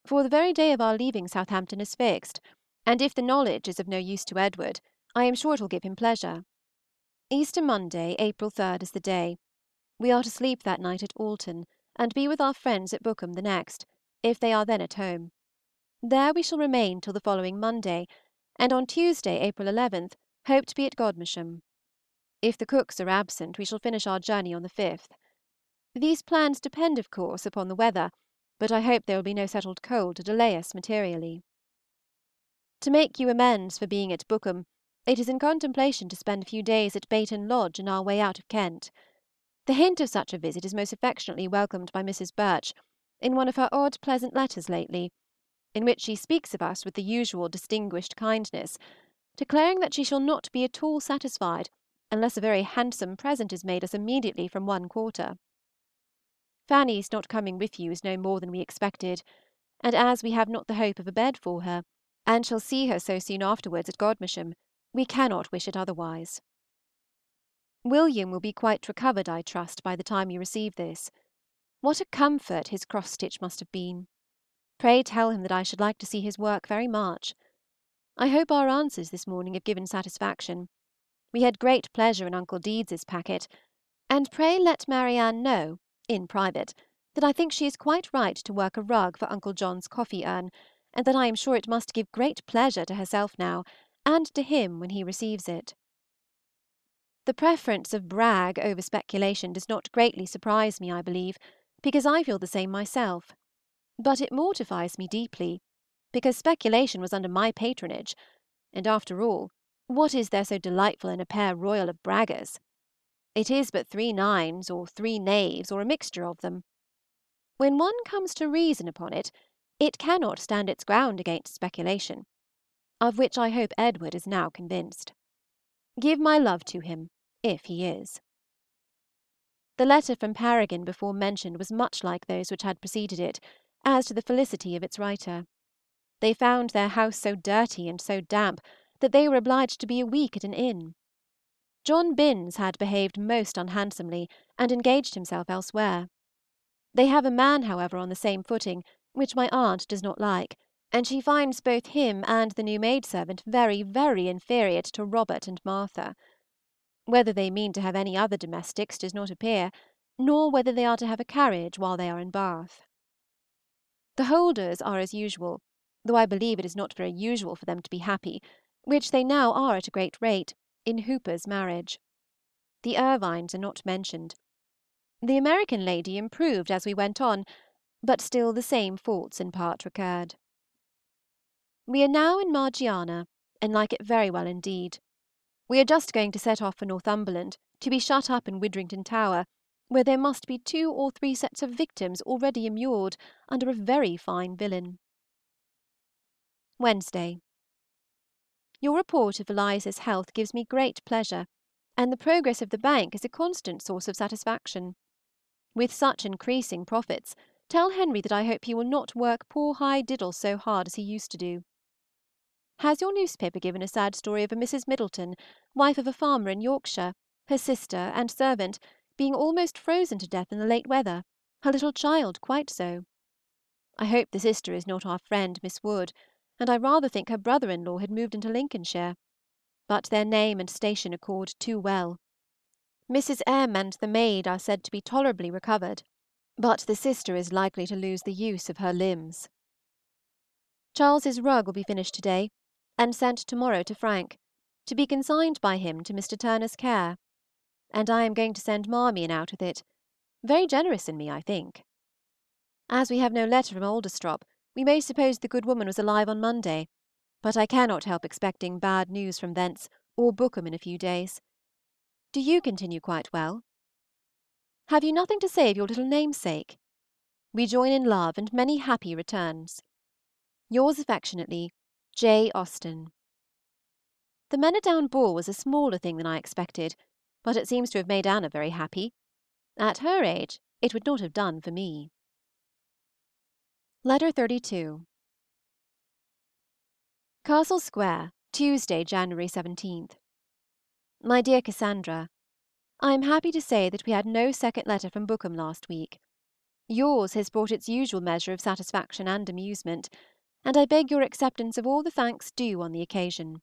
for the very day of our leaving Southampton is fixed, and if the knowledge is of no use to Edward, I am sure it will give him pleasure. Easter Monday, April 3rd, is the day. We are to sleep that night at Alton, and be with our friends at Bookham the next, if they are then at home. There we shall remain till the following Monday, and on Tuesday, April 11th, hope to be at Godmersham. If the Cookes are absent, we shall finish our journey on the 5th. These plans depend, of course, upon the weather, but I hope there will be no settled cold to delay us materially. To make you amends for being at Bookham, it is in contemplation to spend a few days at Bayton Lodge in our way out of Kent. The hint of such a visit is most affectionately welcomed by Mrs. Birch in one of her odd pleasant letters lately, in which she speaks of us with the usual distinguished kindness, declaring that she shall not be at all satisfied unless a very handsome present is made us immediately from one quarter. Fanny's not coming with you is no more than we expected, and as we have not the hope of a bed for her, and shall see her so soon afterwards at Godmersham, we cannot wish it otherwise. William will be quite recovered, I trust, by the time you receive this. What a comfort his cross stitch must have been! Pray tell him that I should like to see his work very much. I hope our answers this morning have given satisfaction. We had great pleasure in Uncle Deedes's packet, and pray let Marianne know, in private, that I think she is quite right to work a rug for Uncle John's coffee urn, and that I am sure it must give great pleasure to herself now, and to him when he receives it. The preference of brag over speculation does not greatly surprise me, I believe, because I feel the same myself; but it mortifies me deeply, because speculation was under my patronage, and after all, what is there so delightful in a pair royal of braggers? It is but three nines, or three knaves, or a mixture of them. When one comes to reason upon it, it cannot stand its ground against speculation, of which I hope Edward is now convinced. Give my love to him, if he is. The letter from Paragon before mentioned was much like those which had preceded it, as to the felicity of its writer. They found their house so dirty and so damp that they were obliged to be a week at an inn. John Binns had behaved most unhandsomely, and engaged himself elsewhere. They have a man, however, on the same footing, which my aunt does not like, and she finds both him and the new maidservant very, very inferior to Robert and Martha. Whether they mean to have any other domestics does not appear, nor whether they are to have a carriage while they are in Bath. The Holders are as usual, though I believe it is not very usual for them to be happy, which they now are at a great rate, in Hooper's marriage. The Irvines are not mentioned. The American lady improved as we went on, but still the same faults in part recurred. We are now in Margiana, and like it very well indeed. We are just going to set off for Northumberland, to be shut up in Widdrington Tower, where there must be two or three sets of victims already immured under a very fine villain. Wednesday. Your report of Eliza's health gives me great pleasure, and the progress of the bank is a constant source of satisfaction. With such increasing profits, tell Henry that I hope he will not work poor High Diddle so hard as he used to do. Has your newspaper given a sad story of a Mrs. Middleton, wife of a farmer in Yorkshire, her sister and servant being almost frozen to death in the late weather, her little child quite so? I hope the sister is not our friend Miss Wood, and I rather think her brother in law had moved into Lincolnshire; but their name and station accord too well. Mrs. M. and the maid are said to be tolerably recovered, but the sister is likely to lose the use of her limbs. Charles's rug will be finished to day, and sent to morrow to Frank, to be consigned by him to Mr. Turner's care, and I am going to send Marmion out with it; very generous in me, I think. As we have no letter from Adlestrop, we may suppose the good woman was alive on Monday, but I cannot help expecting bad news from thence or Bookham in a few days. Do you continue quite well? Have you nothing to say of your little namesake? We join in love and many happy returns. Yours affectionately, J. Austen. The Manydown ball was a smaller thing than I expected, but it seems to have made Anna very happy. At her age it would not have done for me. Letter 32 Castle Square, Tuesday (January 17). My dear Cassandra, I am happy to say that we had no second letter from Bookham last week. Yours has brought its usual measure of satisfaction and amusement, and I beg your acceptance of all the thanks due on the occasion.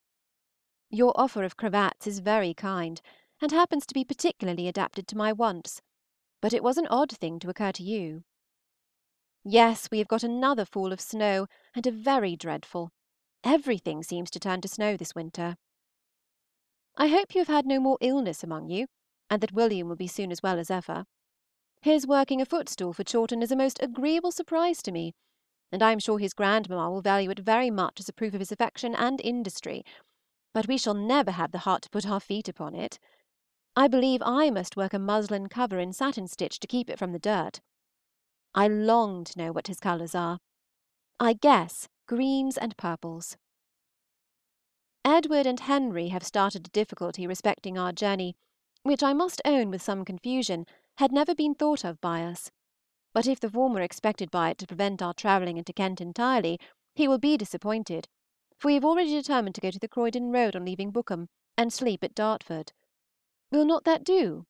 Your offer of cravats is very kind, and happens to be particularly adapted to my wants, but it was an odd thing to occur to you. Yes, we have got another fall of snow, and a very dreadful. Everything seems to turn to snow this winter. I hope you have had no more illness among you, and that William will be soon as well as ever. His working a footstool for Chawton is a most agreeable surprise to me, and I am sure his grandmamma will value it very much as a proof of his affection and industry, but we shall never have the heart to put our feet upon it. I believe I must work a muslin cover in satin stitch to keep it from the dirt. I long to know what his colors are. I guess greens and purples. Edward and Henry have started a difficulty respecting our journey, which I must own with some confusion had never been thought of by us; but if the former expected by it to prevent our travelling into Kent entirely, he will be disappointed, for we have already determined to go to the Croydon road on leaving Bookham, and sleep at Dartford. Will not that do?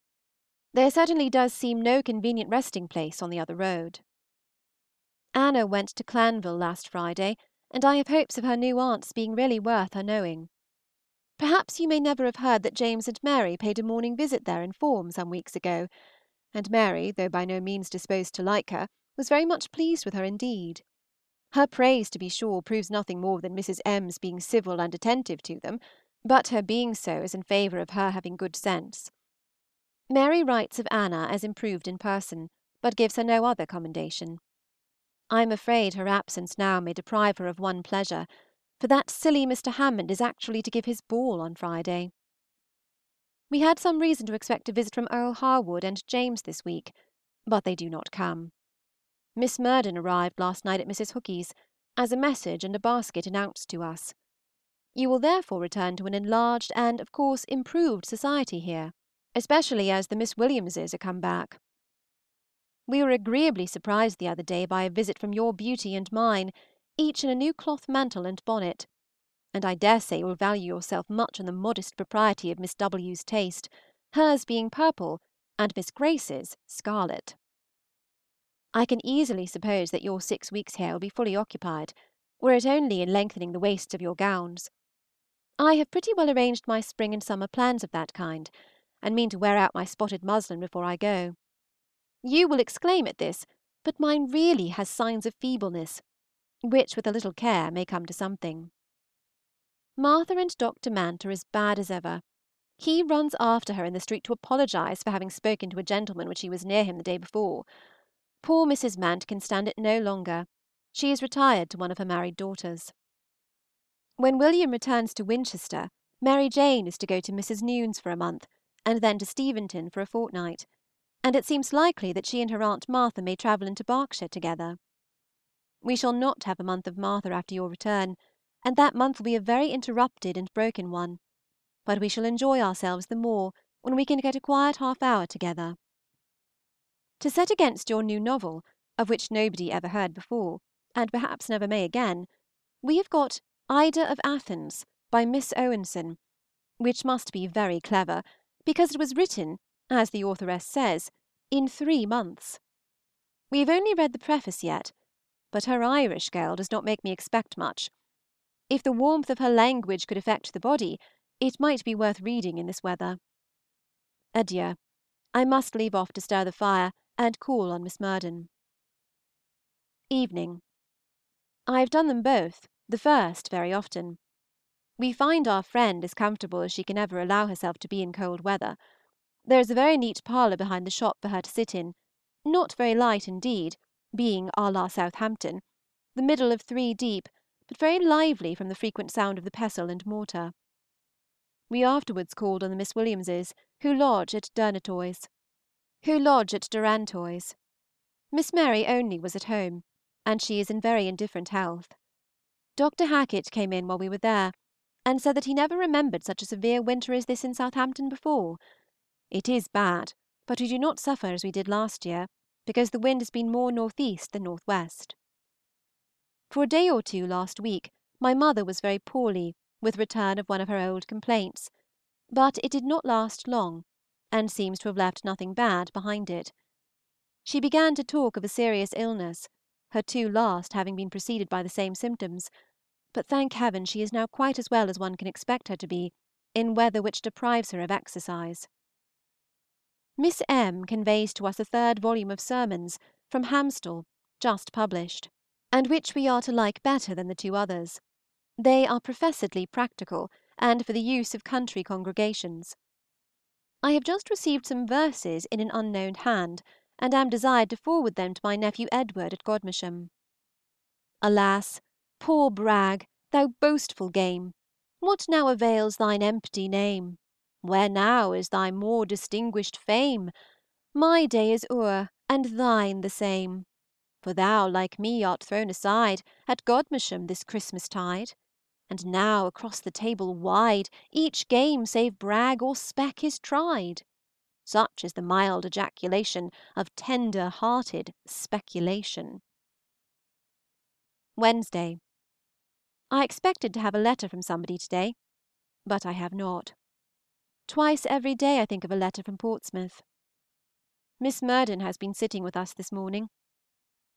There certainly does seem no convenient resting place on the other road. Anna went to Clanville last Friday, and I have hopes of her new aunt's being really worth her knowing. Perhaps you may never have heard that James and Mary paid a morning visit there in form some weeks ago, and Mary, though by no means disposed to like her, was very much pleased with her indeed. Her praise, to be sure, proves nothing more than Mrs. M.'s being civil and attentive to them, but her being so is in favor of her having good sense. Mary writes of Anna as improved in person, but gives her no other commendation. I am afraid her absence now may deprive her of one pleasure, for that silly Mr. Hammond is actually to give his ball on Friday. We had some reason to expect a visit from Earle Harwood and James this week, but they do not come. Miss Murden arrived last night at Mrs. Hookey's, as a message and a basket announced to us. You will therefore return to an enlarged and, of course, improved society here, especially as the Miss Williamses are come back. We were agreeably surprised the other day by a visit from your beauty and mine, each in a new cloth mantle and bonnet, and I dare say you will value yourself much on the modest propriety of Miss W.'s taste, hers being purple and Miss Grace's scarlet. I can easily suppose that your six weeks here will be fully occupied, were it only in lengthening the waists of your gowns. I have pretty well arranged my spring and summer plans of that kind, and mean to wear out my spotted muslin before I go. You will exclaim at this, but mine really has signs of feebleness, which with a little care may come to something. Martha and Dr. Mant are as bad as ever. He runs after her in the street to apologize for having spoken to a gentleman when she was near him the day before. Poor Mrs. Mant can stand it no longer. She is retired to one of her married daughters. When William returns to Winchester, Mary Jane is to go to Mrs. Nune's for a month, and then to Steventon for a fortnight, and it seems likely that she and her Aunt Martha may travel into Berkshire together. We shall not have a month of Martha after your return, and that month will be a very interrupted and broken one, but we shall enjoy ourselves the more when we can get a quiet half hour together. To set against your new novel, of which nobody ever heard before, and perhaps never may again, we have got Ida of Athens, by Miss Owenson, which must be very clever, because it was written, as the authoress says, in three months. We have only read the preface yet, but her Irish girl does not make me expect much. If the warmth of her language could affect the body, it might be worth reading in this weather. Adieu. I must leave off to stir the fire and call on Miss Murden. Evening. I have done them both the first very often. We find our friend as comfortable as she can ever allow herself to be in cold weather. There is a very neat parlor behind the shop for her to sit in, not very light indeed, being à la Southampton, the middle of three deep, but very lively from the frequent sound of the pestle and mortar. We afterwards called on the Miss Williamses, who lodge at Durnotoys, who lodge at Durantoy's. Miss Mary only was at home, and she is in very indifferent health. Dr. Hackett came in while we were there, and said that he never remembered such a severe winter as this in Southampton before. It is bad, but we do not suffer as we did last year, because the wind has been more north-east than north-west. For a day or two last week my mother was very poorly with return of one of her old complaints, but it did not last long, and seems to have left nothing bad behind it. She began to talk of a serious illness, her two last having been preceded by the same symptoms, but thank heaven she is now quite as well as one can expect her to be in weather which deprives her of exercise. Miss M. conveys to us a third volume of sermons, from Hamstall, just published, and which we are to like better than the two others. They are professedly practical, and for the use of country congregations. I have just received some verses in an unknown hand, and am desired to forward them to my nephew Edward at Godmersham. Alas! poor Brag, thou boastful game, What now avails thine empty name? Where now is thy more distinguished fame? My day is o'er, and thine the same; For thou, like me, art thrown aside At Godmersham this Christmas tide. And now across the table wide Each game save brag or speck is tried. Such is the mild ejaculation Of tender hearted speculation. Wednesday. I expected to have a letter from somebody to day, but I have not. Twice every day I think of a letter from Portsmouth. Miss Murden has been sitting with us this morning.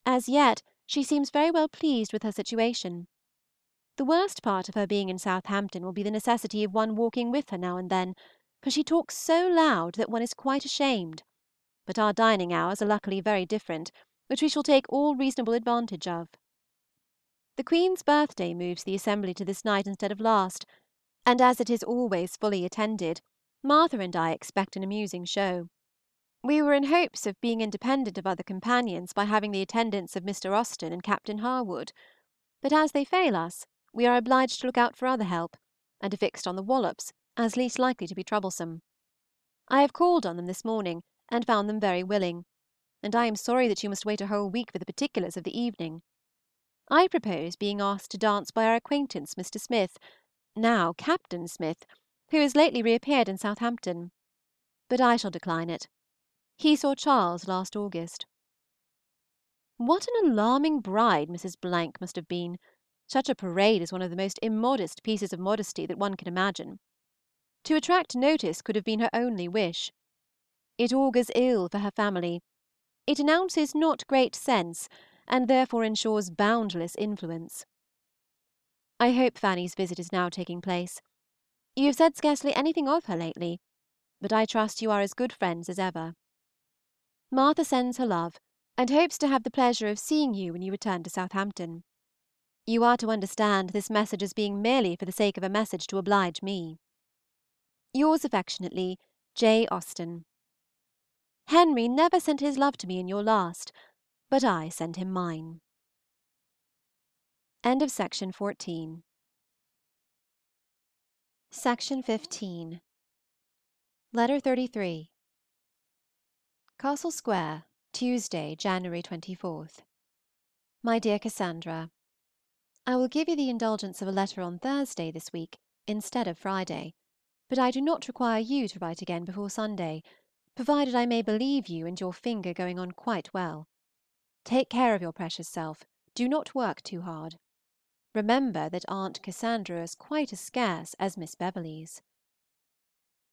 As yet she seems very well pleased with her situation. The worst part of her being in Southampton will be the necessity of one walking with her now and then, for she talks so loud that one is quite ashamed; but our dining hours are luckily very different, which we shall take all reasonable advantage of. The Queen's birthday moves the assembly to this night instead of last, and as it is always fully attended, Martha and I expect an amusing show. We were in hopes of being independent of other companions by having the attendance of Mr. Austen and Captain Harwood; but as they fail us, we are obliged to look out for other help, and are fixed on the Wallops as least likely to be troublesome. I have called on them this morning, and found them very willing, and I am sorry that you must wait a whole week for the particulars of the evening. I propose being asked to dance by our acquaintance Mr. Smith, now Captain Smith, who has lately reappeared in Southampton. But I shall decline it. He saw Charles last August. What an alarming bride Mrs. Blank must have been! Such a parade is one of the most immodest pieces of modesty that one can imagine. To attract notice could have been her only wish. It augurs ill for her family. It announces not great sense, and therefore ensures boundless influence. I hope Fanny's visit is now taking place. You have said scarcely anything of her lately, but I trust you are as good friends as ever. Martha sends her love, and hopes to have the pleasure of seeing you when you return to Southampton. You are to understand this message as being merely for the sake of a message to oblige me. Yours affectionately, J. AUSTEN. Henry never sent his love to me in your last but I send him mine. End of Section 14. Section 15. Letter 33. Castle Square, Tuesday (January 24). My dear Cassandra, I will give you the indulgence of a letter on Thursday this week instead of Friday, but I do not require you to write again before Sunday, provided I may believe you and your finger going on quite well. Take care of your precious self, do not work too hard. Remember that Aunt Cassandra is quite as scarce as Miss Beverley's.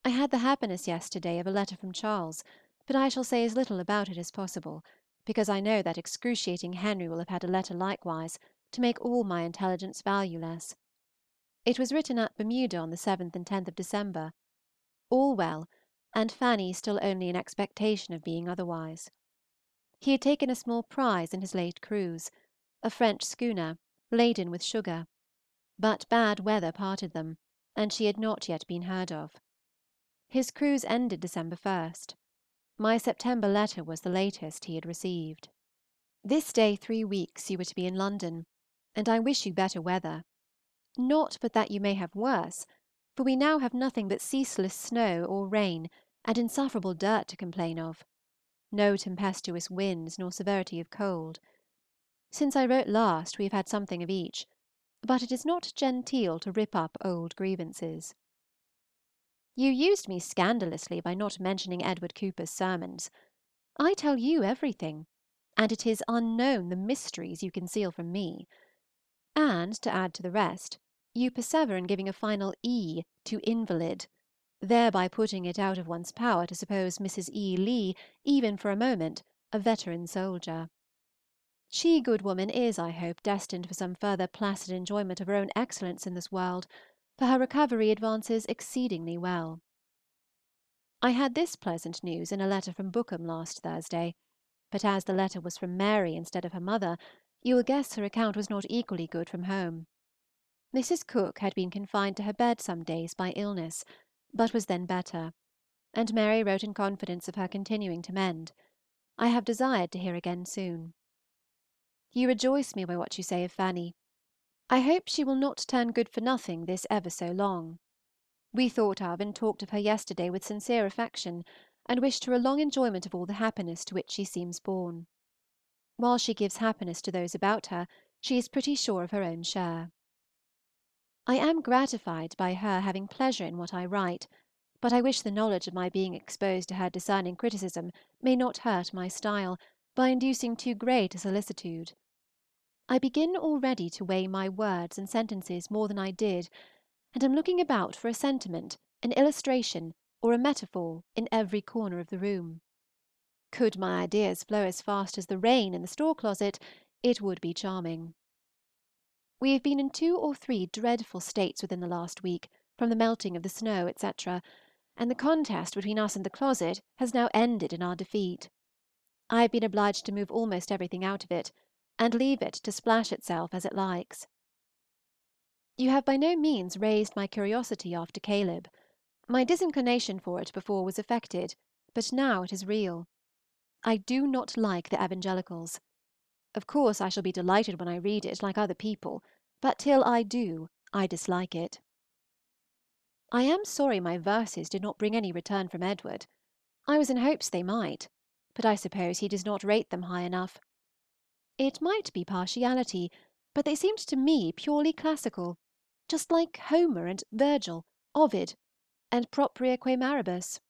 I had the happiness yesterday of a letter from Charles, but I shall say as little about it as possible, because I know that excruciating Henry will have had a letter likewise, to make all my intelligence valueless. It was written at Bermuda on the 7th and 10th of December. All well, and Fanny still only in expectation of being otherwise. He had taken a small prize in his late cruise, a French schooner, laden with sugar; but bad weather parted them, and she had not yet been heard of. His cruise ended December 1. My September letter was the latest he had received. This day three weeks you were to be in London, and I wish you better weather; not but that you may have worse, for we now have nothing but ceaseless snow or rain, and insufferable dirt to complain of no tempestuous winds nor severity of cold. Since I wrote last we have had something of each, but it is not genteel to rip up old grievances. You used me scandalously by not mentioning Edward Cooper's sermons. I tell you everything, and it is unknown the mysteries you conceal from me. And, to add to the rest, you persevere in giving a final E to invalid thereby putting it out of one's power to suppose Mrs. E. Leigh, even for a moment, a veteran soldier. She, good woman, is, I hope, destined for some further placid enjoyment of her own excellence in this world, for her recovery advances exceedingly well. I had this pleasant news in a letter from Bookham last Thursday, but as the letter was from Mary instead of her mother, you will guess her account was not equally good from home. Mrs. Cooke had been confined to her bed some days by illness, but was then better, and Mary wrote in confidence of her continuing to mend. I have desired to hear again soon. You rejoice me by what you say of Fanny. I hope she will not turn good for nothing this ever so long. We thought of and talked of her yesterday with sincere affection, and wished her a long enjoyment of all the happiness to which she seems born. While she gives happiness to those about her, she is pretty sure of her own share. I am gratified by her having pleasure in what I write, but I wish the knowledge of my being exposed to her discerning criticism may not hurt my style, by inducing too great a solicitude. I begin already to weigh my words and sentences more than I did, and am looking about for a sentiment, an illustration, or a metaphor in every corner of the room. Could my ideas flow as fast as the rain in the store closet, it would be charming. We have been in two or three dreadful states within the last week, from the melting of the snow, etc., and the contest between us and the closet has now ended in our defeat. I have been obliged to move almost everything out of it, and leave it to splash itself as it likes. You have by no means raised my curiosity after Caleb. My disinclination for it before was affected, but now it is real. I do not like the Evangelicals. Of course I shall be delighted when I read it, like other people, but till I do I dislike it. I am sorry my verses did not bring any return from Edward. I was in hopes they might, but I suppose he does not rate them high enough. It might be partiality, but they seemed to me purely classical, just like Homer and Virgil, Ovid, and Propria quae maribus.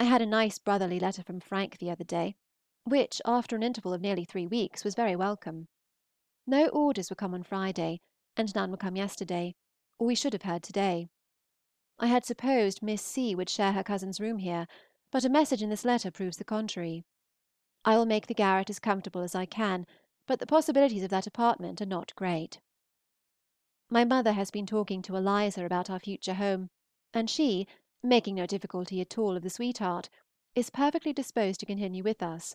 I had a nice brotherly letter from Frank the other day, which, after an interval of nearly three weeks, was very welcome. No orders were come on Friday, and none were come yesterday, or we should have heard to day. I had supposed Miss C. would share her cousin's room here, but a message in this letter proves the contrary. I will make the garret as comfortable as I can, but the possibilities of that apartment are not great. My mother has been talking to Eliza about our future home, and she, making no difficulty at all of the sweetheart, is perfectly disposed to continue with us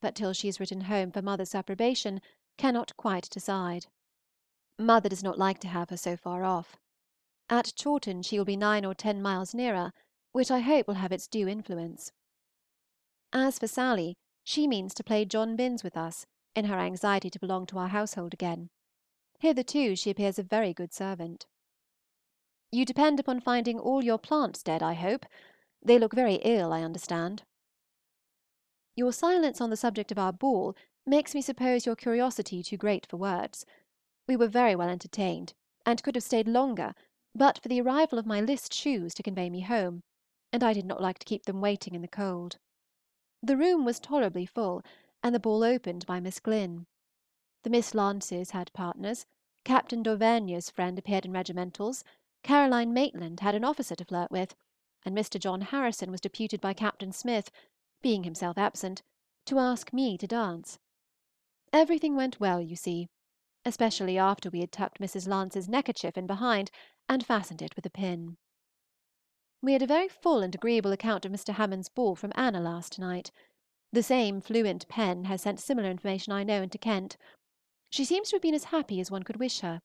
but till she has written home for mother's approbation, cannot quite decide. Mother does not like to have her so far off. At Chawton she will be nine or ten miles nearer, which I hope will have its due influence. As for Sally, she means to play John Binns with us, in her anxiety to belong to our household again. Hitherto she appears a very good servant. You depend upon finding all your plants dead, I hope. They look very ill, I understand. Your silence on the subject of our ball makes me suppose your curiosity too great for words. We were very well entertained, and could have stayed longer but for the arrival of my list shoes to convey me home, and I did not like to keep them waiting in the cold. The room was tolerably full, and the ball opened by Miss Glyn. The Miss Lances had partners, Captain Dauvergne's friend appeared in regimentals, Caroline Maitland had an officer to flirt with, and Mr. John Harrison was deputed by Captain Smith being himself absent, to ask me to dance. Everything went well, you see, especially after we had tucked Mrs. Lance's neckerchief in behind and fastened it with a pin. We had a very full and agreeable account of Mr. Hammond's ball from Anna last night. The same fluent pen has sent similar information, I know, into Kent. She seems to have been as happy as one could wish her,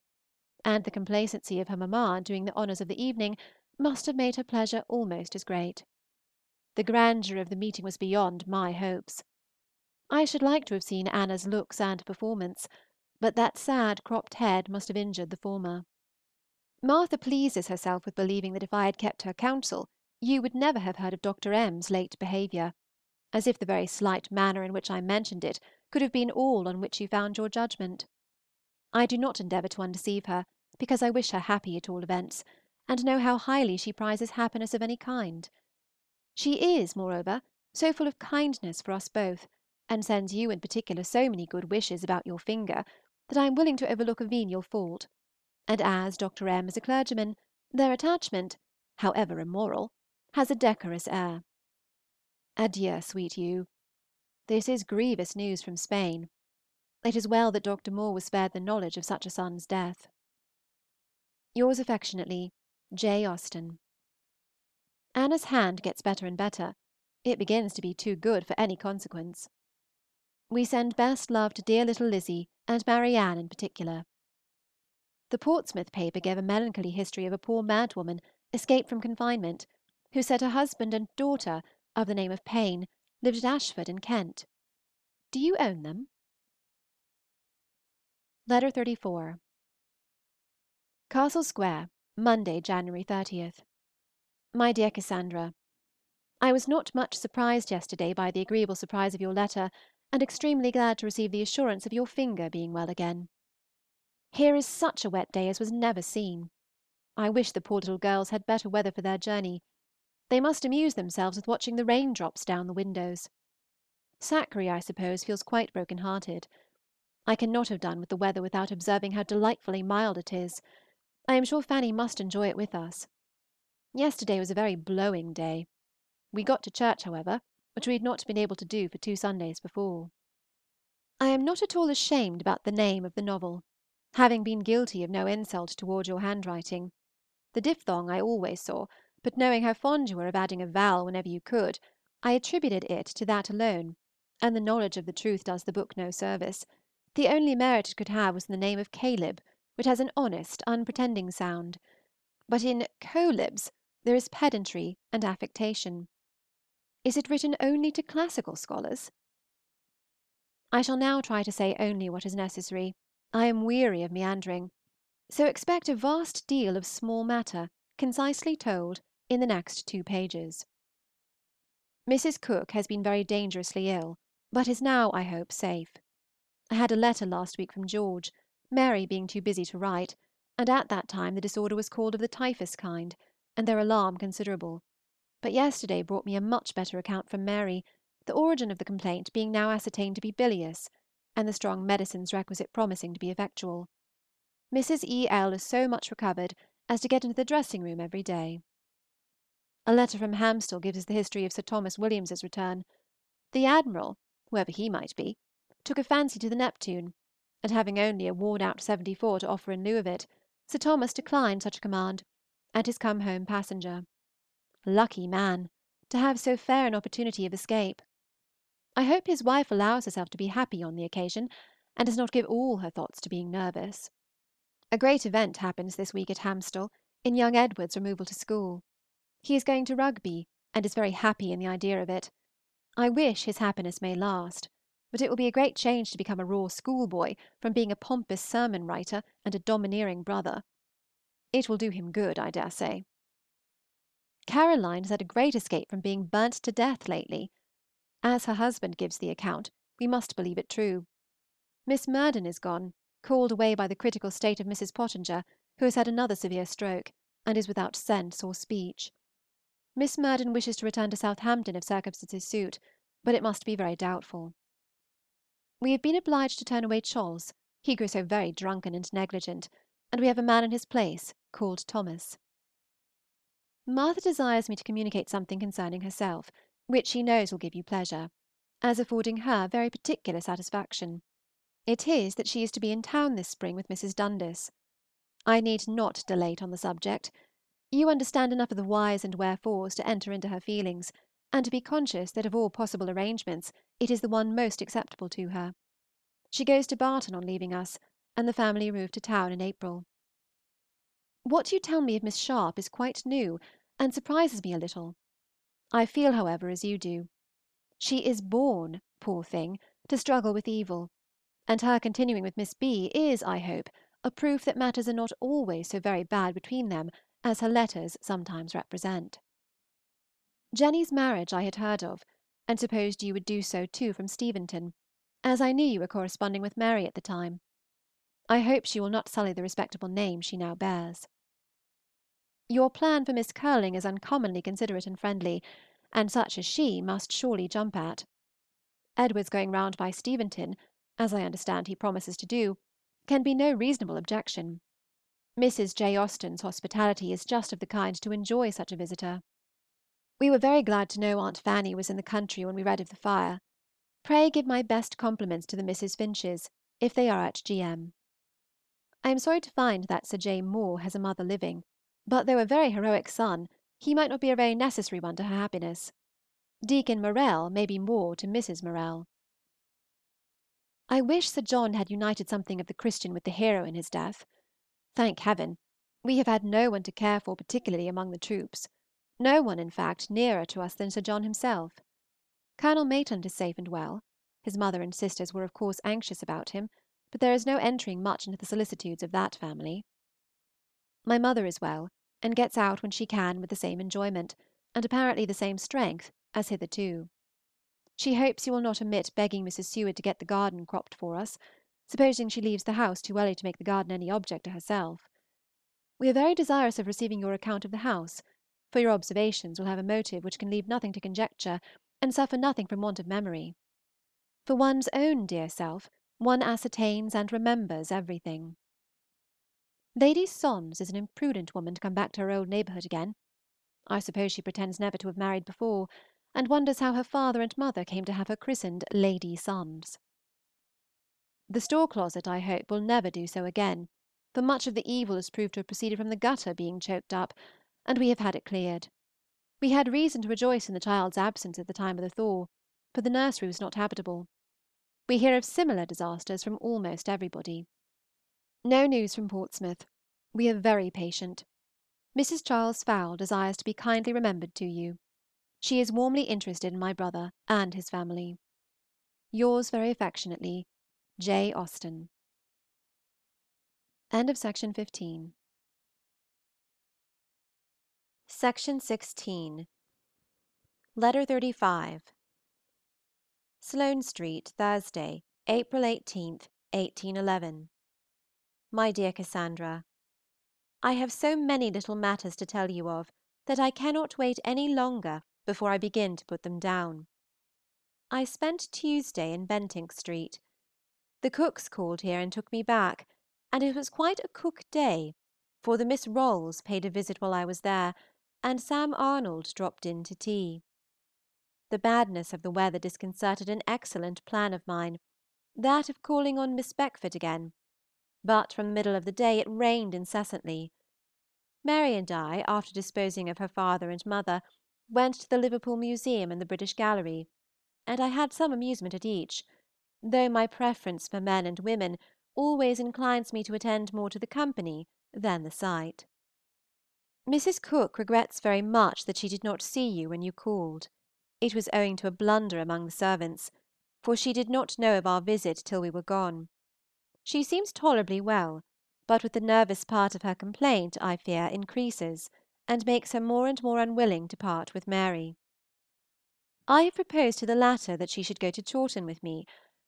and the complacency of her mamma in doing the honors of the evening must have made her pleasure almost as great. The grandeur of the meeting was beyond my hopes. I should like to have seen Anna's looks and performance, but that sad cropped head must have injured the former. Martha pleases herself with believing that if I had kept her counsel you would never have heard of Dr. M.'s late behavior, as if the very slight manner in which I mentioned it could have been all on which you found your judgment. I do not endeavor to undeceive her, because I wish her happy at all events, and know how highly she prizes happiness of any kind. She is, moreover, so full of kindness for us both, and sends you in particular so many good wishes about your finger, that I am willing to overlook a venial fault; and as Dr. M. is a clergyman, their attachment, however immoral, has a decorous air. Adieu, sweet you. This is grievous news from Spain. It is well that Dr. Moore was spared the knowledge of such a son's death. Yours affectionately, J. AUSTEN. Anna's hand gets better and better; it begins to be too good for any consequence. We send best love to dear little Lizzy and Marianne in particular. The Portsmouth paper gave a melancholy history of a poor madwoman, escaped from confinement, who said her husband and daughter, of the name of Payne, lived at Ashford in Kent. Do you own them? Letter 34. CASTLE SQUARE, Monday (January 30). MY DEAR CASSANDRA, I was not much surprised yesterday by the agreeable surprise of your letter, and extremely glad to receive the assurance of your finger being well again. Here is such a wet day as was never seen. I wish the poor little girls had better weather for their journey. They must amuse themselves with watching the rain drops down the windows. Sackree, I suppose, feels quite broken hearted. I cannot have done with the weather without observing how delightfully mild it is. I am sure Fanny must enjoy it with us. Yesterday was a very blowing day. We got to church, however, which we had not been able to do for two Sundays before. I am not at all ashamed about the name of the novel, having been guilty of no insult toward your handwriting. The diphthong I always saw, but knowing how fond you were of adding a vowel whenever you could, I attributed it to that alone, and the knowledge of the truth does the book no service. The only merit it could have was in the name of Caleb, which has an honest, unpretending sound; but in Cœlebs there is pedantry and affectation. Is it written only to classical scholars? I shall now try to say only what is necessary. I am weary of meandering. So expect a vast deal of small matter, concisely told, in the next two pages. Mrs. Cooke has been very dangerously ill, but is now, I hope, safe. I had a letter last week from George, Mary being too busy to write, and at that time the disorder was called of the typhus kind, and their alarm considerable but yesterday brought me a much better account from Mary, the origin of the complaint being now ascertained to be bilious, and the strong medicines requisite promising to be effectual. Mrs. E. L. is so much recovered as to get into the dressing room every day. A letter from Hamstall gives us the history of Sir Thomas Williams's return. The Admiral, whoever he might be, took a fancy to the Neptune, and having only a worn out seventy four to offer in lieu of it, Sir Thomas declined such a command, and is come home passenger. Lucky man! to have so fair an opportunity of escape. I hope his wife allows herself to be happy on the occasion, and does not give all her thoughts to being nervous. A great event happens this week at Hamstall, in young Edward's removal to school. He is going to Rugby, and is very happy in the idea of it. I wish his happiness may last, but it will be a great change to become a raw schoolboy from being a pompous sermon writer and a domineering brother. It will do him good, I dare say. Caroline has had a great escape from being burnt to death lately. As her husband gives the account, we must believe it true. Miss Murden is gone, called away by the critical state of Mrs. Pottinger, who has had another severe stroke, and is without sense or speech. Miss Murden wishes to return to Southampton if circumstances suit, but it must be very doubtful. We have been obliged to turn away Cholles, he grew so very drunken and negligent, and we have a man in his place, called Thomas. Martha desires me to communicate something concerning herself, which she knows will give you pleasure, as affording her very particular satisfaction. It is that she is to be in town this spring with Mrs. Dundas. I need not dilate on the subject. You understand enough of the whys and wherefores to enter into her feelings, and to be conscious that of all possible arrangements it is the one most acceptable to her. She goes to Barton on leaving us, and the family remove to town in April. What you tell me of Miss Sharp is quite new, and surprises me a little. I feel, however, as you do. She is born, poor thing, to struggle with evil, and her continuing with Miss B. is, I hope, a proof that matters are not always so very bad between them as her letters sometimes represent. Jenny's marriage I had heard of, and supposed you would do so too from Steventon, as I knew you were corresponding with Mary at the time. I hope she will not sully the respectable name she now bears. Your plan for Miss Curling is uncommonly considerate and friendly, and such as she must surely jump at. Edward's going round by Steventon, as I understand he promises to do, can be no reasonable objection. Mrs. J. Austen's hospitality is just of the kind to enjoy such a visitor. We were very glad to know Aunt Fanny was in the country when we read of the fire. Pray give my best compliments to the Misses Finches, if they are at G.M. I am sorry to find that Sir J. Moore has a mother living, but though a very heroic son, he might not be a very necessary one to her happiness. Deacon Morell may be more to Mrs. Morell. I wish Sir John had united something of the Christian with the hero in his death. Thank heaven! we have had no one to care for particularly among the troops; no one, in fact, nearer to us than Sir John himself. Colonel Maitland is safe and well; his mother and sisters were of course anxious about him, but there is no entering much into the solicitudes of that family. My mother is well, and gets out when she can with the same enjoyment, and apparently the same strength, as hitherto. She hopes you will not omit begging Mrs. Seward to get the garden cropped for us, supposing she leaves the house too early to make the garden any object to herself. We are very desirous of receiving your account of the house, for your observations will have a motive which can leave nothing to conjecture and suffer nothing from want of memory. For one's own dear self, one ascertains and remembers everything. Lady Sondes is an imprudent woman to come back to her old neighborhood again. I suppose she pretends never to have married before, and wonders how her father and mother came to have her christened Lady Sondes. The store closet, I hope, will never do so again, for much of the evil is proved to have proceeded from the gutter being choked up, and we have had it cleared. We had reason to rejoice in the child's absence at the time of the thaw, for the nursery was not habitable. We hear of similar disasters from almost everybody. No news from Portsmouth. We are very patient. Mrs. Charles Fowle desires to be kindly remembered to you. She is warmly interested in my brother and his family. Yours very affectionately, J. AUSTEN. End of Section 15. Section 16. Letter 35. Sloane Street, Thursday, April 18, 1811. My dear Cassandra, I have so many little matters to tell you of that I cannot wait any longer before I begin to put them down. I spent Tuesday in Bentinck Street. The Cookes called here and took me back, and it was quite a Cooke day, for the Miss Rolles paid a visit while I was there, and Sam Arnold dropped in to tea. The badness of the weather disconcerted an excellent plan of mine, that of calling on Miss Beckford again, but from the middle of the day it rained incessantly. Mary and I, after disposing of her father and mother, went to the Liverpool Museum and the British Gallery, and I had some amusement at each, though my preference for men and women always inclines me to attend more to the company than the sight. Mrs. Cooke regrets very much that she did not see you when you called. It was owing to a blunder among the servants, for she did not know of our visit till we were gone. She seems tolerably well, but with the nervous part of her complaint, I fear, increases, and makes her more and more unwilling to part with Mary. I have proposed to the latter that she should go to Chawton with me,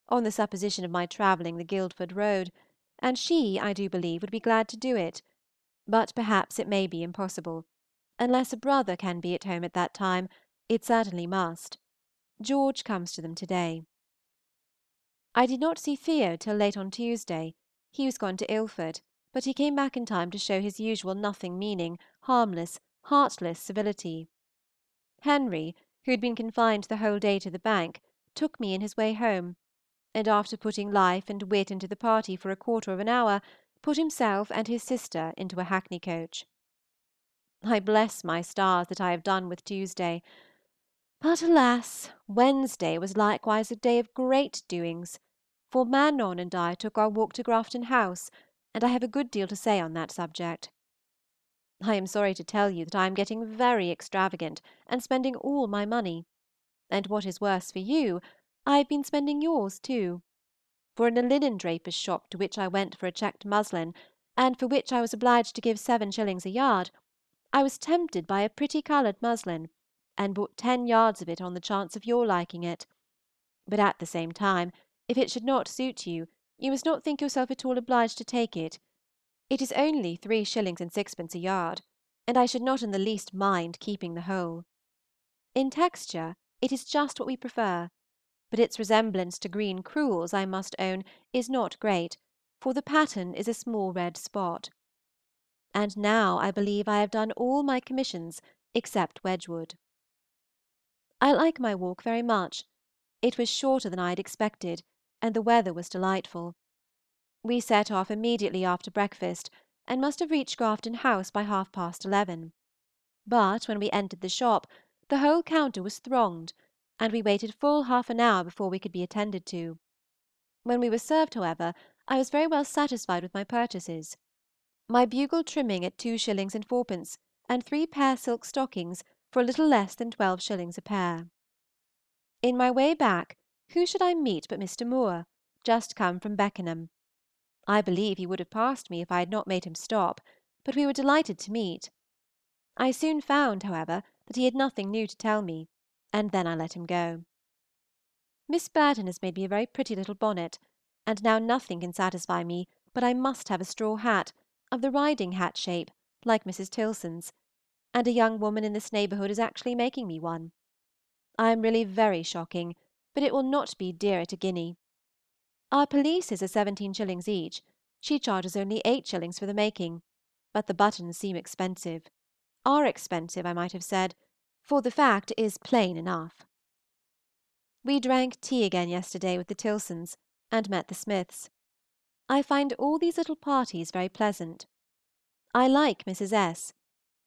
on the supposition of my travelling the Guildford road, and she, I do believe, would be glad to do it, but perhaps it may be impossible; unless a brother can be at home at that time, it certainly must. George comes to them to day. I did not see Theo till late on Tuesday; he was gone to Ilford, but he came back in time to show his usual nothing meaning, harmless, heartless civility. Henry, who had been confined the whole day to the bank, took me in his way home, and after putting life and wit into the party for a quarter of an hour, put himself and his sister into a hackney coach. I bless my stars that I have done with Tuesday. But, alas! Wednesday was likewise a day of great doings, for Manon and I took our walk to Grafton House, and I have a good deal to say on that subject. I am sorry to tell you that I am getting very extravagant, and spending all my money; and what is worse for you, I have been spending yours too; for in a linen draper's shop to which I went for a checked muslin, and for which I was obliged to give seven shillings a yard, I was tempted by a pretty colored muslin, and bought ten yards of it on the chance of your liking it; but at the same time, if it should not suit you, you must not think yourself at all obliged to take it; it is only three shillings and sixpence a yard, and I should not in the least mind keeping the whole. In texture it is just what we prefer but its resemblance to green crewels, I must own, is not great, for the pattern is a small red spot. And now I believe I have done all my commissions except Wedgwood. I like my walk very much. It was shorter than I had expected, and the weather was delightful. We set off immediately after breakfast, and must have reached Grafton House by half past eleven; but when we entered the shop the whole counter was thronged, and we waited full half an hour before we could be attended to. When we were served, however, I was very well satisfied with my purchases. My bugle trimming at two shillings and fourpence, and three pair silk stockings for a little less than twelve shillings a pair. In my way back, who should I meet but Mr. Moore, just come from Beckenham. I believe he would have passed me if I had not made him stop, but we were delighted to meet. I soon found, however, that he had nothing new to tell me, and then I let him go. Miss Burton has made me a very pretty little bonnet, and now nothing can satisfy me but I must have a straw hat, of the riding hat shape, like Mrs. Tilson's, and a young woman in this neighborhood is actually making me one. I am really very shocking, but it will not be dear at a guinea. Our pelisses are seventeen shillings each; she charges only eight shillings for the making, but the buttons seem expensive, are expensive I might have said, for the fact is plain enough. We drank tea again yesterday with the Tilsons, and met the Smiths. I find all these little parties very pleasant. I like Mrs. S.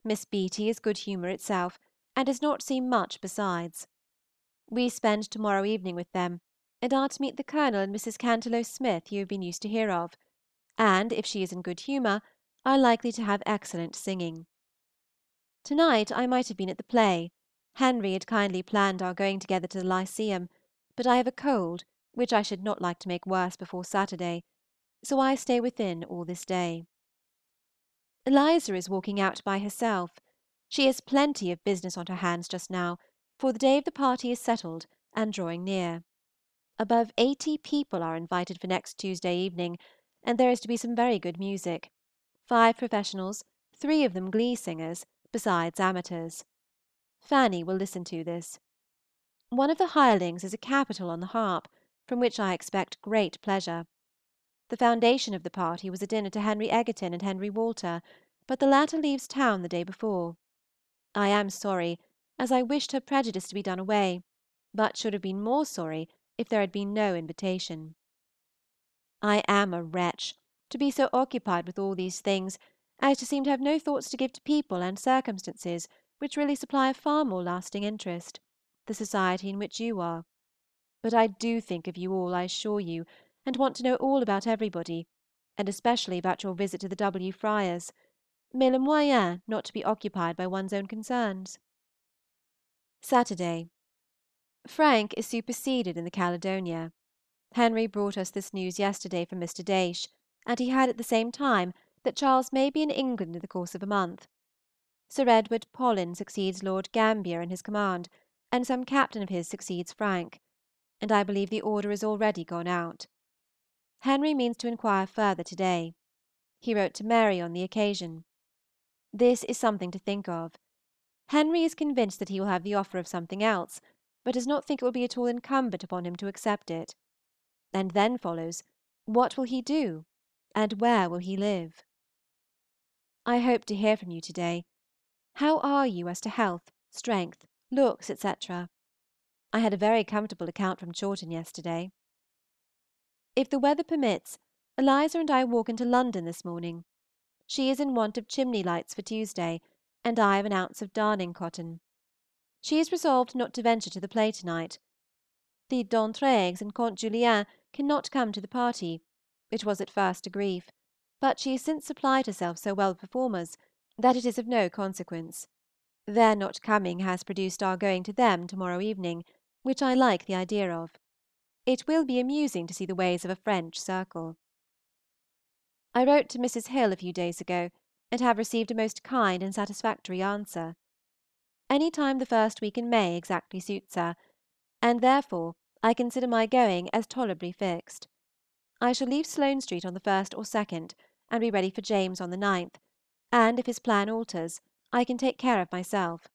Miss Beaty is good humor itself, and does not seem much besides. We spend to morrow evening with them, and are to meet the Colonel and Mrs. Cantelo Smith you have been used to hear of, and, if she is in good humor, are likely to have excellent singing. To night I might have been at the play, Henry had kindly planned our going together to the Lyceum, but I have a cold which I should not like to make worse before Saturday, so I stay within all this day. Eliza is walking out by herself. She has plenty of business on her hands just now, for the day of the party is settled and drawing near. Above eighty people are invited for next Tuesday evening, and there is to be some very good music, five professionals, three of them glee singers, besides amateurs. Fanny will listen to this. One of the hirelings is a capital on the harp, from which I expect great pleasure. The foundation of the party was a dinner to Henry Egerton and Henry Walter, but the latter leaves town the day before. I am sorry, as I wished her prejudice to be done away, but should have been more sorry if there had been no invitation. I am a wretch, to be so occupied with all these things as to seem to have no thoughts to give to people and circumstances which really supply a far more lasting interest, the society in which you are; but I do think of you all, I assure you, and want to know all about everybody, and especially about your visit to the W. Friars, mais le moyen not to be occupied by one's own concerns. Saturday. Frank is superseded in the Caledonia. Henry brought us this news yesterday from Mr. Daysh, and he had at the same time that Charles may be in England in the course of a month. Sir Edward Pellew succeeds Lord Gambier in his command, and some captain of his succeeds Frank, and I believe the order is already gone out. Henry means to inquire further to day. He wrote to Mary on the occasion. This is something to think of. Henry is convinced that he will have the offer of something else, but does not think it will be at all incumbent upon him to accept it. And then follows, what will he do, and where will he live? I hope to hear from you to day. How are you as to health, strength, looks, etc.? I had a very comfortable account from Chawton yesterday. If the weather permits, Eliza and I walk into London this morning. She is in want of chimney lights for Tuesday, and I of an ounce of darning cotton. She is resolved not to venture to the play to night. The D'Entraigues and Comte Julien cannot come to the party, which was at first a grief, but she has since supplied herself so well with performers that it is of no consequence. Their not coming has produced our going to them to morrow evening, which I like the idea of. It will be amusing to see the ways of a French circle. I wrote to Mrs. Hill a few days ago, and have received a most kind and satisfactory answer. Any time the first week in May exactly suits her, and therefore I consider my going as tolerably fixed. I shall leave Sloane Street on the 1st or 2nd, and be ready for James on the 9th, and if his plan alters, I can take care of myself.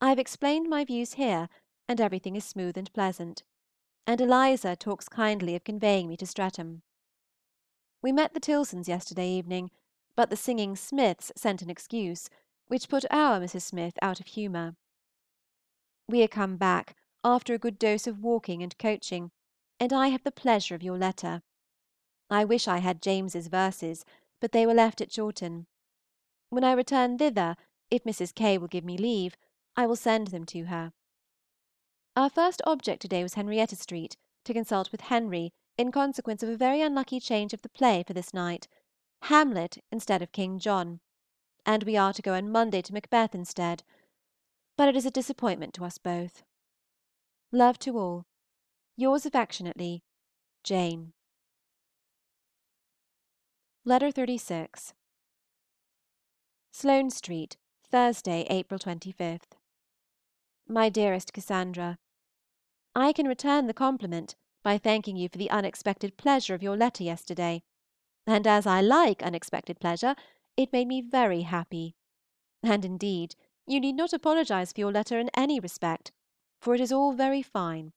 I have explained my views here, and everything is smooth and pleasant, and Eliza talks kindly of conveying me to Streatham. We met the Tilsons yesterday evening, but the singing Smiths sent an excuse, which put our Mrs. Smith out of humor. We are come back, after a good dose of walking and coaching, and I have the pleasure of your letter. I wish I had James's verses, but they were left at Chawton. When I return thither, if Mrs. K. will give me leave, I will send them to her. Our first object to day was Henrietta Street, to consult with Henry in consequence of a very unlucky change of the play for this night, Hamlet instead of King John, and we are to go on Monday to Macbeth instead; but it is a disappointment to us both. Love to all. Yours affectionately, JANE. Letter 36. Sloane Street, Thursday (April 25). MY DEAREST CASSANDRA, I can return the compliment by thanking you for the unexpected pleasure of your letter yesterday, and as I like unexpected pleasure, it made me very happy; and indeed you need not apologize for your letter in any respect, for it is all very fine,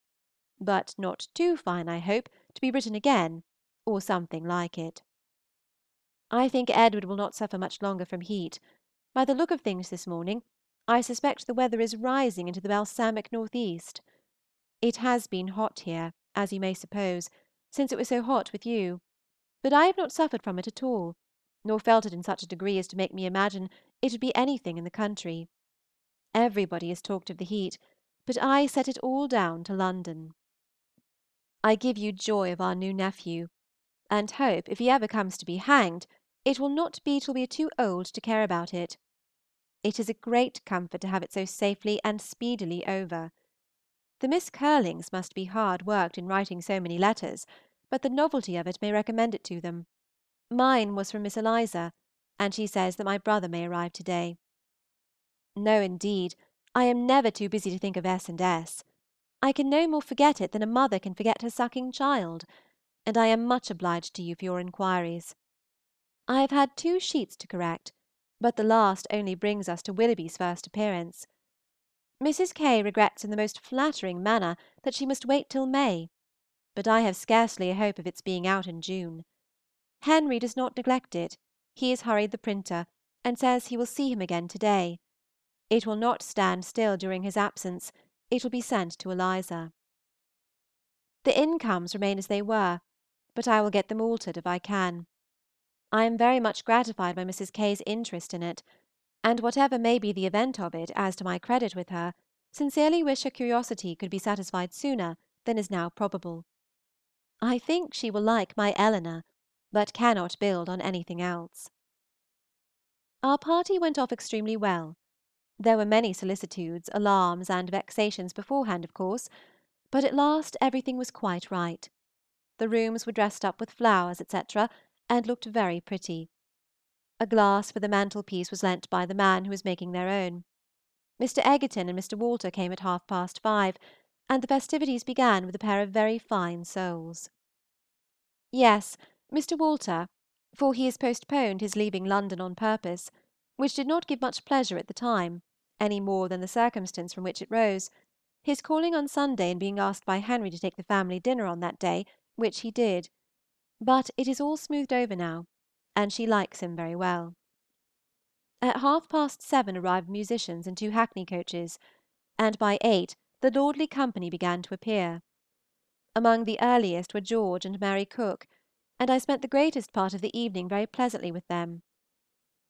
but not too fine, I hope, to be written again, or something like it. I think Edward will not suffer much longer from heat; by the look of things this morning, I suspect the weather is rising into the balsamic northeast. It has been hot here, as you may suppose, since it was so hot with you, but I have not suffered from it at all, nor felt it in such a degree as to make me imagine it would be anything in the country. Everybody has talked of the heat, but I set it all down to London. I give you joy of our new nephew, and hope, if he ever comes to be hanged, it will not be till we are too old to care about it. It is a great comfort to have it so safely and speedily over. The Miss Curlings must be hard worked in writing so many letters, but the novelty of it may recommend it to them. Mine was from Miss Eliza, and she says that my brother may arrive to day. No, indeed, I am never too busy to think of S. and S. I can no more forget it than a mother can forget her sucking child, and I am much obliged to you for your inquiries. I have had two sheets to correct, but the last only brings us to Willoughby's first appearance. Mrs. K. regrets in the most flattering manner that she must wait till May, but I have scarcely a hope of its being out in June. Henry does not neglect it; he has hurried the printer, and says he will see him again to day. It will not stand still during his absence; it will be sent to Eliza. The incomes remain as they were, but I will get them altered if I can. I am very much gratified by Mrs. K.'s interest in it and whatever may be the event of it as to my credit with her, sincerely wish her curiosity could be satisfied sooner than is now probable. I think she will like my Elinor, but cannot build on anything else. Our party went off extremely well. There were many solicitudes, alarms, and vexations beforehand, of course, but at last everything was quite right. The rooms were dressed up with flowers, etc., and looked very pretty. A glass for the mantelpiece was lent by the man who was making their own. Mr. Egerton and Mr. Walter came at half past five, and the festivities began with a pair of very fine soles. Yes, Mr. Walter, for he has postponed his leaving London on purpose, which did not give much pleasure at the time, any more than the circumstance from which it rose, his calling on Sunday and being asked by Henry to take the family dinner on that day, which he did; but it is all smoothed over now and she likes him very well. At half past seven arrived musicians in two hackney coaches, and by eight the lordly company began to appear. Among the earliest were George and Mary Cooke, and I spent the greatest part of the evening very pleasantly with them.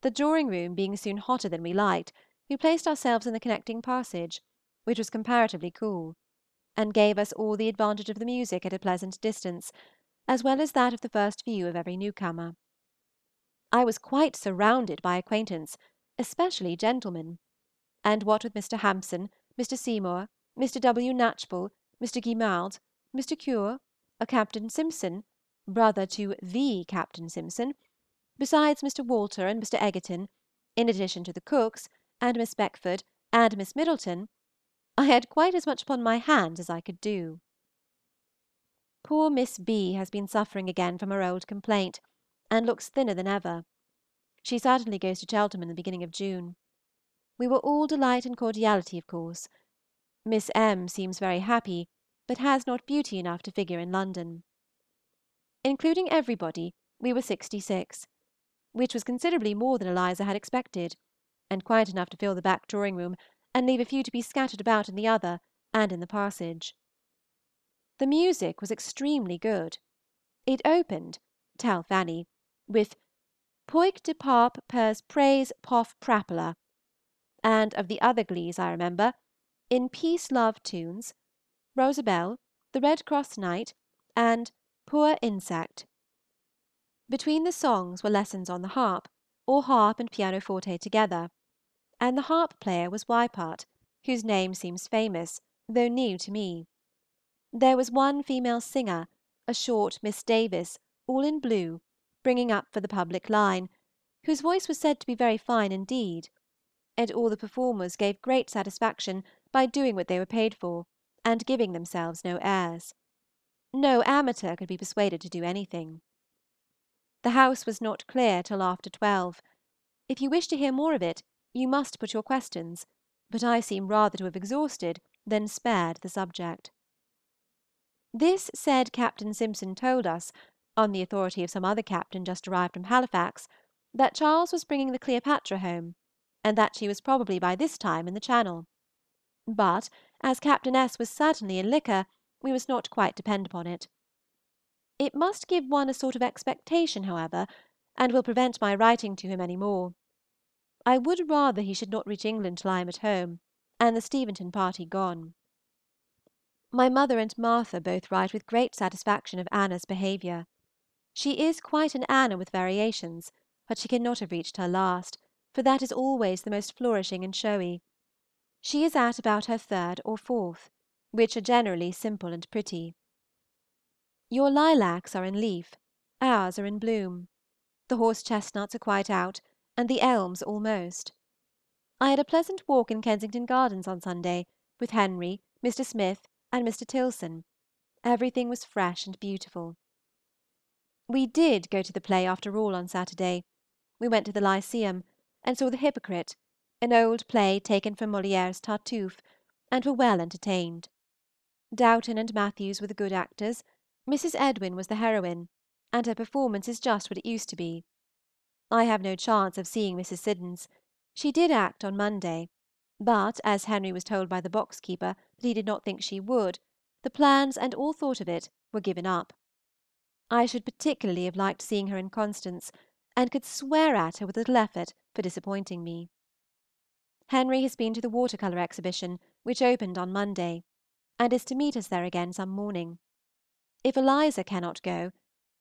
The drawing room being soon hotter than we liked, we placed ourselves in the connecting passage, which was comparatively cool, and gave us all the advantage of the music at a pleasant distance, as well as that of the first view of every newcomer. I was quite surrounded by acquaintance, especially gentlemen; and what with Mr. Hampson, Mr. Seymour, Mr. W. Knatchbull, Mr. Guillemard, Mr. Cure, a Captain Simpson, brother to the Captain Simpson, besides Mr. Walter and Mr. Egerton, in addition to the Cookes, and Miss Beckford, and Miss Middleton, I had quite as much upon my hands as I could do. Poor Miss B. has been suffering again from her old complaint and looks thinner than ever. She certainly goes to Cheltenham in the beginning of June. We were all delight and cordiality, of course. Miss M. seems very happy, but has not beauty enough to figure in London. Including everybody, we were sixty six, which was considerably more than Eliza had expected, and quite enough to fill the back drawing room and leave a few to be scattered about in the other and in the passage. The music was extremely good. It opened tell Fanny, with "Poic de parp pers praise pof prapola," and of the other glees I remember, in peace love tunes, "Rosabelle," "The Red Cross Knight," and "Poor Insect." Between the songs were lessons on the harp, or harp and pianoforte together, and the harp player was Wiepart, whose name seems famous, though new to me. There was one female singer, a short Miss Davis, all in blue, bringing up for the public line, whose voice was said to be very fine indeed, and all the performers gave great satisfaction by doing what they were paid for, and giving themselves no airs. No amateur could be persuaded to do anything. The house was not clear till after twelve. If you wish to hear more of it, you must put your questions, but I seem rather to have exhausted than spared the subject. This said Captain Simpson told us, on the authority of some other captain just arrived from Halifax, that Charles was bringing the Cleopatra home, and that she was probably by this time in the Channel; but as Captain S. was certainly in liquor, we must not quite depend upon it. It must give one a sort of expectation, however, and will prevent my writing to him any more. I would rather he should not reach England till I am at home, and the Steventon party gone. My mother and Martha both write with great satisfaction of Anna's behavior. She is quite an Anna with variations, but she cannot have reached her last, for that is always the most flourishing and showy. She is at about her third or fourth, which are generally simple and pretty. Your lilacs are in leaf, ours are in bloom. The horse chestnuts are quite out, and the elms almost. I had a pleasant walk in Kensington Gardens on Sunday, with Henry, Mr. Smith, and Mr. Tilson; everything was fresh and beautiful. We did go to the play after all on Saturday. We went to the Lyceum, and saw the "Hypocrite," an old play taken from Molière's Tartuffe, and were well entertained. Dowton and Matthews were the good actors, Mrs. Edwin was the heroine, and her performance is just what it used to be. I have no chance of seeing Mrs. Siddons. She did act on Monday. But as Henry was told by the box keeper that he did not think she would, the plans and all thought of it were given up. I should particularly have liked seeing her in Constance, and could swear at her with a little effort for disappointing me. Henry has been to the water color exhibition, which opened on Monday, and is to meet us there again some morning. If Eliza cannot go,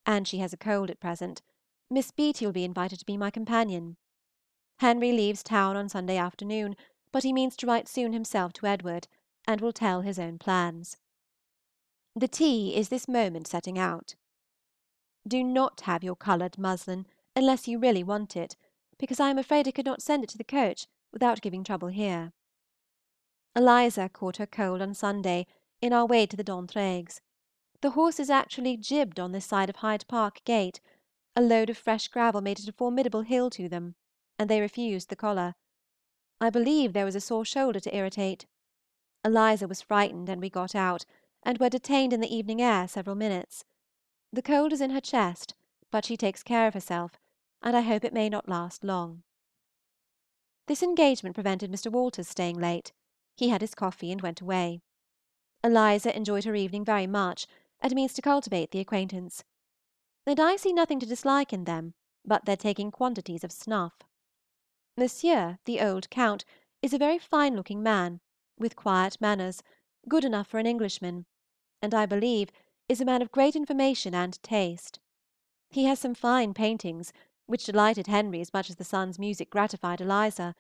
and she has a cold at present, Miss Beaty will be invited to be my companion. Henry leaves town on Sunday afternoon, but he means to write soon himself to Edward, and will tell his own plans. The tea is this moment setting out. Do not have your colored muslin unless you really want it, because I am afraid I could not send it to the coach without giving trouble here. Eliza caught her cold on Sunday in our way to the D'Entraigues. The horses actually jibbed on this side of Hyde Park gate; a load of fresh gravel made it a formidable hill to them, and they refused the collar. I believe there was a sore shoulder to irritate. Eliza was frightened, and we got out, and were detained in the evening air several minutes. The cold is in her chest, but she takes care of herself, and I hope it may not last long. This engagement prevented Mr. Walter's staying late. He had his coffee and went away. Eliza enjoyed her evening very much, and means to cultivate the acquaintance. And I see nothing to dislike in them but their taking quantities of snuff. Monsieur, the old Count, is a very fine looking man, with quiet manners, good enough for an Englishman, and, I believe, is a man of great information and taste. He has some fine paintings, which delighted Henry as much as the son's music gratified Eliza,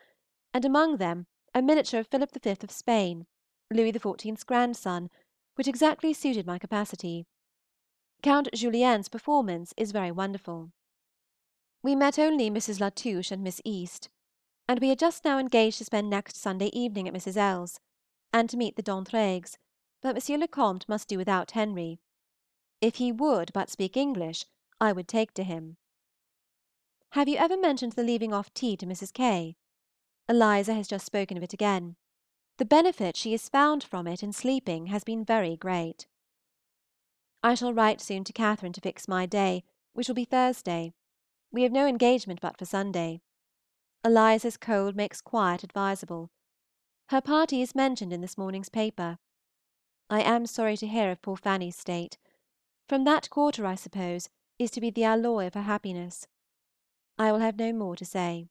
and among them a miniature of Philip V. of Spain, Louis XIV.'s grandson, which exactly suited my capacity. Count Julien's performance is very wonderful. We met only Mrs. Latouche and Miss East and we are just now engaged to spend next Sunday evening at Mrs. L.'s, and to meet the D'Entraigues, but M. le Comte must do without Henry. If he would but speak English, I would take to him. Have you ever mentioned the leaving off tea to Mrs. K.? Eliza has just spoken of it again. The benefit she has found from it in sleeping has been very great. I shall write soon to Catherine to fix my day, which will be Thursday. We have no engagement but for Sunday. Eliza's cold makes quiet advisable. Her party is mentioned in this morning's paper. I am sorry to hear of poor Fanny's state. From that quarter, I suppose, is to be the alloy of her happiness. I will have no more to say.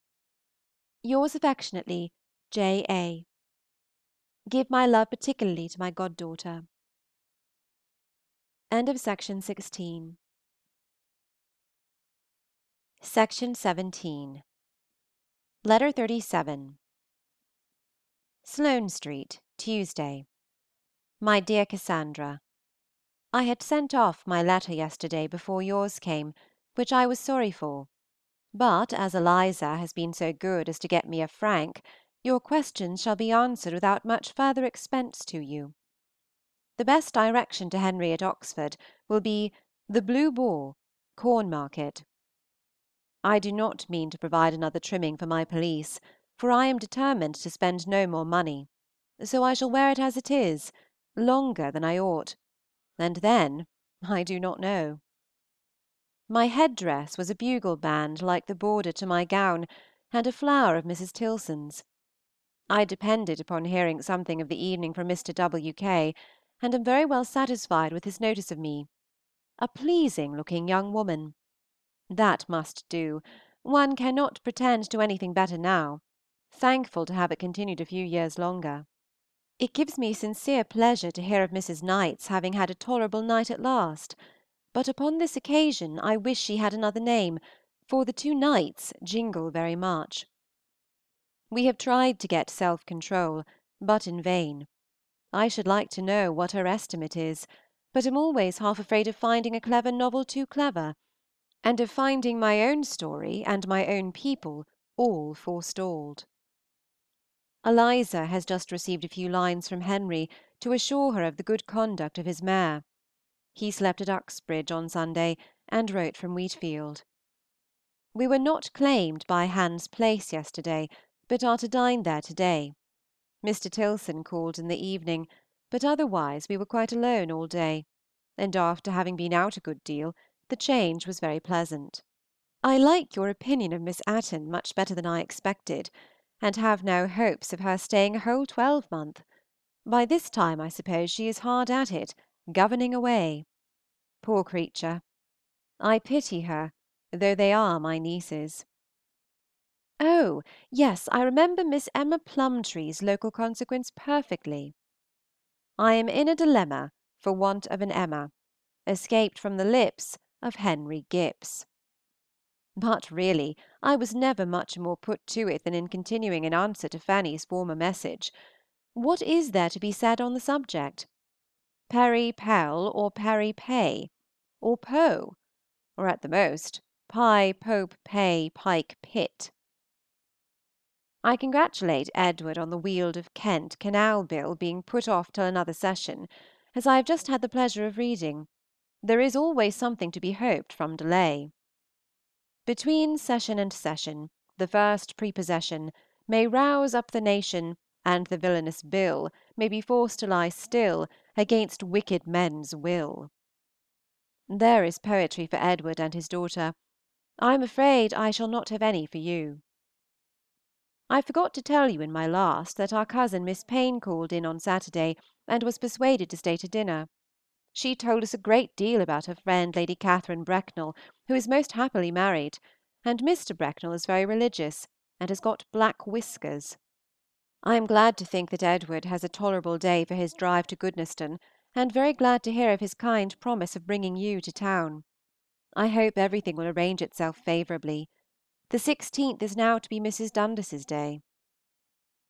Yours affectionately, J. A. Give my love particularly to my goddaughter. End of Section 16. Section 17. Letter 37. Sloane Street, Tuesday. My dear Cassandra, I had sent off my letter yesterday before yours came, which I was sorry for; but as Eliza has been so good as to get me a frank, your questions shall be answered without much further expense to you. The best direction to Henry at Oxford will be "The Blue Boar, Cornmarket." I do not mean to provide another trimming for my pelisse, for I am determined to spend no more money, so I shall wear it as it is, longer than I ought, and then I do not know. My head dress was a bugle band like the border to my gown, and a flower of Mrs. Tilson's. I depended upon hearing something of the evening from Mr. W. K., and am very well satisfied with his notice of me. A pleasing looking young woman. That must do; one cannot pretend to anything better now; thankful to have it continued a few years longer. It gives me sincere pleasure to hear of Mrs. Knight's having had a tolerable night at last; but upon this occasion I wish she had another name, for the two Knights jingle very much. We have tried to get self control, but in vain. I should like to know what her estimate is, but am always half afraid of finding a clever novel too clever and of finding my own story and my own people all forestalled. Eliza has just received a few lines from Henry to assure her of the good conduct of his mare. He slept at Uxbridge on Sunday, and wrote from Wheatfield. We were not claimed by Hans Place yesterday, but are to dine there to day. Mr. Tilson called in the evening, but otherwise we were quite alone all day, and after having been out a good deal, the change was very pleasant. I like your opinion of Miss Atton much better than I expected, and have now hopes of her staying a whole twelvemonth. By this time, I suppose, she is hard at it, governing away. Poor creature! I pity her, though they are my nieces. Oh, yes, I remember Miss Emma Plumptre's local consequence perfectly. I am in a dilemma for want of an Emma, escaped from the lips of Henry Gipps. But really I was never much more put to it than in continuing an answer to Fanny's former message. What is there to be said on the subject? Perry Pell or Perry Pay, or Poe, or at the most Pye Pope Pay Pike Pitt. I congratulate Edward on the Weald of Kent Canal Bill being put off till another session, as I have just had the pleasure of reading. There is always something to be hoped from delay. Between session and session, the first prepossession May rouse up the nation, and the villainous bill May be forced to lie still Against wicked men's will. There is poetry for Edward and his daughter. I am afraid I shall not have any for you. I forgot to tell you in my last that our cousin Miss Payne called in on Saturday, and was persuaded to stay to dinner. She told us a great deal about her friend Lady Catherine Brecknell, who is most happily married, and Mr. Brecknell is very religious, and has got black whiskers. I am glad to think that Edward has a tolerable day for his drive to Goodnestone, and very glad to hear of his kind promise of bringing you to town. I hope everything will arrange itself favorably. The 16th is now to be Mrs. Dundas's day.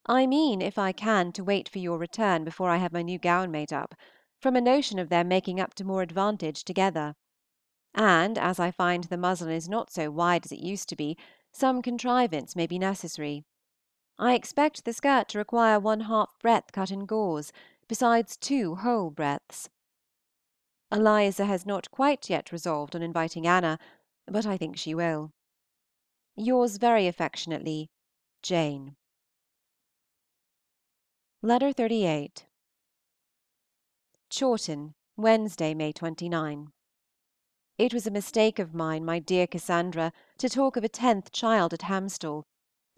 I mean, if I can, to wait for your return before I have my new gown made up from a notion of their making up to more advantage together; and as I find the muslin is not so wide as it used to be, some contrivance may be necessary. I expect the skirt to require one half breadth cut in gauze, besides two whole breadths. Eliza has not quite yet resolved on inviting Anna, but I think she will. Yours very affectionately, JANE. Letter 38. Chawton, Wednesday (May 29). It was a mistake of mine, my dear Cassandra, to talk of a tenth child at Hamstall.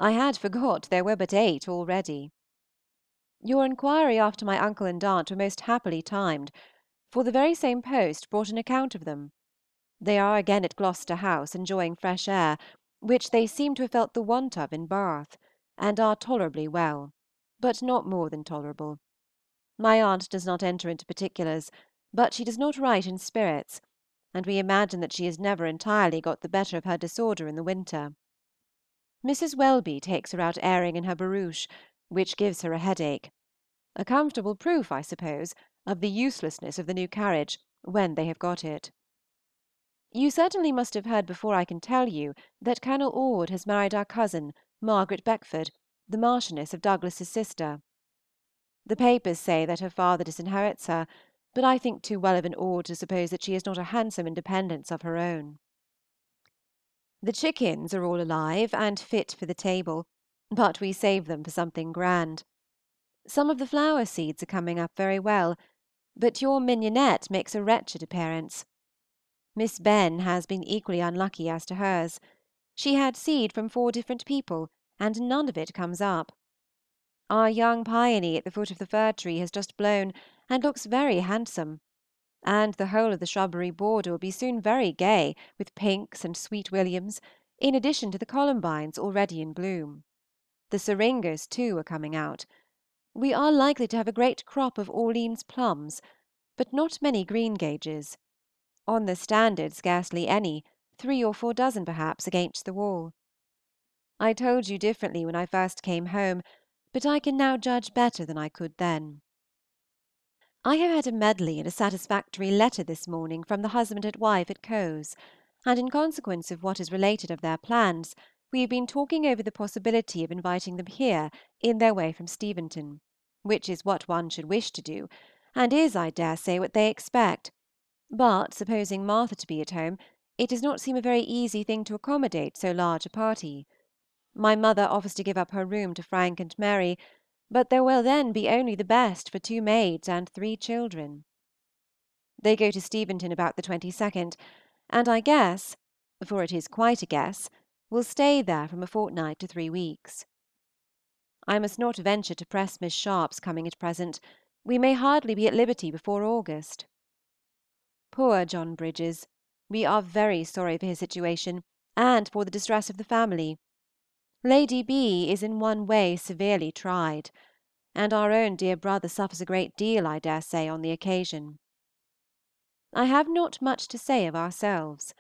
I had forgot there were but eight already. Your inquiry after my uncle and aunt were most happily timed, for the very same post brought an account of them. They are again at Gloucester House, enjoying fresh air, which they seem to have felt the want of in Bath, and are tolerably well, but not more than tolerable. My aunt does not enter into particulars, but she does not write in spirits, and we imagine that she has never entirely got the better of her disorder in the winter. Mrs. Welby takes her out airing in her barouche, which gives her a headache. A comfortable proof, I suppose, of the uselessness of the new carriage, when they have got it. You certainly must have heard before I can tell you that Colonel Orde has married our cousin, Margaret Beckford, the Marchioness of Douglas's sister. The papers say that her father disinherits her, but I think too well of an Orde to suppose that she has not a handsome independence of her own. The chickens are all alive and fit for the table, but we save them for something grand. Some of the flower seeds are coming up very well, but your mignonette makes a wretched appearance. Miss Benn has been equally unlucky as to hers. She had seed from four different people, and none of it comes up. Our young peony at the foot of the fir tree has just blown, and looks very handsome, and the whole of the shrubbery border will be soon very gay with pinks and sweet williams, in addition to the columbines already in bloom. The syringas, too, are coming out. We are likely to have a great crop of Orleans plums, but not many greengages. On the standard scarcely any, three or four dozen perhaps against the wall. I told you differently when I first came home, but I can now judge better than I could then. I have had a medley and a satisfactory letter this morning from the husband and wife at Cowes, and in consequence of what is related of their plans, we have been talking over the possibility of inviting them here in their way from Steventon, which is what one should wish to do, and is, I dare say, what they expect; but supposing Martha to be at home, it does not seem a very easy thing to accommodate so large a party. My mother offers to give up her room to Frank and Mary but there will then be only the best for two maids and three children. They go to Steventon about the 22nd, and I guess, for it is quite a guess, will stay there from a fortnight to three weeks. I must not venture to press Miss Sharpe's coming at present; we may hardly be at liberty before August. Poor John Bridges! We are very sorry for his situation, and for the distress of the family. Lady B. is in one way severely tried, and our own dear brother suffers a great deal, I dare say, on the occasion. I have not much to say of ourselves.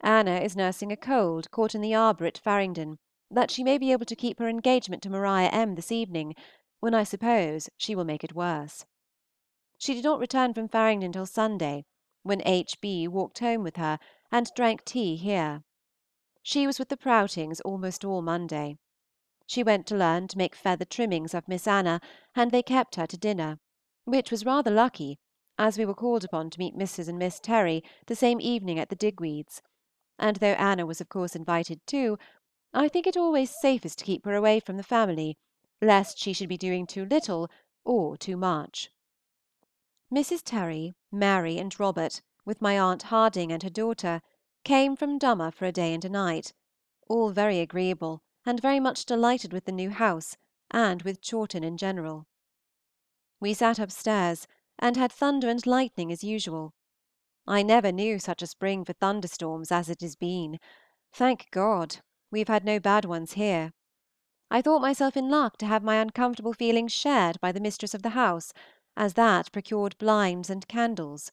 Anna is nursing a cold caught in the arbor at Faringdon, that she may be able to keep her engagement to Maria M. this evening, when I suppose she will make it worse. She did not return from Faringdon till Sunday, when H. B. walked home with her, and drank tea here. She was with the Prowtings almost all Monday. She went to learn to make feather trimmings of Miss Anna, and they kept her to dinner, which was rather lucky, as we were called upon to meet Mrs. and Miss Terry the same evening at the Digweeds; and though Anna was of course invited too, I think it always safest to keep her away from the family, lest she should be doing too little or too much. Mrs. Terry, Mary, and Robert, with my aunt Harding and her daughter came from Dummer for a day and a night, all very agreeable and very much delighted with the new house and with Chawton in general. We sat upstairs, and had thunder and lightning as usual. I never knew such a spring for thunderstorms as it has been. Thank God! we have had no bad ones here. I thought myself in luck to have my uncomfortable feelings shared by the mistress of the house, as that procured blinds and candles.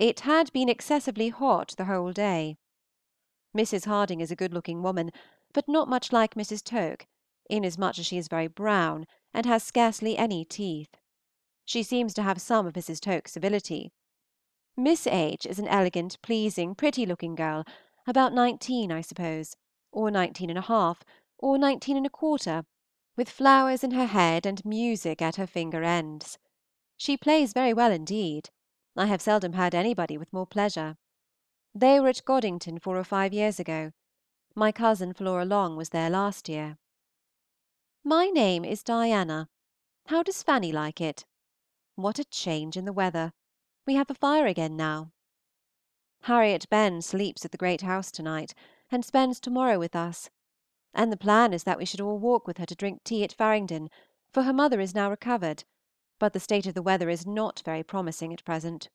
It had been excessively hot the whole day. Mrs. Harding is a good-looking woman, but not much like Mrs. Toke, inasmuch as she is very brown, and has scarcely any teeth. She seems to have some of Mrs. Toke's civility. Miss H. is an elegant, pleasing, pretty-looking girl, about nineteen, I suppose, or nineteen and a half, or nineteen and a quarter, with flowers in her head and music at her finger ends. She plays very well indeed. I have seldom heard anybody with more pleasure. They were at Goddington four or five years ago. My cousin Flora Long was there last year. My name is Diana. How does Fanny like it? What a change in the weather! We have a fire again now. Harriet Benn sleeps at the great house to night, and spends to morrow with us, and the plan is that we should all walk with her to drink tea at Faringdon, for her mother is now recovered, but the state of the weather is not very promising at present.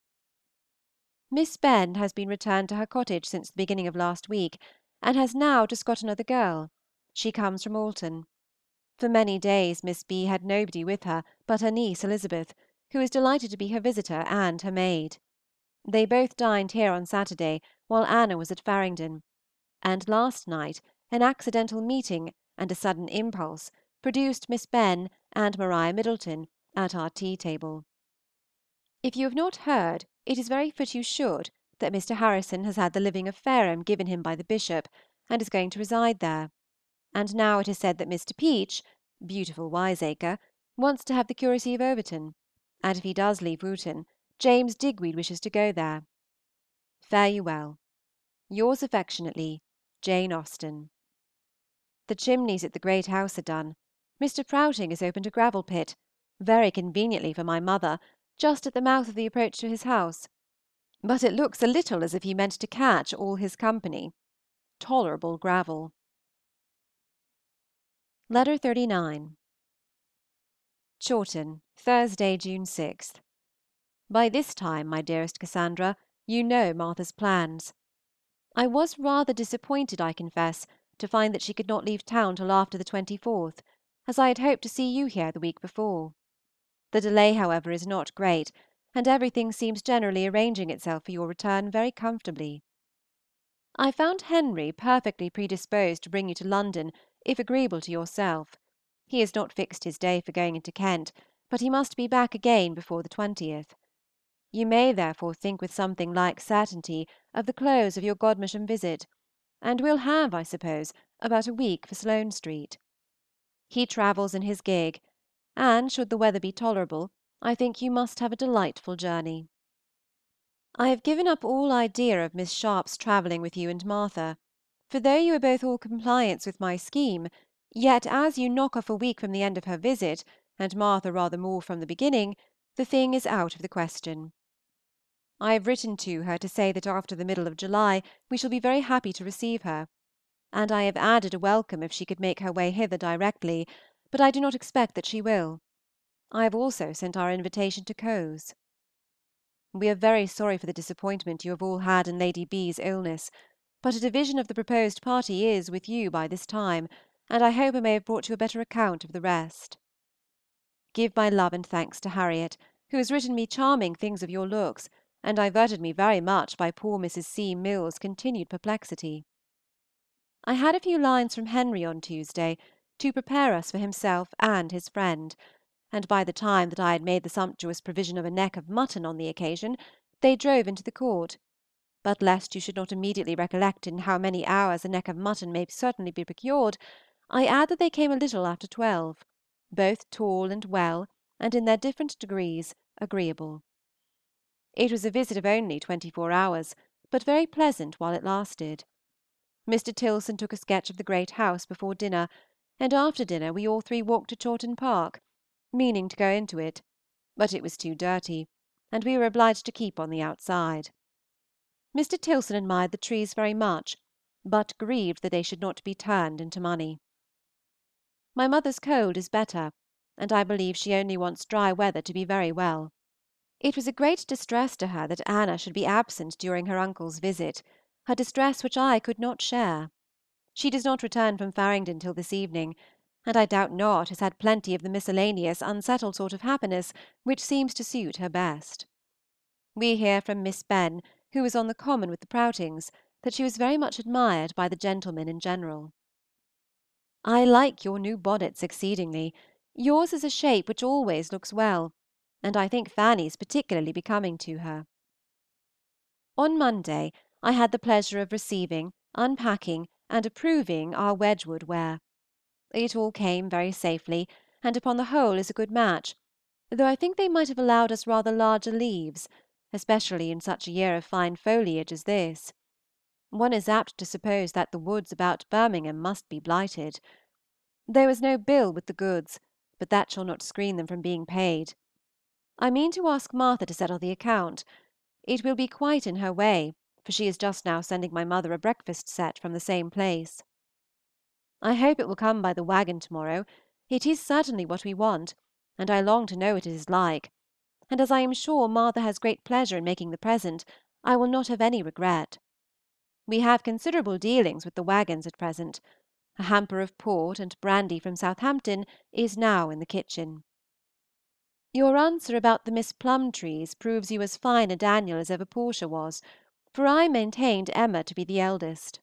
Miss Benn has been returned to her cottage since the beginning of last week, and has now just got another girl; she comes from Alton. For many days Miss B. had nobody with her but her niece Elizabeth, who was delighted to be her visitor and her maid. They both dined here on Saturday, while Anna was at Faringdon; and last night an accidental meeting and a sudden impulse produced Miss Benn and Maria Middleton at our tea table. If you have not heard, it is very fit you should, that Mr. Harrison has had the living of Fareham given him by the Bishop, and is going to reside there; and now it is said that Mr. Peach (beautiful wiseacre) wants to have the curacy of Overton, and if he does leave Wootton, James Digweed wishes to go there. Fare you well. Yours affectionately, JANE AUSTEN. The chimneys at the great house are done. Mr. Prowting has opened a gravel pit, very conveniently for my mother, just at the mouth of the approach to his house, but it looks a little as if he meant to catch all his company. Tolerable gravel. Letter 39. Chawton, Thursday (June 6). By this time, my dearest Cassandra, you know Martha's plans. I was rather disappointed, I confess, to find that she could not leave town till after the 24th, as I had hoped to see you here the week before. The delay, however, is not great, and everything seems generally arranging itself for your return very comfortably. I found Henry perfectly predisposed to bring you to London, if agreeable to yourself. He has not fixed his day for going into Kent, but he must be back again before the 20th. You may therefore think with something like certainty of the close of your Godmersham visit, and will have, I suppose, about a week for Sloane Street. He travels in his gig, and, should the weather be tolerable, I think you must have a delightful journey. I have given up all idea of Miss Sharpe's travelling with you and Martha, for though you are both all compliance with my scheme, yet as you knock off a week from the end of her visit, and Martha rather more from the beginning, the thing is out of the question. I have written to her to say that after the middle of July we shall be very happy to receive her, and I have added a welcome if she could make her way hither directly, but I do not expect that she will. I have also sent our invitation to Cowes. We are very sorry for the disappointment you have all had in Lady B.'s illness, but a division of the proposed party is with you by this time, and I hope I may have brought you a better account of the rest. Give my love and thanks to Harriet, who has written me charming things of your looks, and diverted me very much by poor Mrs. C. Mill's continued perplexity. I had a few lines from Henry on Tuesday, to prepare us for himself and his friend, and by the time that I had made the sumptuous provision of a neck of mutton on the occasion, they drove into the court; but lest you should not immediately recollect in how many hours a neck of mutton may certainly be procured, I add that they came a little after twelve, both tall and well, and in their different degrees agreeable. It was a visit of only twenty four hours, but very pleasant while it lasted. Mr. Tilson took a sketch of the great house before dinner, and after dinner we all three walked to Chawton Park, meaning to go into it, but it was too dirty, and we were obliged to keep on the outside. Mr. Tilson admired the trees very much, but grieved that they should not be turned into money. My mother's cold is better, and I believe she only wants dry weather to be very well. It was a great distress to her that Anna should be absent during her uncle's visit, a distress which I could not share. She does not return from Faringdon till this evening, and I doubt not has had plenty of the miscellaneous, unsettled sort of happiness which seems to suit her best. We hear from Miss Benn, who was on the common with the Prowtings, that she was very much admired by the gentlemen in general. I like your new bonnets exceedingly. Yours is a shape which always looks well, and I think Fanny's particularly becoming to her. On Monday I had the pleasure of receiving, unpacking, and approving our Wedgwood ware. It all came very safely, and upon the whole is a good match, though I think they might have allowed us rather larger leaves, especially in such a year of fine foliage as this. One is apt to suppose that the woods about Birmingham must be blighted. There was no bill with the goods, but that shall not screen them from being paid. I mean to ask Martha to settle the account. It will be quite in her way, for she is just now sending my mother a breakfast set from the same place. I hope it will come by the wagon to morrow; it is certainly what we want, and I long to know what it is like; and as I am sure Martha has great pleasure in making the present, I will not have any regret. We have considerable dealings with the wagons at present. A hamper of port and brandy from Southampton is now in the kitchen. Your answer about the Miss Plumptres proves you as fine a Daniel as ever Portia was, for I maintained Emma to be the eldest.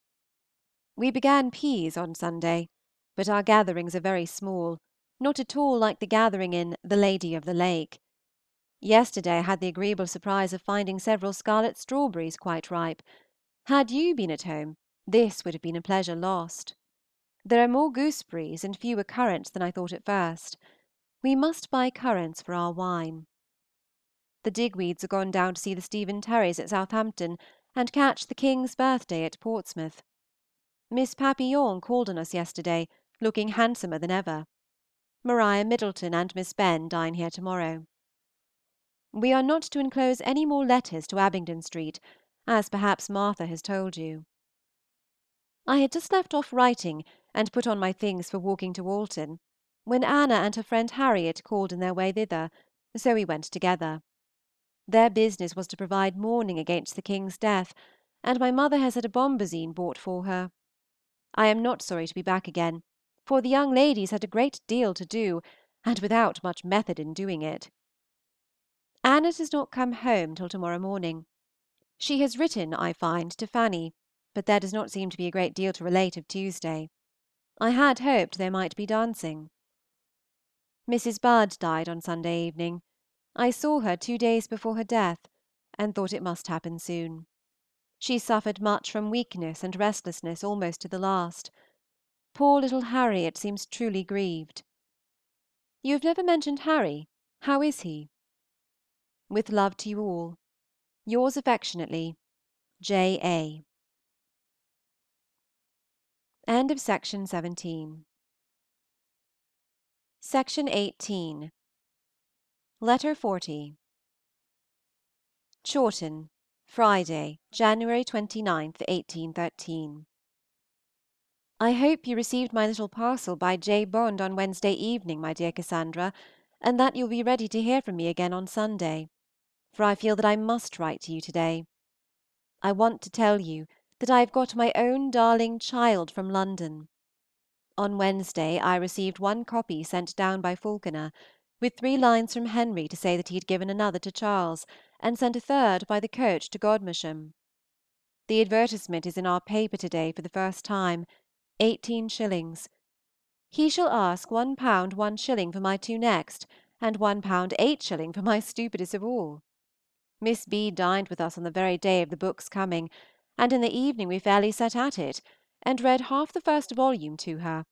We began peas on Sunday, but our gatherings are very small, not at all like the gathering in "The Lady of the Lake." Yesterday I had the agreeable surprise of finding several scarlet strawberries quite ripe. Had you been at home, this would have been a pleasure lost. There are more gooseberries and fewer currants than I thought at first. We must buy currants for our wine. The Digweeds are gone down to see the Stephen Terrys at Southampton, and catch the King's birthday at Portsmouth. Miss Papillon called on us yesterday, looking handsomer than ever. Maria Middleton and Miss Benn dine here to morrow. We are not to enclose any more letters to Abingdon Street, as perhaps Martha has told you. I had just left off writing and put on my things for walking to Alton, when Anna and her friend Harriet called in their way thither, so we went together. Their business was to provide mourning against the King's death, and my mother has had a bombazine bought for her. I am not sorry to be back again, for the young ladies had a great deal to do, and without much method in doing it. Anna does not come home till to morrow morning. She has written, I find, to Fanny, but there does not seem to be a great deal to relate of Tuesday. I had hoped there might be dancing. Mrs. Budd died on Sunday evening. I saw her two days before her death, and thought it must happen soon. She suffered much from weakness and restlessness almost to the last. Poor little Harriet seems truly grieved. You have never mentioned Harry. How is he? With love to you all. Yours affectionately, J. A. End of Section 17. Section 18. Letter 40. Chawton, Friday, January 29, 1813. I hope you received my little parcel by J. Bond on Wednesday evening, my dear Cassandra, and that you will be ready to hear from me again on Sunday, for I feel that I must write to you to day. I want to tell you that I have got my own darling child from London. On Wednesday I received one copy sent down by Falconer, with three lines from Henry to say that he had given another to Charles, and sent a third by the coach to Godmersham. The advertisement is in our paper to day for the first time, eighteen shillings. He shall ask one pound one shilling for my two next, and one pound eight shilling for my stupidest of all. Miss B. dined with us on the very day of the book's coming, and in the evening we fairly set at it, and read half the first volume to her,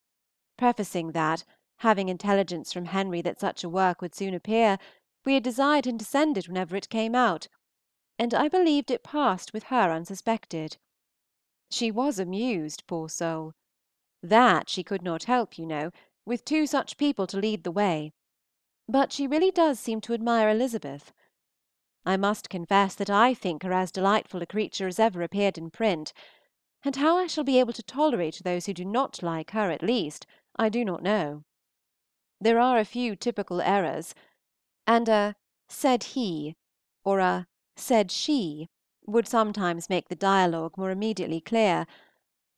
prefacing that, having intelligence from Henry that such a work would soon appear, we had desired him to send it whenever it came out, and I believed it passed with her unsuspected. She was amused, poor soul! That she could not help, you know, with two such people to lead the way; but she really does seem to admire Elizabeth. I must confess that I think her as delightful a creature as ever appeared in print, and how I shall be able to tolerate those who do not like her, at least, I do not know. There are a few typical errors and a "said he" or a "said she" would sometimes make the dialogue more immediately clear;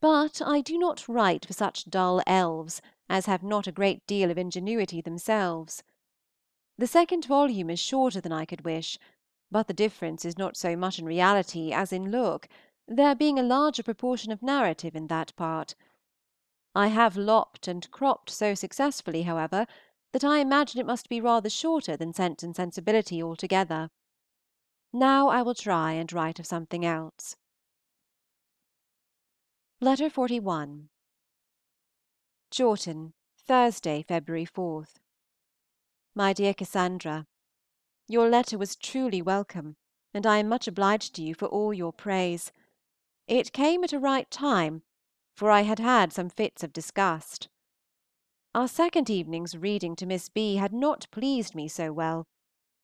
but I do not write for such dull elves as have not a great deal of ingenuity themselves. The second volume is shorter than I could wish, but the difference is not so much in reality as in look, there being a larger proportion of narrative in that part. I have lopped and cropped so successfully, however, that I imagine it must be rather shorter than Sense and Sensibility altogether. Now I will try and write of something else. Letter 41. Chawton, Thursday (February 4). My dear Cassandra, Your letter was truly welcome, and I am much obliged to you for all your praise. It came at a right time, for I had had some fits of disgust. Our second evening's reading to Miss B. had not pleased me so well,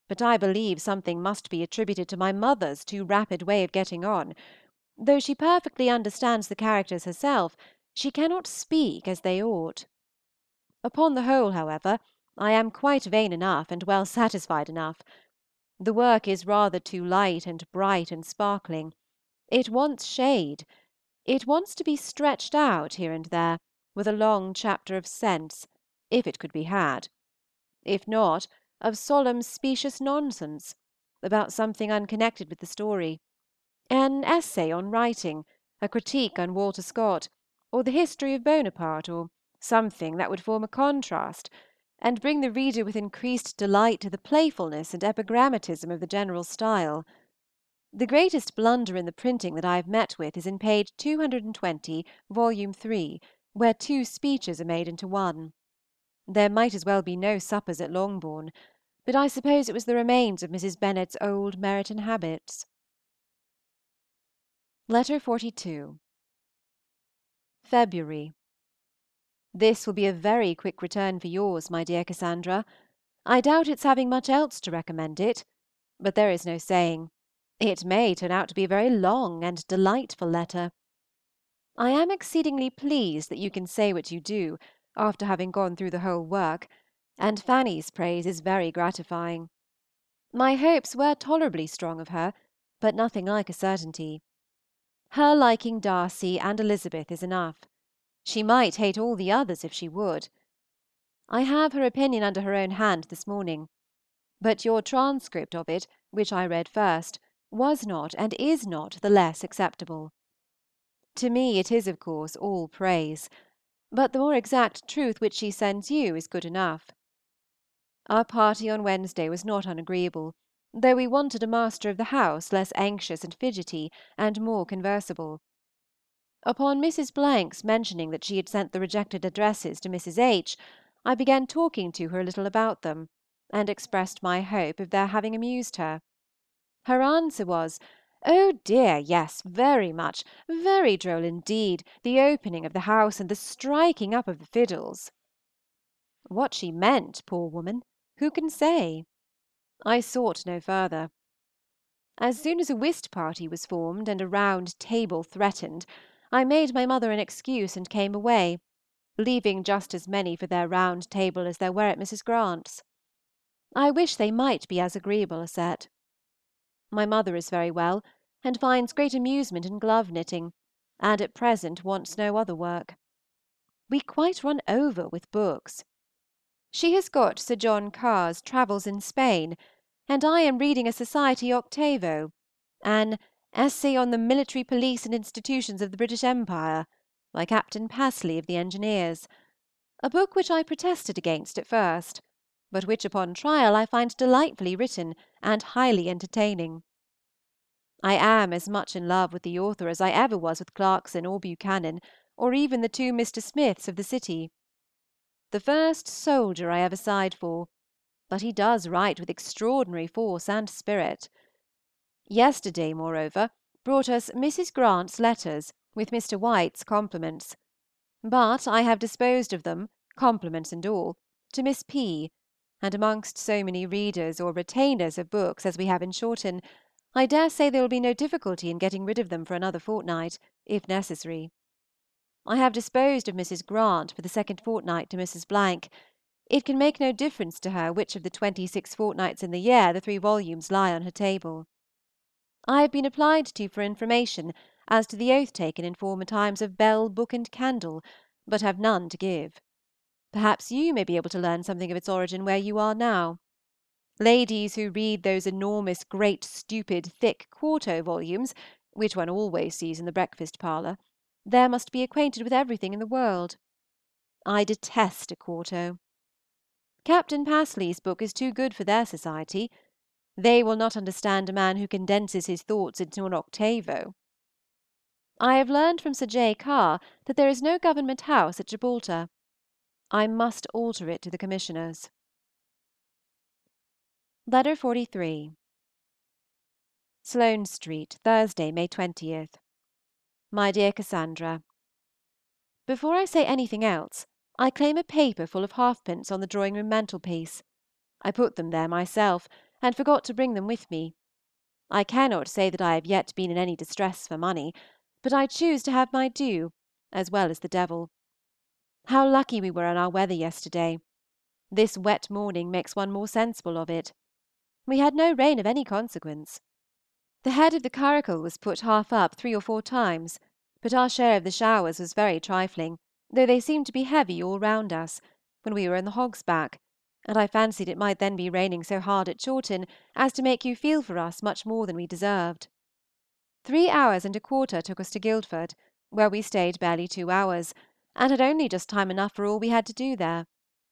but I believe something must be attributed to my mother's too rapid way of getting on; though she perfectly understands the characters herself, she cannot speak as they ought. Upon the whole, however, I am quite vain enough and well satisfied enough. The work is rather too light and bright and sparkling. It wants shade. It wants to be stretched out here and there, with a long chapter of sense, if it could be had; if not, of solemn specious nonsense, about something unconnected with the story, an essay on writing, a critique on Walter Scott, or the history of Bonaparte, or something that would form a contrast, and bring the reader with increased delight to the playfulness and epigrammatism of the general style. The greatest blunder in the printing that I have met with is in page 220, vol. iii., where two speeches are made into one. There might as well be no suppers at Longbourn; but I suppose it was the remains of Mrs. Bennet's old Meryton habits. Letter XLII. February. This will be a very quick return for yours, my dear Cassandra. I doubt its having much else to recommend it, but there is no saying; it may turn out to be a very long and delightful letter. I am exceedingly pleased that you can say what you do, after having gone through the whole work, and Fanny's praise is very gratifying. My hopes were tolerably strong of her, but nothing like a certainty. Her liking Darcy and Elizabeth is enough. She might hate all the others if she would. I have her opinion under her own hand this morning; but your transcript of it, which I read first, was not and is not the less acceptable. To me it is of course all praise, but the more exact truth which she sends you is good enough. Our party on Wednesday was not unagreeable, though we wanted a master of the house less anxious and fidgety, and more conversable. Upon Mrs. 's mentioning that she had sent the rejected addresses to Mrs. H., I began talking to her a little about them, and expressed my hope of their having amused her. Her answer was, "Oh dear, yes, very much, very droll indeed, the opening of the house and the striking up of the fiddles." What she meant, poor woman, who can say? I sought no further. As soon as a whist party was formed and a round table threatened, I made my mother an excuse and came away, leaving just as many for their round table as there were at Mrs. Grant's. I wish they might be as agreeable a set. My mother is very well, and finds great amusement in glove knitting, and at present wants no other work. We quite run over with books. She has got Sir John Carr's Travels in Spain, and I am reading a society octavo, an Essay on the Military Police and Institutions of the British Empire, by Captain Pasley of the Engineers, a book which I protested against at first, but which upon trial I find delightfully written and highly entertaining. I am as much in love with the author as I ever was with Clarkson or Buchanan, or even the two Mr. Smiths of the City. The first soldier I ever sighed for, but he does write with extraordinary force and spirit. Yesterday, moreover, brought us Mrs. Grant's letters, with Mr. White's compliments; but I have disposed of them, compliments and all, to Miss P., and amongst so many readers or retainers of books as we have in Chawton, I dare say there will be no difficulty in getting rid of them for another fortnight, if necessary. I have disposed of Mrs. Grant for the second fortnight to Mrs. Blank.. It can make no difference to her which of the twenty six fortnights in the year the three volumes lie on her table. I have been applied to for information as to the oath taken in former times of bell, book, and candle, but have none to give. Perhaps you may be able to learn something of its origin where you are now. Ladies who read those enormous, great, stupid, thick quarto volumes, which one always sees in the breakfast parlor, there must be acquainted with everything in the world. I detest a quarto. Captain Pasley's book is too good for their society. They will not understand a man who condenses his thoughts into an octavo. I have learned from Sir J. Carr that there is no Government House at Gibraltar. I must alter it to the Commissioners. Letter XLIII. Sloane Street, Thursday (May 20). MY DEAR CASSANDRA, Before I say anything else, I claim a paper full of halfpence on the drawing room mantelpiece. I put them there myself, and forgot to bring them with me. I cannot say that I have yet been in any distress for money, but I choose to have my due, as well as the devil. How lucky we were in our weather yesterday! This wet morning makes one more sensible of it. We had no rain of any consequence. The head of the curricle was put half up three or four times, but our share of the showers was very trifling, though they seemed to be heavy all round us, when we were in the Hog's Back, and I fancied it might then be raining so hard at Chawton as to make you feel for us much more than we deserved. Three hours and a quarter took us to Guildford, where we stayed barely two hours, and had only just time enough for all we had to do there,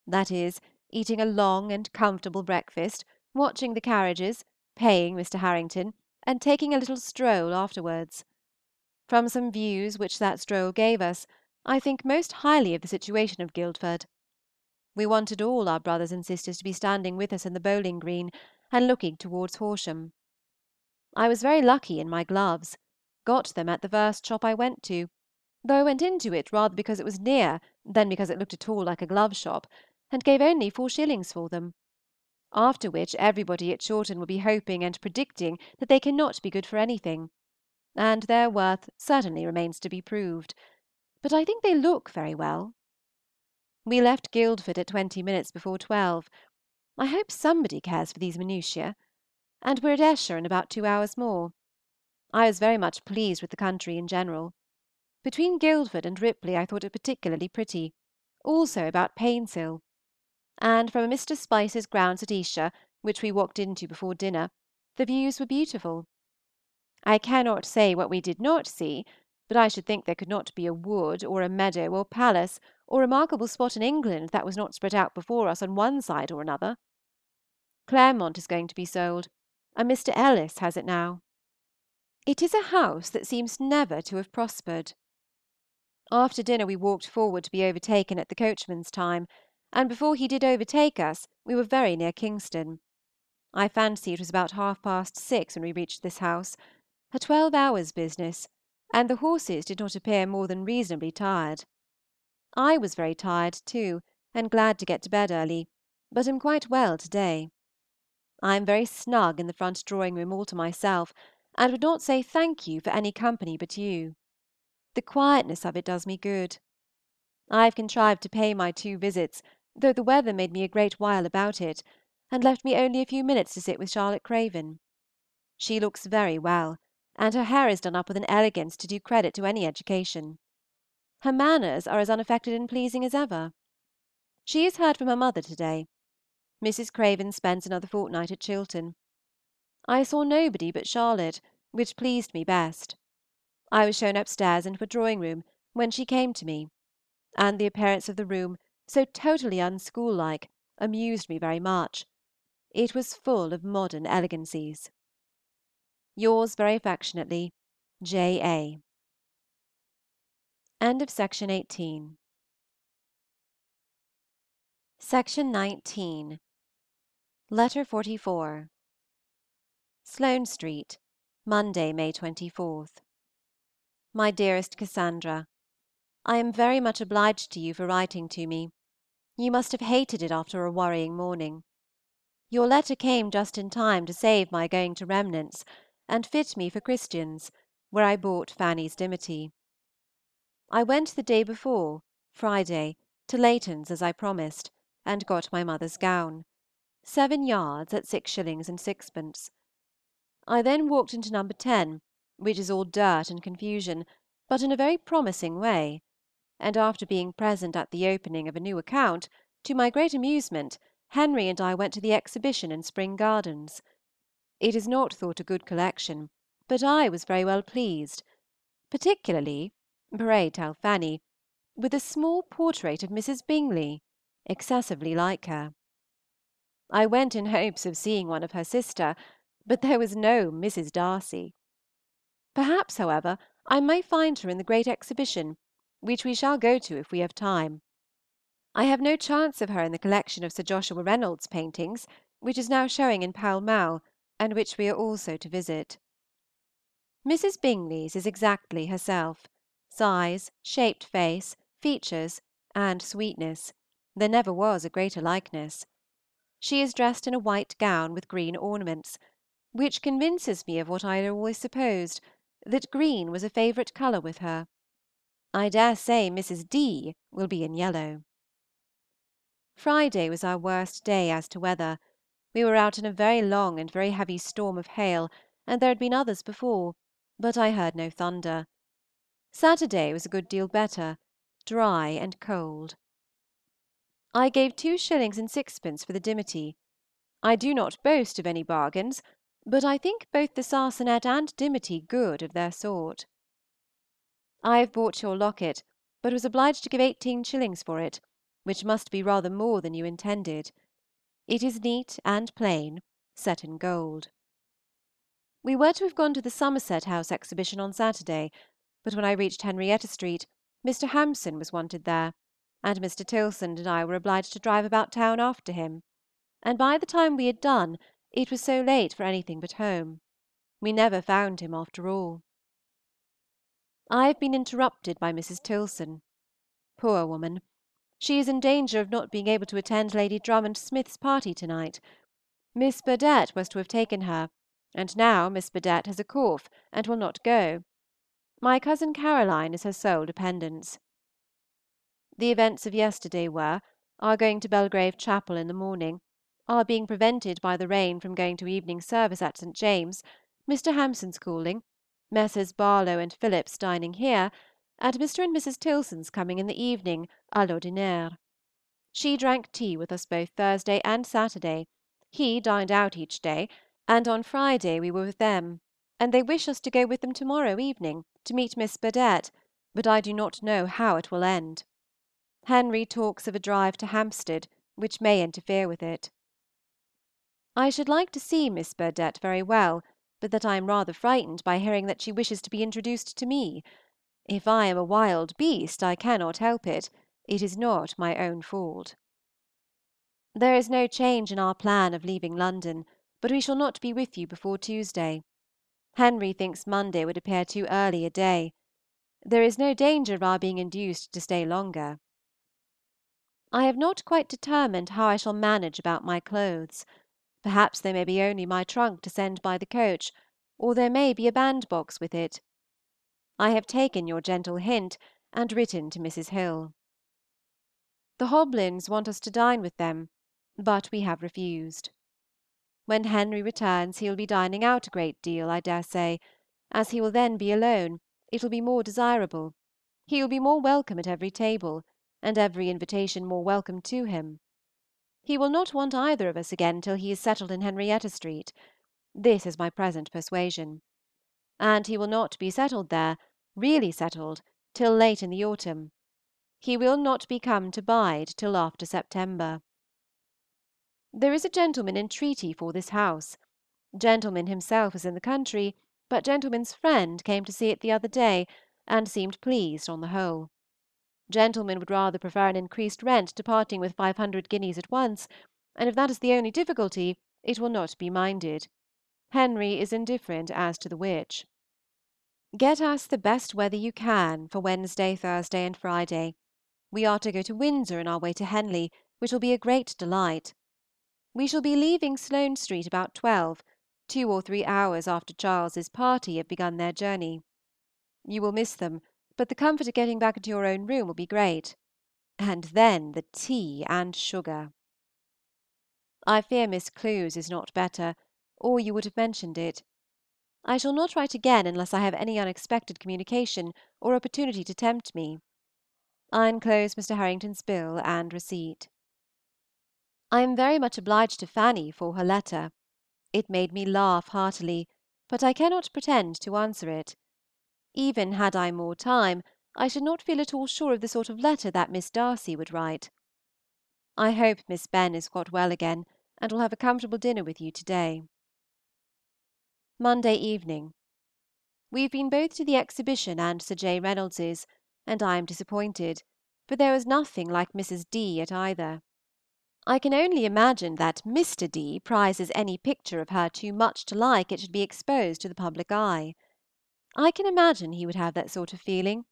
that is, eating a long and comfortable breakfast, watching the carriages, paying Mr. Harrington, and taking a little stroll afterwards. From some views which that stroll gave us, I think most highly of the situation of Guildford. We wanted all our brothers and sisters to be standing with us in the bowling green, and looking towards Horsham. I was very lucky in my gloves, got them at the first shop I went to, though I went into it rather because it was near than because it looked at all like a glove shop, and gave only four shillings for them; after which everybody at Chawton will be hoping and predicting that they cannot be good for anything, and their worth certainly remains to be proved; but I think they look very well. We left Guildford at twenty minutes before twelve. I hope somebody cares for these minutiæ, and were at Esher in about two hours more. I was very much pleased with the country in general. Between Guildford and Ripley I thought it particularly pretty, also about Painshill; and from Mr. Spicer's grounds at Esher, which we walked into before dinner, the views were beautiful. I cannot say what we did not see, but I should think there could not be a wood, or a meadow, or palace, or remarkable spot in England that was not spread out before us on one side or another. Claremont is going to be sold, and Mr. Ellis has it now. It is a house that seems never to have prospered. After dinner we walked forward to be overtaken at the coachman's time, and before he did overtake us we were very near Kingston. I fancy it was about half past six when we reached this house, a twelve hours' business, and the horses did not appear more than reasonably tired. I was very tired too, and glad to get to bed early, but am quite well to day. I am very snug in the front drawing room all to myself, and would not say thank you for any company but you. The quietness of it does me good. I have contrived to pay my two visits, though the weather made me a great while about it, and left me only a few minutes to sit with Charlotte Craven. She looks very well, and her hair is done up with an elegance to do credit to any education. Her manners are as unaffected and pleasing as ever. She has heard from her mother to day. Mrs. Craven spends another fortnight at Chilton. I saw nobody but Charlotte, which pleased me best. I was shown upstairs into a drawing room, when she came to me, and the appearance of the room, so totally unschool like, amused me very much. It was full of modern elegancies. Yours very affectionately, J. A. End of Section 18 Section 19 Letter 44 Sloane Street, Monday (May 24). My dearest Cassandra, I am very much obliged to you for writing to me. You must have hated it after a worrying morning. Your letter came just in time to save my going to Remnant's, and fit me for Christian's, where I bought Fanny's dimity. I went the day before (Friday) to Layton's as I promised, and got my mother's gown, seven yards at 6_s._ 6_d._ I then walked into No. 10, which is all dirt and confusion, but in a very promising way, and after being present at the opening of a new account, to my great amusement Henry and I went to the exhibition in Spring Gardens. It is not thought a good collection, but I was very well pleased, particularly pray tell Fanny with a small portrait of Mrs. Bingley, excessively like her. I went in hopes of seeing one of her sister, but there was no Mrs. Darcy. Perhaps, however, I may find her in the great exhibition, which we shall go to if we have time. I have no chance of her in the collection of Sir Joshua Reynolds' paintings, which is now showing in Pall Mall, and which we are also to visit. Mrs. Bingley's is exactly herself, size, shaped face, features, and sweetness; there never was a greater likeness. She is dressed in a white gown with green ornaments, which convinces me of what I had always supposed, that green was a favorite color with her. I dare say Mrs. D. will be in yellow. Friday was our worst day as to weather. We were out in a very long and very heavy storm of hail, and there had been others before, but I heard no thunder. Saturday was a good deal better, dry and cold. I gave two shillings and sixpence for the dimity. I do not boast of any bargains, but I think both the sarcenet and dimity good of their sort. I have bought your locket, but was obliged to give eighteen shillings for it, which must be rather more than you intended. It is neat and plain, set in gold. We were to have gone to the Somerset House exhibition on Saturday, but when I reached Henrietta Street, Mr. Hampson was wanted there, and Mr. Tilson and I were obliged to drive about town after him, and by the time we had done it was so late for anything but home. We never found him after all. I have been interrupted by Mrs. Tilson. Poor woman! She is in danger of not being able to attend Lady Drummond Smith's party to night. Miss Burdett was to have taken her, and now Miss Burdett has a cough and will not go. My cousin Caroline is her sole dependence. The events of yesterday were, our going to Belgrave Chapel in the morning, our being prevented by the rain from going to evening service at St. James, Mr. Hampson's calling, Messrs. Barlow and Phillips dining here, and Mr. and Mrs. Tilson's coming in the evening à l'ordinaire. She drank tea with us both Thursday and Saturday; he dined out each day, and on Friday we were with them, and they wish us to go with them to morrow evening to meet Miss Burdett, but I do not know how it will end. Henry talks of a drive to Hampstead, which may interfere with it. I should like to see Miss Burdett very well, but that I am rather frightened by hearing that she wishes to be introduced to me. If I am a wild beast I cannot help it; it is not my own fault. There is no change in our plan of leaving London, but we shall not be with you before Tuesday. Henry thinks Monday would appear too early a day. There is no danger of our being induced to stay longer. I have not quite determined how I shall manage about my clothes. Perhaps there may be only my trunk to send by the coach, or there may be a bandbox with it. I have taken your gentle hint, and written to Mrs. Hill. The Hoblyns want us to dine with them, but we have refused. When Henry returns he will be dining out a great deal, I dare say; as he will then be alone, it will be more desirable; he will be more welcome at every table, and every invitation more welcome to him. He will not want either of us again till he is settled in Henrietta Street; this is my present persuasion. And he will not be settled there, really settled, till late in the autumn. He will not be come to bide till after September. There is a gentleman in treaty for this house. Gentleman himself is in the country, but gentleman's friend came to see it the other day, and seemed pleased on the whole. Gentleman would rather prefer an increased rent to parting with five hundred guineas at once, and if that is the only difficulty, it will not be minded. Henry is indifferent as to the which. Get us the best weather you can for Wednesday, Thursday, and Friday. We are to go to Windsor in our way to Henley, which will be a great delight. We shall be leaving Sloane Street about twelve, two or three hours after Charles's party have begun their journey. You will miss them, but the comfort of getting back into your own room will be great. And then the tea and sugar! I fear Miss Clewes is not better, or you would have mentioned it. I shall not write again unless I have any unexpected communication or opportunity to tempt me. I enclose Mr. Harrington's bill and receipt. I am very much obliged to Fanny for her letter. It made me laugh heartily, but I cannot pretend to answer it. Even had I more time, I should not feel at all sure of the sort of letter that Miss Darcy would write. I hope Miss Benn is got well again, and will have a comfortable dinner with you to day. Monday evening. We have been both to the Exhibition and Sir J. Reynolds's, and I am disappointed, for there was nothing like Mrs. D. at either. I can only imagine that Mr. D. prizes any picture of her too much to like it should be exposed to the public eye. I can imagine he would have that sort of feeling,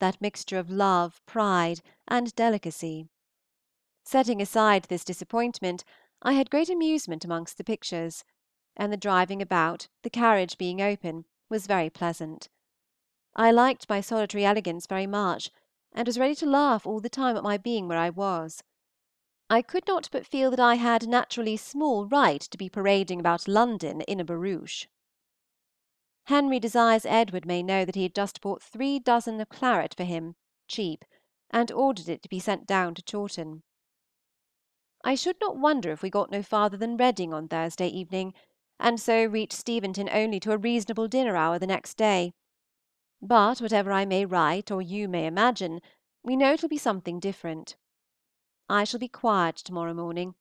that mixture of love, pride, and delicacy. Setting aside this disappointment, I had great amusement amongst the pictures, and the driving about, the carriage being open, was very pleasant. I liked my solitary elegance very much, and was ready to laugh all the time at my being where I was. I could not but feel that I had naturally small right to be parading about London in a barouche. Henry desires Edward may know that he had just bought three dozen of claret for him, cheap, and ordered it to be sent down to Chawton. I should not wonder if we got no farther than Reading on Thursday evening, and so reached Steventon only to a reasonable dinner hour the next day; but whatever I may write or you may imagine, we know it will be something different. I shall be quiet to morrow morning;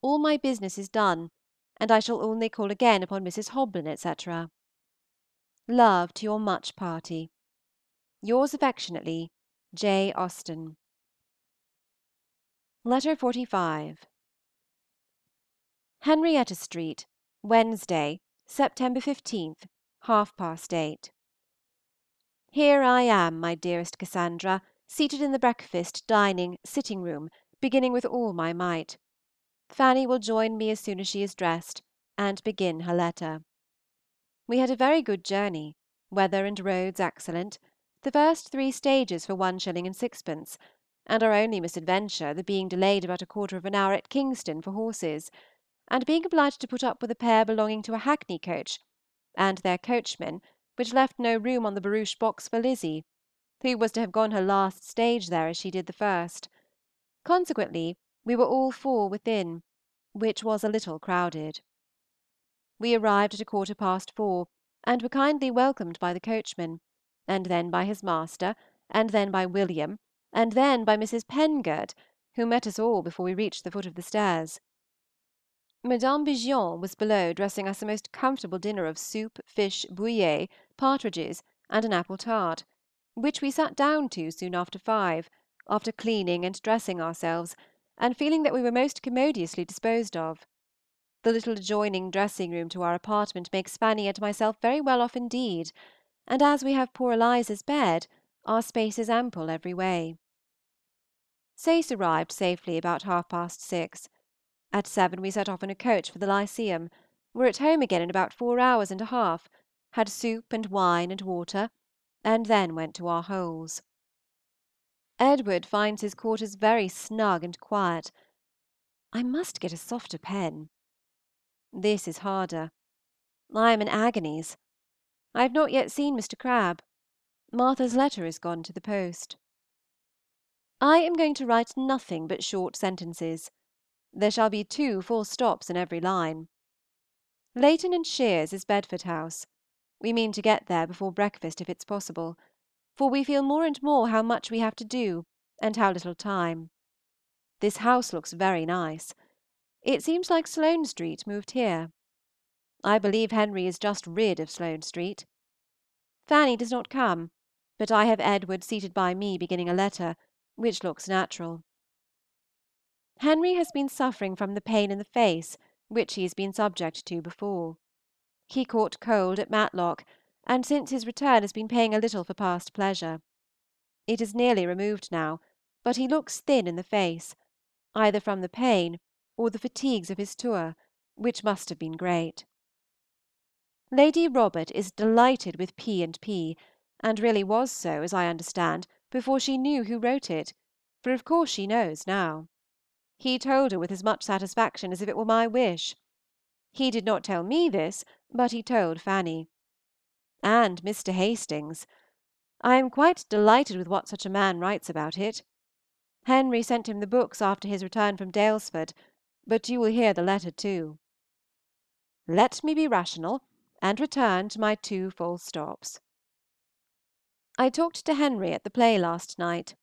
all my business is done, and I shall only call again upon Mrs. Hoblyn, etc. Love to your much party. Yours affectionately, J. AUSTEN. Letter XLV. HENRIETTA Street, Wednesday (September 15), half past eight. Here I am, my dearest Cassandra, seated in the breakfast, dining, sitting room, beginning with all my might. Fanny will join me as soon as she is dressed, and begin her letter. We had a very good journey, weather and roads excellent, the first three stages for 1_s._ 6_d._, and sixpence, and our only misadventure the being delayed about a quarter of an hour at Kingston for horses, and being obliged to put up with a pair belonging to a hackney coach, and their coachman, which left no room on the barouche box for Lizzy, who was to have gone her last stage there as she did the first; consequently we were all four within, which was a little crowded. We arrived at a quarter past four, and were kindly welcomed by the coachman, and then by his master, and then by William, and then by Mrs. Perigord, who met us all before we reached the foot of the stairs. Madame Bigeon was below dressing us a most comfortable dinner of soup, fish, bouillet, partridges, and an apple tart, which we sat down to soon after five, after cleaning and dressing ourselves, and feeling that we were most commodiously disposed of. The little adjoining dressing room to our apartment makes Fanny and myself very well off indeed, and as we have poor Eliza's bed, our space is ample every way. Sais arrived safely about half past six. At seven we set off in a coach for the Lyceum, were at home again in about four hours and a half, had soup and wine and water, and then went to our holes. Edward finds his quarters very snug and quiet. I must get a softer pen. This is harder. I am in agonies. I have not yet seen Mr. Crabbe. Martha's letter is gone to the post. I am going to write nothing but short sentences. There shall be two full stops in every line. Layton and Shear's is Bedford House. We mean to get there before breakfast if it's possible, for we feel more and more how much we have to do and how little time. This house looks very nice. It seems like Sloane Street moved here. I believe Henry is just rid of Sloane Street. Fanny does not come, but I have Edward seated by me beginning a letter, which looks natural. Henry has been suffering from the pain in the face which he has been subject to before. He caught cold at Matlock, and since his return has been paying a little for past pleasure. It is nearly removed now, but he looks thin in the face, either from the pain or the fatigues of his tour, which must have been great. Lady Robert is delighted with P. and P., and really was so, as I understand, before she knew who wrote it, for of course she knows now. He told her with as much satisfaction as if it were my wish. He did not tell me this, but he told Fanny. And Mr. Hastings! I am quite delighted with what such a man writes about it. Henry sent him the books after his return from Daylesford, but you will hear the letter too. Let me be rational, and return to my two full stops. I talked to Henry at the play last night.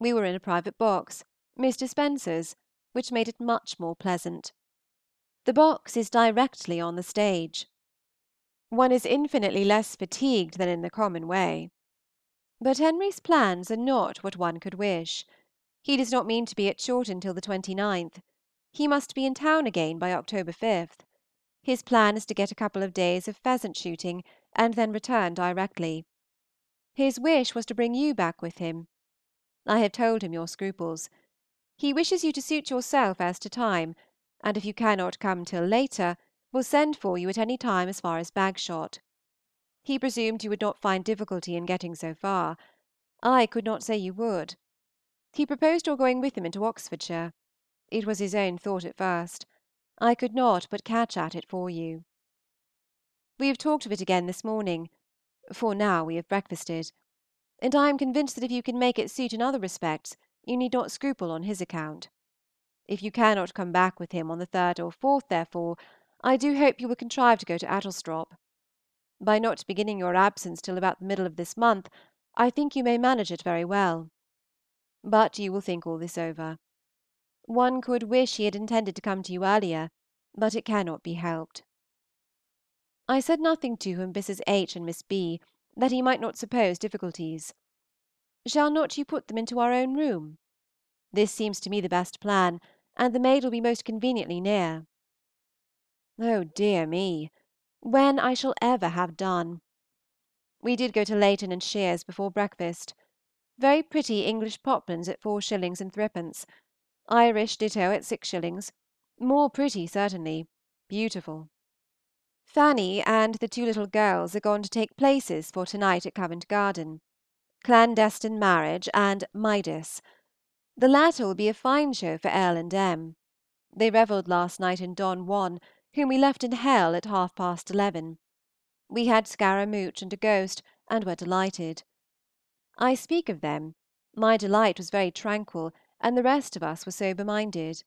We were in a private box, Mr. Spencer's, which made it much more pleasant. The box is directly on the stage. One is infinitely less fatigued than in the common way. But Henry's plans are not what one could wish. He does not mean to be at Chawton till the 29th. He must be in town again by October 5th. His plan is to get a couple of days of pheasant shooting, and then return directly. His wish was to bring you back with him. I have told him your scruples. He wishes you to suit yourself as to time, and if you cannot come till later, will send for you at any time as far as Bagshot. He presumed you would not find difficulty in getting so far. I could not say you would. He proposed your going with him into Oxfordshire. It was his own thought at first. I could not but catch at it for you. We have talked of it again this morning, for now we have breakfasted, and I am convinced that if you can make it suit in other respects you need not scruple on his account. If you cannot come back with him on the 3rd or 4th, therefore, I do hope you will contrive to go to Adlestrop. By not beginning your absence till about the middle of this month, I think you may manage it very well. But you will think all this over. One could wish he had intended to come to you earlier, but it cannot be helped. I said nothing to him Mrs. H. and Miss B., that he might not suppose difficulties. Shall not you put them into our own room? This seems to me the best plan, and the maid will be most conveniently near. Oh, dear me! when I shall ever have done. We did go to Layton and Shear's before breakfast. Very pretty English poplins at four shillings and 3_d._, Irish ditto at 6_s._, more pretty certainly, beautiful. Fanny and the two little girls are gone to take places for to night at Covent Garden. Clandestine Marriage and Midas. The latter will be a fine show for L. and M. They revelled last night in Don Juan, whom we left in hell at half past eleven. We had Scaramouch and a ghost, and were delighted. I speak of them; my delight was very tranquil, and the rest of us were sober minded.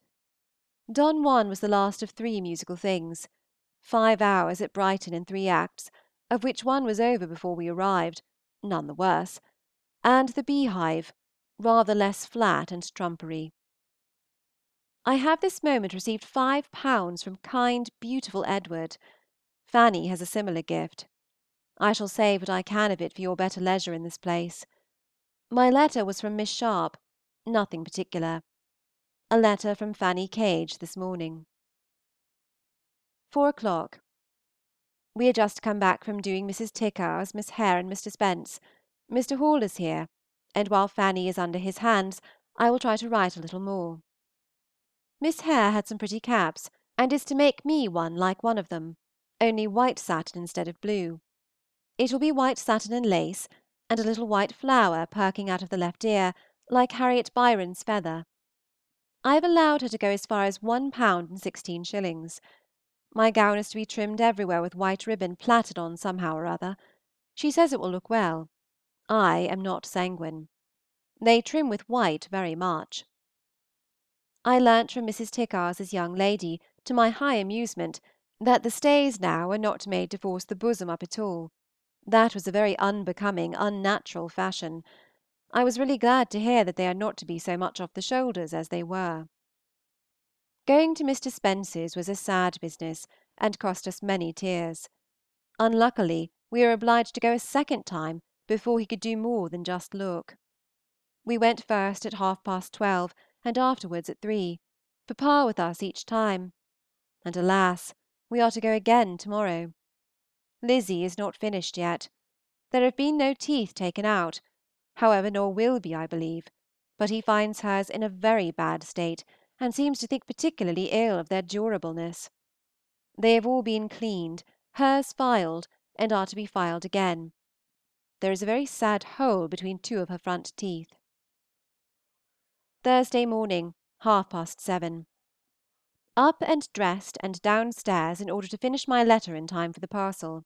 Don Juan was the last of three musical things; five hours at Brighton in three acts, of which one was over before we arrived, none the worse, and the Beehive, rather less flat and trumpery. I have this moment received five pounds from kind, beautiful Edward. Fanny has a similar gift. I shall save what I can of it for your better leisure in this place. My letter was from Miss Sharpe, nothing particular. A letter from Fanny Cage this morning. Four o'clock. We are just come back from doing Mrs. Tickar's, Miss Hare, and Mr. Spence. Mr. Hall is here, and while Fanny is under his hands I will try to write a little more. Miss Hare had some pretty caps, and is to make me one like one of them, only white satin instead of blue. It will be white satin and lace, and a little white flower perking out of the left ear, like Harriet Byron's feather. I have allowed her to go as far as one pound and sixteen shillings. My gown is to be trimmed everywhere with white ribbon plaited on somehow or other. She says it will look well. I am not sanguine. They trim with white very much. I learnt from Mrs. Tickars's young lady, to my high amusement, that the stays now are not made to force the bosom up at all. That was a very unbecoming, unnatural fashion. I was really glad to hear that they are not to be so much off the shoulders as they were. Going to Mr. Spence's was a sad business, and cost us many tears. Unluckily, we were obliged to go a second time before he could do more than just look. We went first at half past twelve, and afterwards at three, papa with us each time; and, alas! we are to go again to morrow. Lizzy is not finished yet. There have been no teeth taken out, however, nor will be, I believe, but he finds hers in a very bad state, and seems to think particularly ill of their durableness. They have all been cleaned, hers filed, and are to be filed again. There is a very sad hole between two of her front teeth. Thursday morning, half past seven. Up and dressed and downstairs in order to finish my letter in time for the parcel.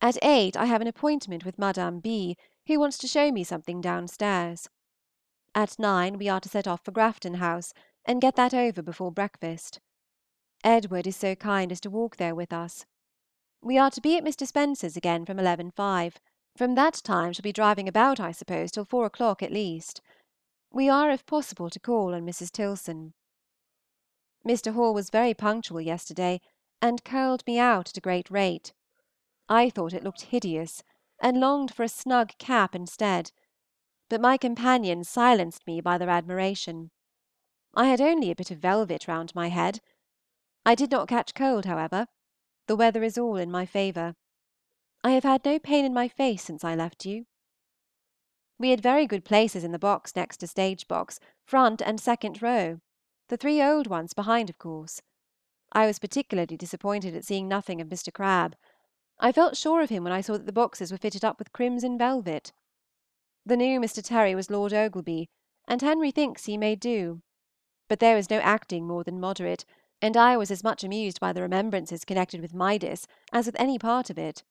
At eight I have an appointment with Madame B., who wants to show me something downstairs. At nine we are to set off for Grafton House, and get that over before breakfast. Edward is so kind as to walk there with us. We are to be at Mr. Spencer's again from 11.5; from that time shall be driving about, I suppose, till four o'clock at least. We are, if possible, to call on Mrs. Tilson. Mr. Hall was very punctual yesterday, and curled me out at a great rate. I thought it looked hideous, and longed for a snug cap instead, but my companions silenced me by their admiration. I had only a bit of velvet round my head. I did not catch cold, however; the weather is all in my favor. I have had no pain in my face since I left you. We had very good places in the box next to stage box, front and second row; the three old ones behind, of course. I was particularly disappointed at seeing nothing of Mr. Crabbe. I felt sure of him when I saw that the boxes were fitted up with crimson velvet. The new Mr. Terry was Lord Ogleby, and Henry thinks he may do. but there was no acting more than moderate, and I was as much amused by the remembrances connected with Midas as with any part of it.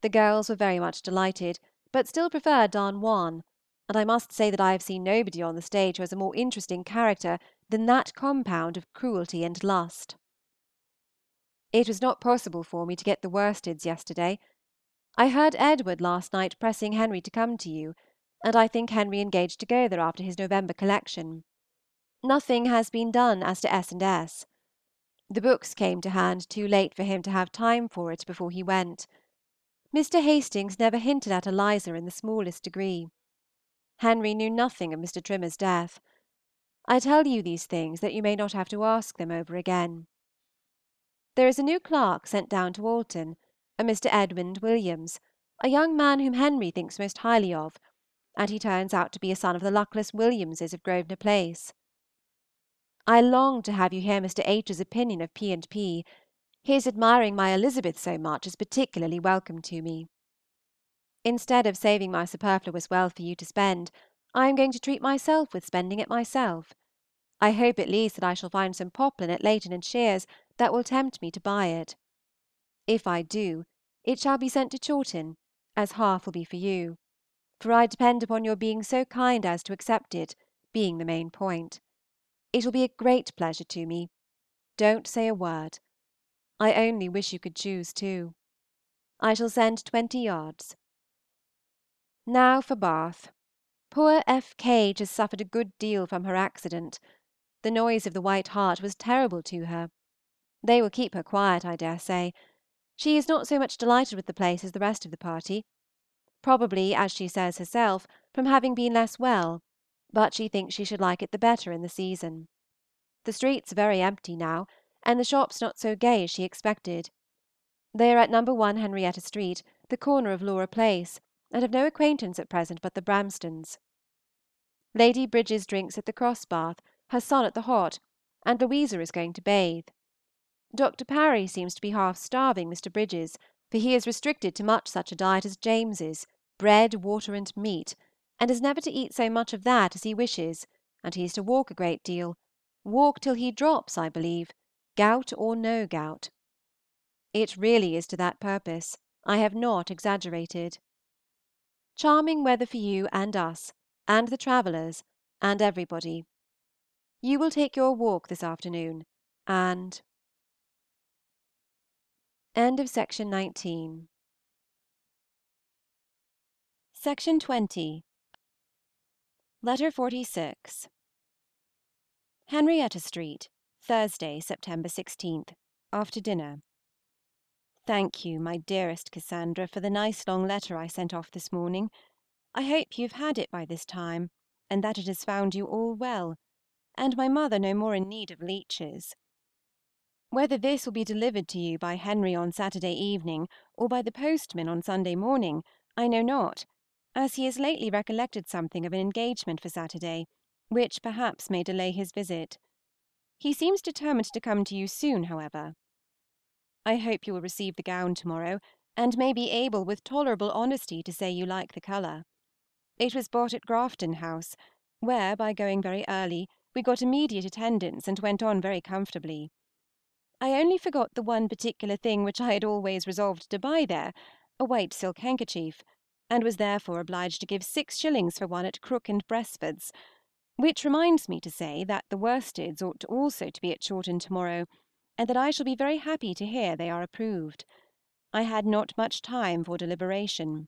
The girls were very much delighted, but still preferred Don Juan, and I must say that I have seen nobody on the stage who has a more interesting character than that compound of cruelty and lust. It was not possible for me to get the worsteds yesterday. I heard Edward last night pressing Henry to come to you, and I think Henry engaged to go there after his November collection. Nothing has been done as to S. and S. The books came to hand too late for him to have time for it before he went. Mr. Hastings never hinted at Eliza in the smallest degree. Henry knew nothing of Mr. Trimmer's death. I tell you these things that you may not have to ask them over again. There is a new clerk sent down to Alton, a Mr. Edmund Williams, a young man whom Henry thinks most highly of, and he turns out to be a son of the luckless Williamses of Grosvenor Place. I long to have you hear Mr. H.'s opinion of P. and P. His admiring my Elizabeth so much is particularly welcome to me. Instead of saving my superfluous wealth for you to spend, I am going to treat myself with spending it myself. I hope at least that I shall find some poplin at Layton and Shear's that will tempt me to buy it. If I do, it shall be sent to Chawton, as half will be for you, for I depend upon your being so kind as to accept it, being the main point. It will be a great pleasure to me. Don't say a word. I only wish you could choose too. I shall send twenty yards. Now for Bath. Poor F. Cage has suffered a good deal from her accident. The noise of the White Hart was terrible to her. They will keep her quiet, I dare say. She is not so much delighted with the place as the rest of the party, probably, as she says herself, from having been less well, but she thinks she should like it the better in the season. The streets are very empty now, and the shops not so gay as she expected. They are at No. 1 Henrietta Street, the corner of Laura Place, and have no acquaintance at present but the Bramstons. Lady Bridges drinks at the Cross Bath, her son at the Hot, and Louisa is going to bathe. Dr. Parry seems to be half starving Mr. Bridges, for he is restricted to much such a diet as James's, bread, water, and meat, and is never to eat so much of that as he wishes, and he is to walk a great deal, walk till he drops, I believe, gout or no gout. It really is to that purpose. I have not exaggerated. Charming weather for you and us, and the travellers, and everybody. You will take your walk this afternoon, and End of section 19. Section 20. Letter 46. Henrietta Street, Thursday, September 16th, after dinner. Thank you, my dearest Cassandra, for the nice long letter I sent off this morning. I hope you have had it by this time, and that it has found you all well, and my mother no more in need of leeches. Whether this will be delivered to you by Henry on Saturday evening, or by the postman on Sunday morning, I know not, as he has lately recollected something of an engagement for Saturday, which perhaps may delay his visit. He seems determined to come to you soon, however. I hope you will receive the gown to morrow, and may be able with tolerable honesty to say you like the color. It was bought at Grafton House, where, by going very early, we got immediate attendance and went on very comfortably. I only forgot the one particular thing which I had always resolved to buy there, a white silk handkerchief, and was therefore obliged to give six shillings for one at Crook and Besford's, which reminds me to say that the worsteds ought also to be at Chawton to morrow, and that I shall be very happy to hear they are approved. I had not much time for deliberation.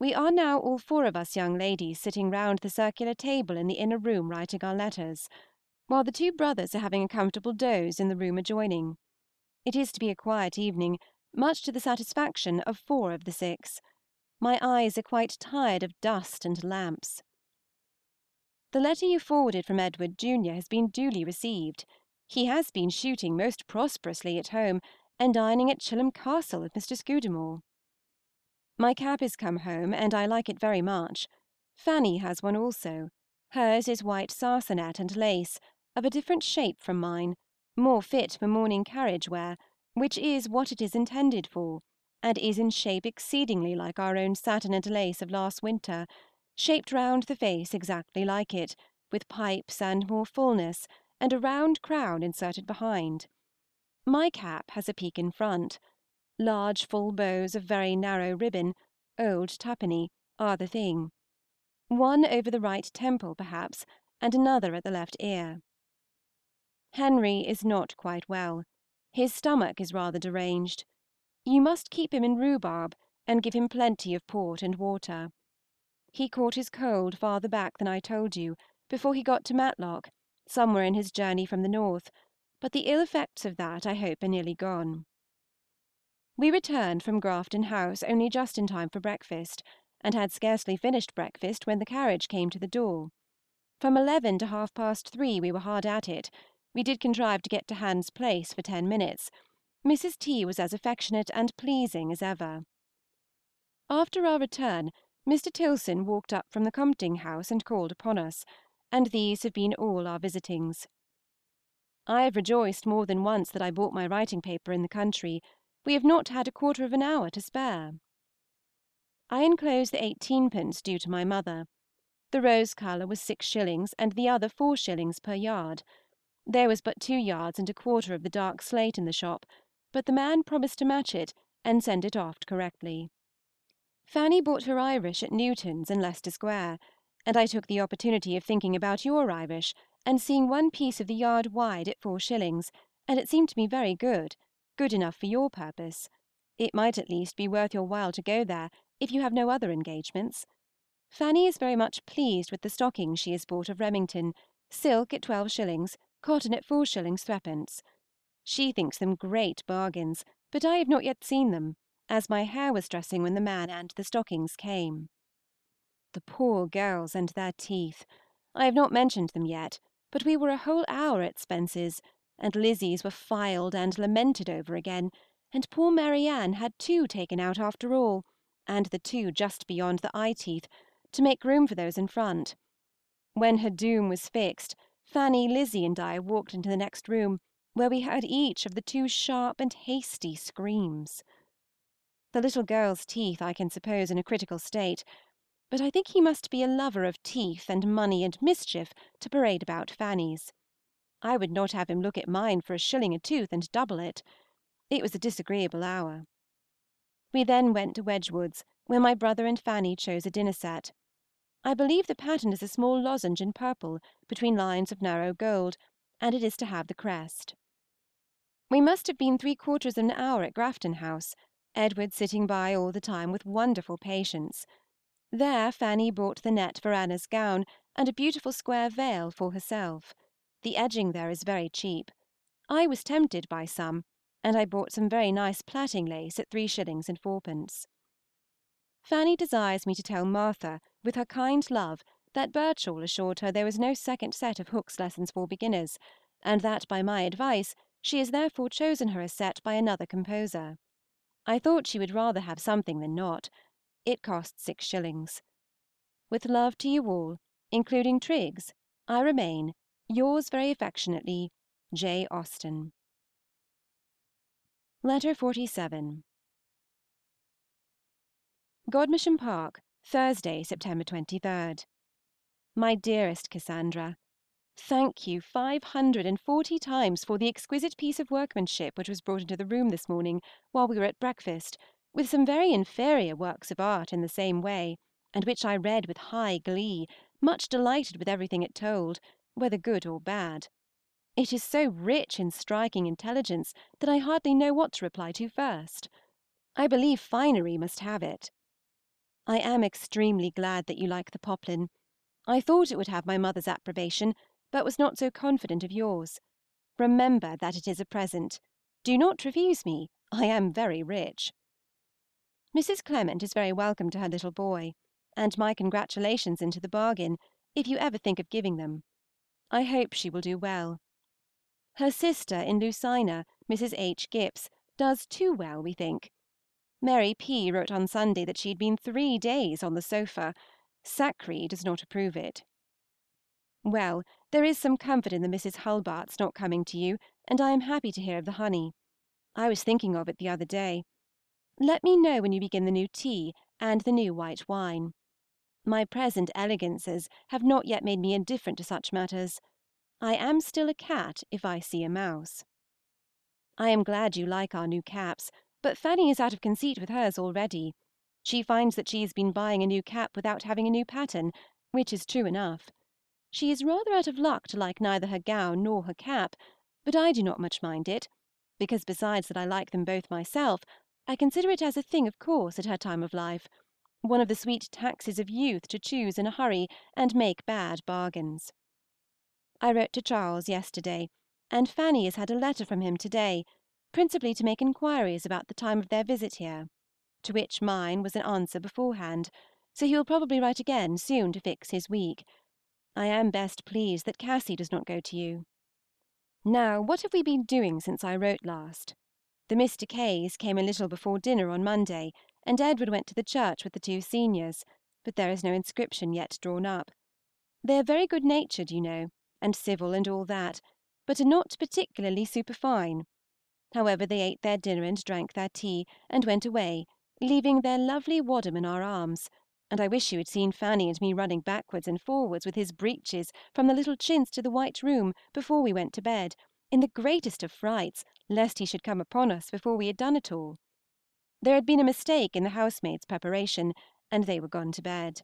We are now all four of us young ladies sitting round the circular table in the inner room writing our letters while the two brothers are having a comfortable doze in the room adjoining. It is to be a quiet evening, much to the satisfaction of four of the six. My eyes are quite tired of dust and lamps. The letter you forwarded from Edward, junior, has been duly received. He has been shooting most prosperously at home, and dining at Chilham Castle with Mr. Scudamore. My cap is come home, and I like it very much. Fanny has one also. Hers is white sarcenet and lace, of a different shape from mine, more fit for morning carriage wear, which is what it is intended for, and is in shape exceedingly like our own satin and lace of last winter, shaped round the face exactly like it, with pipes and more fulness, and a round crown inserted behind. My cap has a peak in front. Large full bows of very narrow ribbon, old twopenny, are the thing; one over the right temple, perhaps, and another at the left ear. Henry is not quite well; his stomach is rather deranged. You must keep him in rhubarb, and give him plenty of port and water. He caught his cold farther back than I told you, before he got to Matlock, somewhere in his journey from the north, but the ill effects of that I hope are nearly gone. We returned from Grafton House only just in time for breakfast, and had scarcely finished breakfast when the carriage came to the door. From eleven to half past three we were hard at it; we did contrive to get to Hans Place for ten minutes. Mrs. T. was as affectionate and pleasing as ever. After our return, Mr. Tilson walked up from the Compting House and called upon us, and these have been all our visitings. I have rejoiced more than once that I bought my writing paper in the country. We have not had a quarter of an hour to spare. I enclose the 18d. due to my mother. The rose color was six shillings and the other four shillings per yard. There was but two yards and a quarter of the dark slate in the shop, but the man promised to match it and send it off correctly. Fanny bought her Irish at Newton's in Leicester Square, and I took the opportunity of thinking about your Irish and seeing one piece of the yard wide at four shillings, and it seemed to me very good good enough for your purpose; it might at least be worth your while to go there, if you have no other engagements. Fanny is very much pleased with the stockings she has bought of Remington, silk at twelve shillings, cotton at four shillings threepence. She thinks them great bargains, but I have not yet seen them, as my hair was dressing when the man and the stockings came. The poor girls and their teeth! I have not mentioned them yet, but we were a whole hour at Spence's and Lizzie's were filed and lamented over again, and poor Marianne had two taken out after all, and the two just beyond the eye teeth, to make room for those in front. When her doom was fixed, Fanny, Lizzie, and I walked into the next room, where we heard each of the two sharp and hasty screams. The little girl's teeth I can suppose in a critical state, but I think he must be a lover of teeth and money and mischief to parade about Fanny's. I would not have him look at mine for a shilling a tooth and double it. It was a disagreeable hour. We then went to Wedgwood's, where my brother and Fanny chose a dinner set. I believe the pattern is a small lozenge in purple, between lines of narrow gold, and it is to have the crest. We must have been three quarters of an hour at Grafton House, Edward sitting by all the time with wonderful patience. There Fanny bought the net for Anna's gown, and a beautiful square veil for herself. The edging there is very cheap. I was tempted by some, and I bought some very nice plaiting lace at three shillings and 4_d._ Fanny desires me to tell Martha, with her kind love, that Birchall assured her there was no second set of Hook's Lessons for Beginners, and that by my advice she has therefore chosen her a set by another composer. I thought she would rather have something than not. It cost six shillings. With love to you all, including Triggs, I remain, Yours very affectionately, J. AUSTEN. Letter 47. Godmersham Park, Thursday (September 23). MY DEAREST CASSANDRA, Thank you five hundred and forty times for the exquisite piece of workmanship which was brought into the room this morning while we were at breakfast, with some very inferior works of art in the same way, and which I read with high glee, much delighted with everything it told whether good or bad. It is so rich in striking intelligence that I hardly know what to reply to first. I believe finery must have it. I am extremely glad that you like the poplin. I thought it would have my mother's approbation, but was not so confident of yours. Remember that it is a present. Do not refuse me. I am very rich. Mrs. Clement is very welcome to her little boy, and my congratulations into the bargain, if you ever think of giving them. I hope she will do well. Her sister in Lucina, Mrs. H. Gipps, does too well, we think. Mary P. wrote on Sunday that she had been three days on the sofa. Sackree does not approve it. Well, there is some comfort in the Mrs. Hulberts not coming to you, and I am happy to hear of the honey. I was thinking of it the other day. Let me know when you begin the new tea and the new white wine. My present elegances have not yet made me indifferent to such matters. I am still a cat if I see a mouse. I am glad you like our new caps, but Fanny is out of conceit with hers already. She finds that she has been buying a new cap without having a new pattern, which is true enough. She is rather out of luck to like neither her gown nor her cap, but I do not much mind it, because besides that I like them both myself, I consider it as a thing of course at her time of life, one of the sweet taxes of youth to choose in a hurry and make bad bargains. I wrote to Charles yesterday, and Fanny has had a letter from him to day, principally to make inquiries about the time of their visit here, to which mine was an answer beforehand, so he will probably write again soon to fix his week. I am best pleased that Cassy does not go to you. Now, what have we been doing since I wrote last? The Mr. K.'s came a little before dinner on Monday, and Edward went to the church with the two seniors, but there is no inscription yet drawn up. They are very good natured, you know, and civil and all that, but are not particularly superfine. However, they ate their dinner and drank their tea, and went away, leaving their lovely Wadham in our arms, and I wish you had seen Fanny and me running backwards and forwards with his breeches from the little chintz to the white room before we went to bed, in the greatest of frights, lest he should come upon us before we had done it all. There had been a mistake in the housemaid's preparation, and they were gone to bed.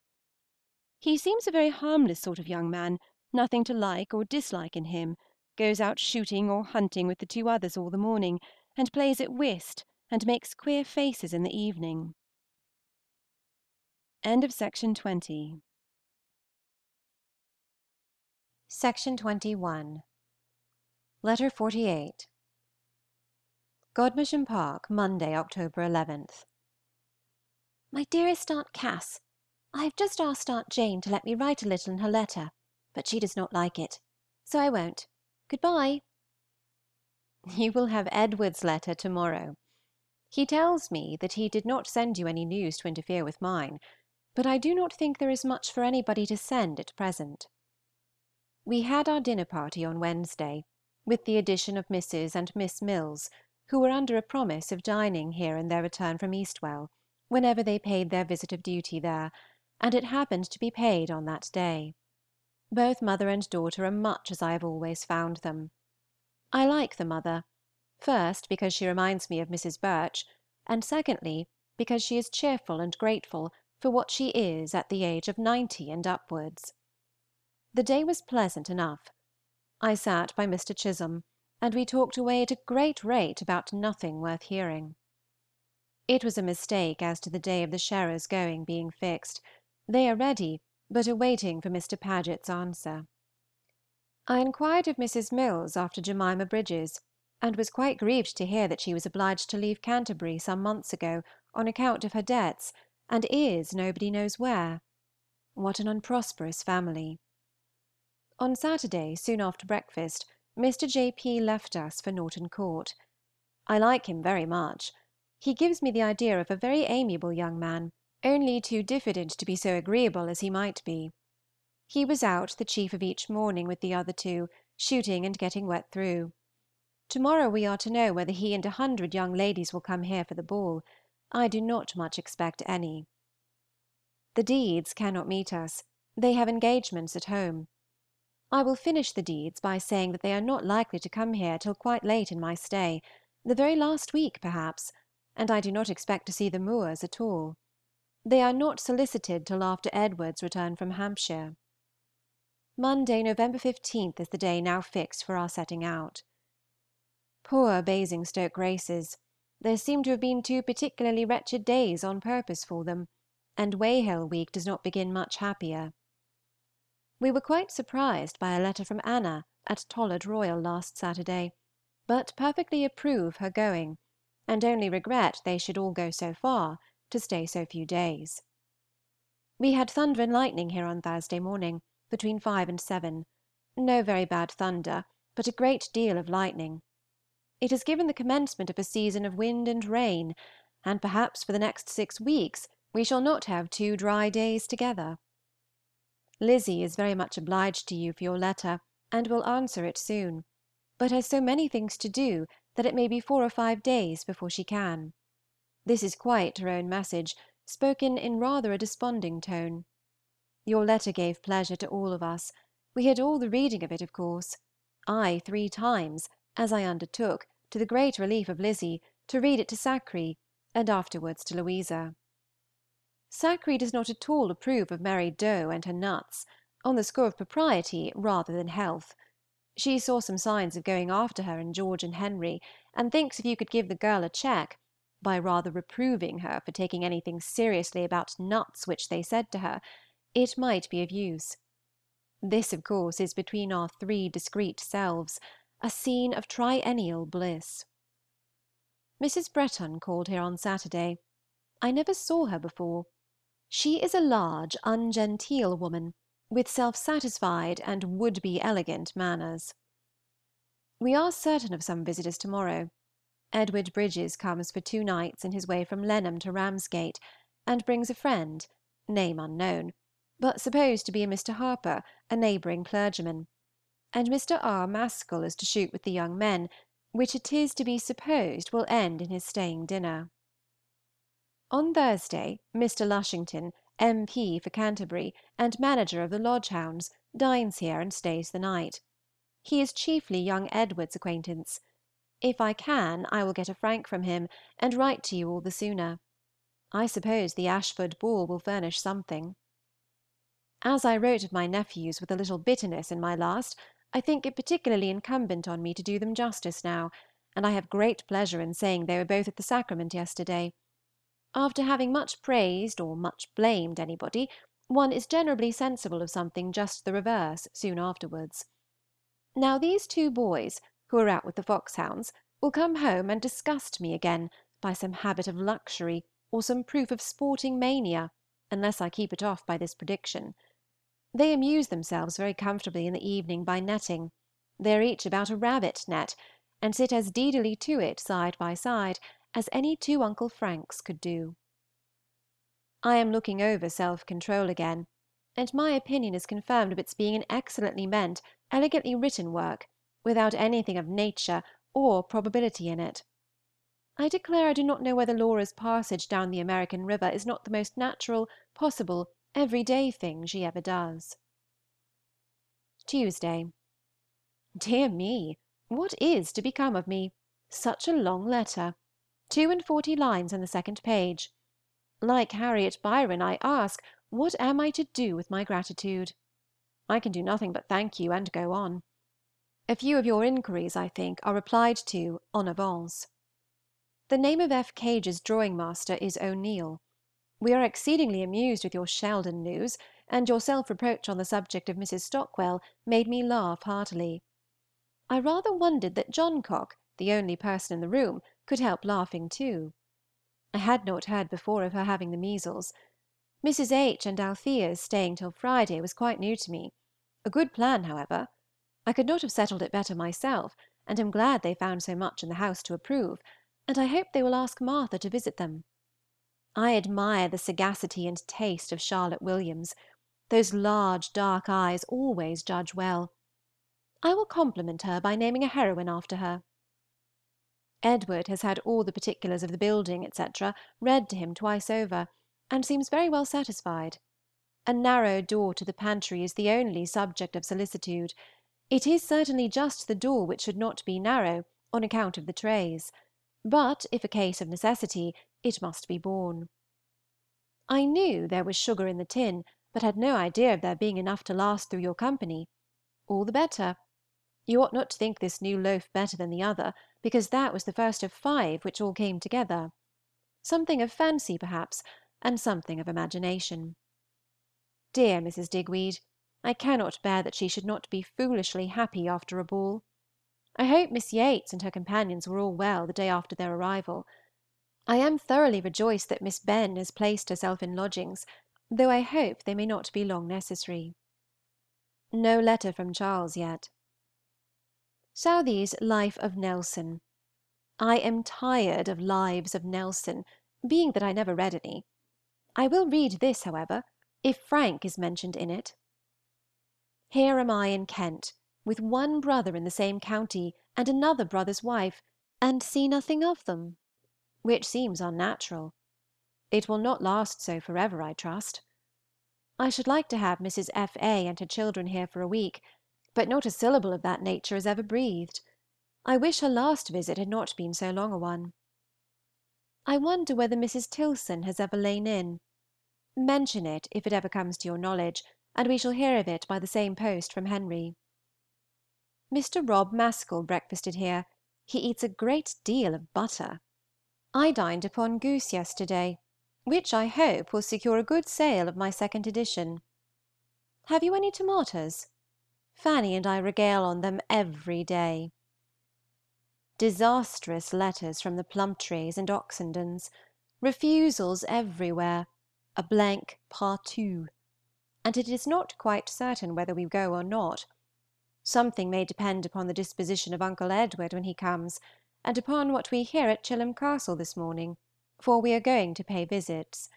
He seems a very harmless sort of young man, nothing to like or dislike in him, goes out shooting or hunting with the two others all the morning, and plays at whist, and makes queer faces in the evening. End of section 20. Section 21. Letter 48. Godmersham Park, Monday, October 11th. My dearest Aunt Cass, I have just asked Aunt Jane to let me write a little in her letter, but she does not like it, so I won't. Good bye. You will have Edward's letter to morrow. He tells me that he did not send you any news to interfere with mine, but I do not think there is much for anybody to send at present. We had our dinner party on Wednesday, with the addition of Mrs. and Miss Milles, who were under a promise of dining here in their return from Eastwell, whenever they paid their visit of duty there, and it happened to be paid on that day. Both mother and daughter are much as I have always found them. I like the mother, first because she reminds me of Mrs. Birch, and secondly because she is cheerful and grateful for what she is at the age of ninety and upwards. The day was pleasant enough. I sat by Mr. Chisholm, and we talked away at a great rate about nothing worth hearing. It was a mistake as to the day of the Sherers going being fixed; they are ready, but are waiting for Mr. Paget's answer. I inquired of Mrs. Milles after Jemima Bridges, and was quite grieved to hear that she was obliged to leave Canterbury some months ago on account of her debts, and is nobody knows where. What an unprosperous family! On Saturday, soon after breakfast, Mr. J. P. left us for Norton Court. I like him very much. He gives me the idea of a very amiable young man, only too diffident to be so agreeable as he might be. He was out the chief of each morning with the other two, shooting and getting wet through. To morrow we are to know whether he and a hundred young ladies will come here for the ball. I do not much expect any. The Deedes cannot meet us; they have engagements at home. I will finish the Deedes by saying that they are not likely to come here till quite late in my stay, the very last week perhaps, and I do not expect to see the Moores at all. They are not solicited till after Edward's return from Hampshire. Monday, November 15th, is the day now fixed for our setting out. Poor Basingstoke races! There seem to have been two particularly wretched days on purpose for them, and Weyhill week does not begin much happier. We were quite surprised by a letter from Anna at Tollard Royal last Saturday, but perfectly approve her going, and only regret they should all go so far to stay so few days. We had thunder and lightning here on Thursday morning, between five and seven; no very bad thunder, but a great deal of lightning. It has given the commencement of a season of wind and rain, and perhaps for the next six weeks we shall not have two dry days together. Lizzie is very much obliged to you for your letter, and will answer it soon, but has so many things to do that it may be four or five days before she can. This is quite her own message, spoken in rather a desponding tone. Your letter gave pleasure to all of us. We had all the reading of it, of course. I three times, as I undertook, to the great relief of Lizzy, to read it to Sackree, and afterwards to Louisa. Sackree does not at all approve of Mary Doe and her nuts, on the score of propriety rather than health. She saw some signs of going after her in George and Henry, and thinks if you could give the girl a check, by rather reproving her for taking anything seriously about nuts which they said to her, it might be of use. This, of course, is between our three discreet selves, a scene of triennial bliss. Mrs. Bretton called here on Saturday. I never saw her before. She is a large, ungenteel woman, with self-satisfied and would-be elegant manners. We are certain of some visitors to morrow. Edward Bridges comes for two nights in his way from Lenham to Ramsgate, and brings a friend, name unknown, but supposed to be a Mr. Harper, a neighboring clergyman; and Mr. R. Mascall is to shoot with the young men, which it is to be supposed will end in his staying dinner. On Thursday Mr. Lushington, M.P. for Canterbury, and manager of the Lodge Hounds, dines here and stays the night. He is chiefly young Edward's acquaintance. If I can, I will get a frank from him, and write to you all the sooner. I suppose the Ashford ball will furnish something. As I wrote of my nephews with a little bitterness in my last, I think it particularly incumbent on me to do them justice now, and I have great pleasure in saying they were both at the sacrament yesterday. After having much praised or much blamed anybody, one is generally sensible of something just the reverse soon afterwards. Now these two boys, who are out with the foxhounds, will come home and disgust me again by some habit of luxury or some proof of sporting mania, unless I keep it off by this prediction. They amuse themselves very comfortably in the evening by netting; they are each about a rabbit net, and sit as deedily to it side by side as any two Uncle Franks could do. I am looking over Self Control again, and my opinion is confirmed of its being an excellently meant, elegantly written work, without anything of nature or probability in it. I declare I do not know whether Laura's passage down the American river is not the most natural, possible, every day thing she ever does. Tuesday. Dear me! what is to become of me? Such a long letter! two and forty lines in the second page. Like Harriet Byron, I ask, what am I to do with my gratitude? I can do nothing but thank you and go on. A few of your inquiries, I think, are replied to en avance. The name of F. Cage's drawing master is O'Neil. We are exceedingly amused with your Sheldon news, and your self reproach on the subject of Mrs. Stockwell made me laugh heartily. I rather wondered that John Johncock, the only person in the room, could help laughing too. I had not heard before of her having the measles. Mrs. H. and Althea's staying till Friday was quite new to me; a good plan, however. I could not have settled it better myself, and am glad they found so much in the house to approve, and I hope they will ask Martha to visit them. I admire the sagacity and taste of Charlotte Williams; those large dark eyes always judge well. I will compliment her by naming a heroine after her. Edward has had all the particulars of the building, etc., read to him twice over, and seems very well satisfied. A narrow door to the pantry is the only subject of solicitude; it is certainly just the door which should not be narrow, on account of the trays; but if a case of necessity, it must be borne. I knew there was sugar in the tin, but had no idea of there being enough to last through your company. All the better. You ought not to think this new loaf better than the other because that was the first of five which all came together. Something of fancy, perhaps, and something of imagination. Dear Mrs. Digweed! I cannot bear that she should not be foolishly happy after a ball. I hope Miss Yates and her companions were all well the day after their arrival. I am thoroughly rejoiced that Miss Benn has placed herself in lodgings, though I hope they may not be long necessary. No letter from Charles yet. Southey's Life of Nelson. I am tired of Lives of Nelson, being that I never read any. I will read this, however, if Frank is mentioned in it. Here am I in Kent, with one brother in the same county and another brother's wife, and see nothing of them, which seems unnatural. It will not last so forever, I trust. I should like to have Mrs. F. A. and her children here for a week, but not a syllable of that nature is ever breathed. I wish her last visit had not been so long a one. I wonder whether Mrs. Tilson has ever lain in. Mention it if it ever comes to your knowledge, and we shall hear of it by the same post from Henry. Mr. Rob Mascall breakfasted here. He eats a great deal of butter. I dined upon goose yesterday, which I hope will secure a good sale of my second edition. Have you any tomatoes? Fanny and I regale on them every day. Disastrous letters from the Plumptres and Oxendens, refusals everywhere, a blank partout, and it is not quite certain whether we go or not. Something may depend upon the disposition of Uncle Edward when he comes, and upon what we hear at Chilham Castle this morning, for we are going to pay visits.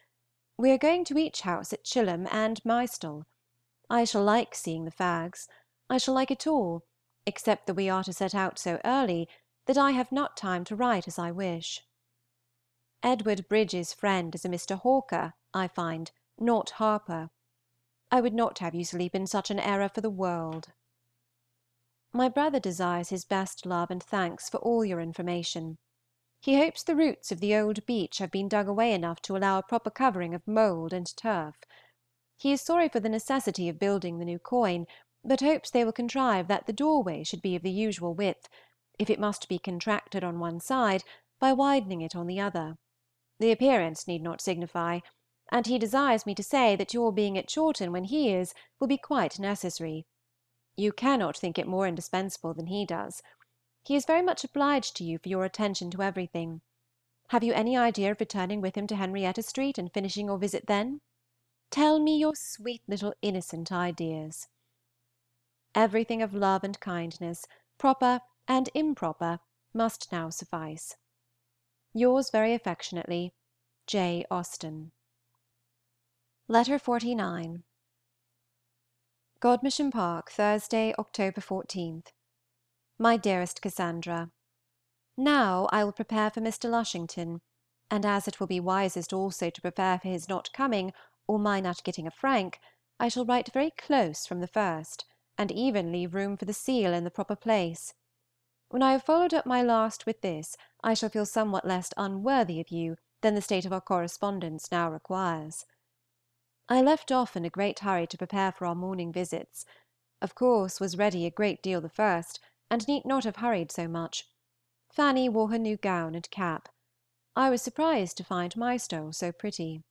We are going to each house at Chilham and Mystole. I shall like seeing the Faggs. I shall like it all, except that we are to set out so early that I have not time to write as I wish. Edward Bridges's friend is a Mr. Hawker, I find, not Harper. I would not have you sleep in such an error for the world. My brother desires his best love and thanks for all your information. He hopes the roots of the old beech have been dug away enough to allow a proper covering of mould and turf. He is sorry for the necessity of building the new coin, but hopes they will contrive that the doorway should be of the usual width, if it must be contracted on one side, by widening it on the other. The appearance need not signify, and he desires me to say that your being at Chawton when he is will be quite necessary. You cannot think it more indispensable than he does. He is very much obliged to you for your attention to everything. Have you any idea of returning with him to Henrietta Street and finishing your visit then? Tell me your sweet little innocent ideas. Everything of love and kindness, proper and improper, must now suffice. Yours very affectionately, J. Austen. Letter 49. Godmersham Park, Thursday (October 14th. My dearest Cassandra, Now I will prepare for Mr. Lushington, and as it will be wisest also to prepare for his not coming or my not getting a frank, I shall write very close from the first, and even leave room for the seal in the proper place. When I have followed up my last with this, I shall feel somewhat less unworthy of you than the state of our correspondence now requires. I left off in a great hurry to prepare for our morning visits. Of course was ready a great deal the first, and need not have hurried so much. Fanny wore her new gown and cap. I was surprised to find Mystole so pretty.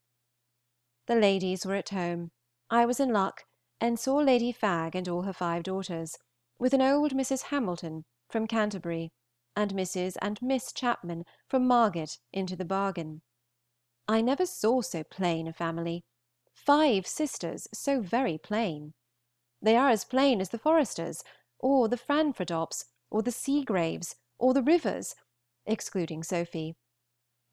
The ladies were at home. I was in luck, and saw Lady Fagg and all her five daughters, with an old Mrs. Hamilton from Canterbury, and Mrs. and Miss Chapman from Margate into the bargain. I never saw so plain a family. Five sisters so very plain. They are as plain as the Foresters, or the Franfraddops, or the Seagraves, or the Rivers, excluding Sophy.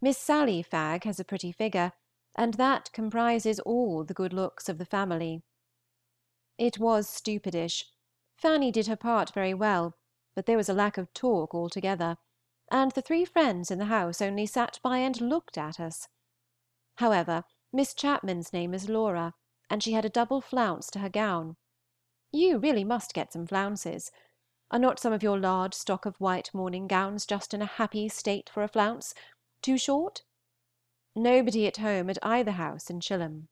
Miss Sally Fagg has a pretty figure, and that comprises all the good looks of the family. It was stupidish. Fanny did her part very well, but there was a lack of talk altogether, and the three friends in the house only sat by and looked at us. However, Miss Chapman's name is Laura, and she had a double flounce to her gown. You really must get some flounces. Are not some of your large stock of white morning gowns just in a happy state for a flounce? Too short? Nobody at home at either house in Chilham.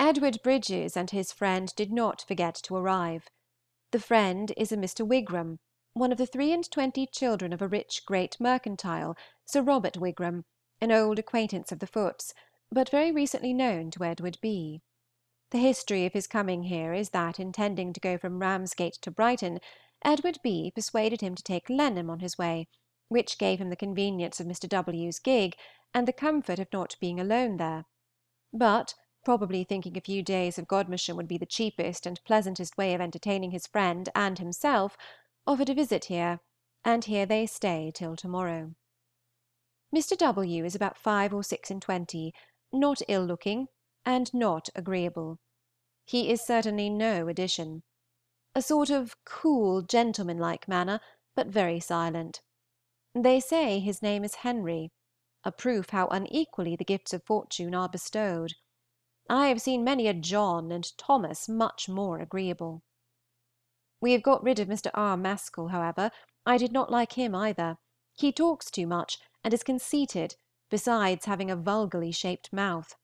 Edward Bridges and his friend did not forget to arrive. The friend is a Mr. Wigram, one of the three and twenty children of a rich great mercantile, Sir Robert Wigram, an old acquaintance of the Footes, but very recently known to Edward B. The history of his coming here is that intending to go from Ramsgate to Brighton, Edward B. persuaded him to take Lenham on his way, which gave him the convenience of Mr. W.'s gig and the comfort of not being alone there; but, probably thinking a few days of Godmersham would be the cheapest and pleasantest way of entertaining his friend and himself, offered a visit here, and here they stay till to morrow. Mr. W. is about five or six and twenty, not ill looking, and not agreeable. He is certainly no addition. A sort of cool, gentlemanlike manner, but very silent. They say his name is Henry, a proof how unequally the gifts of fortune are bestowed. I have seen many a John and Thomas much more agreeable. We have got rid of Mr. R. Mascall, however; I did not like him either. He talks too much, and is conceited, besides having a vulgarly shaped mouth.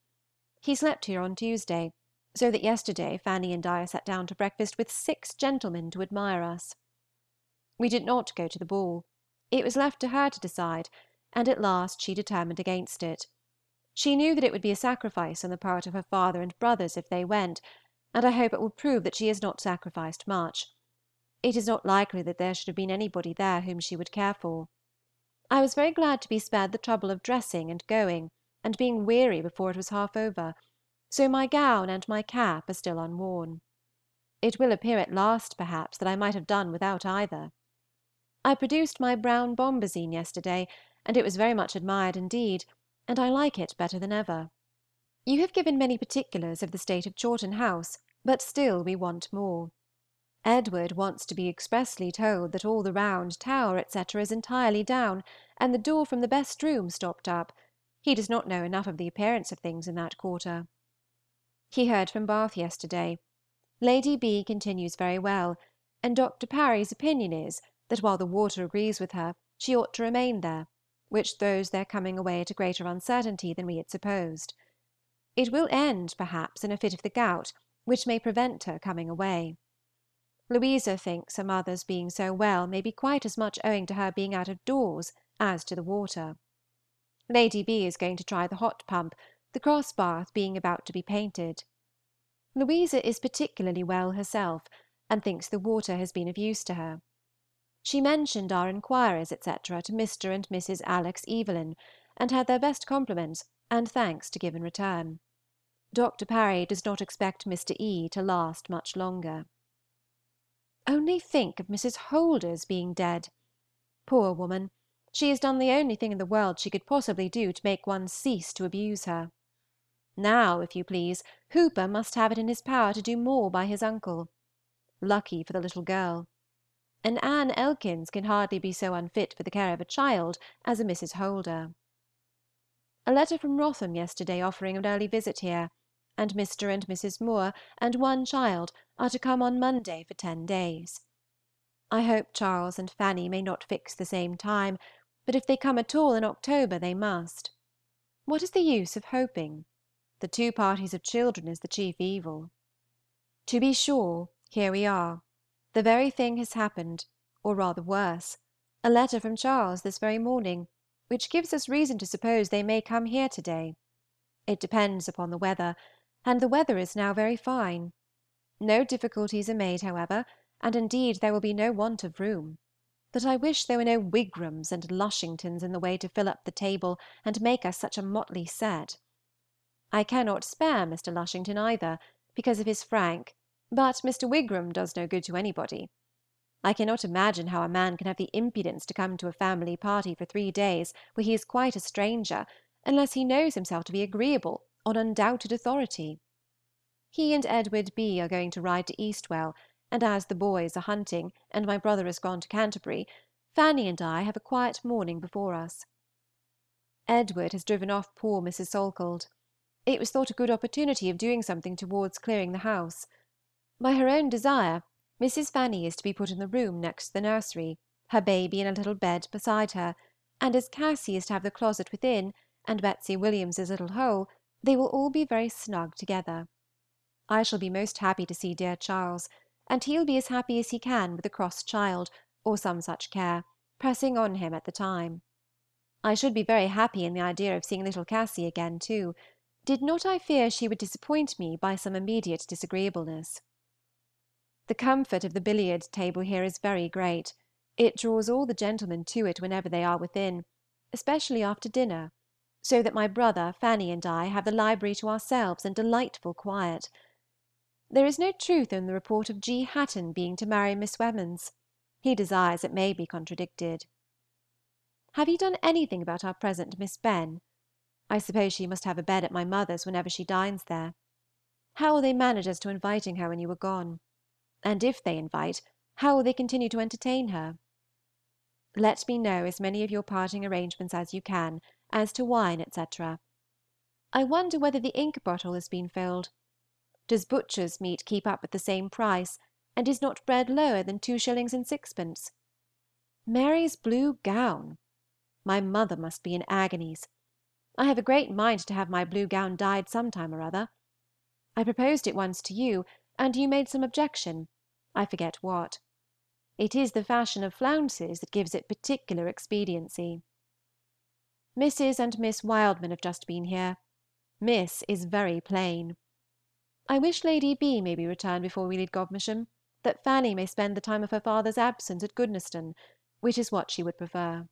He slept here on Tuesday, so that yesterday Fanny and I sat down to breakfast with six gentlemen to admire us. We did not go to the ball. It was left to her to decide, and at last she determined against it. She knew that it would be a sacrifice on the part of her father and brothers if they went, and I hope it will prove that she has not sacrificed much. It is not likely that there should have been anybody there whom she would care for. I was very glad to be spared the trouble of dressing and going, and being weary before it was half over, so my gown and my cap are still unworn. It will appear at last, perhaps, that I might have done without either. I produced my brown bombazine yesterday, and it was very much admired indeed, and I like it better than ever. You have given many particulars of the state of Chawton House, but still we want more. Edward wants to be expressly told that all the round tower, etc., is entirely down, and the door from the best room stopped up; he does not know enough of the appearance of things in that quarter. He heard from Bath yesterday. Lady B. continues very well, and Dr. Parry's opinion is that while the water agrees with her she ought to remain there, which throws their coming away at a greater uncertainty than we had supposed. It will end, perhaps, in a fit of the gout, which may prevent her coming away. Louisa thinks her mother's being so well may be quite as much owing to her being out of doors as to the water. Lady B. is going to try the hot pump, the cross bath being about to be painted. Louisa is particularly well herself, and thinks the water has been of use to her. She mentioned our inquiries, etc., to Mr. and Mrs. Alex. Evelyn, and had their best compliments and thanks to give in return. Dr. Parry does not expect Mr. E. to last much longer. Only think of Mrs. Holder's being dead! Poor woman! she has done the only thing in the world she could possibly do to make one cease to abuse her. Now, if you please, Hooper must have it in his power to do more by his uncle. Lucky for the little girl! An Anne Elkins can hardly be so unfit for the care of a child as a Mrs. Holder. A letter from Wrotham yesterday offering an early visit here, and Mr. and Mrs. Moore and one child are to come on Monday for ten days. I hope Charles and Fanny may not fix the same time, but if they come at all in October they must. What is the use of hoping? The two parties of children is the chief evil. To be sure, here we are. The very thing has happened, or rather worse, a letter from Charles this very morning, which gives us reason to suppose they may come here to day. It depends upon the weather, and the weather is now very fine. No difficulties are made, however, and indeed there will be no want of room; but I wish there were no Wigrams and Lushingtons in the way to fill up the table and make us such a motley set. I cannot spare Mr. Lushington either, because of his frank but Mr. Wigram does no good to anybody. I cannot imagine how a man can have the impudence to come to a family party for three days where he is quite a stranger, unless he knows himself to be agreeable on undoubted authority. He and Edward B. are going to ride to Eastwell, and as the boys are hunting and my brother has gone to Canterbury, Fanny and I have a quiet morning before us. Edward has driven off poor Mrs. Salkeld. It was thought a good opportunity of doing something towards clearing the house. By her own desire, Mrs. Fanny is to be put in the room next the nursery, her baby in a little bed beside her, and as Cassy is to have the closet within, and Betsy Williams's little hole, they will all be very snug together. I shall be most happy to see dear Charles, and he will be as happy as he can with a cross child, or some such care, pressing on him at the time. I should be very happy in the idea of seeing little Cassy again too, did not I fear she would disappoint me by some immediate disagreeableness. The comfort of the billiard table here is very great; it draws all the gentlemen to it whenever they are within, especially after dinner, so that my brother, Fanny, and I have the library to ourselves and delightful quiet. There is no truth in the report of G. Hatton being to marry Miss Wemyss. He desires it may be contradicted. Have you done anything about our present Miss Benn? I suppose she must have a bed at my mother's whenever she dines there. How will they manage as to inviting her when you are gone? and if they invite, how will they continue to entertain her? Let me know as many of your parting arrangements as you can, as to wine, etc. I wonder whether the ink bottle has been filled. Does butcher's meat keep up at the same price, and is not bread lower than two shillings and sixpence? Mary's blue gown! My mother must be in agonies. I have a great mind to have my blue gown dyed some time or other. I proposed it once to you, and you made some objection, I forget what. It is the fashion of flounces that gives it particular expediency. Mrs. and Miss Wildman have just been here. Miss is very plain. I wish Lady B. may be returned before we leave Godmersham, that Fanny may spend the time of her father's absence at Goodnestone, which is what she would prefer.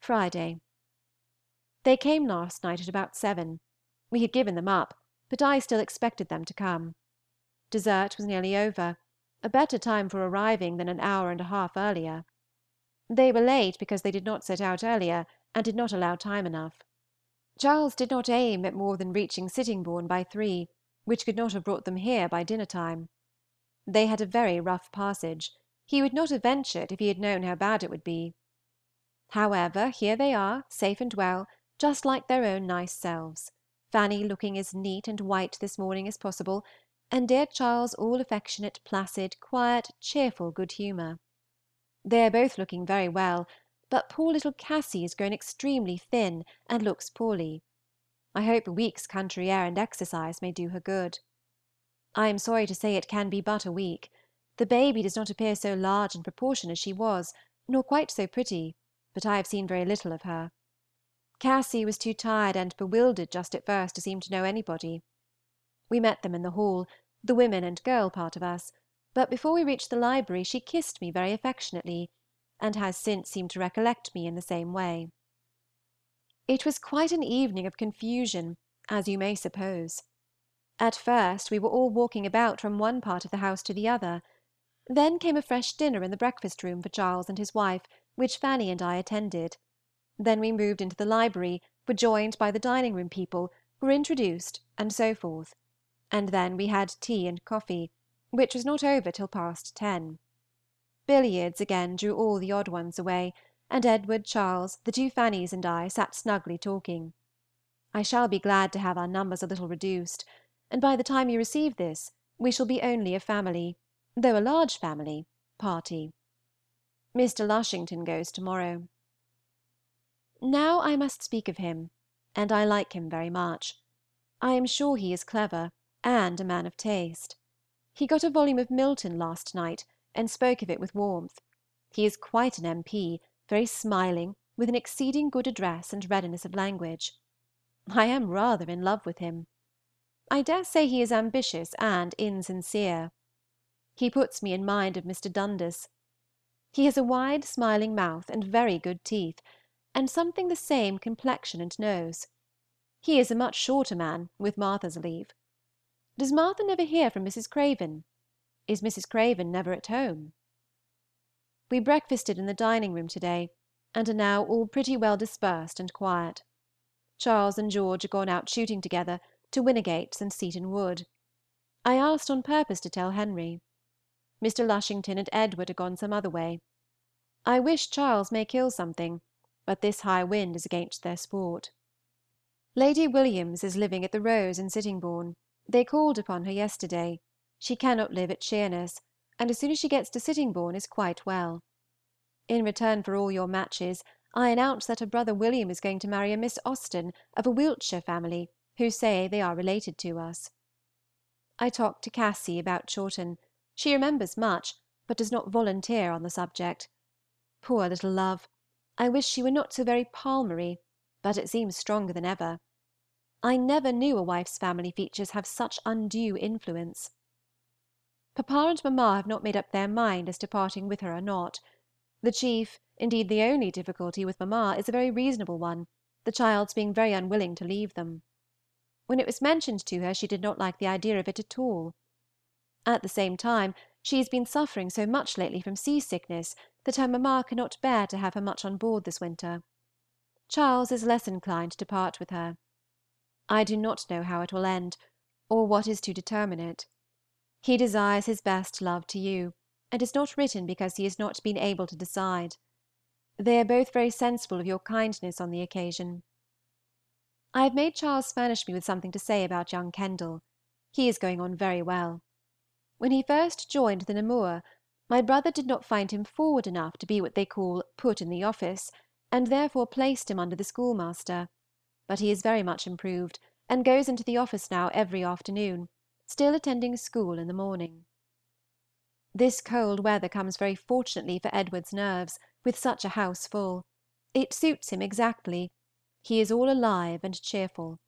Friday. They came last night at about seven. We had given them up, but I still expected them to come. Dessert was nearly over, a better time for arriving than an hour and a half earlier. They were late because they did not set out earlier, and did not allow time enough. Charles did not aim at more than reaching Sittingbourne by three, which could not have brought them here by dinner time. They had a very rough passage; he would not have ventured if he had known how bad it would be. However, here they are, safe and well, just like their own nice selves, Fanny looking as neat and white this morning as possible, and dear Charles all affectionate, placid, quiet, cheerful good humor. They are both looking very well, but poor little Cassy is grown extremely thin, and looks poorly. I hope a week's country air and exercise may do her good. I am sorry to say it can be but a week. The baby does not appear so large in proportion as she was, nor quite so pretty, but I have seen very little of her. Cassy was too tired and bewildered just at first to seem to know anybody. We met them in the hall, the women and girl part of us, but before we reached the library she kissed me very affectionately, and has since seemed to recollect me in the same way. It was quite an evening of confusion, as you may suppose. At first we were all walking about from one part of the house to the other. Then came a fresh dinner in the breakfast room for Charles and his wife, which Fanny and I attended. Then we moved into the library, were joined by the dining room people, were introduced, and so forth; and then we had tea and coffee which was not over till past ten. Billiards again drew all the odd ones away, and Edward, Charles, the two Fannys, and I sat snugly talking. I shall be glad to have our numbers a little reduced, and by the time you receive this we shall be only a family, though a large family, party. Mr. Lushington goes to morrow. Now I must speak of him, and I like him very much. I am sure he is clever, and a man of taste. He got a volume of Milton last night, and spoke of it with warmth. He is quite an M.P., very smiling, with an exceeding good address and readiness of language. I am rather in love with him. I dare say he is ambitious and insincere. He puts me in mind of Mr. Dundas. He has a wide smiling mouth and very good teeth, and something the same complexion and nose. He is a much shorter man, with Martha's leave. Does Martha never hear from Mrs. Craven? Is Mrs. Craven never at home? We breakfasted in the dining room to day, and are now all pretty well dispersed and quiet. Charles and George are gone out shooting together, to Winnigates and Seaton Wood. I asked on purpose to tell Henry. Mr. Lushington and Edward are gone some other way. I wish Charles may kill something, but this high wind is against their sport. Lady Williams is living at the Rose in Sittingbourne. They called upon her yesterday. She cannot live at Sheerness, and as soon as she gets to Sittingbourne is quite well. In return for all your matches, I announce that her brother William is going to marry a Miss Austen, of a Wiltshire family, who say they are related to us. I talked to Cassy about Chawton. She remembers much, but does not volunteer on the subject. Poor little love! I wish she were not so very Palmery, but it seems stronger than ever. I never knew a wife's family features have such undue influence. Papa and mamma have not made up their mind as to parting with her or not. The chief, indeed the only difficulty with mamma is a very reasonable one, the child's being very unwilling to leave them. When it was mentioned to her she did not like the idea of it at all. At the same time she has been suffering so much lately from sea-sickness that her mamma cannot bear to have her much on board this winter. Charles is less inclined to part with her. I do not know how it will end, or what is to determine it. He desires his best love to you, and has not written because he has not been able to decide. They are both very sensible of your kindness on the occasion. I have made Charles furnish me with something to say about young Kendall. He is going on very well. When he first joined the Namur, my brother did not find him forward enough to be what they call put in the office, and therefore placed him under the schoolmaster; but he is very much improved, and goes into the office now every afternoon, still attending school in the morning. This cold weather comes very fortunately for Edward's nerves, with such a house full; it suits him exactly; he is all alive and cheerful.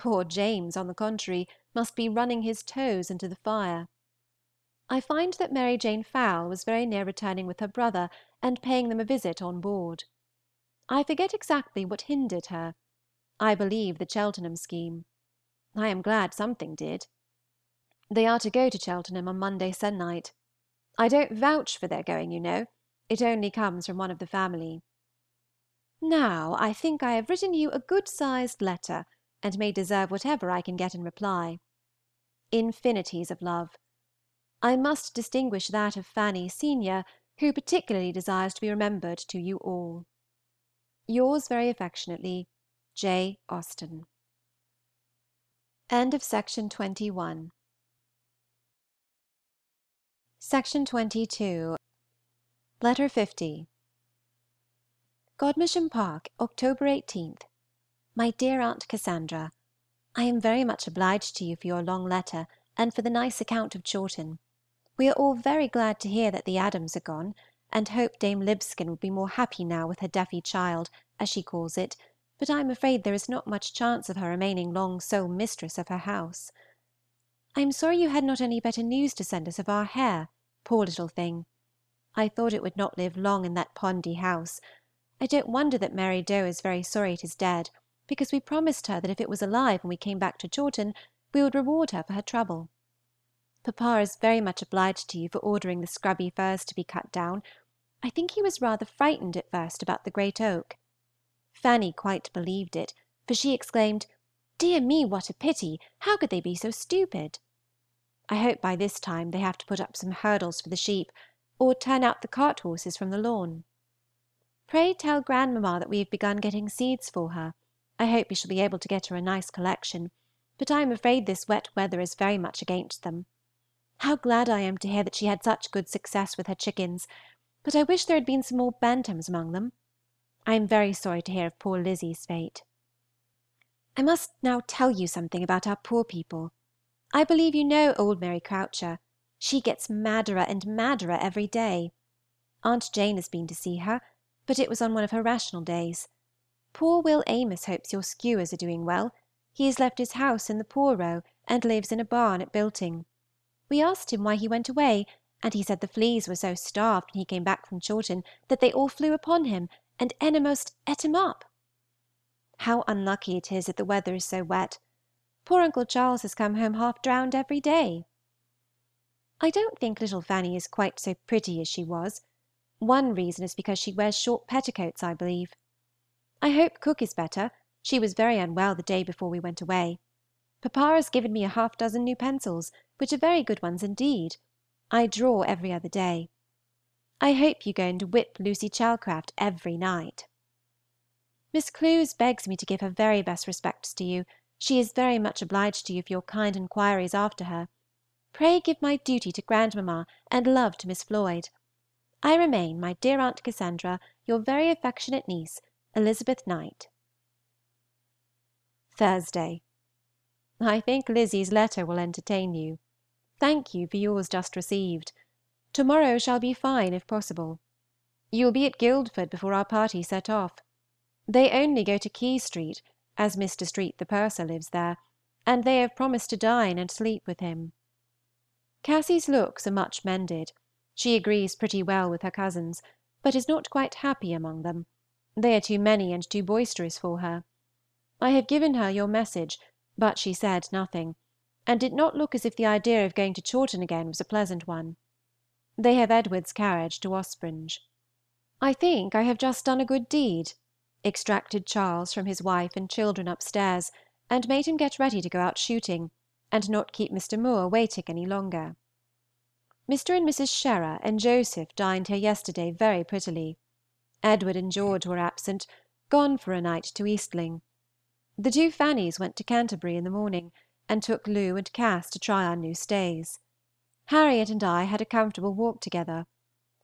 Poor James, on the contrary, must be running his toes into the fire. I find that Mary Jane Fowle was very near returning with her brother and paying them a visit on board. I forget exactly what hindered her; I believe the Cheltenham scheme. I am glad something did. They are to go to Cheltenham on Monday se'nnight. I don't vouch for their going, you know; it only comes from one of the family. Now I think I have written you a good sized letter, and may deserve whatever I can get in reply. Infinities of love. I must distinguish that of Fanny senior, who particularly desires to be remembered to you all. Yours very affectionately, J. AUSTEN. End of Section 21 Section 22 Letter 50 Godmersham Park, October 18th. My dear Aunt Cassandra, I am very much obliged to you for your long letter and for the nice account of Chawton. We are all very glad to hear that the Adams are gone, and hope Dame Libscombe will be more happy now with her deafy child, as she calls it, but I am afraid there is not much chance of her remaining long sole mistress of her house. I am sorry you had not any better news to send us of our hare, poor little thing. I thought it would not live long in that pondy house. I don't wonder that Mary Doe is very sorry it is dead, because we promised her that if it was alive when we came back to Chawton we would reward her for her trouble. Papa is very much obliged to you for ordering the scrubby firs to be cut down. I think he was rather frightened at first about the great oak. Fanny quite believed it, for she exclaimed, "Dear me, what a pity! How could they be so stupid?" I hope by this time they have to put up some hurdles for the sheep, or turn out the cart horses from the lawn. Pray tell grandmamma that we have begun getting seeds for her. I hope we shall be able to get her a nice collection, but I am afraid this wet weather is very much against them. How glad I am to hear that she had such good success with her chickens, but I wish there had been some more bantams among them. I am very sorry to hear of poor Lizzie's fate. I must now tell you something about our poor people. I believe you know old Mary Croucher. She gets madderer and madderer every day. Aunt Jane has been to see her, but it was on one of her rational days. Poor Will Amos hopes your skewers are doing well. He has left his house in the Poor Row, and lives in a barn at Bilting. We asked him why he went away, and he said the fleas were so starved when he came back from Chawton that they all flew upon him, and enemost et him up. How unlucky it is that the weather is so wet! Poor Uncle Charles has come home half drowned every day. I don't think little Fanny is quite so pretty as she was. One reason is because she wears short petticoats, I believe. I hope Cook is better; she was very unwell the day before we went away. Papa has given me a half dozen new pencils, which are very good ones indeed. I draw every other day. I hope you go and whip Lucy Chalcraft every night. Miss Clewes begs me to give her very best respects to you; she is very much obliged to you for your kind inquiries after her. Pray give my duty to grandmamma and love to Miss Floyd. I remain, my dear Aunt Cassandra, your very affectionate niece, Elizabeth Knight. Thursday. I think Lizzie's letter will entertain you. Thank you for yours just received. To morrow shall be fine if possible. You will be at Guildford before our party set off. They only go to Quay Street, as Mr. Street the purser lives there, and they have promised to dine and sleep with him. Cassy's looks are much mended. She agrees pretty well with her cousins, but is not quite happy among them. They are too many and too boisterous for her. I have given her your message, but she said nothing, and did not look as if the idea of going to Chawton again was a pleasant one. They have Edward's carriage to Ospringe. I think I have just done a good deed, extracted Charles from his wife and children upstairs, and made him get ready to go out shooting, and not keep Mr. Moore waiting any longer. Mr. and Mrs. Sherer and Joseph dined here yesterday very prettily. Edward and George were absent, gone for a night to Eastling. The two Fannys went to Canterbury in the morning, and took Lou and Cass to try our new stays. Harriet and I had a comfortable walk together.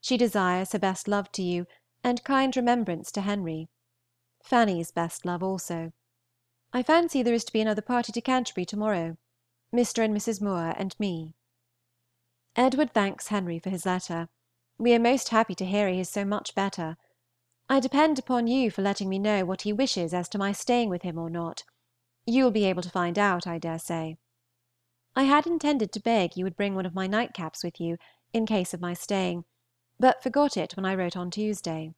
She desires her best love to you, and kind remembrance to Henry. Fanny's best love also. I fancy there is to be another party to Canterbury to morrow, Mr. and Mrs. Moore and me. Edward thanks Henry for his letter. We are most happy to hear he is so much better. I depend upon you for letting me know what he wishes as to my staying with him or not. You will be able to find out, I dare say. I had intended to beg you would bring one of my nightcaps with you, in case of my staying, but forgot it when I wrote on Tuesday.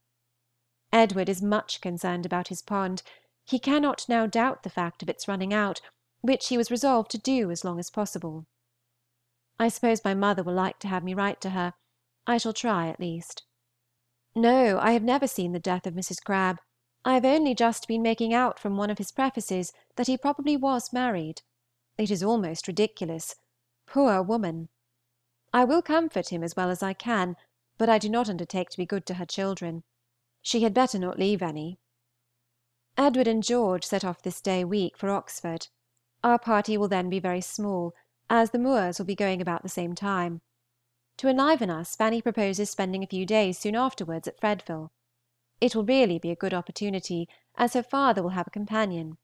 Edward is much concerned about his pond; he cannot now doubt the fact of its running out, which he was resolved to do as long as possible. I suppose my mother will like to have me write to her; I shall try at least. No, I have never seen the death of Mrs. Crabbe. I have only just been making out from one of his prefaces that he probably was married. It is almost ridiculous. Poor woman! I will comfort him as well as I can, but I do not undertake to be good to her children. She had better not leave any. Edward and George set off this day week for Oxford. Our party will then be very small, as the Moores will be going about the same time. To enliven us, Fanny proposes spending a few days soon afterwards at Fredville. It will really be a good opportunity, as her father will have a companion.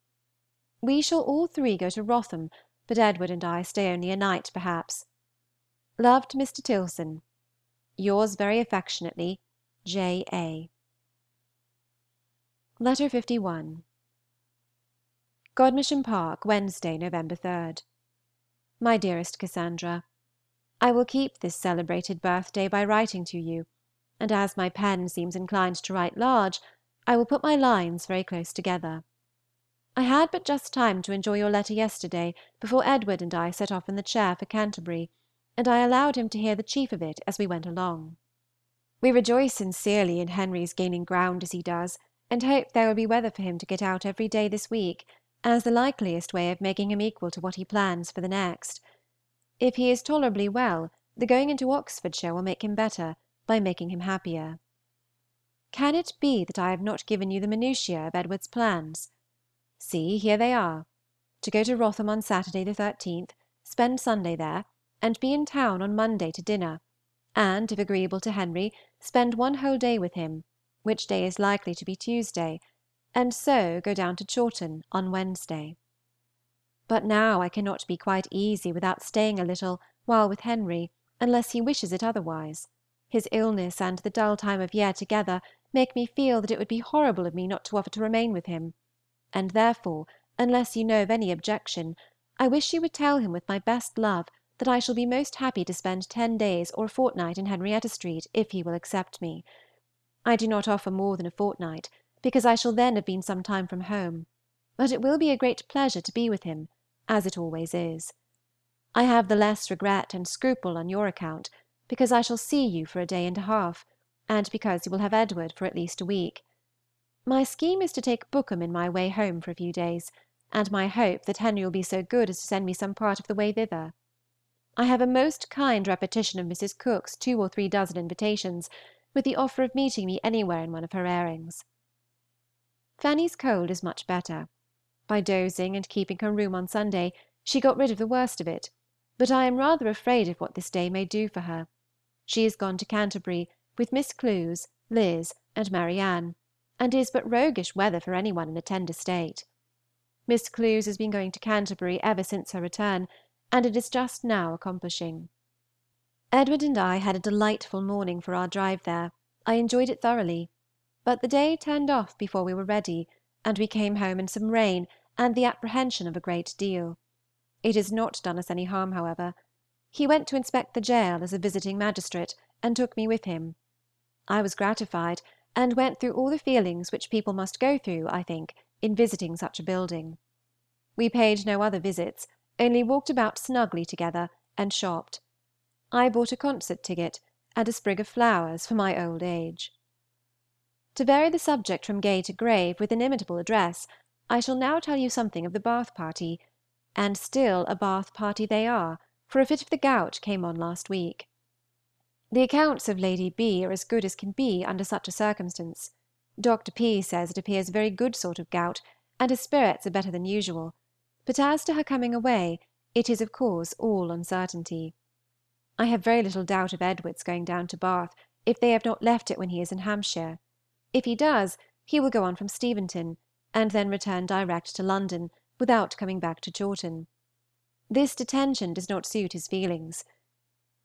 We shall all three go to Wrotham, but Edward and I stay only a night perhaps. Love to Mr. Tilson. Yours very affectionately, J. A. Letter 51. Godmersham Park, Wednesday (November 3). MY DEAREST CASSANDRA, I will keep this celebrated birthday by writing to you, and as my pen seems inclined to write large, I will put my lines very close together. I had but just time to enjoy your letter yesterday before Edward and I set off in the chair for Canterbury, and I allowed him to hear the chief of it as we went along. We rejoice sincerely in Henry's gaining ground as he does, and hope there will be weather for him to get out every day this week, as the likeliest way of making him equal to what he plans for the next. If he is tolerably well, the going into Oxfordshire will make him better, by making him happier. Can it be that I have not given you the minutiae of Edward's plans? See, here they are: to go to Wrotham on Saturday the 13th, spend Sunday there, and be in town on Monday to dinner, and, if agreeable to Henry, spend one whole day with him, which day is likely to be Tuesday, and so go down to Chawton on Wednesday. But now I cannot be quite easy without staying a little while with Henry, unless he wishes it otherwise. His illness and the dull time of year together make me feel that it would be horrible of me not to offer to remain with him, and therefore, unless you know of any objection, I wish you would tell him with my best love that I shall be most happy to spend ten days or a fortnight in Henrietta Street if he will accept me. I do not offer more than a fortnight, because I shall then have been some time from home, but it will be a great pleasure to be with him, as it always is. I have the less regret and scruple on your account, because I shall see you for a day and a half, and because you will have Edward for at least a week. My scheme is to take Bookham in my way home for a few days, and my hope that Henry will be so good as to send me some part of the way thither. I have a most kind repetition of Mrs. Cooke's two or three dozen invitations, with the offer of meeting me anywhere in one of her airings. Fanny's cold is much better. By dozing and keeping her room on Sunday, she got rid of the worst of it, but I am rather afraid of what this day may do for her. She is gone to Canterbury, with Miss Clewes, Liz, and Marianne, and is but roguish weather for any one in a tender state. Miss Clewes has been going to Canterbury ever since her return, and it is just now accomplishing. Edward and I had a delightful morning for our drive there. I enjoyed it thoroughly, but the day turned off before we were ready, and we came home in some rain and the apprehension of a great deal. It has not done us any harm, however. He went to inspect the gaol as a visiting magistrate, and took me with him. I was gratified, and went through all the feelings which people must go through, I think, in visiting such a building. We paid no other visits, only walked about snugly together, and shopped. I bought a concert ticket, and a sprig of flowers for my old age. To vary the subject from gay to grave with inimitable address, I shall now tell you something of the Bath party, and still a Bath party they are, for a fit of the gout came on last week. The accounts of Lady B. are as good as can be under such a circumstance. Dr. P. says it appears a very good sort of gout, and her spirits are better than usual; but as to her coming away, it is of course all uncertainty. I have very little doubt of Edward's going down to Bath, if they have not left it when he is in Hampshire. If he does, he will go on from Steventon, and then return direct to London, without coming back to Chawton. This detention does not suit his feelings.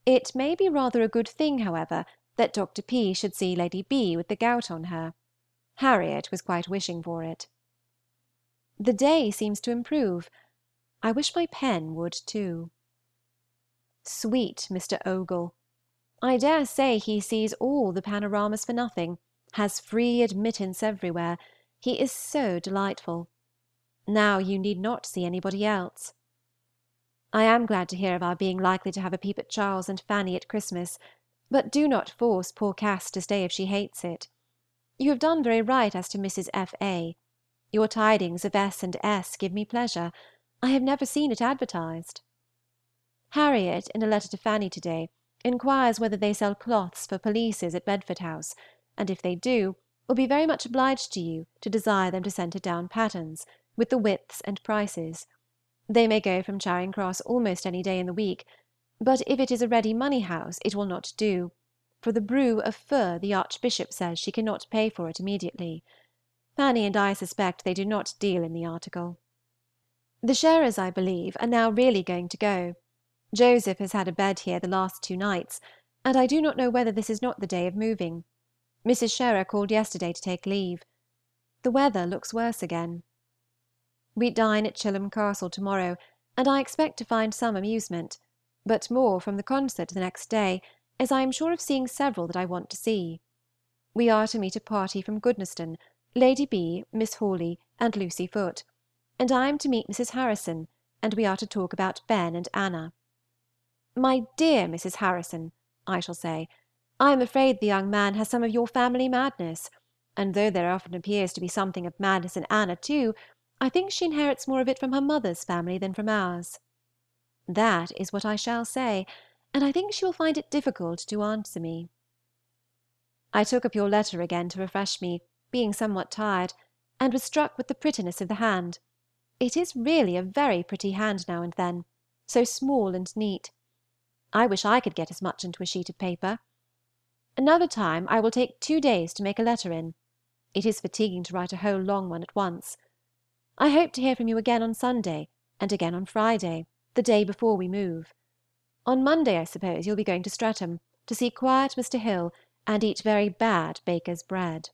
It may be rather a good thing, however, that Dr. P. should see Lady B. with the gout on her. Harriet was quite wishing for it. The day seems to improve. I wish my pen would too. Sweet Mr. Ogle! I dare say he sees all the panoramas for nothing, has free admittance everywhere; he is so delightful. Now you need not see anybody else. I am glad to hear of our being likely to have a peep at Charles and Fanny at Christmas, but do not force poor Cass to stay if she hates it. You have done very right as to Mrs. F. A. Your tidings of S. and S. give me pleasure; I have never seen it advertised. Harriet, in a letter to Fanny to day, inquires whether they sell cloths for pelisses at Bedford House, and if they do, will be very much obliged to you to desire them to send her down patterns, with the widths and prices. They may go from Charing Cross almost any day in the week, but if it is a ready money house it will not do, for the brew of fur the Archbishop says she cannot pay for it immediately. Fanny and I suspect they do not deal in the article. The Sherers, I believe, are now really going to go. Joseph has had a bed here the last two nights, and I do not know whether this is not the day of moving. Mrs. Sherer called yesterday to take leave. The weather looks worse again. We dine at Chilham Castle to morrow, and I expect to find some amusement, but more from the concert the next day, as I am sure of seeing several that I want to see. We are to meet a party from Goodnestone, Lady B., Miss Hawley, and Lucy Foote, and I am to meet Mrs. Harrison, and we are to talk about Ben and Anna. "My dear Mrs. Harrison," I shall say, "I am afraid the young man has some of your family madness, and though there often appears to be something of madness in Anna too, I think she inherits more of it from her mother's family than from ours." That is what I shall say, and I think she will find it difficult to answer me. I took up your letter again to refresh me, being somewhat tired, and was struck with the prettiness of the hand. It is really a very pretty hand now and then, so small and neat. I wish I could get as much into a sheet of paper. Another time I will take two days to make a letter in. It is fatiguing to write a whole long one at once. I hope to hear from you again on Sunday, and again on Friday, the day before we move. On Monday, I suppose, you will be going to Streatham, to see quiet Mr. Hill, and eat very bad baker's bread.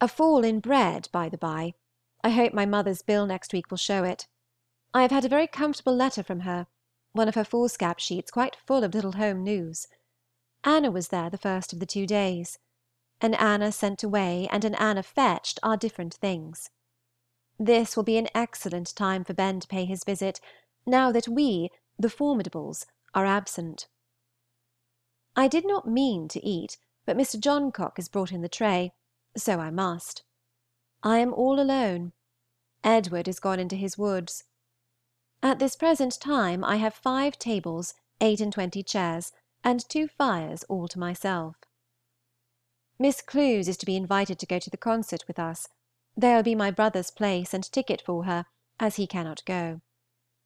A fall in bread, by the by. I hope my mother's bill next week will show it. I have had a very comfortable letter from her one of her foolscap sheets quite full of little home news. Anna was there the first of the two days. An Anna sent away and an Anna fetched are different things. This will be an excellent time for Ben to pay his visit, now that we, the Formidables, are absent. I did not mean to eat, but Mr. Johncock has brought in the tray, so I must. I am all alone. Edward is gone into his woods. At this present time I have five tables, eight and twenty chairs, and two fires all to myself. Miss Clewes is to be invited to go to the concert with us. There will be my brother's place and ticket for her, as he cannot go.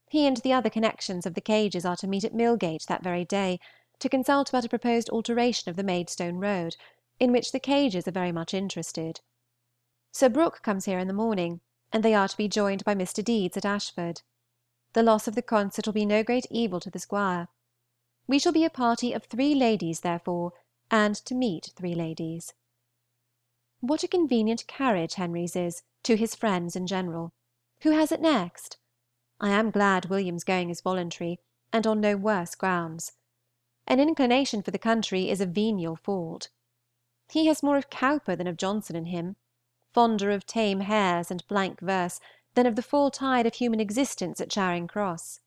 He and the other connections of the Cages are to meet at Milgate that very day, to consult about a proposed alteration of the Maidstone road, in which the Cages are very much interested. Sir Brook comes here in the morning, and they are to be joined by Mr. Deedes at Ashford. The loss of the concert will be no great evil to the Squire. We shall be a party of three ladies, therefore, and to meet three ladies. What a convenient carriage Henry's is to his friends in general! Who has it next? I am glad William's going is voluntary, and on no worse grounds. An inclination for the country is a venial fault. He has more of Cowper than of Johnson in him, fonder of tame hares and blank verse than of the full tide of human existence at Charing Cross.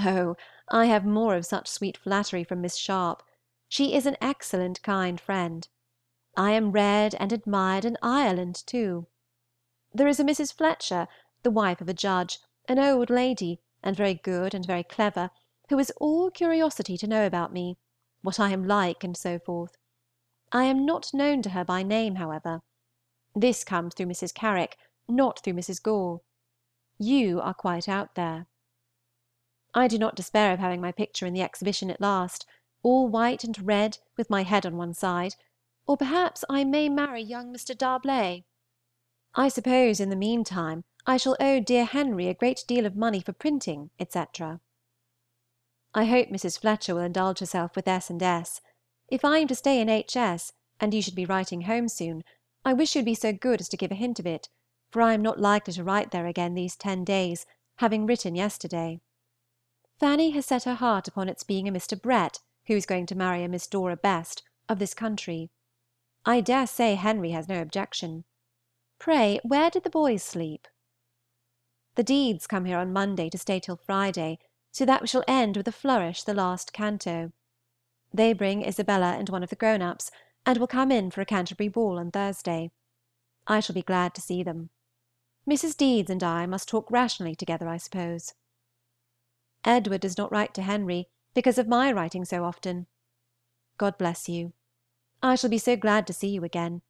Oh, I have more of such sweet flattery from Miss Sharp. She is an excellent kind friend. I am read and admired in Ireland too. There is a Mrs. Fletcher, the wife of a judge, an old lady, and very good and very clever, who is all curiosity to know about me, what I am like, and so forth. I am not known to her by name, however. This comes through Mrs. Carrick, not through Mrs. Gore. You are quite out there. I do not despair of having my picture in the Exhibition at last, all white and red, with my head on one side, or perhaps I may marry young Mr. D'Arblay. I suppose in the mean time I shall owe dear Henry a great deal of money for printing, etc. I hope Mrs. Fletcher will indulge herself with S. and S. If I am to stay in H. S., and you should be writing home soon, I wish you would be so good as to give a hint of it, for I am not likely to write there again these ten days, having written yesterday. Fanny has set her heart upon its being a Mr. Brett who is going to marry a Miss Dora Best, of this country. I dare say Henry has no objection. Pray, where did the boys sleep? The Deedes come here on Monday to stay till Friday, so that we shall end with a flourish the last canto. They bring Isabella and one of the grown ups, and will come in for a Canterbury ball on Thursday. I shall be glad to see them. Mrs. Deedes and I must talk rationally together, I suppose. Edward does not write to Henry, because of my writing so often. God bless you. I shall be so glad to see you again,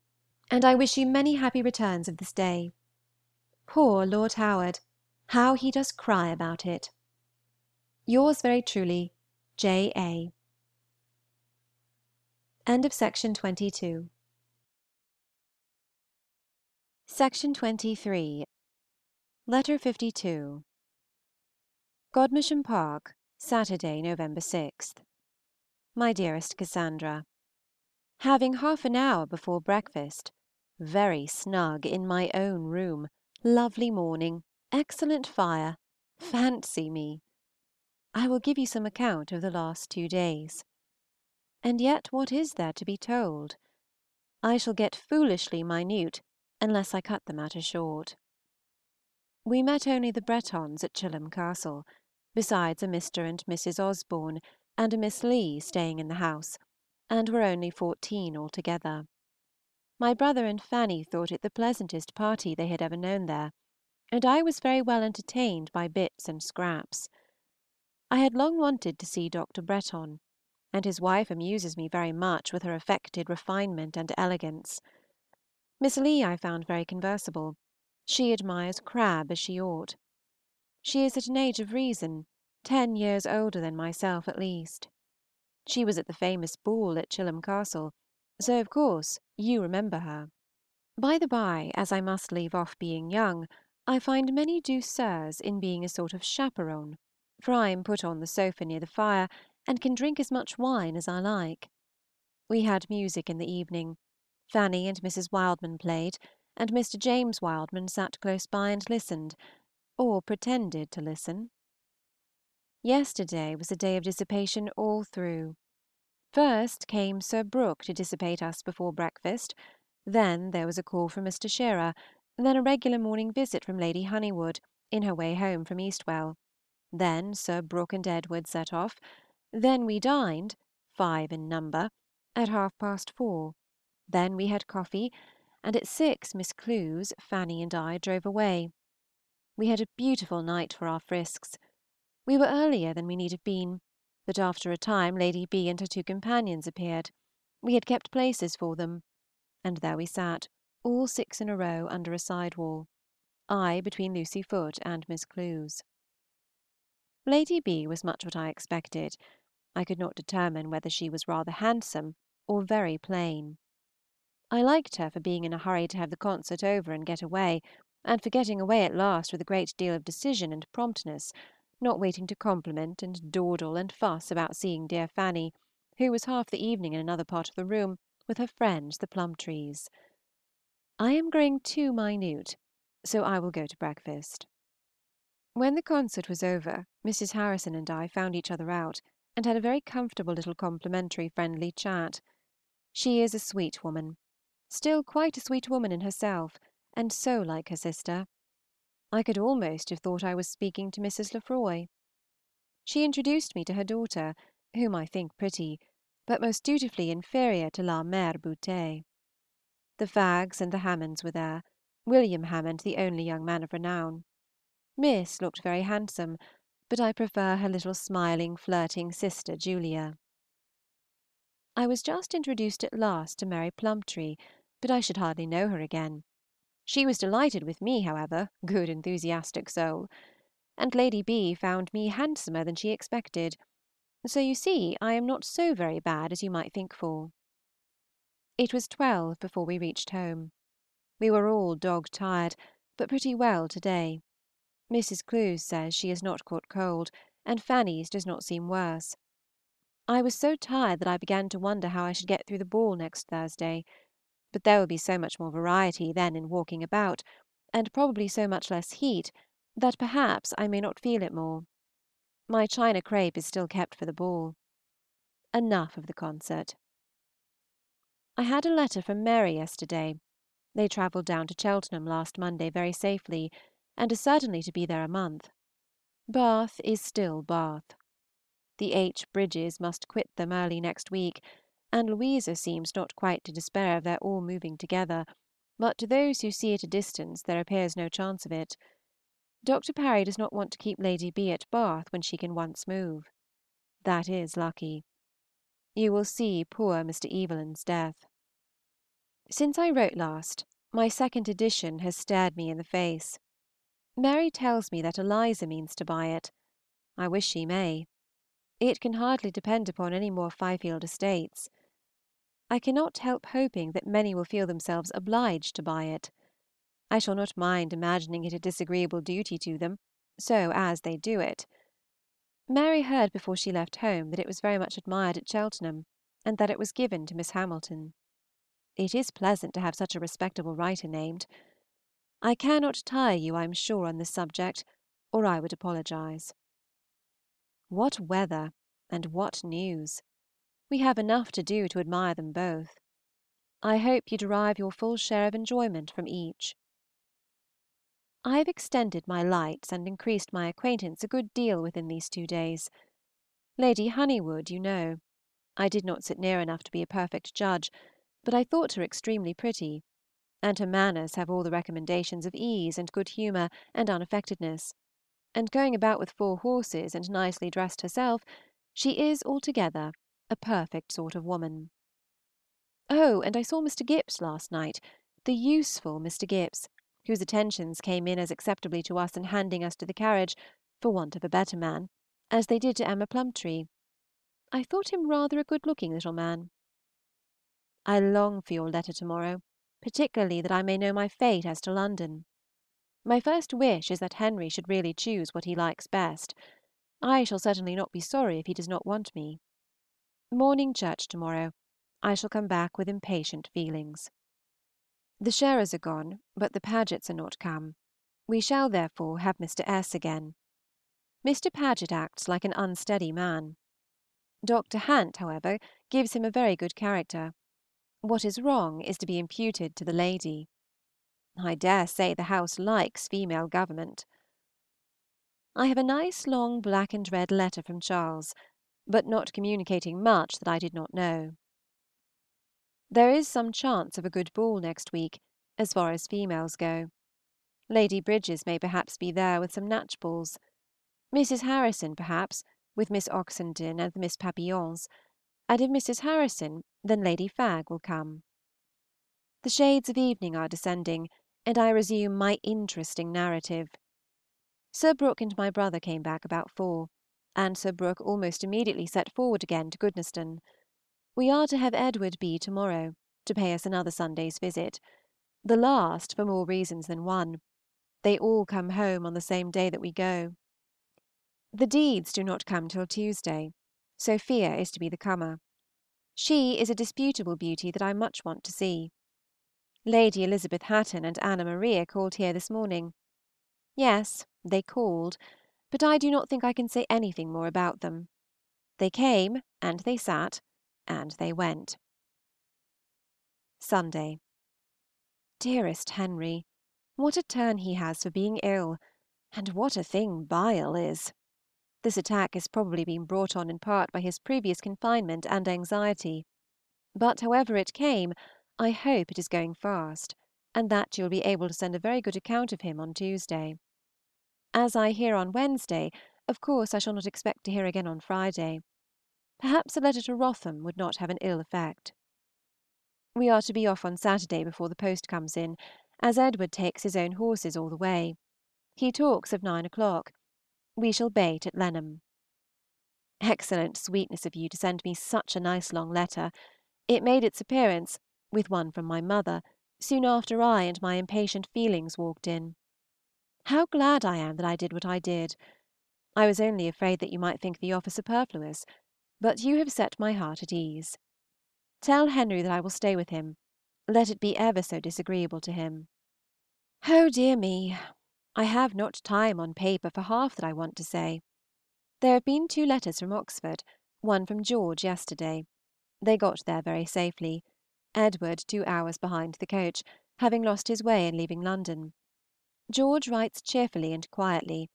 and I wish you many happy returns of this day. Poor Lord Howard! How he does cry about it! Yours very truly, J. A. End of Section 22 Section 23 Letter 52 Godmersham Park, Saturday, November 6. My dearest Cassandra, Having half an hour before breakfast, very snug in my own room, lovely morning, excellent fire, fancy me! I will give you some account of the last two days. And yet what is there to be told? I shall get foolishly minute unless I cut the matter short. We met only the Bretons at Chilham Castle besides a Mr. and Mrs. Osborne and a Miss Lee staying in the house, and were only fourteen altogether. My brother and Fanny thought it the pleasantest party they had ever known there, and I was very well entertained by bits and scraps. I had long wanted to see Dr. Breton, and his wife amuses me very much with her affected refinement and elegance. Miss Lee I found very conversable; she admires Crabbe as she ought. She is at an age of reason, ten years older than myself at least. She was at the famous ball at Chilham Castle, so of course you remember her. By the by, as I must leave off being young, I find many douceurs in being a sort of chaperon, for I am put on the sofa near the fire, and can drink as much wine as I like. We had music in the evening. Fanny and Mrs. Wildman played, and Mr. James Wildman sat close by and listened, or pretended to listen. Yesterday was a day of dissipation all through. First came Sir Brook to dissipate us before breakfast, then there was a call from Mr. Sherer, then a regular morning visit from Lady Honywood, in her way home from Eastwell, then Sir Brook and Edward set off, then we dined, five in number, at half past four, then we had coffee, and at six Miss Clewes, Fanny, and I drove away. We had a beautiful night for our frisks. We were earlier than we need have been, but after a time Lady B. and her two companions appeared; we had kept places for them, and there we sat, all six in a row, under a side wall, I between Lucy Foote and Miss Clewes. Lady B. was much what I expected. I could not determine whether she was rather handsome or very plain. I liked her for being in a hurry to have the concert over and get away and for getting away at last with a great deal of decision and promptness, not waiting to compliment and dawdle and fuss about seeing dear Fanny, who was half the evening in another part of the room with her friends the Plumptres. I am growing too minute, so I will go to breakfast. When the concert was over, Mrs. Harrison and I found each other out, and had a very comfortable little complimentary friendly chat. She is a sweet woman, still quite a sweet woman in herself, and so like her sister. I could almost have thought I was speaking to Mrs. Lefroy. She introduced me to her daughter, whom I think pretty, but most dutifully inferior to la Mère Boutet. The Faggs and the Hammonds were there, William Hammond the only young man of renown. Miss looked very handsome, but I prefer her little smiling, flirting sister Julia. I was just introduced at last to Mary Plumptre, but I should hardly know her again. She was delighted with me, however, good enthusiastic soul! and Lady B. found me handsomer than she expected, so you see I am not so very bad as you might think for. It was twelve before we reached home. We were all dog tired, but pretty well to day. Mrs. Clewes says she has not caught cold, and Fanny's does not seem worse. I was so tired that I began to wonder how I should get through the ball next Thursday; but there will be so much more variety then in walking about, and probably so much less heat, that perhaps I may not feel it more. My china crape is still kept for the ball. Enough of the concert. I had a letter from Mary yesterday. They travelled down to Cheltenham last Monday very safely, and are certainly to be there a month. Bath is still Bath. The H. Bridges must quit them early next week, and Louisa seems not quite to despair of their all moving together, but to those who see at a distance there appears no chance of it. Dr. Parry does not want to keep Lady B. at Bath when she can once move. That is lucky. You will see poor Mr. Evelyn's death. Since I wrote last, my second edition has stared me in the face. Mary tells me that Eliza means to buy it. I wish she may. It can hardly depend upon any more Fifield estates. I cannot help hoping that many will feel themselves obliged to buy it. I shall not mind imagining it a disagreeable duty to them, so as they do it. Mary heard before she left home that it was very much admired at Cheltenham, and that it was given to Miss Hamilton. It is pleasant to have such a respectable writer named. I cannot tire you, I am sure, on this subject, or I would apologize. What weather, and what news! We have enough to do to admire them both. I hope you derive your full share of enjoyment from each. I have extended my lights and increased my acquaintance a good deal within these two days. Lady Honywood you know. I did not sit near enough to be a perfect judge, but I thought her extremely pretty, and her manners have all the recommendations of ease and good humor and unaffectedness and going about with four horses and nicely dressed herself, she is altogether a perfect sort of woman. Oh, and I saw Mr. Gipps last night, the useful Mr. Gipps, whose attentions came in as acceptably to us in handing us to the carriage, for want of a better man, as they did to Emma Plumptre. I thought him rather a good-looking little man. I long for your letter to-morrow, particularly that I may know my fate as to London. My first wish is that Henry should really choose what he likes best. I shall certainly not be sorry if he does not want me. Morning church to-morrow. I shall come back with impatient feelings. The Sherers are gone, but the Pagets are not come. We shall therefore have Mr. S. again. Mr. Paget acts like an unsteady man. Dr. Hant, however, gives him a very good character. What is wrong is to be imputed to the lady. I dare say the house likes female government. I have a nice long black and red letter from Charles, but not communicating much that I did not know. There is some chance of a good ball next week, as far as females go. Lady Bridges may perhaps be there with some Knatchbulls. Mrs. Harrison, perhaps, with Miss Oxenden and the Miss Papillons, and if Mrs. Harrison, then Lady Fagg will come. The shades of evening are descending, and I resume my interesting narrative. Sir Brook and my brother came back about four, and Sir Brook almost immediately set forward again to Goodnestone. We are to have Edward B. to morrow, to pay us another Sunday's visit, the last for more reasons than one. They all come home on the same day that we go. The Deedes do not come till Tuesday. Sophia is to be the comer. She is a disputable beauty that I much want to see. Lady Elizabeth Hatton and Anna Maria called here this morning. Yes, they called, but I do not think I can say anything more about them. They came, and they sat, and they went. Sunday. Dearest Henry, what a turn he has for being ill, and what a thing bile is! This attack has probably been brought on in part by his previous confinement and anxiety. But however it came, I hope it is going fast, and that you will be able to send a very good account of him on Tuesday. As I hear on Wednesday, of course I shall not expect to hear again on Friday. Perhaps a letter to Wrotham would not have an ill effect. We are to be off on Saturday before the post comes in, as Edward takes his own horses all the way. He talks of nine o'clock. We shall bait at Lenham. Excellent sweetness of you to send me such a nice long letter. It made its appearance, with one from my mother, soon after I and my impatient feelings walked in. How glad I am that I did what I did! I was only afraid that you might think the offer superfluous, but you have set my heart at ease. Tell Henry that I will stay with him, let it be ever so disagreeable to him. Oh, dear me! I have not time on paper for half that I want to say. There have been two letters from Oxford, one from George yesterday. They got there very safely, Edward two hours behind the coach, having lost his way in leaving London. George writes cheerfully and quietly,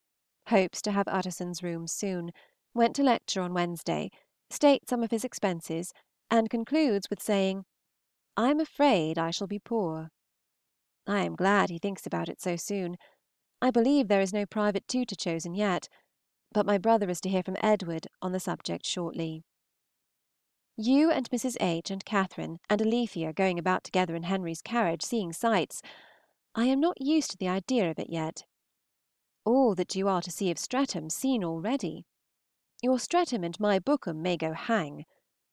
hopes to have Utterson's rooms soon, went to lecture on Wednesday, states some of his expenses, and concludes with saying, "I am afraid I shall be poor." I am glad he thinks about it so soon. I believe there is no private tutor chosen yet, but my brother is to hear from Edward on the subject shortly. You and Mrs. H. and Catherine and Alethea going about together in Henry's carriage seeing sights! I am not used to the idea of it yet. All that you are to see of Streatham seen already. Your Streatham and my Bookham may go hang.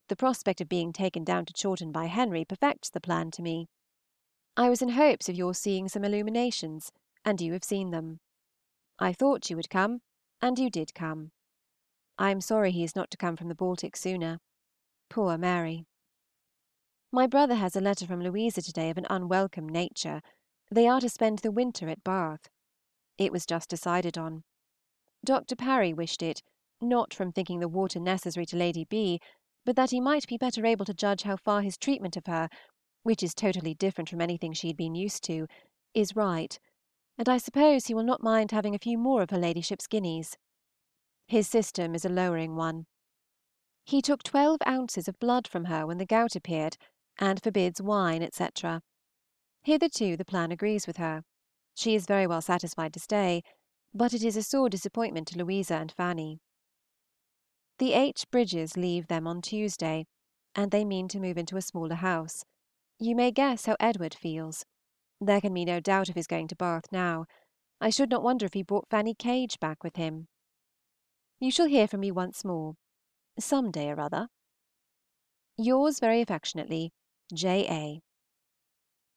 The prospect of being taken down to Chawton by Henry perfects the plan to me. I was in hopes of your seeing some illuminations, and you have seen them. I thought you would come, and you did come. I am sorry he is not to come from the Baltic sooner. Poor Mary! My brother has a letter from Louisa to day of an unwelcome nature. They are to spend the winter at Bath. It was just decided on. Dr. Parry wished it, not from thinking the water necessary to Lady B., but that he might be better able to judge how far his treatment of her, which is totally different from anything she had been used to, is right, and I suppose he will not mind having a few more of her ladyship's guineas. His system is a lowering one. He took twelve ounces of blood from her when the gout appeared, and forbids wine, etc. Hitherto the plan agrees with her. She is very well satisfied to stay, but it is a sore disappointment to Louisa and Fanny. The H. Bridges leave them on Tuesday, and they mean to move into a smaller house. You may guess how Edward feels. There can be no doubt of his going to Bath now. I should not wonder if he brought Fanny Cage back with him. You shall hear from me once more some day or other. Yours very affectionately, J. A.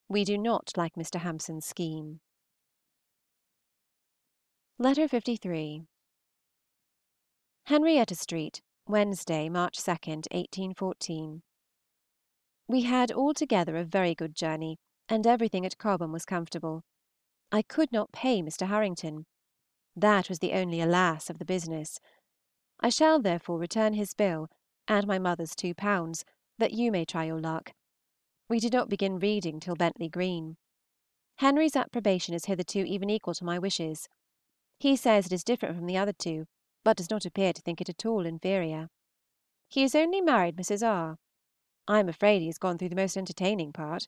We do not like Mr. Hampson's scheme. Letter 53. Henrietta Street, Wednesday, March 2, 1814. We had altogether a very good journey, and everything at Cobham was comfortable. I could not pay Mr. Harrington. That was the only alas of the business. I shall therefore return his bill, and my mother's two pounds, that you may try your luck. We did not begin reading till Bentley Green. Henry's approbation is hitherto even equal to my wishes. He says it is different from the other two, but does not appear to think it at all inferior. He has only married Mrs. R. I am afraid he has gone through the most entertaining part.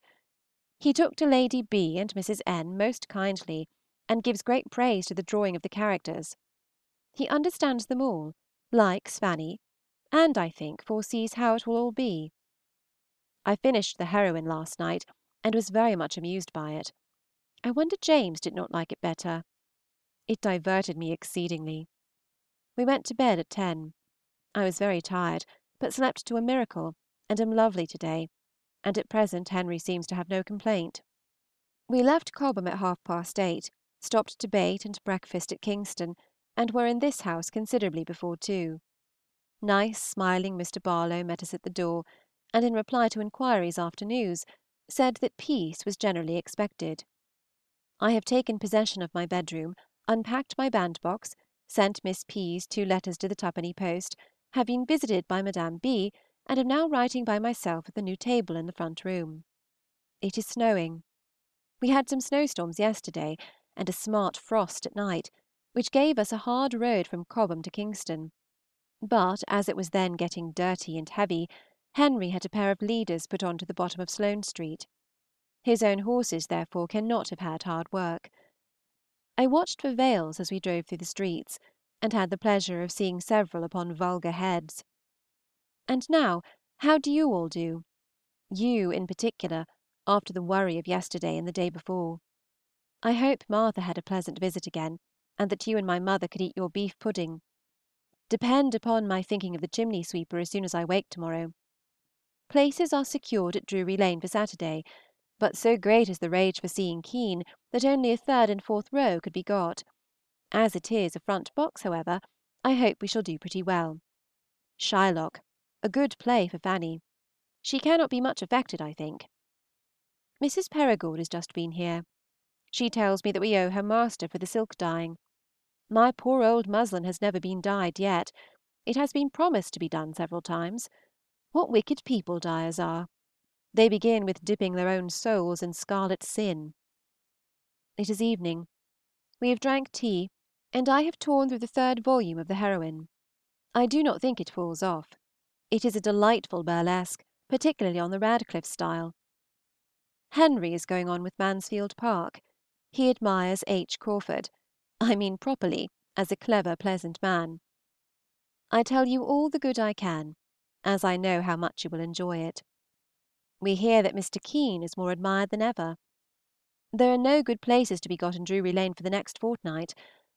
He took to Lady B. and Mrs. N. most kindly, and gives great praise to the drawing of the characters. He understands them all, likes Fanny, and, I think, foresees how it will all be. I finished the heroine last night, and was very much amused by it. I wonder James did not like it better. It diverted me exceedingly. We went to bed at ten. I was very tired, but slept to a miracle, and am lovely to day, and at present Henry seems to have no complaint. We left Cobham at half past eight, stopped to bait and breakfast at Kingston, and were in this house considerably before two. Nice, smiling Mr. Barlow met us at the door, and in reply to inquiries after news, said that peace was generally expected. I have taken possession of my bedroom, unpacked my bandbox, sent Miss P.'s two letters to the twopenny post, have been visited by Madame B., and am now writing by myself at the new table in the front room. It is snowing. We had some snowstorms yesterday, and a smart frost at night, which gave us a hard road from Cobham to Kingston; but as it was then getting dirty and heavy, Henry had a pair of leaders put on to the bottom of Sloane Street. His own horses, therefore, cannot have had hard work. I watched for veils as we drove through the streets, and had the pleasure of seeing several upon vulgar heads. And now, how do you all do? You, in particular, after the worry of yesterday and the day before. I hope Martha had a pleasant visit again, and that you and my mother could eat your beef pudding. Depend upon my thinking of the chimney sweeper as soon as I wake to morrow. Places are secured at Drury Lane for Saturday, but so great is the rage for seeing Kean that only a third and fourth row could be got. As it is a front box, however, I hope we shall do pretty well. Shylock, a good play for Fanny. She cannot be much affected, I think. Mrs. Perigord has just been here. She tells me that we owe her master for the silk dyeing. My poor old muslin has never been dyed yet; it has been promised to be done several times. What wicked people dyers are! They begin with dipping their own souls in scarlet sin. It is evening. We have drank tea, and I have torn through the third volume of the "Heroine." I do not think it falls off. It is a delightful burlesque, particularly on the Radcliffe style. Henry is going on with "Mansfield Park." He admires H. Crawford. I mean properly, as a clever, pleasant man. I tell you all the good I can, as I know how much you will enjoy it. We hear that Mr. Kean is more admired than ever. There are no good places to be got in Drury Lane for the next fortnight,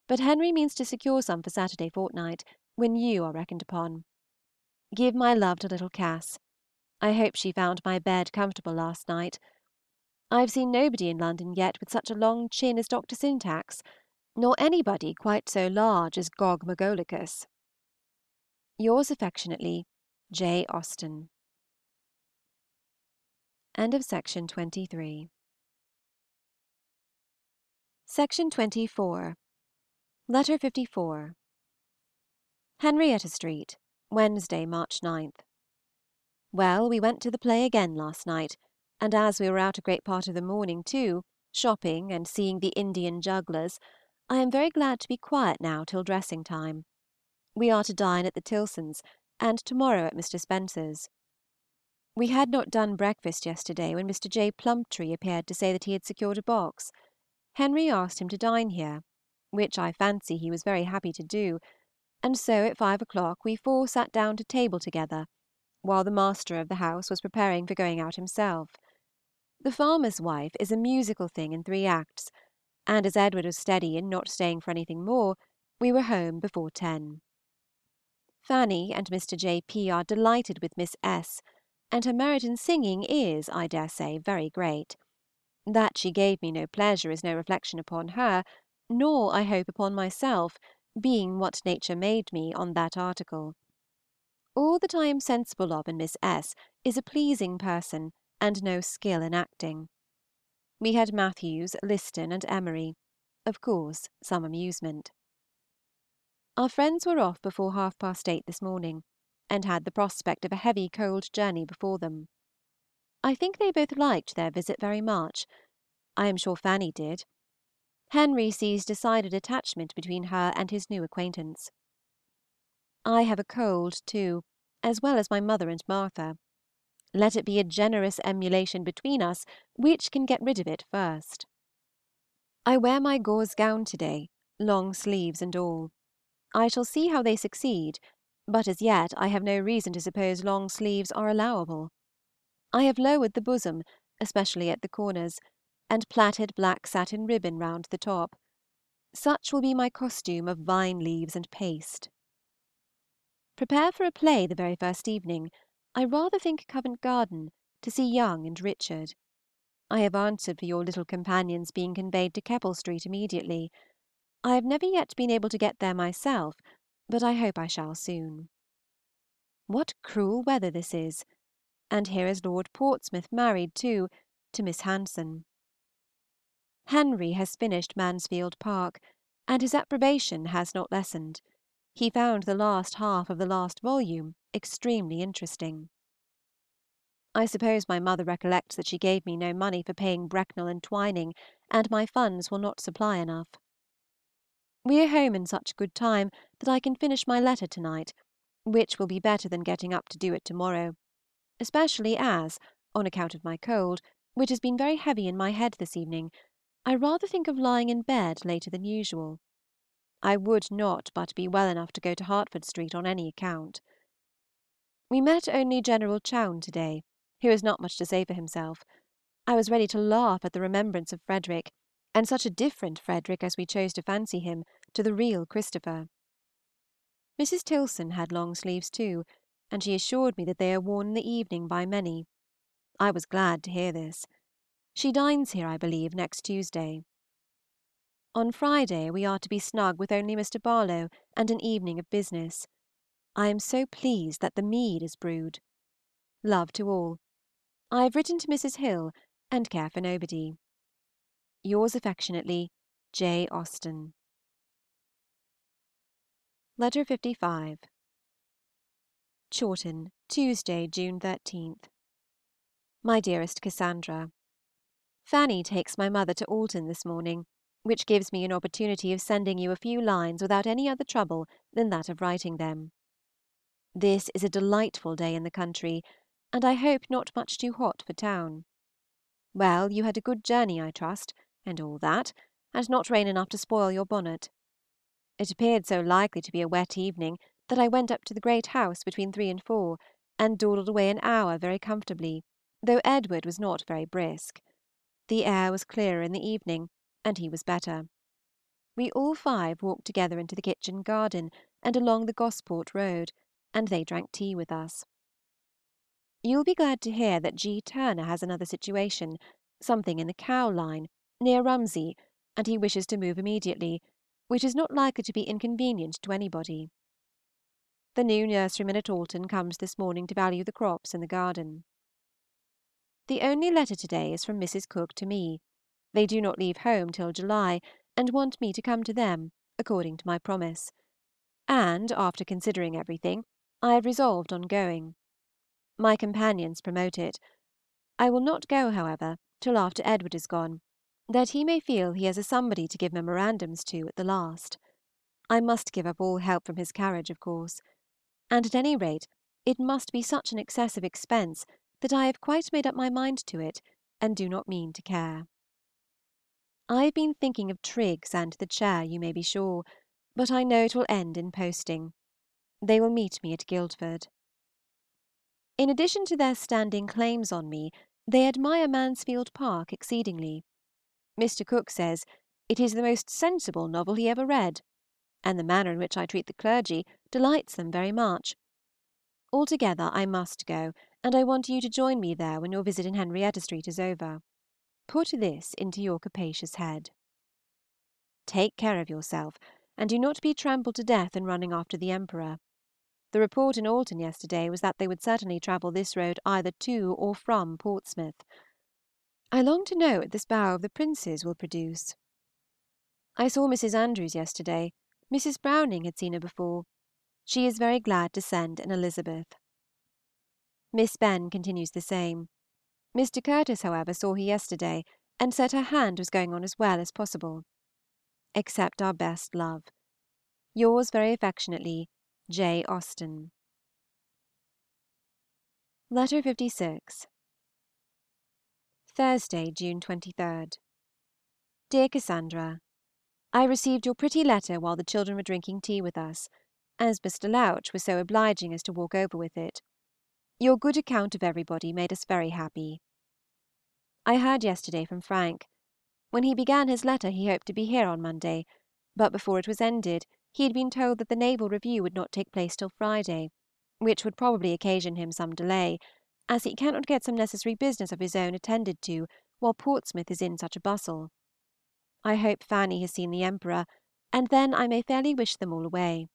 but Henry means to secure some for Saturday fortnight, when you are reckoned upon. Give my love to little Cass. I hope she found my bed comfortable last night. I have seen nobody in London yet with such a long chin as Dr. Syntax nor anybody quite so large as Gog Magolicus. Yours affectionately, J. AUSTEN. End of Section 23. Section 24. Letter 54. Henrietta Street, Wednesday, March 9. Well, we went to the play again last night, and as we were out a great part of the morning too, shopping and seeing the Indian jugglers, I am very glad to be quiet now till dressing time. We are to dine at the Tilsons, and to morrow at Mr. Spencer's. We had not done breakfast yesterday when Mr. J. Plumptre appeared to say that he had secured a box. Henry asked him to dine here, which I fancy he was very happy to do, and so at five o'clock we four sat down to table together, while the master of the house was preparing for going out himself. The farmer's wife is a musical thing in three acts, and as Edward was steady in not staying for anything more, we were home before ten. Fanny and Mr. J. P. are delighted with Miss S., and her merit in singing is, I dare say, very great. That she gave me no pleasure is no reflection upon her, nor, I hope, upon myself, being what nature made me on that article. All that I am sensible of in Miss S. is a pleasing person and no skill in acting. We had Matthews, Liston, and Emery; of course some amusement. Our friends were off before half past eight this morning, and had the prospect of a heavy cold journey before them. I think they both liked their visit very much. I am sure Fanny did. Henry sees decided attachment between her and his new acquaintance. I have a cold too, as well as my mother and Martha. Let it be a generous emulation between us which can get rid of it first. I wear my gauze gown to day, long sleeves and all. I shall see how they succeed, but as yet I have no reason to suppose long sleeves are allowable. I have lowered the bosom, especially at the corners, and plaited black satin ribbon round the top. Such will be my costume of vine leaves and paste. Prepare for a play the very first evening. I rather think Covent Garden, to see Young and Richard. I have answered for your little companions being conveyed to Keppel Street immediately. I have never yet been able to get there myself, but I hope I shall soon. What cruel weather this is! And here is Lord Portsmouth married too, to Miss Hanson. Henry has finished Mansfield Park, and his approbation has not lessened. He found the last half of the last volume extremely interesting. I suppose my mother recollects that she gave me no money for paying Brecknell and Twining, and my funds will not supply enough. We are home in such good time that I can finish my letter to night, which will be better than getting up to do it to morrow, especially as, on account of my cold, which has been very heavy in my head this evening, I rather think of lying in bed later than usual. I would not but be well enough to go to Hertford Street on any account. We met only General Chowne to day, who has not much to say for himself. I was ready to laugh at the remembrance of Frederick, and such a different Frederick as we chose to fancy him to the real Christopher. Mrs. Tilson had long sleeves too, and she assured me that they are worn in the evening by many. I was glad to hear this. She dines here, I believe, next Tuesday. On Friday we are to be snug with only Mr. Barlow and an evening of business. I am so pleased that the mead is brewed. Love to all. I have written to Mrs. Hill, and care for nobody. Yours affectionately, J. AUSTEN. Letter 55 Chawton, Tuesday (June 13). MY DEAREST CASSANDRA, Fanny takes my mother to Alton this morning, which gives me an opportunity of sending you a few lines without any other trouble than that of writing them. This is a delightful day in the country, and I hope not much too hot for town. Well, you had a good journey, I trust, and all that, and not rain enough to spoil your bonnet. It appeared so likely to be a wet evening that I went up to the great house between three and four, and dawdled away an hour very comfortably, though Edward was not very brisk. The air was clearer in the evening, and he was better. We all five walked together into the kitchen garden and along the Gosport road, and they drank tea with us. You will be glad to hear that G. Turner has another situation, something in the Cow line, near Rumsey, and he wishes to move immediately, which is not likely to be inconvenient to anybody. The new nurseryman at Alton comes this morning to value the crops in the garden. The only letter to day is from Mrs. Cooke to me. They do not leave home till July, and want me to come to them, according to my promise. And, after considering everything, I have resolved on going. My companions promote it. I will not go, however, till after Edward is gone, that he may feel he has a somebody to give memorandums to at the last. I must give up all help from his carriage, of course; and at any rate it must be such an excessive expense that I have quite made up my mind to it, and do not mean to care. I have been thinking of Triggs and the chair, you may be sure, but I know it will end in posting. They will meet me at Guildford. In addition to their standing claims on me, they admire Mansfield Park exceedingly. Mr. Cooke says "it is the most sensible novel he ever read," and the manner in which I treat the clergy delights them very much. Altogether I must go, and I want you to join me there when your visit in Henrietta Street is over. Put this into your capacious head. Take care of yourself, and do not be trampled to death in running after the Emperor. The report in Alton yesterday was that they would certainly travel this road either to or from Portsmouth. I long to know what this bow of the Prince's will produce. I saw Mrs. Andrews yesterday. Mrs. Browning had seen her before. She is very glad to send an Elizabeth. Miss Benn continues the same. Mr. Curtis, however, saw her yesterday, and said her hand was going on as well as possible. Accept our best love. Yours very affectionately, J. AUSTEN. Letter 56. Thursday (June 23). DEAR CASSANDRA, I received your pretty letter while the children were drinking tea with us, as Mr. Louch was so obliging as to walk over with it. Your good account of everybody made us very happy. I heard yesterday from Frank. When he began his letter he hoped to be here on Monday, but before it was ended he had been told that the Naval Review would not take place till Friday, which would probably occasion him some delay as he cannot get some necessary business of his own attended to while Portsmouth is in such a bustle. I hope Fanny has seen the Emperor, and then I may fairly wish them all away.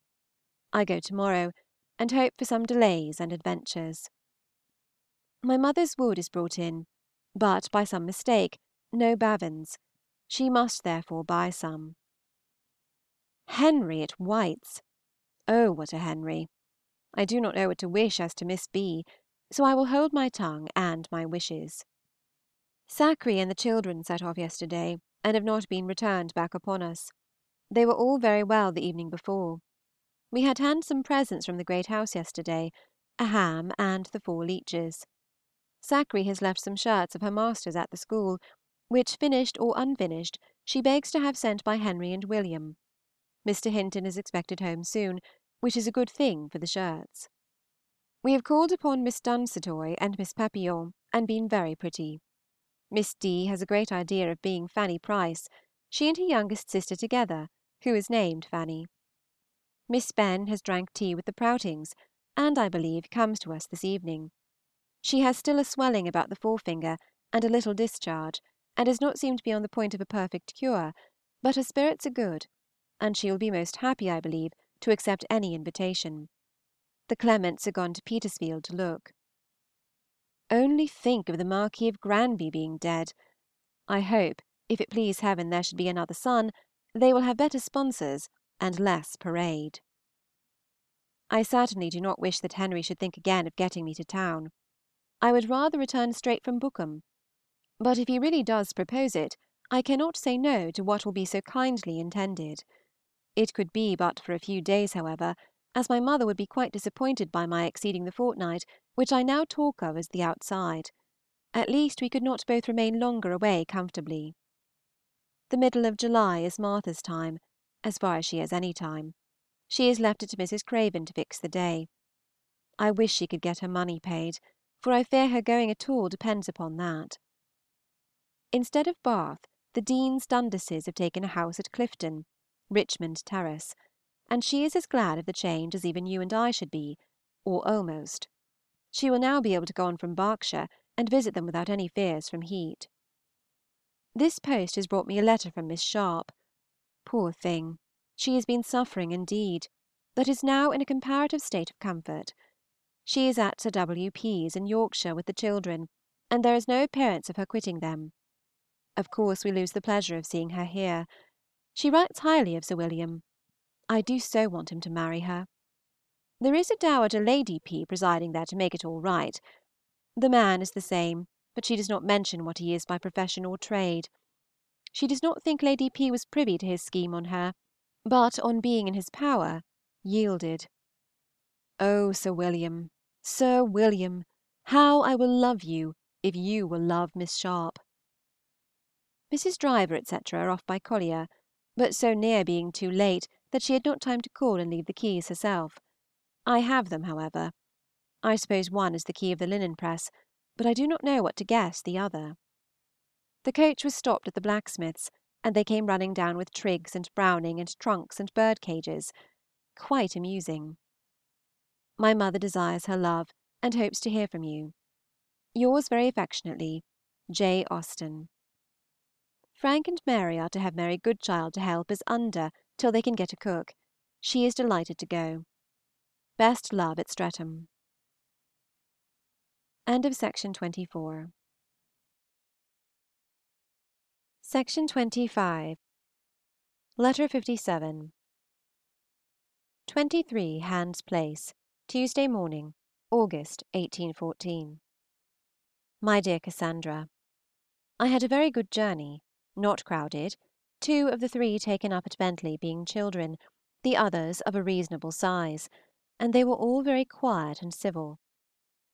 I go to morrow, and hope for some delays and adventures. My mother's wood is brought in, but by some mistake no bavins; she must therefore buy some. Henry at White's! Oh, what a Henry! I do not know what to wish as to Miss B so I will hold my tongue and my wishes. Sackree and the children set off yesterday, and have not been returned back upon us. They were all very well the evening before. We had handsome presents from the great house yesterday, a ham and the four leeches. Sackree has left some shirts of her master's at the school, which, finished or unfinished, she begs to have sent by Henry and William. Mr. Hinton is expected home soon, which is a good thing for the shirts. We have called upon Miss Dusautoy and Miss Papillon, and been very pretty. Miss D. has a great idea of being Fanny Price, she and her youngest sister together, who is named Fanny. Miss Benn has drank tea with the Proutings, and, I believe, comes to us this evening. She has still a swelling about the forefinger and a little discharge, and does not seem to be on the point of a perfect cure, but her spirits are good, and she will be most happy, I believe, to accept any invitation. The Clements are gone to Petersfield to look. Only think of the Marquis of Granby being dead! I hope, if it please Heaven there should be another son, they will have better sponsors and less parade. I certainly do not wish that Henry should think again of getting me to town. I would rather return straight from Bookham; but if he really does propose it, I cannot say no to what will be so kindly intended. It could be but for a few days, however, as my mother would be quite disappointed by my exceeding the fortnight which I now talk of as the outside; at least we could not both remain longer away comfortably. The middle of July is Martha's time, as far as she has any time; she has left it to Mrs. Craven to fix the day. I wish she could get her money paid, for I fear her going at all depends upon that. Instead of Bath, the Deans Dundases have taken a house at Clifton, Richmond Terrace and she is as glad of the change as even you and I should be, or almost. She will now be able to go on from Berkshire and visit them without any fears from heat. This post has brought me a letter from Miss Sharpe. Poor thing! she has been suffering indeed, but is now in a comparative state of comfort. She is at Sir W. P.'s in Yorkshire with the children, and there is no appearance of her quitting them. Of course we lose the pleasure of seeing her here. She writes highly of Sir William. I do so want him to marry her. There is a Dowager Lady P. presiding there to make it all right. The man is the same, but she does not mention what he is by profession or trade. She does not think Lady P. was privy to his scheme on her, but on being in his power, yielded. Oh, Sir William, Sir William, how I will love you if you will love Miss Sharpe. Mrs. Driver, etc., are off by Collier, but so near being too late that she had not time to call and leave the keys herself. I have them, however. I suppose one is the key of the linen press, but I do not know what to guess the other. The coach was stopped at the blacksmith's, and they came running down with Triggs and Browning and trunks and bird cages. Quite amusing. My mother desires her love, and hopes to hear from you. Yours very affectionately, J. Austen. Frank and Mary are to have Mary Goodchild to help as under till they can get a cook. She is delighted to go. Best love at Streatham. End of Section 24. Section 25. Letter 57. 23 Hans Place, Tuesday morning, August, 1814. My dear Cassandra, I had a very good journey, not crowded, two of the three taken up at Bentley being children, the others of a reasonable size, and they were all very quiet and civil.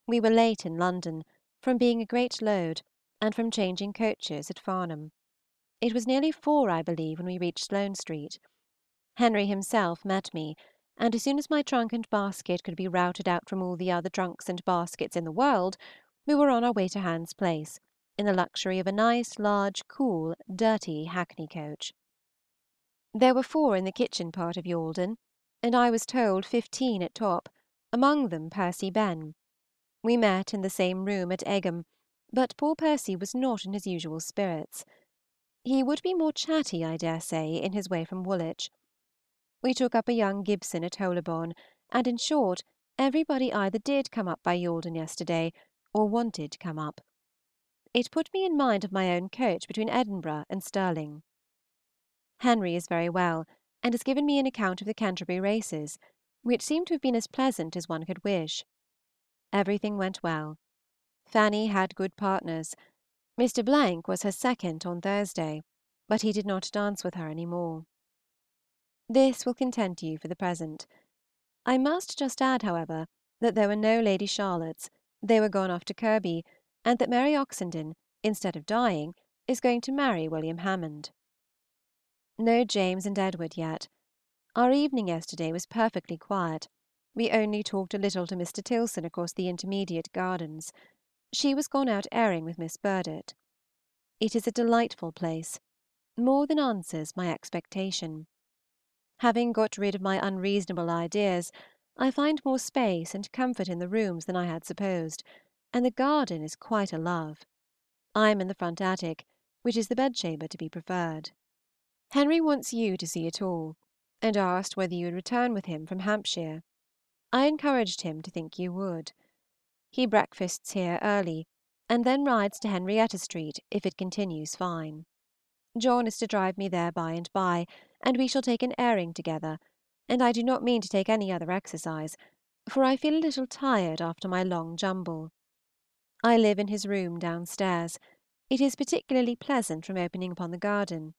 We were late in London, from being a great load, and from changing coaches at Farnham. It was nearly four, I believe, when we reached Sloane Street. Henry himself met me, and as soon as my trunk and basket could be routed out from all the other trunks and baskets in the world, we were on our way to Hans Place, in the luxury of a nice, large, cool, dirty hackney coach. There were four in the kitchen part of Yalden, and I was told fifteen at top, among them Percy Benn. We met in the same room at Egham, but poor Percy was not in his usual spirits. He would be more chatty, I dare say, in his way from Woolwich. We took up a young Gibson at Holybourne, and, in short, everybody either did come up by Yalden yesterday, or wanted to come up. It put me in mind of my own coach between Edinburgh and Stirling. Henry is very well, and has given me an account of the Canterbury races, which seem to have been as pleasant as one could wish. Everything went well. Fanny had good partners. Mr. was her second on Thursday, but he did not dance with her any more. This will content you for the present. I must just add, however, that there were no Lady Charlottes, they were gone off to Kirby, and that Mary Oxenden, instead of dying, is going to marry William Hammond. No James and Edward yet. Our evening yesterday was perfectly quiet. We only talked a little to Mr. Tilson across the intermediate gardens. She was gone out airing with Miss Burdett. It is a delightful place. more than answers my expectation. Having got rid of my unreasonable ideas, I find more space and comfort in the rooms than I had supposed, and the garden is quite a love. I am in the front attic, which is the bedchamber to be preferred. Henry wants you to see it all, and asked whether you would return with him from Hampshire. I encouraged him to think you would. He breakfasts here early, and then rides to Henrietta Street if it continues fine. John is to drive me there by and by, and we shall take an airing together, and I do not mean to take any other exercise, for I feel a little tired after my long jumble. I live in his room downstairs; it is particularly pleasant from opening upon the garden.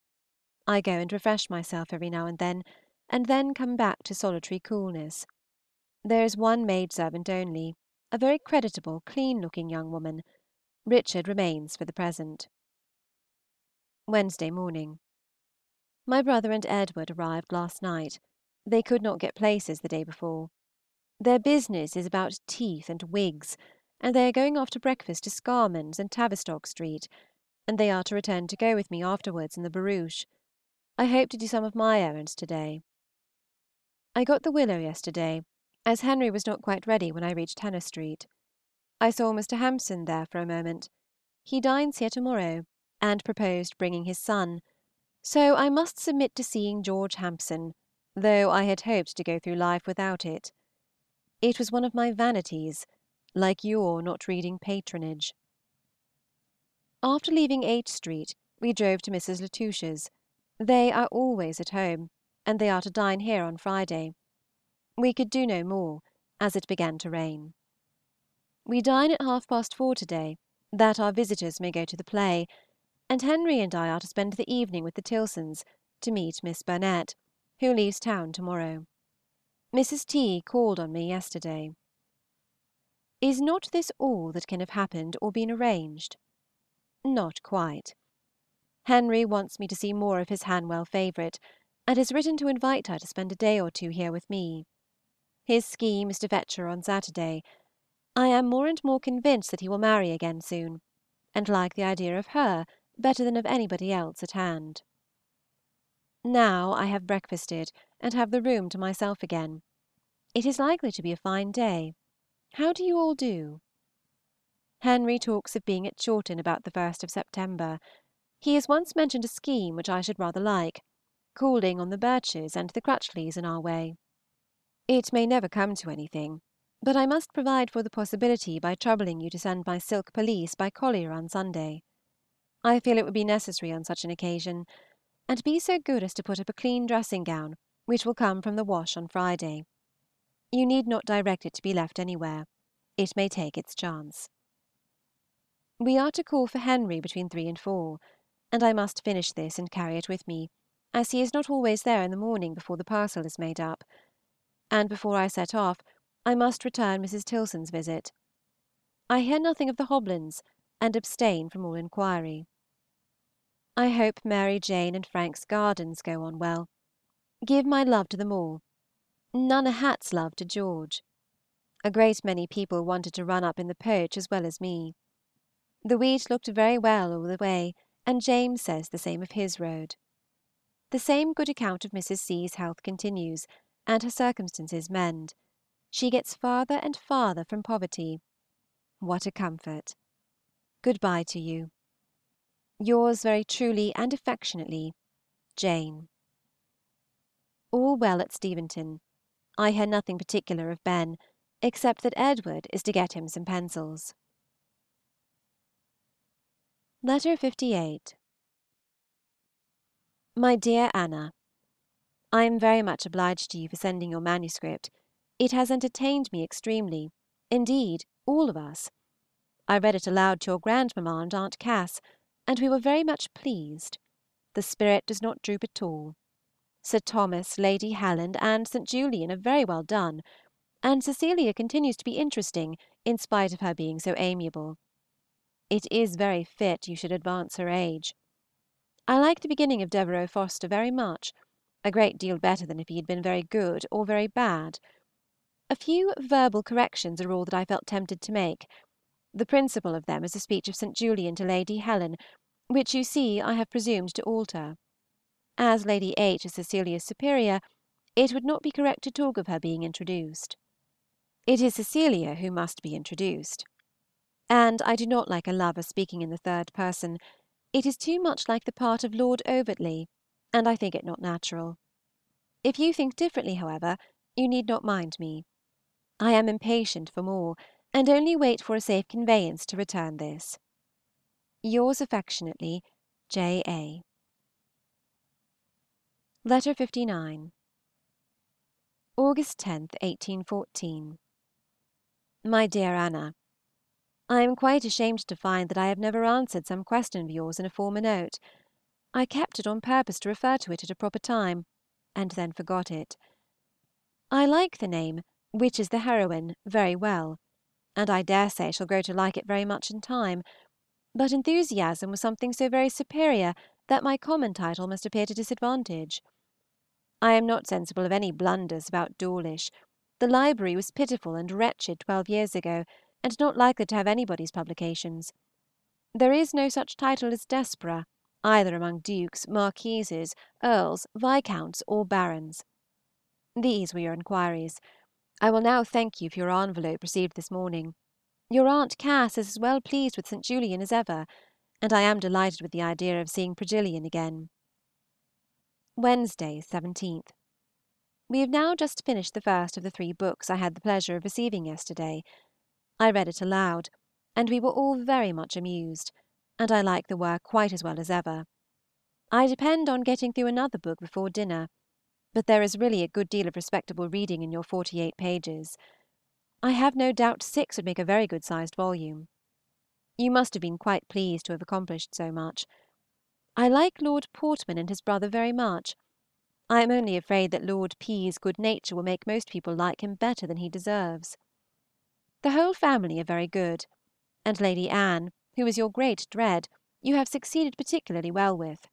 I go and refresh myself every now and then, and then come back to solitary coolness. There is one maidservant only, a very creditable, clean looking young woman. Richard remains for the present. Wednesday morning. My brother and Edward arrived last night; they could not get places the day before. Their business is about teeth and wigs, and they are going after breakfast to Scarman's in Tavistock Street, and they are to return to go with me afterwards in the barouche. I hope to do some of my errands to day. I got the willow yesterday, as Henry was not quite ready when I reached Henrietta Street. I saw Mr. Hampson there for a moment. He dines here to morrow, and proposed bringing his son, so I must submit to seeing George Hampson, though I had hoped to go through life without it. It was one of my vanities, like your not reading Patronage. After leaving H. Street we drove to Mrs. Latouche's; they are always at home, and they are to dine here on Friday. We could do no more, as it began to rain. We dine at half past four to day, that our visitors may go to the play, and Henry and I are to spend the evening with the Tilsons, to meet Miss Burdett, who leaves town to morrow. Mrs. T. called on me yesterday. Is not this all that can have happened or been arranged? Not quite. Henry wants me to see more of his Hanwell favorite, and has written to invite her to spend a day or two here with me. His scheme is to fetch her on Saturday. I am more and more convinced that he will marry again soon, and like the idea of her better than of anybody else at hand. Now I have breakfasted, and have the room to myself again. It is likely to be a fine day. How do you all do? Henry talks of being at Chawton about the 1st of September. He has once mentioned a scheme which I should rather like, calling on the Birches and the Crutchleys in our way. It may never come to anything, but I must provide for the possibility by troubling you to send my silk pelisse by Collier on Sunday. I feel it would be necessary on such an occasion; and be so good as to put up a clean dressing gown, which will come from the wash on Friday. You need not direct it to be left anywhere; it may take its chance. We are to call for Henry between three and four, and I must finish this and carry it with me, as he is not always there in the morning before the parcel is made up; and before I set off I must return Mrs. Tilson's visit. I hear nothing of the Hoblyns, and abstain from all inquiry. I hope Mary Jane and Frank's gardens go on well. Give my love to them all. Nunna Hat's love to George. A great many people wanted to run up in the coach as well as me. The wheat looked very well all the way, and James says the same of his road. The same good account of Mrs. C.'s health continues, and her circumstances mend. She gets farther and farther from poverty. What a comfort! Good bye to you. Yours very truly and affectionately, JANE. All well at Steventon. I hear nothing particular of Ben, except that Edward is to get him some pencils. Letter 58. My dear Anna, I am very much obliged to you for sending your manuscript. It has entertained me extremely, indeed all of us. I read it aloud to your grandmamma and Aunt Cass, and we were very much pleased. The spirit does not droop at all. Sir Thomas, Lady Helen, and St. Julian are very well done, and Cecilia continues to be interesting in spite of her being so amiable. It is very fit you should advance her age. I like the beginning of Devereux Foster very much, a great deal better than if he had been very good or very bad. A few verbal corrections are all that I felt tempted to make, the principal of them is a speech of St. Julian to Lady Helen, which you see I have presumed to alter. As Lady H. is Cecilia's superior, it would not be correct to talk of her being introduced. It is Cecilia who must be introduced. And I do not like a lover speaking in the third person; it is too much like the part of Lord Overtley, and I think it not natural. If you think differently, however, you need not mind me. I am impatient for more, and only wait for a safe conveyance to return this. Yours affectionately, J. A. Letter 59. August 10, 1814. My dear Anna, I am quite ashamed to find that I have never answered some question of yours in a former note. I kept it on purpose to refer to it at a proper time, and then forgot it. I like the name "Which is the Heroine" very well, and I dare say shall grow to like it very much in time, but enthusiasm was something so very superior that my common title must appear to disadvantage. I am not sensible of any blunders about Dawlish; the library was pitiful and wretched twelve years ago, and not likely to have anybody's publications. There is no such title as Desborough, either among dukes, marquises, earls, viscounts, or barons. These were your inquiries. I will now thank you for your envelope received this morning. Your Aunt Cass is as well pleased with St. Julian as ever, and I am delighted with the idea of seeing Progillian again. Wednesday, 17th. We have now just finished the first of the three books I had the pleasure of receiving yesterday. I read it aloud, and we were all very much amused, and I like the work quite as well as ever. I depend on getting through another book before dinner, but there is really a good deal of respectable reading in your forty eight pages. I have no doubt six would make a very good sized volume. You must have been quite pleased to have accomplished so much. I like Lord Portman and his brother very much. I am only afraid that Lord P.'s good nature will make most people like him better than he deserves. The whole family are very good, and Lady Anne, who is your great dread, you have succeeded particularly well with.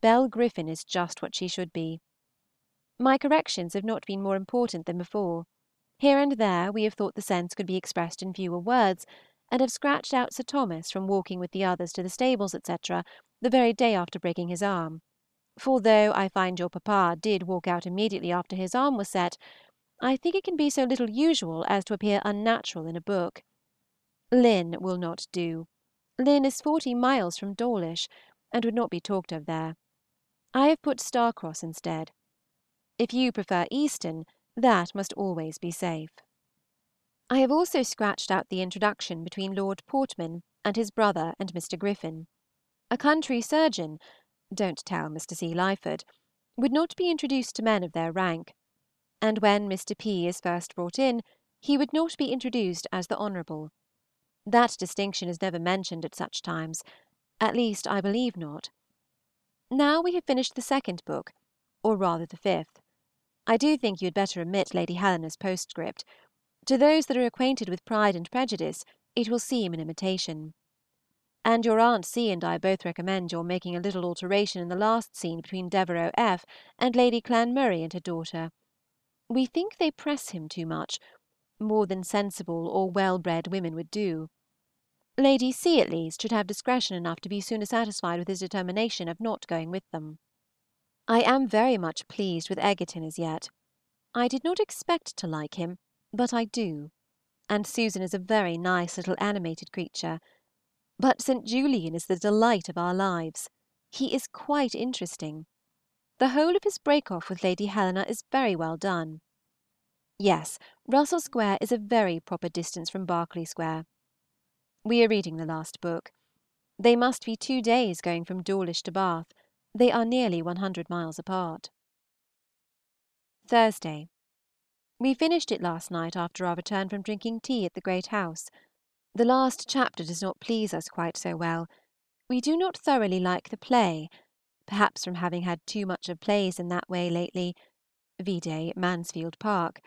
Bell Griffin is just what she should be. My corrections have not been more important than before; here and there we have thought the sense could be expressed in fewer words, and have scratched out Sir Thomas from walking with the others to the stables, etc., the very day after breaking his arm; for though I find your papa did walk out immediately after his arm was set. I think it can be so little usual as to appear unnatural in a book. Lynn will not do. Lynn is forty miles from Dawlish, and would not be talked of there. I have put Starcross instead. If you prefer Easton, that must always be safe. I have also scratched out the introduction between Lord Portman and his brother and Mr. Griffin. A country surgeon (don't tell Mr. C. Lyford) would not be introduced to men of their rank and when Mr. P. is first brought in, he would not be introduced as the Honorable. That distinction is never mentioned at such times; at least, I believe not. Now we have finished the second book, or rather the fifth. I do think you had better omit Lady Helena's postscript. To those that are acquainted with Pride and Prejudice it will seem an imitation. And your Aunt C. and I both recommend your making a little alteration in the last scene between Devereux F. and Lady Clanmurray and her daughter. We think they press him too much, more than sensible or well bred women would do. Lady C. at least should have discretion enough to be sooner satisfied with his determination of not going with them. I am very much pleased with Egerton as yet. I did not expect to like him, but I do, and Susan is a very nice little animated creature. But St. Julian is the delight of our lives. He is quite interesting. The whole of his break off with Lady Helena is very well done. Yes, Russell Square is a very proper distance from Berkeley Square. We are reading the last book. They must be two days going from Dawlish to Bath; they are nearly one hundred miles apart. Thursday. We finished it last night after our return from drinking tea at the Great House. The last chapter does not please us quite so well. We do not thoroughly like the play perhaps from having had too much of plays in that way lately vide Mansfield Park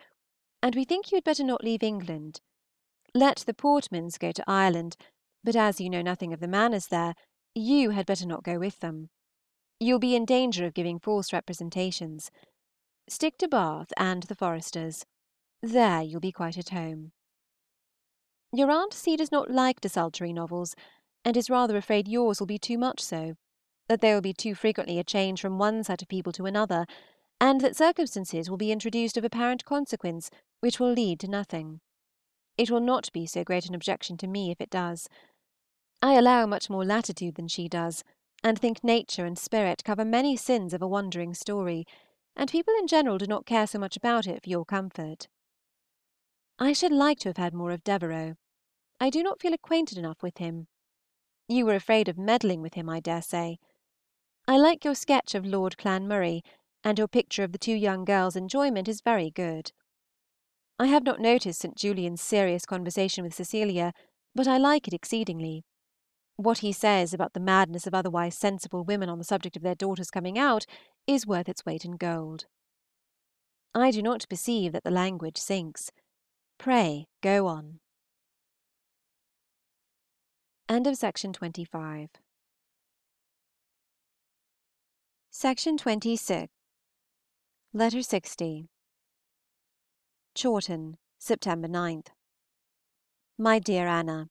and we think you had better not leave England. Let the Portmans go to Ireland, but as you know nothing of the manners there, you had better not go with them. You will be in danger of giving false representations. Stick to Bath and the Foresters. There you will be quite at home. Your Aunt C. does not like desultory novels, and is rather afraid yours will be too much so that there will be too frequently a change from one set of people to another, and that circumstances will be introduced of apparent consequence which will lead to nothing. It will not be so great an objection to me if it does. I allow much more latitude than she does, and think nature and spirit cover many sins of a wandering story, and people in general do not care so much about it for your comfort. I should like to have had more of Devereux. I do not feel acquainted enough with him. You were afraid of meddling with him, I dare say. I like your sketch of Lord Clanmurray, and your picture of the two young girls' enjoyment is very good. I have not noticed St. Julian's serious conversation with Cecilia, but I like it exceedingly. What he says about the madness of otherwise sensible women on the subject of their daughters coming out is worth its weight in gold. I do not perceive that the language sinks. Pray go on. End of section 25. Section 26. Letter 60. Chawton, September 9. My dear Anna,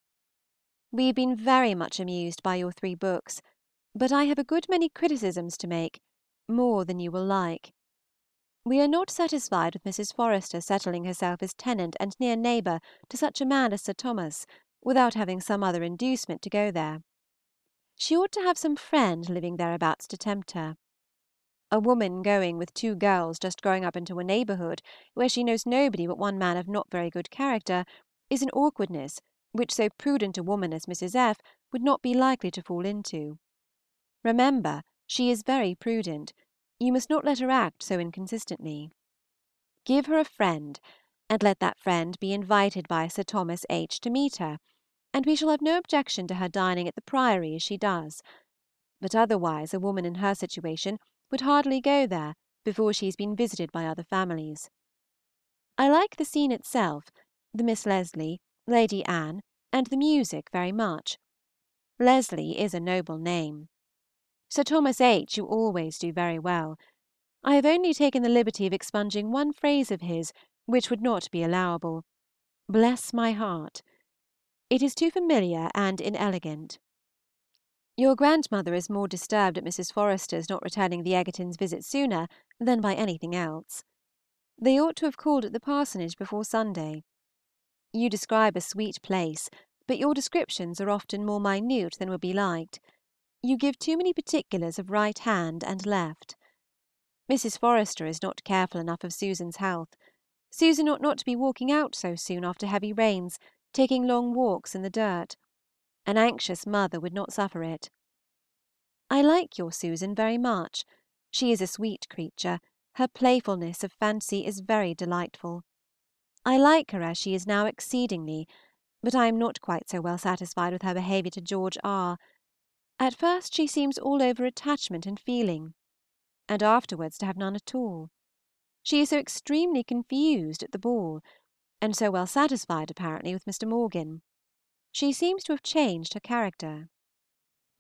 We have been very much amused by your three books, but I have a good many criticisms to make, more than you will like. We are not satisfied with Mrs. Forester settling herself as tenant and near neighbor to such a man as Sir Thomas, without having some other inducement to go there. She ought to have some friend living thereabouts to tempt her. A woman going with two girls just growing up into a neighborhood where she knows nobody but one man of not very good character is an awkwardness which so prudent a woman as Mrs. F. would not be likely to fall into. Remember, she is very prudent; you must not let her act so inconsistently. Give her a friend, and let that friend be invited by Sir Thomas H. to meet her, and we shall have no objection to her dining at the Priory as she does; but otherwise a woman in her situation would hardly go there before she has been visited by other families. I like the scene itself, the Miss Leslie, Lady Anne, and the music very much. Leslie is a noble name. Sir Thomas H. you always do very well. I have only taken the liberty of expunging one phrase of his which would not be allowable. Bless my heart! It is too familiar and inelegant. Your grandmother is more disturbed at Mrs. Forrester's not returning the Egertons' visit sooner than by anything else. They ought to have called at the parsonage before Sunday. You describe a sweet place, but your descriptions are often more minute than would be liked. You give too many particulars of right hand and left. Mrs. Forrester is not careful enough of Susan's health. Susan ought not to be walking out so soon after heavy rains, taking long walks in the dirt. An anxious mother would not suffer it. I like your Susan very much. She is a sweet creature; her playfulness of fancy is very delightful. I like her as she is now exceedingly, but I am not quite so well satisfied with her behavior to George R. At first she seems all over attachment and feeling, and afterwards to have none at all. She is so extremely confused at the ball, and so well satisfied apparently with Mr. Morgan. She seems to have changed her character.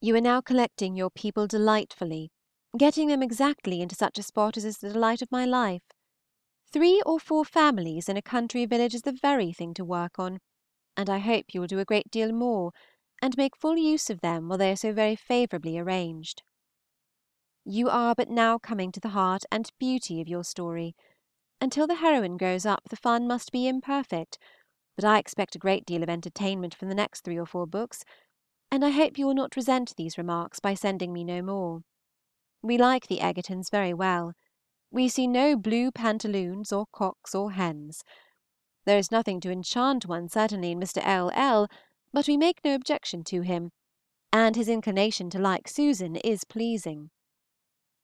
You are now collecting your people delightfully, getting them exactly into such a spot as is the delight of my life. Three or four families in a country village is the very thing to work on, and I hope you will do a great deal more, and make full use of them while they are so very favorably arranged. You are but now coming to the heart and beauty of your story. Until the heroine grows up the fun must be imperfect, but I expect a great deal of entertainment from the next three or four books, and I hope you will not resent these remarks by sending me no more. We like the Egertons very well. We see no blue pantaloons or cocks or hens. There is nothing to enchant one certainly in Mr. L. L., but we make no objection to him, and his inclination to like Susan is pleasing.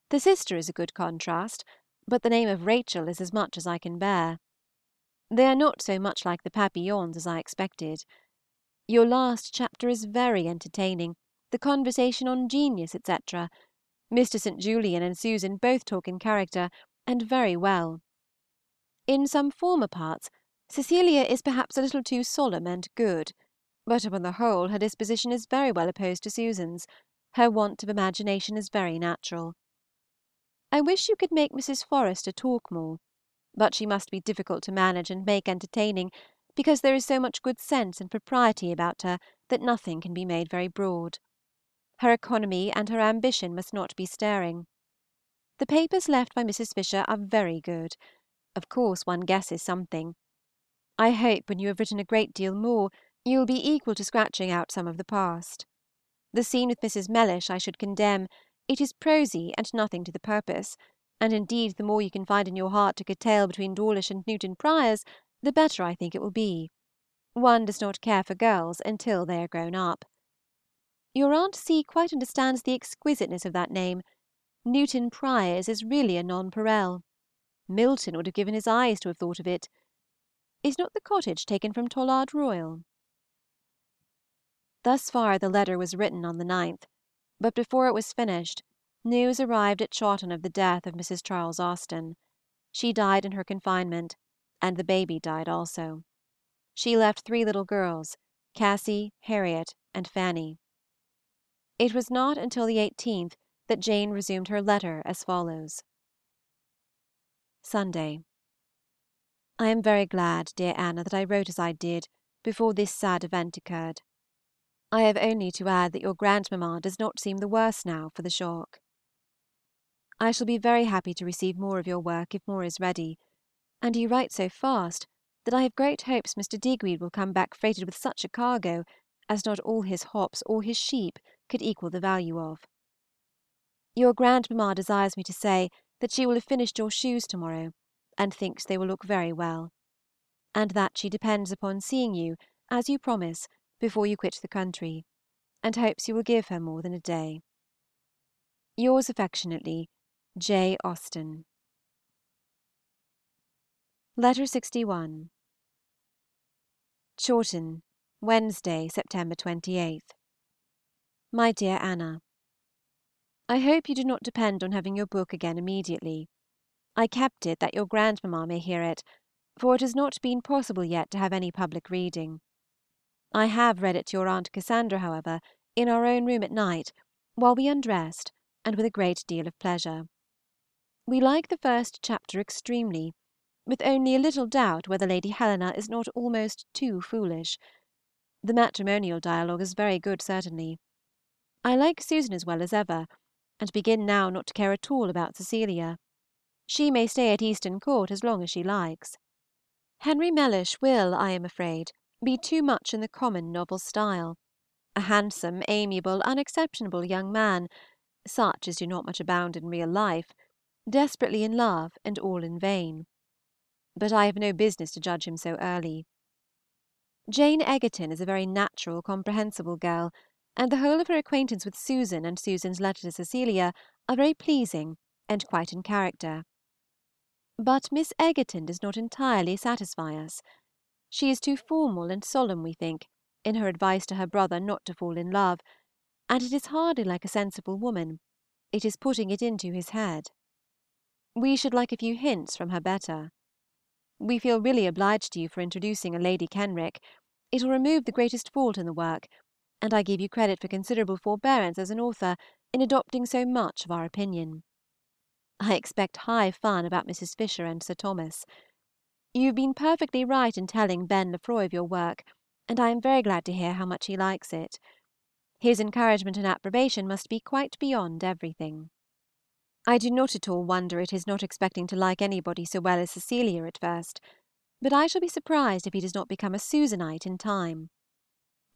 The sister is a good contrast, but the name of Rachel is as much as I can bear. They are not so much like the Papillons as I expected. Your last chapter is very entertaining, the conversation on genius, etc. Mr. St. Julian and Susan both talk in character, and very well. In some former parts Cecilia is perhaps a little too solemn and good, but upon the whole her disposition is very well opposed to Susan's; her want of imagination is very natural. I wish you could make Mrs. Forester talk more but she must be difficult to manage and make entertaining, because there is so much good sense and propriety about her that nothing can be made very broad. Her economy and her ambition must not be staring. The papers left by Mrs. Fisher are very good. Of course one guesses something. I hope when you have written a great deal more you will be equal to scratching out some of the past. The scene with Mrs. Mellish I should condemn; it is prosy and nothing to the purpose, and indeed the more you can find in your heart to curtail between Dawlish and Newton Priors, the better I think it will be. One does not care for girls until they are grown up. Your Aunt C. quite understands the exquisiteness of that name; Newton Priors is really a nonpareil. Milton would have given his eyes to have thought of it. Is not the cottage taken from Tollard Royal? Thus far the letter was written on the 9th, but before it was finished, news arrived at Chawton of the death of Mrs. Charles Austen. She died in her confinement, and the baby died also. She left three little girls, Cassy, Harriet, and Fanny. It was not until the 18th that Jane resumed her letter as follows: Sunday. I am very glad, dear Anna, that I wrote as I did before this sad event occurred. I have only to add that your grandmamma does not seem the worse now for the shock. I shall be very happy to receive more of your work if more is ready, and you write so fast that I have great hopes Mr. Digweed will come back freighted with such a cargo as not all his hops or his sheep could equal the value of. Your grandmamma desires me to say that she will have finished your shoes to morrow, and thinks they will look very well; and that she depends upon seeing you, as you promise, before you quit the country, and hopes you will give her more than a day. Yours affectionately, J. AUSTEN. Letter 61. CHAWTON, Wednesday (September 28). MY DEAR ANNA, I hope you do not depend on having your book again immediately. I kept it that your grandmamma may hear it, for it has not been possible yet to have any public reading. I have read it to your Aunt Cassandra, however, in our own room at night, while we undressed, and with a great deal of pleasure. We like the first chapter extremely with only a little doubt whether Lady Helena is not almost too foolish. The matrimonial dialogue is very good certainly. I like Susan as well as ever, and begin now not to care at all about Cecilia. She may stay at Easton Court as long as she likes. Henry Mellish will, I am afraid, be too much in the common novel style, a handsome, amiable, unexceptionable young man, such as do not much abound in real life, desperately in love and all in vain but I have no business to judge him so early. Jane Egerton is a very natural, comprehensible girl, and the whole of her acquaintance with Susan and Susan's letter to Cecilia are very pleasing and quite in character. But Miss Egerton does not entirely satisfy us. She is too formal and solemn, we think, in her advice to her brother not to fall in love, and it is hardly like a sensible woman; it is putting it into his head. We should like a few hints from her better. We feel really obliged to you for introducing a Lady Kenrick; it will remove the greatest fault in the work, and I give you credit for considerable forbearance as an author in adopting so much of our opinion. I expect high fun about Mrs. Fisher and Sir Thomas. You have been perfectly right in telling Ben Lefroy of your work, and I am very glad to hear how much he likes it. His encouragement and approbation must be quite beyond everything. I do not at all wonder at his not expecting to like anybody so well as Cecilia at first, but I shall be surprised if he does not become a Susanite in time.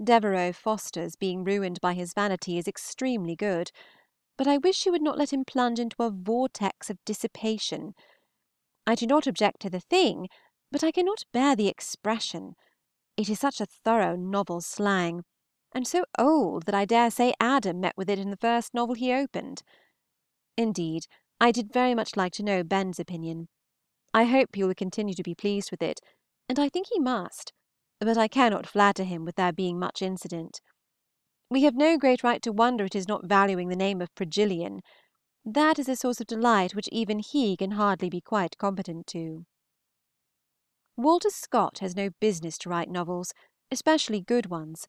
Devereux Forester's being ruined by his vanity is extremely good, but I wish you would not let him plunge into a vortex of dissipation. I do not object to the thing, but I cannot bear the expression. It is such a thorough novel slang, and so old that I dare say Adam met with it in the first novel he opened. Indeed, I did very much like to know Ben's opinion. I hope he will continue to be pleased with it, and I think he must, but I cannot flatter him with there being much incident. We have no great right to wonder at his not valuing the name of Progillian. That is a source of delight which even he can hardly be quite competent to. Walter Scott has no business to write novels, especially good ones.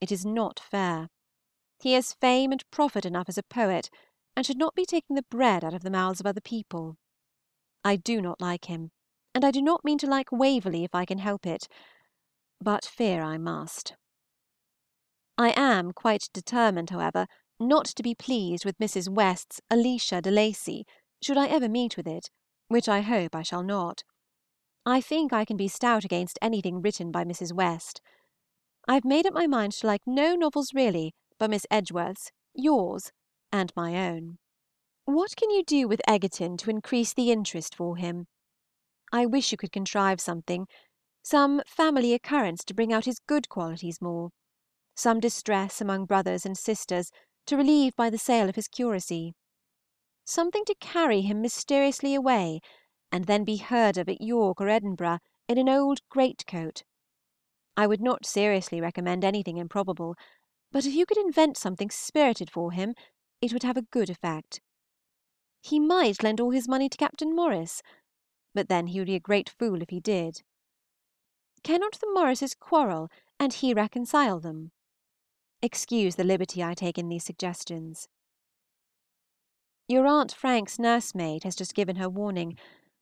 It is not fair. He has fame and profit enough as a poet, and should not be taking the bread out of the mouths of other people. I do not like him, and I do not mean to like Waverley if I can help it, but fear I must. I am quite determined, however, not to be pleased with Mrs. West's Alicia de Lacy, should I ever meet with it, which I hope I shall not. I think I can be stout against anything written by Mrs. West. I have made up my mind to like no novels really but Miss Edgeworth's, yours, and my own. What can you do with Egerton to increase the interest for him? I wish you could contrive something, some family occurrence to bring out his good qualities more, some distress among brothers and sisters to relieve by the sale of his curacy, something to carry him mysteriously away, and then be heard of at York or Edinburgh in an old greatcoat. I would not seriously recommend anything improbable, but if you could invent something spirited for him, it would have a good effect. He might lend all his money to Captain Morris, but then he would be a great fool if he did. Cannot the Morrises quarrel, and he reconcile them? Excuse the liberty I take in these suggestions. Your Aunt Frank's nursemaid has just given her warning,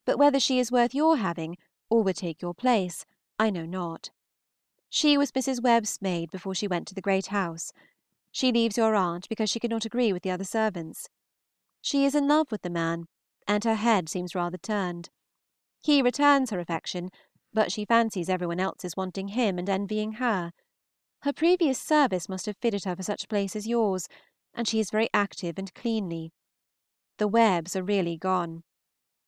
but whether she is worth your having, or would take your place, I know not. She was Mrs. Webb's maid before she went to the great house. She leaves your aunt because she could not agree with the other servants. She is in love with the man, and her head seems rather turned. He returns her affection, but she fancies every one else is wanting him and envying her. Her previous service must have fitted her for such a place as yours, and she is very active and cleanly. The Webbs are really gone.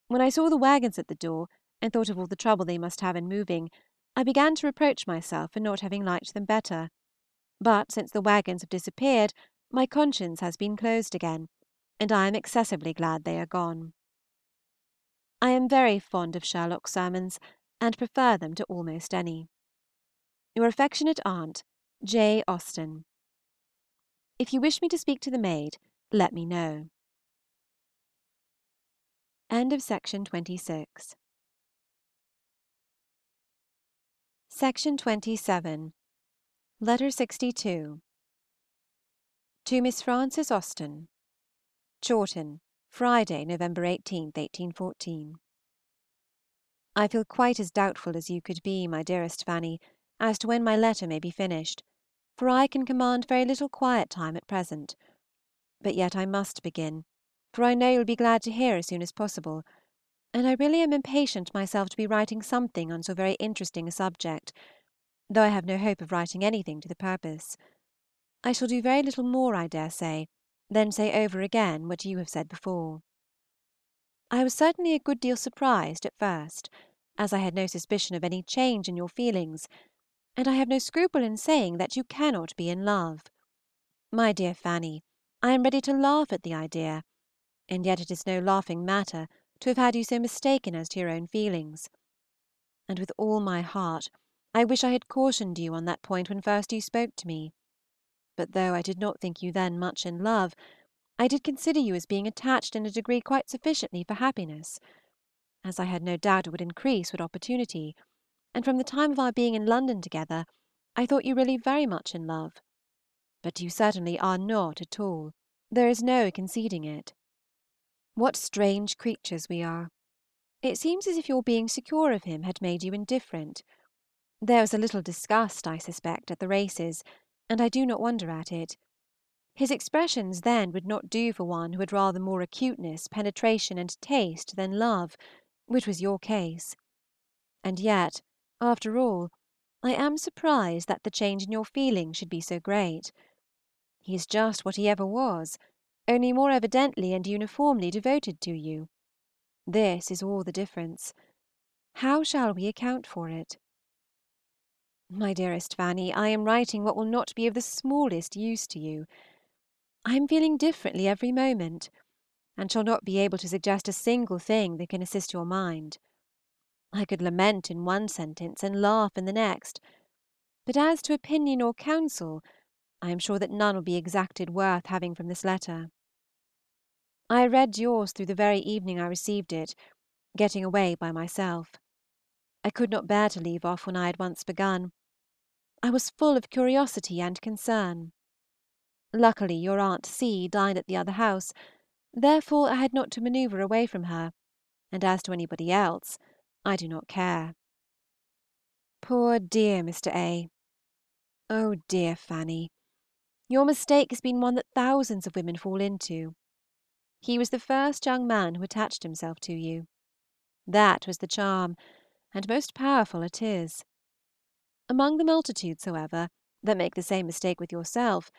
When I saw the wagons at the door, and thought of all the trouble they must have in moving, I began to reproach myself for not having liked them better; but since the wagons have disappeared my conscience has been closed again, and I am excessively glad they are gone. I am very fond of Sherlock's sermons, and prefer them to almost any. Your affectionate aunt, J. AUSTEN. If you wish me to speak to the maid, let me know. End of Section 26 Section 27 Letter 62 To Miss Frances Austen Chawton, Friday, November 18, 1814. I feel quite as doubtful as you could be, my dearest Fanny, as to when my letter may be finished, for I can command very little quiet time at present. But yet I must begin, for I know you will be glad to hear as soon as possible, and I really am impatient myself to be writing something on so very interesting a subject, though I have no hope of writing anything to the purpose. I shall do very little more, I dare say, than say over again what you have said before. I was certainly a good deal surprised at first, as I had no suspicion of any change in your feelings, and I have no scruple in saying that you cannot be in love. My dear Fanny, I am ready to laugh at the idea, and yet it is no laughing matter to have had you so mistaken as to your own feelings. And with all my heart I wish I had cautioned you on that point when first you spoke to me but though I did not think you then much in love, I did consider you as being attached in a degree quite sufficiently for happiness, as I had no doubt it would increase with opportunity, and from the time of our being in London together I thought you really very much in love. But you certainly are not at all; there is no conceding it. What strange creatures we are! It seems as if your being secure of him had made you indifferent. There was a little disgust, I suspect, at the races and I do not wonder at it. His expressions then would not do for one who had rather more acuteness, penetration, and taste than love, which was your case. And yet, after all, I am surprised that the change in your feelings should be so great. He is just what he ever was, only more evidently and uniformly devoted to you. This is all the difference. How shall we account for it? My dearest Fanny, I am writing what will not be of the smallest use to you. I am feeling differently every moment, and shall not be able to suggest a single thing that can assist your mind. I could lament in one sentence and laugh in the next, but as to opinion or counsel, I am sure that none will be exacted worth having from this letter. I read yours through the very evening I received it, getting away by myself. I could not bear to leave off when I had once begun. I was full of curiosity and concern. Luckily your Aunt C. dined at the other house, therefore I had not to manoeuvre away from her, and as to anybody else, I do not care. Poor dear Mr. A.! Oh, dear Fanny! Your mistake has been one that thousands of women fall into. He was the first young man who attached himself to you. That was the charm, and most powerful it is. Among the multitudes, however, that make the same mistake with yourself,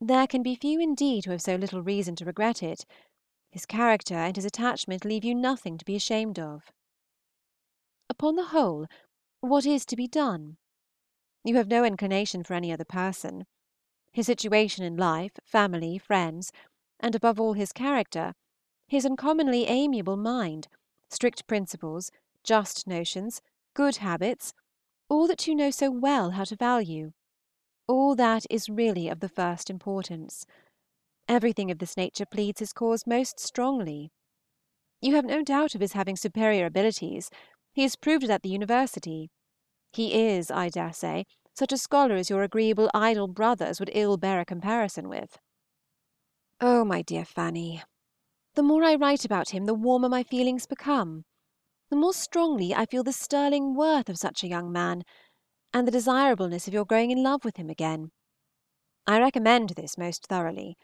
there can be few indeed who have so little reason to regret it. His character and his attachment leave you nothing to be ashamed of. Upon the whole, what is to be done? You have no inclination for any other person. His situation in life, family, friends, and above all his character, his uncommonly amiable mind, strict principles, just notions, good habits, all that you know so well how to value, all that is really of the first importance. Everything of this nature pleads his cause most strongly. You have no doubt of his having superior abilities; he has proved it at the university. He is, I dare say, such a scholar as your agreeable idle brothers would ill bear a comparison with. Oh, my dear Fanny, the more I write about him the warmer my feelings become, the more strongly I feel the sterling worth of such a young man, and the desirableness of your growing in love with him again. I recommend this most thoroughly.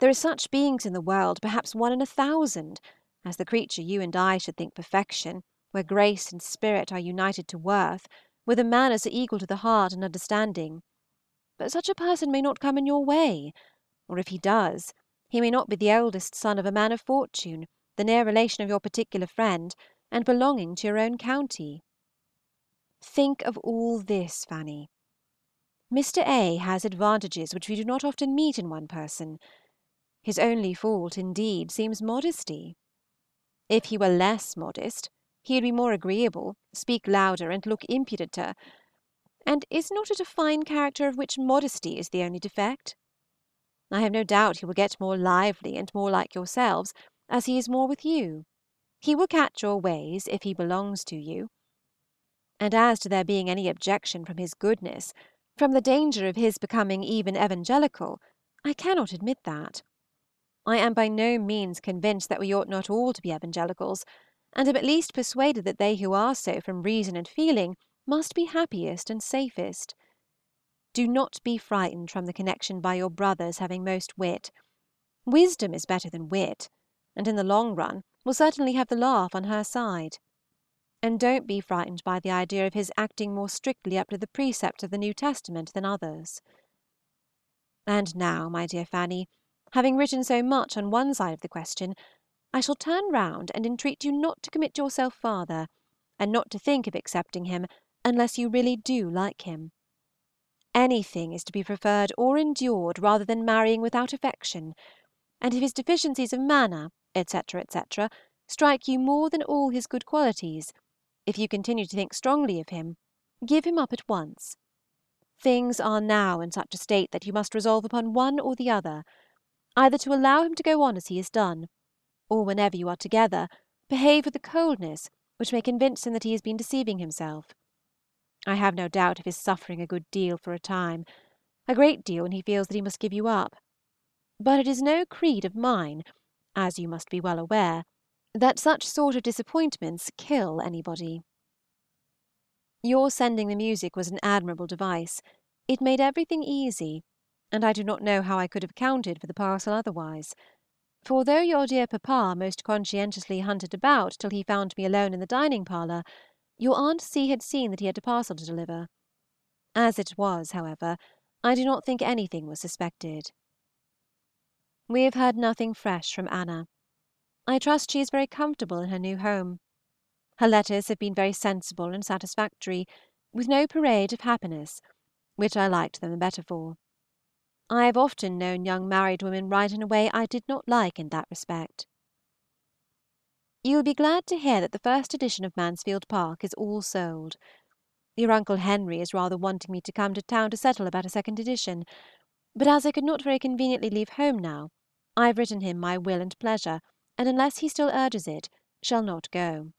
There are such beings in the world, perhaps one in a thousand, as the creature you and I should think perfection, where grace and spirit are united to worth, where the manners are equal to the heart and understanding; but such a person may not come in your way, or if he does, he may not be the eldest son of a man of fortune, the near relation of your particular friend, and belonging to your own county. Think of all this, Fanny. Mr. A. has advantages which we do not often meet in one person. His only fault, indeed, seems modesty. If he were less modest, he would be more agreeable, speak louder, and look impudenter; and is not it a fine character of which modesty is the only defect? I have no doubt he will get more lively and more like yourselves as he is more with you; he will catch your ways, if he belongs to you. And as to there being any objection from his goodness, from the danger of his becoming even evangelical, I cannot admit that. I am by no means convinced that we ought not all to be evangelicals and am at least persuaded that they who are so from reason and feeling must be happiest and safest. Do not be frightened from the connection by your brother's having most wit. Wisdom is better than wit, and in the long run will certainly have the laugh on her side. And don't be frightened by the idea of his acting more strictly up to the precepts of the New Testament than others. And now, my dear Fanny, having written so much on one side of the question, I shall turn round and entreat you not to commit yourself farther, and not to think of accepting him unless you really do like him. Anything is to be preferred or endured rather than marrying without affection; and if his deficiencies of manner, etc., etc., strike you more than all his good qualities, if you continue to think strongly of him, give him up at once. Things are now in such a state that you must resolve upon one or the other, either to allow him to go on as he has done or whenever you are together, behave with a coldness which may convince him that he has been deceiving himself. I have no doubt of his suffering a good deal for a time, a great deal when he feels that he must give you up; but it is no creed of mine, as you must be well aware, that such sort of disappointments kill anybody. Your sending the music was an admirable device; it made everything easy, and I do not know how I could have accounted for the parcel otherwise for though your dear papa most conscientiously hunted about till he found me alone in the dining parlor, your Aunt C. had seen that he had a parcel to deliver. As it was, however, I do not think anything was suspected. We have heard nothing fresh from Anna. I trust she is very comfortable in her new home. Her letters have been very sensible and satisfactory, with no parade of happiness, which I liked them the better for. I have often known young married women write in a way I did not like in that respect. You will be glad to hear that the first edition of Mansfield Park is all sold. Your Uncle Henry is rather wanting me to come to town to settle about a second edition, but as I could not very conveniently leave home now, I have written him my will and pleasure, and unless he still urges it, shall not go.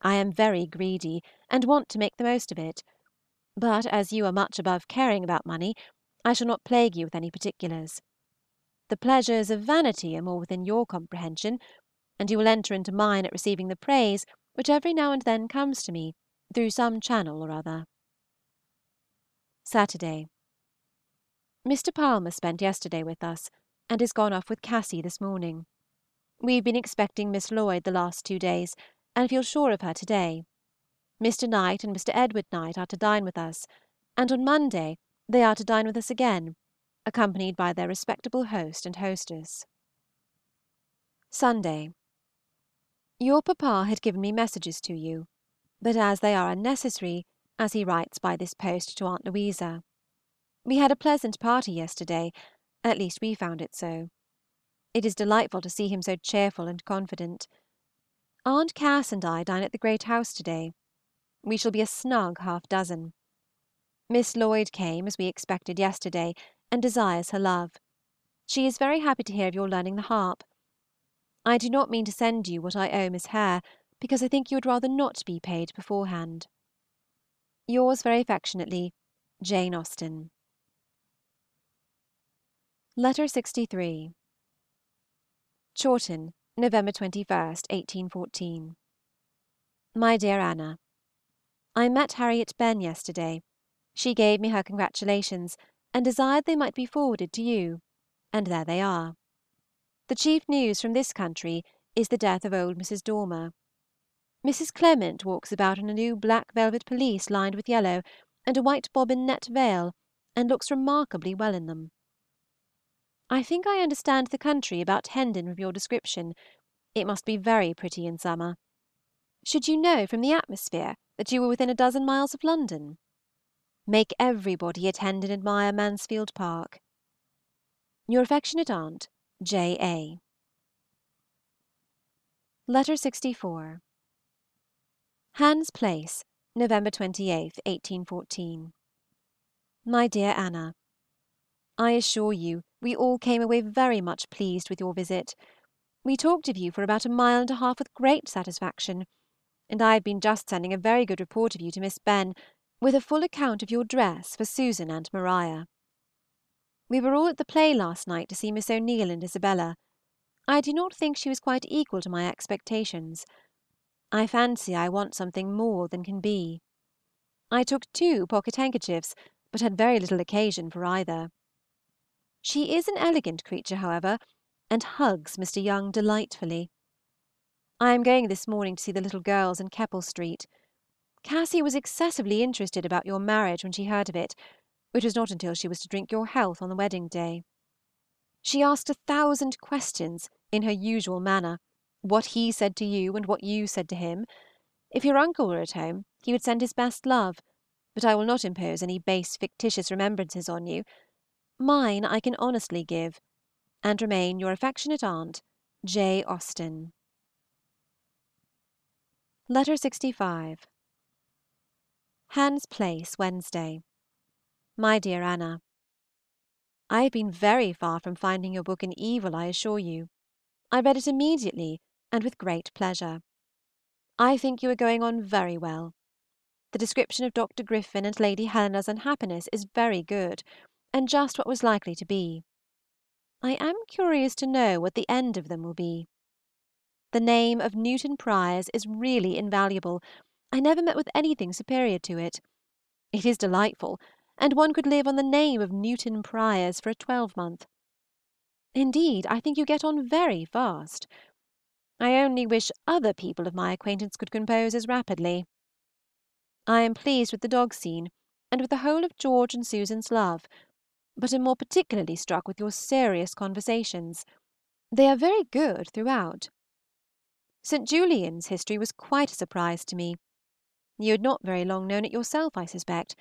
I am very greedy, and want to make the most of it; but as you are much above caring about money, I shall not plague you with any particulars. The pleasures of vanity are more within your comprehension, and you will enter into mine at receiving the praise which every now and then comes to me through some channel or other. Saturday. Mr. Palmer spent yesterday with us, and is gone off with Cassy this morning. We have been expecting Miss Lloyd the last two days, and feel sure of her to day. Mr. Knight and Mr. Edward Knight are to dine with us, and on Monday they are to dine with us again, accompanied by their respectable host and hostess. Sunday. Your papa had given me messages to you, but as they are unnecessary, as he writes by this post to Aunt Louisa. We had a pleasant party yesterday, at least we found it so. It is delightful to see him so cheerful and confident. Aunt Cass and I dine at the Great House to day. We shall be a snug half dozen. Miss Lloyd came, as we expected, yesterday, and desires her love. She is very happy to hear of your learning the harp. I do not mean to send you what I owe Miss Hare, because I think you would rather not be paid beforehand. Yours very affectionately, JANE AUSTEN. Letter 63. Chawton, November 21, 1814. My dear Anna, I met Harriet Benn yesterday. She gave me her congratulations, and desired they might be forwarded to you, and there they are. The chief news from this country is the death of old Mrs. Dormer. Mrs. Clement walks about in a new black velvet pelisse lined with yellow, and a white bobbin net veil, and looks remarkably well in them. I think I understand the country about Hendon from your description. It must be very pretty in summer. Should you know from the atmosphere that you were within a dozen miles of London? Make everybody attend and admire Mansfield Park. Your affectionate aunt, J. A. Letter 64. Hans Place, November 28, 1814. My dear Anna, I assure you we all came away very much pleased with your visit. We talked of you for about a mile and a half with great satisfaction, and I have been just sending a very good report of you to Miss Benn, with a full account of your dress for Susan and Maria. We were all at the play last night to see Miss O'Neil and Isabella. I do not think she was quite equal to my expectations. I fancy I want something more than can be. I took two pocket handkerchiefs, but had very little occasion for either. She is an elegant creature, however, and hugs Mr. Young delightfully. I am going this morning to see the little girls in Keppel Street. Cassy was excessively interested about your marriage when she heard of it, which was not until she was to drink your health on the wedding day. She asked a thousand questions, in her usual manner, what he said to you and what you said to him. If your uncle were at home, he would send his best love, but I will not impose any base fictitious remembrances on you, Mine I can honestly give, and remain your affectionate aunt, J. AUSTEN. Letter 65. Hans Place, Wednesday. My dear Anna, I have been very far from finding your book an evil, I assure you. I read it immediately, and with great pleasure. I think you are going on very well. The description of Dr. Griffin and Lady Helena's unhappiness is very good, and just what was likely to be. I am curious to know what the end of them will be. The name of Newton Priors is really invaluable. I never met with anything superior to it. It is delightful, and one could live on the name of Newton Priors for a twelvemonth. Indeed, I think you get on very fast. I only wish other people of my acquaintance could compose as rapidly. I am pleased with the dog scene, and with the whole of George and Susan's love, but am more particularly struck with your serious conversations. They are very good throughout. St. Julian's history was quite a surprise to me. You had not very long known it yourself, I suspect,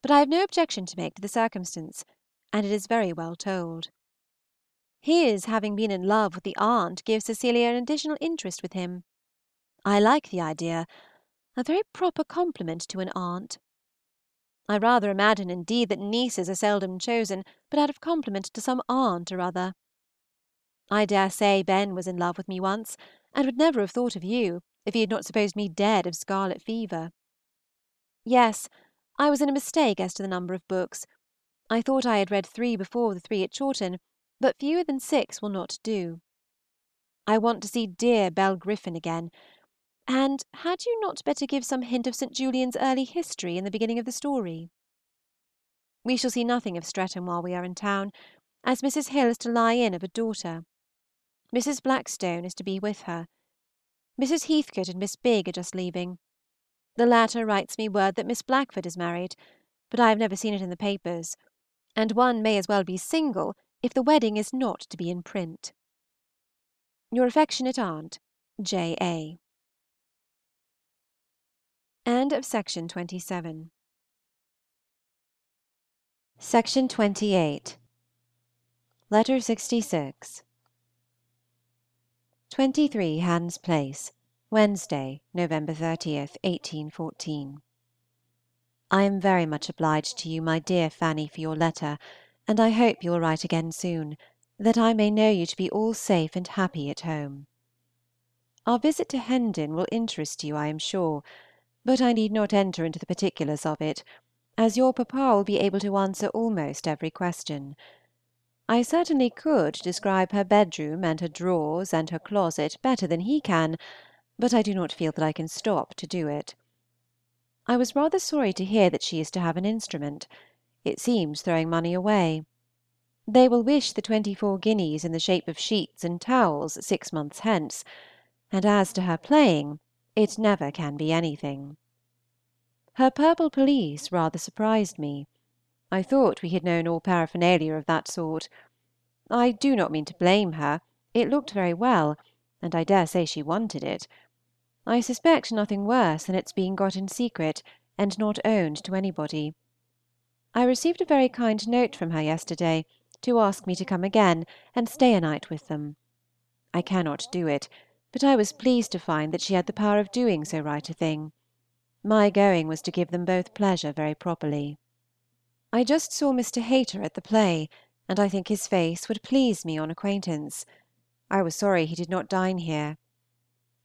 but I have no objection to make to the circumstance, and it is very well told. His having been in love with the aunt gives Cecilia an additional interest with him. I like the idea, a very proper compliment to an aunt. I rather imagine, indeed, that nieces are seldom chosen but out of compliment to some aunt or other. I dare say Ben was in love with me once, and would never have thought of you if he had not supposed me dead of scarlet fever. Yes, I was in a mistake as to the number of books. I thought I had read three before the three at Chawton, but fewer than six will not do. I want to see dear Bell Griffin again, and had you not better give some hint of St. Julian's early history in the beginning of the story? We shall see nothing of Streatham while we are in town, as Mrs. Hill is to lie in of a daughter. Mrs. Blackstone is to be with her. Mrs. Heathcote and Miss Bigg are just leaving. The latter writes me word that Miss Blackford is married, but I have never seen it in the papers, and one may as well be single if the wedding is not to be in print. Your affectionate aunt, J. A. End of Section 27 Section 28 Letter 66 23 Hans Place, Wednesday (November 30, 1814). I am very much obliged to you, my dear Fanny, for your letter, and I hope you will write again soon, that I may know you to be all safe and happy at home. Our visit to Hendon will interest you, I am sure, but I need not enter into the particulars of it, as your papa will be able to answer almost every question. I certainly could describe her bedroom and her drawers and her closet better than he can, but I do not feel that I can stop to do it. I was rather sorry to hear that she is to have an instrument. It seems throwing money away. They will wish the twenty four guineas in the shape of sheets and towels six months hence, and as to her playing, it never can be anything. Her purple pelisse rather surprised me. I thought we had known all paraphernalia of that sort. I do not mean to blame her; it looked very well, and I dare say she wanted it. I suspect nothing worse than its being got in secret, and not owned to anybody. I received a very kind note from her yesterday, to ask me to come again and stay a night with them. I cannot do it, but I was pleased to find that she had the power of doing so right a thing. My going was to give them both pleasure very properly. I just saw Mr. Hayter at the play, and I think his face would please me on acquaintance. I was sorry he did not dine here.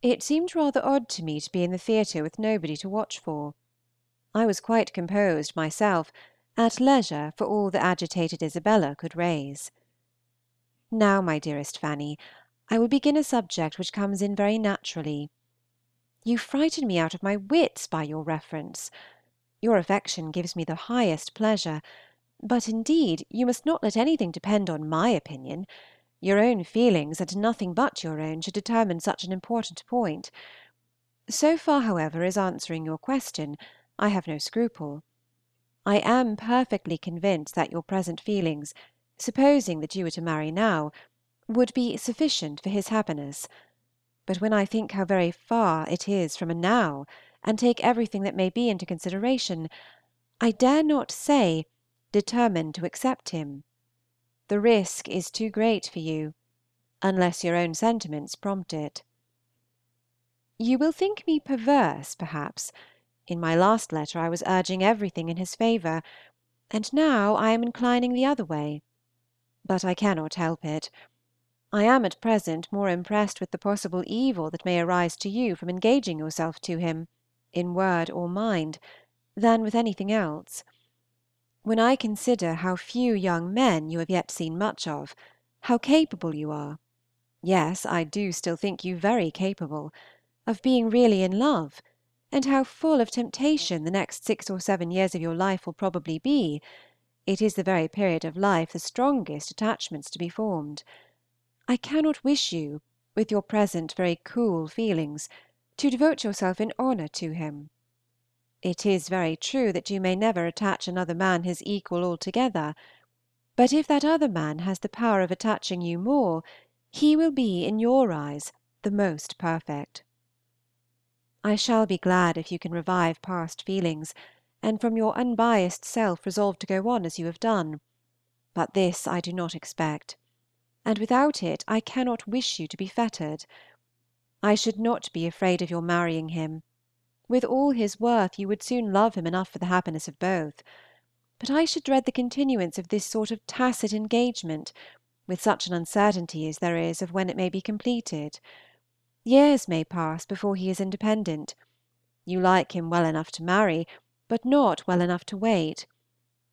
It seemed rather odd to me to be in the theatre with nobody to watch for. I was quite composed myself, at leisure for all the agitated Isabella could raise. Now, my dearest Fanny, I will begin a subject which comes in very naturally. You frighten me out of my wits by your reference. Your affection gives me the highest pleasure, but indeed you must not let anything depend on my opinion. Your own feelings, and nothing but your own, should determine such an important point. So far, however, as answering your question, I have no scruple. I am perfectly convinced that your present feelings, supposing that you were to marry now, would be sufficient for his happiness. But when I think how very far it is from a now, and take everything that may be into consideration, I dare not say, determine to accept him. The risk is too great for you, unless your own sentiments prompt it. You will think me perverse, perhaps. In my last letter I was urging everything in his favor, and now I am inclining the other way. But I cannot help it. I am at present more impressed with the possible evil that may arise to you from engaging yourself to him, in word or mind, than with anything else. When I consider how few young men you have yet seen much of, how capable you are yes, I do still think you very capable of being really in love, and how full of temptation the next six or seven years of your life will probably be, it is the very period of life the strongest attachments to be formed. I cannot wish you, with your present very cool feelings, to devote yourself in honor to him. It is very true that you may never attach another man his equal altogether, but if that other man has the power of attaching you more, he will be in your eyes the most perfect. I shall be glad if you can revive past feelings, and from your unbiased self resolve to go on as you have done, but this I do not expect and without it I cannot wish you to be fettered. I should not be afraid of your marrying him. With all his worth you would soon love him enough for the happiness of both. But I should dread the continuance of this sort of tacit engagement, with such an uncertainty as there is of when it may be completed. Years may pass before he is independent. You like him well enough to marry, but not well enough to wait.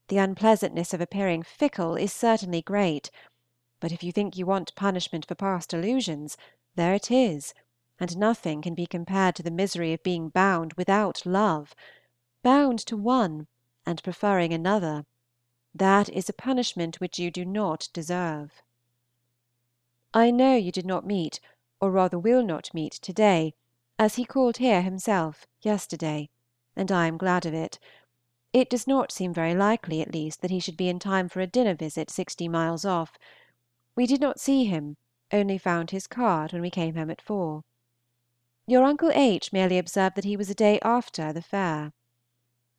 The unpleasantness of appearing fickle is certainly great, but if you think you want punishment for past illusions, there it is, and nothing can be compared to the misery of being bound without love, bound to one and preferring another. That is a punishment which you do not deserve. I know you did not meet, or rather will not meet, to day, as he called here himself yesterday, and I am glad of it. It does not seem very likely, at least, that he should be in time for a dinner visit sixty miles off. We did not see him, only found his card when we came home at four. Your Uncle H. merely observed that he was a day after the fair.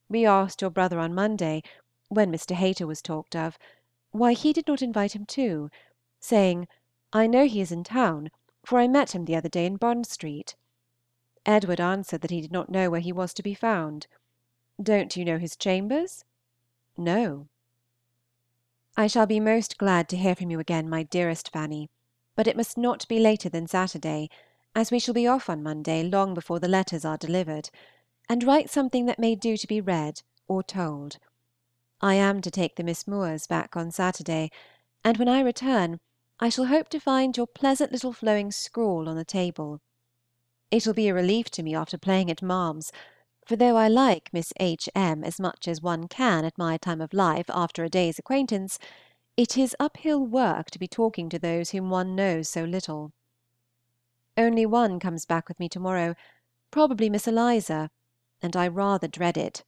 We asked your brother on Monday, when Mr. Hayter was talked of, why he did not invite him too, saying, "I know he is in town, for I met him the other day in Bond Street." Edward answered that he did not know where he was to be found. Don't you know his chambers? No. I shall be most glad to hear from you again, my dearest Fanny, but it must not be later than Saturday, as we shall be off on Monday long before the letters are delivered, and write something that may do to be read or told. I am to take the Miss Moores back on Saturday, and when I return I shall hope to find your pleasant little flowing scrawl on the table. It will be a relief to me after playing at Ma'am's for though I like Miss H. M. as much as one can at my time of life after a day's acquaintance, it is uphill work to be talking to those whom one knows so little. Only one comes back with me to morrow, probably Miss Eliza, and I rather dread it.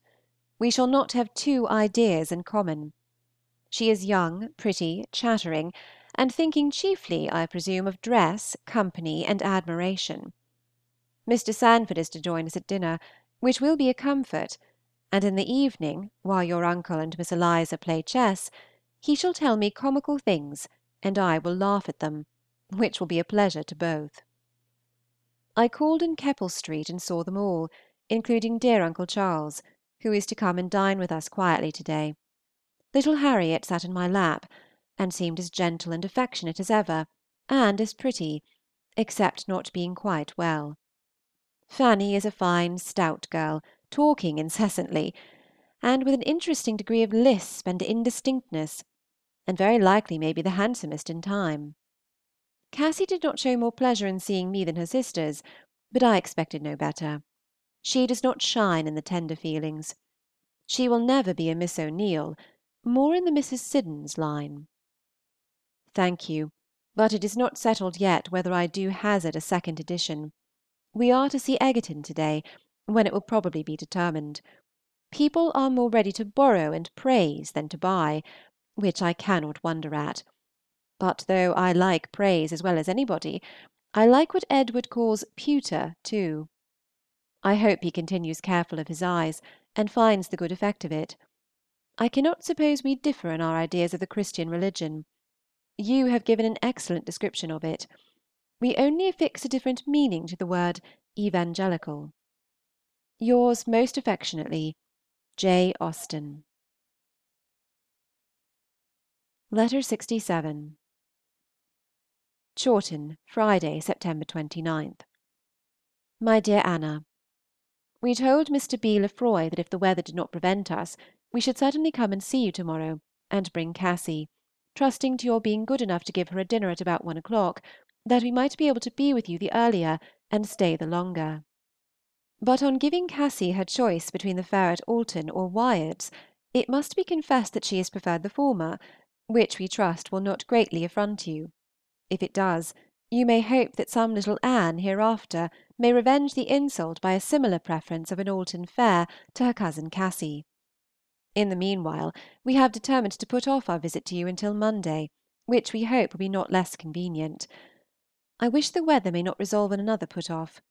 We shall not have two ideas in common. She is young, pretty, chattering, and thinking chiefly, I presume, of dress, company, and admiration. Mr. Sanford is to join us at dinner, which will be a comfort, and in the evening, while your uncle and Miss Eliza play chess, he shall tell me comical things and I will laugh at them, which will be a pleasure to both. I called in Keppel Street and saw them all, including dear Uncle Charles, who is to come and dine with us quietly to day. Little Harriet sat in my lap, and seemed as gentle and affectionate as ever, and as pretty, except not being quite well. Fanny is a fine stout girl, talking incessantly, and with an interesting degree of lisp and indistinctness, and very likely may be the handsomest in time. Cassy did not show more pleasure in seeing me than her sisters, but I expected no better. She does not shine in the tender feelings. She will never be a Miss O'Neil, more in the Mrs. Siddons line. Thank you, but it is not settled yet whether I do hazard a second edition. We are to see Egerton to day, when it will probably be determined. People are more ready to borrow and praise than to buy, which I cannot wonder at. But though I like praise as well as anybody, I like what Edward calls pewter too. I hope he continues careful of his eyes, and finds the good effect of it. I cannot suppose we differ in our ideas of the Christian religion. You have given an excellent description of it. We only affix a different meaning to the word evangelical. Yours most affectionately, J. Austen. Letter 67. Chawton, Friday (September 29). MY DEAR ANNA, We told Mr. B. Lefroy that if the weather did not prevent us, we should certainly come and see you to morrow, and bring Cassy, trusting to your being good enough to give her a dinner at about one o'clock, that we might be able to be with you the earlier and stay the longer. But on giving Cassy her choice between the fair at Alton or Wyards, it must be confessed that she has preferred the former, which we trust will not greatly affront you. If it does, you may hope that some little Anne hereafter may revenge the insult by a similar preference of an Alton fair to her cousin Cassy. In the meanwhile, we have determined to put off our visit to you until Monday, which we hope will be not less convenient. I wish the weather may not resolve on another put off.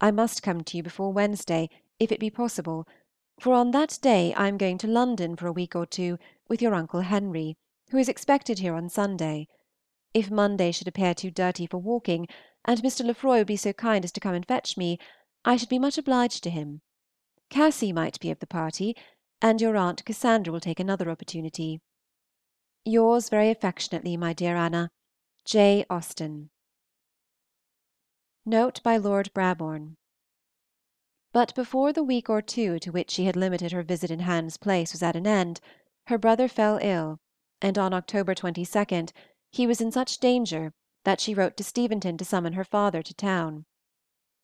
I must come to you before Wednesday, if it be possible, for on that day I am going to London for a week or two with your Uncle Henry, who is expected here on Sunday. If Monday should appear too dirty for walking, and Mr. Lefroy would be so kind as to come and fetch me, I should be much obliged to him. Cassy might be of the party, and your Aunt Cassandra will take another opportunity. Yours very affectionately, my dear Anna, J. Austen. Note by Lord Brabourne. But before the week or two to which she had limited her visit in Hans Place was at an end, her brother fell ill, and on October 22 he was in such danger that she wrote to Steventon to summon her father to town.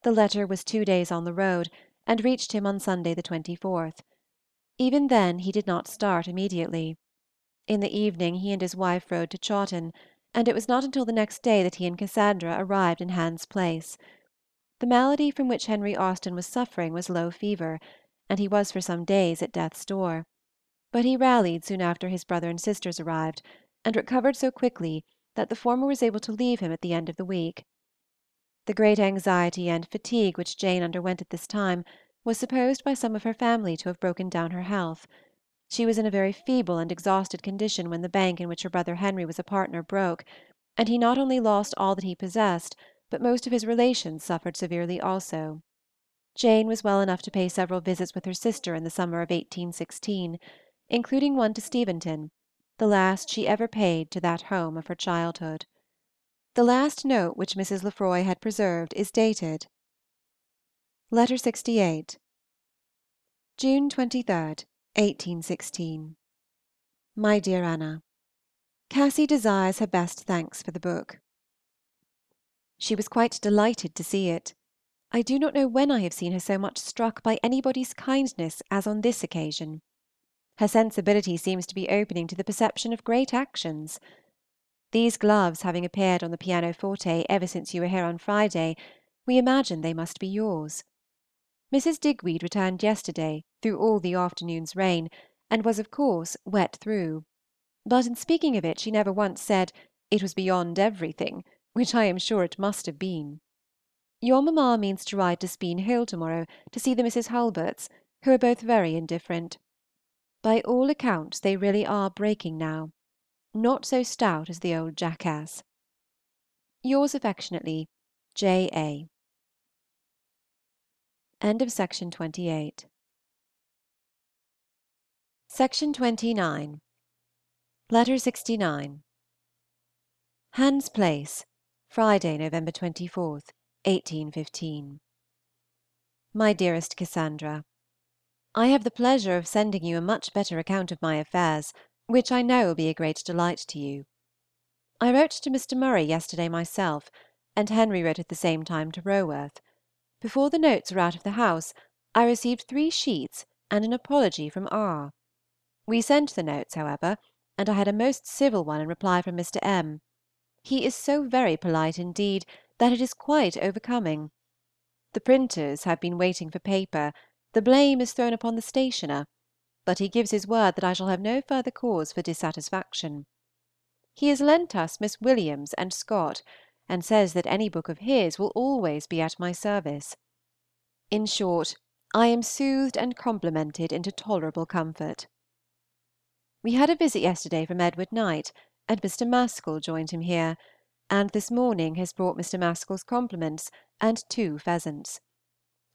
The letter was two days on the road, and reached him on Sunday the 24th. Even then he did not start immediately. In the evening he and his wife rode to Chawton, and it was not until the next day that he and Cassandra arrived in Hans Place. The malady from which Henry Austen was suffering was low fever, and he was for some days at death's door; but he rallied soon after his brother and sisters arrived, and recovered so quickly that the former was able to leave him at the end of the week. The great anxiety and fatigue which Jane underwent at this time was supposed by some of her family to have broken down her health. She was in a very feeble and exhausted condition when the bank in which her brother Henry was a partner broke, and he not only lost all that he possessed, but most of his relations suffered severely also. Jane was well enough to pay several visits with her sister in the summer of 1816, including one to Steventon, the last she ever paid to that home of her childhood. The last note which Mrs. Lefroy had preserved is dated Letter 68. June 23, 1816. My dear Anna, Cassy desires her best thanks for the book. She was quite delighted to see it. I do not know when I have seen her so much struck by anybody's kindness as on this occasion. Her sensibility seems to be opening to the perception of great actions. These gloves having appeared on the pianoforte ever since you were here on Friday, we imagine they must be yours. Mrs. Digweed returned yesterday through all the afternoon's rain, and was of course wet through; but in speaking of it she never once said "it was beyond everything," which I am sure it must have been. Your mamma means to ride to Speen Hill to morrow to see the Misses Hulberts, who are both very indifferent. By all accounts they really are breaking now not so stout as the old jackass. Yours affectionately, J. A. End of Section 28 Section 29 Letter 69 Hans Place, Friday (November 24), 1815. My dearest Cassandra, I have the pleasure of sending you a much better account of my affairs which I know will be a great delight to you. I wrote to Mr. Murray yesterday myself, and Henry wrote at the same time to Roworth. Before the notes were out of the house, I received three sheets and an apology from R. We sent the notes, however, and I had a most civil one in reply from Mr. M. He is so very polite indeed that it is quite overcoming. The printers have been waiting for paper, the blame is thrown upon the stationer, but he gives his word that I shall have no further cause for dissatisfaction. He has lent us Miss Williams and Scott, and says that any book of his will always be at my service. In short, I am soothed and complimented into tolerable comfort. We had a visit yesterday from Edward Knight, and Mr. Mascall joined him here, and this morning has brought Mr. Mascall's compliments and two pheasants.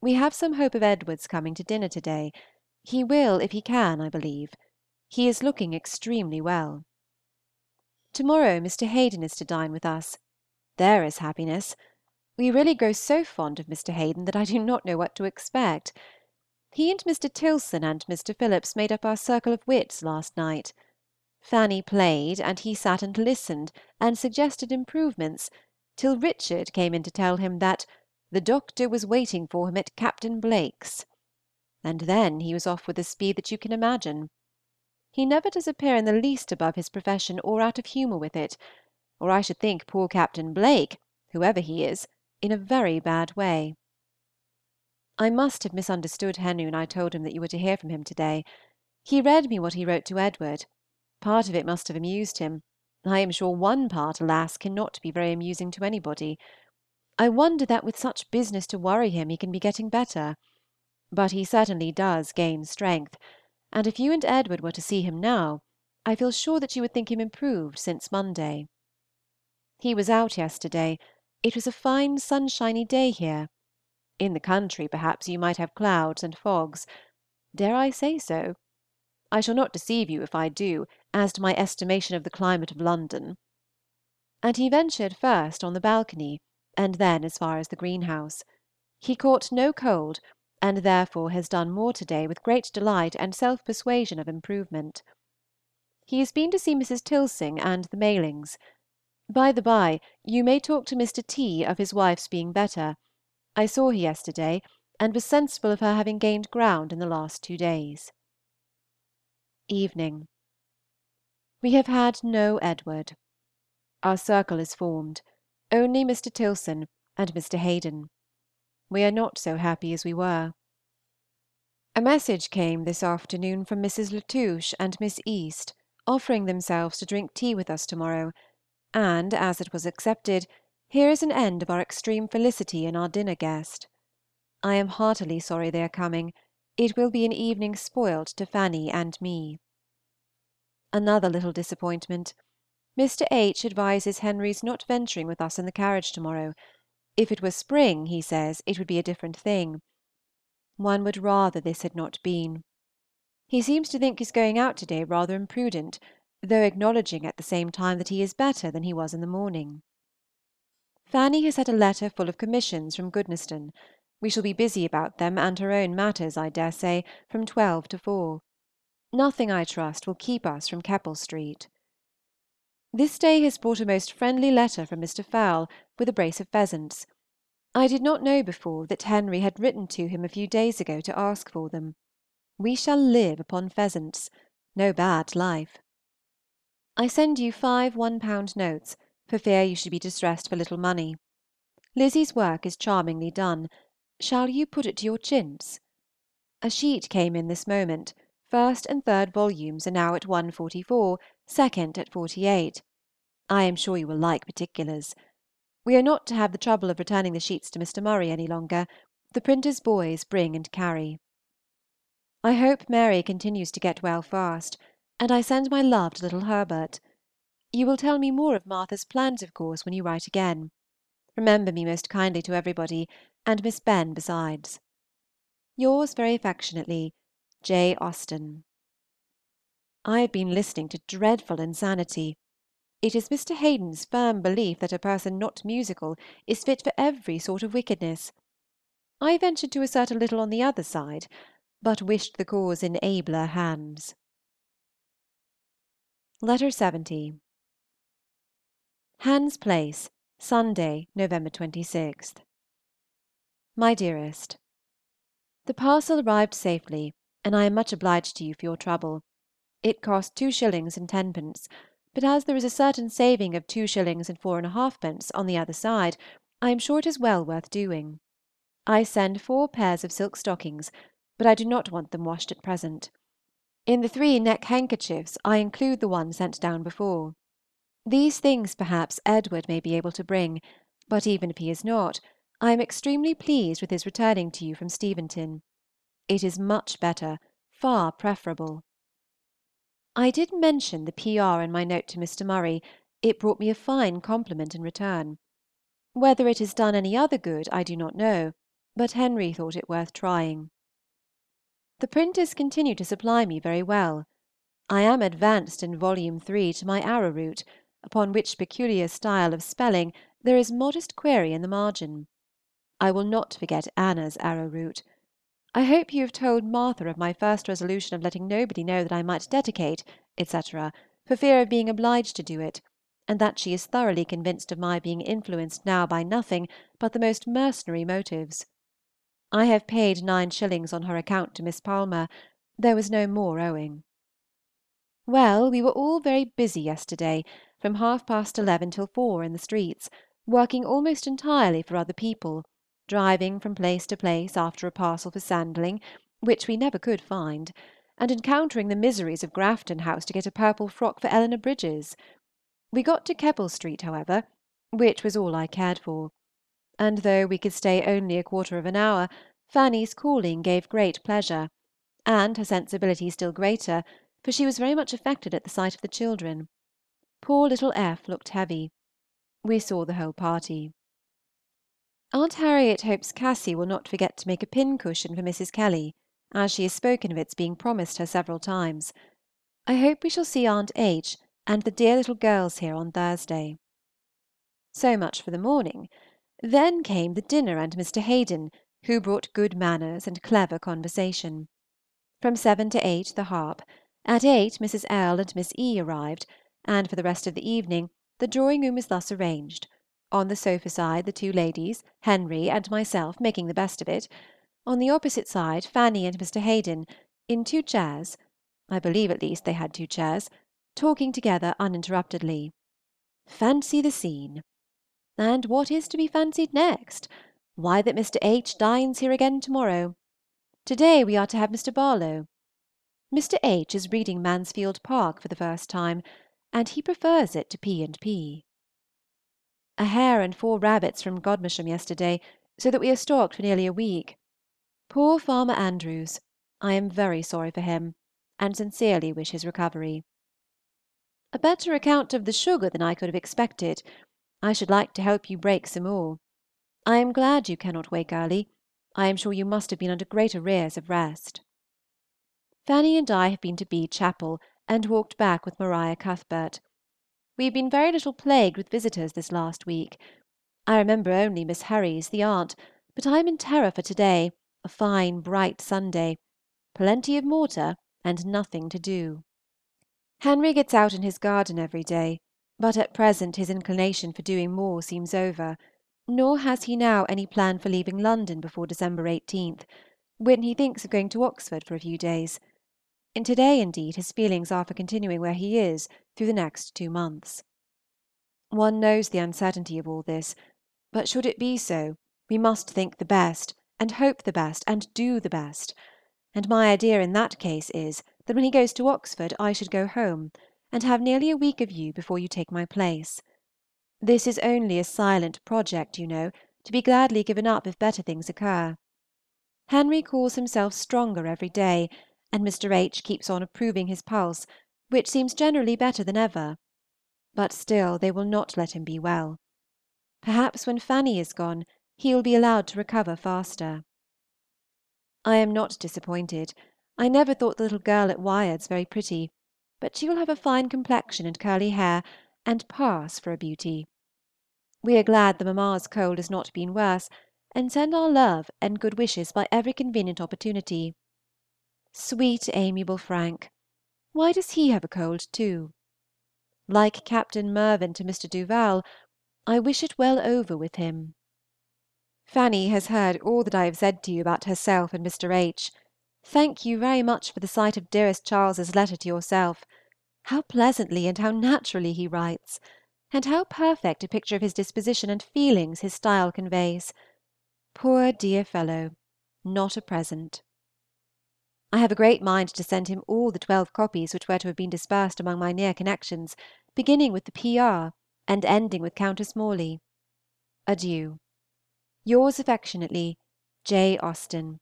We have some hope of Edward's coming to dinner to day, he will if he can, I believe. He is looking extremely well. To morrow Mr. Haden is to dine with us. There is happiness! We really grow so fond of Mr. Haden that I do not know what to expect. He and Mr. Tilson and Mr. Phillips made up our circle of wits last night. Fanny played, and he sat and listened and suggested improvements, till Richard came in to tell him that "the doctor was waiting for him at Captain Blake's." and then he was off with a speed that you can imagine. He never does appear in the least above his profession or out of humor with it, or I should think poor Captain Blake, whoever he is, in a very bad way. I must have misunderstood Henry when I told him that you were to hear from him to day. He read me what he wrote to Edward. Part of it must have amused him. I am sure one part, alas! cannot be very amusing to anybody. I wonder that with such business to worry him he can be getting better but he certainly does gain strength, and if you and Edward were to see him now, I feel sure that you would think him improved since Monday. He was out yesterday; it was a fine sunshiny day here. In the country, perhaps, you might have clouds and fogs. Dare I say so? I shall not deceive you, if I do, as to my estimation of the climate of London. And he ventured first on the balcony, and then as far as the greenhouse. He caught no cold, and therefore has done more to day with great delight and self persuasion of improvement. He has been to see Mrs. Tilson and the Malings. By the by, you may talk to Mr. T. of his wife's being better. I saw her yesterday, and was sensible of her having gained ground in the last two days. Evening. We have had no Edward. Our circle is formed, only Mr. Tilson and Mr. Haden. We are not so happy as we were. A message came this afternoon from Mrs. Latouche and Miss East, offering themselves to drink tea with us to morrow, and, as it was accepted, here is an end of our extreme felicity in our dinner guest. I am heartily sorry they are coming; it will be an evening spoilt to Fanny and me. Another little disappointment. Mr. H. advises Henry's not venturing with us in the carriage to morrow; if it were spring, he says, it would be a different thing. One would rather this had not been. He seems to think his going out to day rather imprudent, though acknowledging at the same time that he is better than he was in the morning. Fanny has had a letter full of commissions from Goodnestone. We shall be busy about them and her own matters, I dare say, from twelve to four. Nothing, I trust, will keep us from Keppel Street. This day has brought a most friendly letter from Mr. Fowle, with a brace of pheasants. I did not know before that Henry had written to him a few days ago to ask for them. We shall live upon pheasants. No bad life. I send you five one pound notes, for fear you should be distressed for little money. Lizzie's work is charmingly done. Shall you put it to your chintz? A sheet came in this moment; first and third volumes are now at 144, second at 48. I am sure you will like particulars. We are not to have the trouble of returning the sheets to Mr. Murray any longer; the printer's boys bring and carry. I hope Mary continues to get well fast, and I send my love to little Herbert. You will tell me more of Martha's plans, of course, when you write again. Remember me most kindly to everybody, and Miss Benn besides. Yours very affectionately, J. Austen. I have been listening to dreadful insanity. It is Mr. Haden's firm belief that a person not musical is fit for every sort of wickedness. I ventured to assert a little on the other side, but wished the cause in abler hands. Letter 70. Hans Place, Sunday (November 26). My dearest, The parcel arrived safely, and I am much obliged to you for your trouble. It cost two shillings and tenpence but as there is a certain saving of two shillings and 4 and a halfpence on the other side, I am sure it is well worth doing. I send four pairs of silk stockings, but I do not want them washed at present. In the three neck handkerchiefs I include the one sent down before. These things, perhaps, Edward may be able to bring, but even if he is not, I am extremely pleased with his returning to you from Steventon. It is much better, far preferable. I did mention the P. R. in my note to Mr. Murray; it brought me a fine compliment in return. Whether it has done any other good I do not know, but Henry thought it worth trying. The printers continue to supply me very well. I am advanced in Volume III. to my arrowroot, upon which peculiar style of spelling there is modest query in the margin. I will not forget Anna's arrowroot. I hope you have told Martha of my first resolution of letting nobody know that I might dedicate, etc., for fear of being obliged to do it, and that she is thoroughly convinced of my being influenced now by nothing but the most mercenary motives. I have paid nine shillings on her account to Miss Palmer; there was no more owing. Well, we were all very busy yesterday, from half past eleven till four in the streets, working almost entirely for other people driving from place to place after a parcel for Sandling, which we never could find, and encountering the miseries of Grafton House to get a purple frock for Eleanor Bridges. We got to Keppel Street, however, which was all I cared for; and though we could stay only a quarter of an hour, Fanny's calling gave great pleasure, and her sensibility still greater, for she was very much affected at the sight of the children. Poor little F. looked heavy. We saw the whole party. Aunt Harriet hopes Cassy will not forget to make a pincushion for Mrs. Kelly, as she has spoken of its being promised her several times. I hope we shall see Aunt H. and the dear little girls here on Thursday. So much for the morning. Then came the dinner and Mr. Haden, who brought good manners and clever conversation. From seven to eight the harp; at eight Mrs. L. and Miss E. arrived, and for the rest of the evening the drawing room was thus arranged on the sofa side the two ladies, Henry, and myself making the best of it; on the opposite side Fanny and Mr. Haden, in two chairs I believe at least they had two chairs talking together uninterruptedly. Fancy the scene! And what is to be fancied next? Why, that Mr. H. dines here again to morrow. To day we are to have Mr. Barlow. Mr. H. is reading "Mansfield Park" for the first time, and he prefers it to P. and P. A hare and four rabbits from Godmersham yesterday, so that we are stocked for nearly a week. Poor Farmer Andrews! I am very sorry for him, and sincerely wish his recovery. A better account of the sugar than I could have expected. I should like to help you break some more. I am glad you cannot wake early. I am sure you must have been under great arrears of rest. Fanny and I have been to Bede Chapel, and walked back with Maria Cuthbert. We have been very little plagued with visitors this last week. I remember only Miss Herries, the aunt, but I am in terror for to day, a fine bright Sunday, plenty of mortar and nothing to do. Henry gets out in his garden every day, but at present his inclination for doing more seems over, nor has he now any plan for leaving London before December 18th, when he thinks of going to Oxford for a few days. In to day, indeed, his feelings are for continuing where he is through the next two months. One knows the uncertainty of all this, but should it be so, we must think the best, and hope the best, and do the best; and my idea in that case is, that when he goes to Oxford I should go home, and have nearly a week of you before you take my place. This is only a silent project, you know, to be gladly given up if better things occur. Henry calls himself stronger every day, and Mr. H. keeps on approving his pulse, which seems generally better than ever; but still they will not let him be well. Perhaps when Fanny is gone he will be allowed to recover faster. I am not disappointed. I never thought the little girl at Wyards very pretty, but she will have a fine complexion and curly hair, and pass for a beauty. We are glad the mamma's cold has not been worse, and send our love and good wishes by every convenient opportunity. Sweet, amiable Frank! Why does he have a cold too? Like Captain Mirvan to Mr. Duval, I wish it well over with him. Fanny has heard all that I have said to you about herself and Mr. H. Thank you very much for the sight of dearest Charles's letter to yourself. How pleasantly and how naturally he writes! and how perfect a picture of his disposition and feelings his style conveys! Poor dear fellow! not a present. I have a great mind to send him all the twelve copies which were to have been dispersed among my near connections, beginning with the P.R. and ending with Countess Morley. Adieu. Yours affectionately, J. AUSTEN.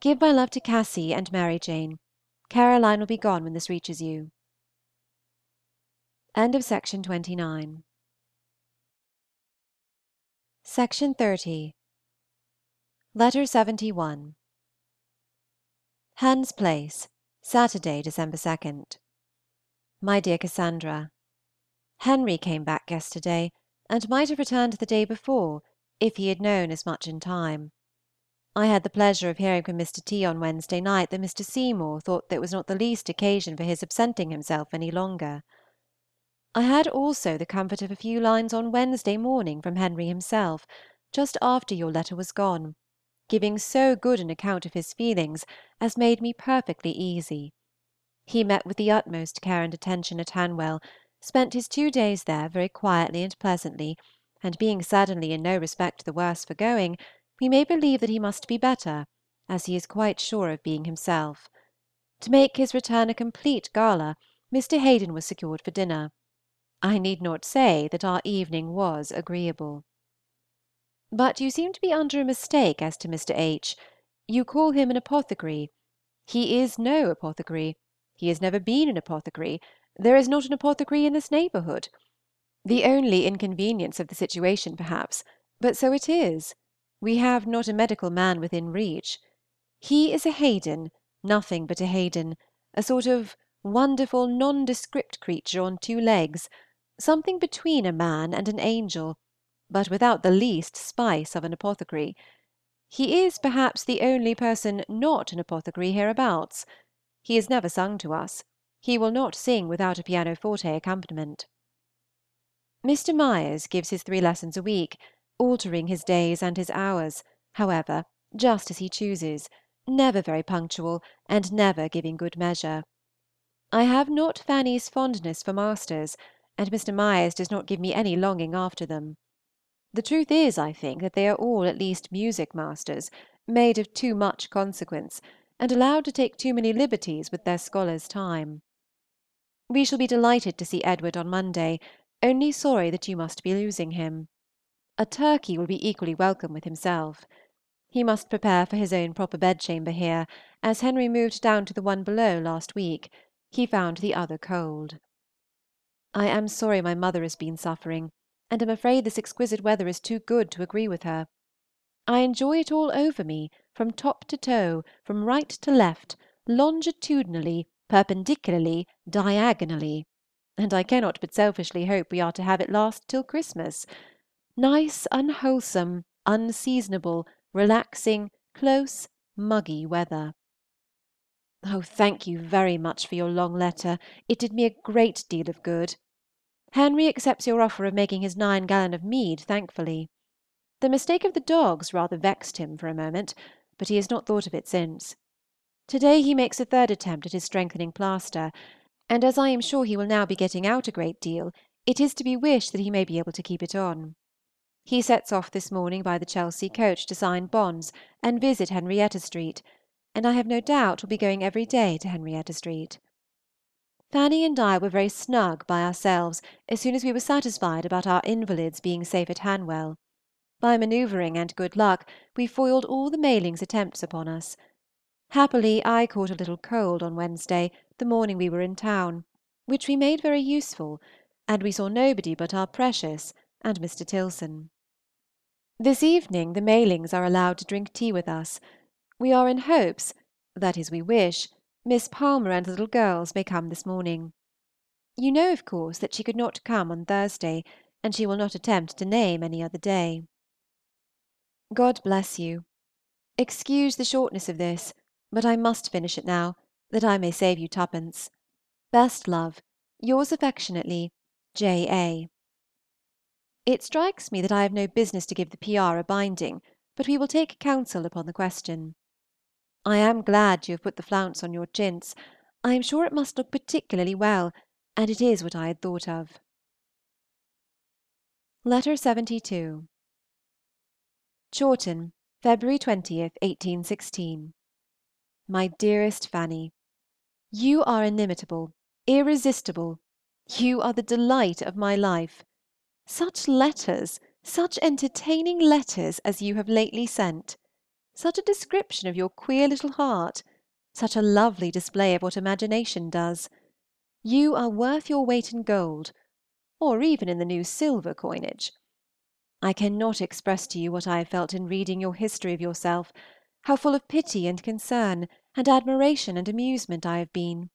Give my love to Cassy and Mary Jane. Caroline will be gone when this reaches you. End of Section 29 Section 30 Letter 71 Hans Place, Saturday (December 2). My dear Cassandra, Henry came back yesterday, and might have returned the day before if he had known as much in time. I had the pleasure of hearing from Mr. T. on Wednesday night that Mr. Seymour thought there was not the least occasion for his absenting himself any longer. I had also the comfort of a few lines on Wednesday morning from Henry himself, just after your letter was gone, giving so good an account of his feelings as made me perfectly easy. He met with the utmost care and attention at Hanwell, spent his two days there very quietly and pleasantly, and being certainly in no respect the worse for going, we may believe that he must be better, as he is quite sure of being himself. To make his return a complete gala, Mr. Haden was secured for dinner. I need not say that our evening was agreeable. But you seem to be under a mistake as to Mr. H. You call him an apothecary. He is no apothecary. He has never been an apothecary. There is not an apothecary in this neighborhood. The only inconvenience of the situation, perhaps, but so it is. We have not a medical man within reach. He is a Haden, nothing but a Haden, a sort of wonderful nondescript creature on two legs, something between a man and an angel, but without the least spice of an apothecary. He is, perhaps, the only person not an apothecary hereabouts. He has never sung to us. He will not sing without a pianoforte accompaniment. Mr. Myers gives his three lessons a week altering his days and his hours, however, just as he chooses, never very punctual, and never giving good measure. I have not Fanny's fondness for masters, and Mr. Myers does not give me any longing after them. The truth is, I think, that they are all at least music masters, made of too much consequence, and allowed to take too many liberties with their scholars' time. We shall be delighted to see Edward on Monday, only sorry that you must be losing him. A turkey will be equally welcome with himself. He must prepare for his own proper bedchamber here, as Henry moved down to the one below last week; he found the other cold. I am sorry my mother has been suffering, and am afraid this exquisite weather is too good to agree with her. I enjoy it all over me, from top to toe, from right to left, longitudinally, perpendicularly, diagonally, and I cannot but selfishly hope we are to have it last till Christmas. Nice, unwholesome, unseasonable, relaxing, close, muggy weather. Oh, thank you very much for your long letter; it did me a great deal of good. Henry accepts your offer of making his nine gallon of mead thankfully. The mistake of the dogs rather vexed him for a moment, but he has not thought of it since. To day he makes a third attempt at his strengthening plaster, and as I am sure he will now be getting out a great deal, it is to be wished that he may be able to keep it on. He sets off this morning by the Chelsea coach to sign bonds and visit Henrietta Street, and I have no doubt will be going every day to Henrietta Street. Fanny and I were very snug by ourselves as soon as we were satisfied about our invalids being safe at Hanwell. By manoeuvring and good luck we foiled all the Malings' attempts upon us. Happily I caught a little cold on Wednesday, the morning we were in town, which we made very useful, and we saw nobody but our precious and Mr. Tilson. This evening the Malings are allowed to drink tea with us. We are in hopes that is, we wish Miss Palmer and the little girls may come this morning. You know, of course, that she could not come on Thursday, and she will not attempt to name any other day. God bless you. Excuse the shortness of this, but I must finish it now, that I may save you twopence. Best love, Yours affectionately, J. A. It strikes me that I have no business to give the P.R. a binding, but we will take counsel upon the question. I am glad you have put the flounce on your chintz. I am sure it must look particularly well, and it is what I had thought of. Letter 72. Chawton, February 20, 1816. My dearest Fanny, You are inimitable, irresistible; you are the delight of my life. Such letters, such entertaining letters as you have lately sent! Such a description of your queer little heart! Such a lovely display of what imagination does! You are worth your weight in gold, or even in the new silver coinage. I cannot express to you what I have felt in reading your history of yourself, how full of pity and concern, and admiration and amusement I have been.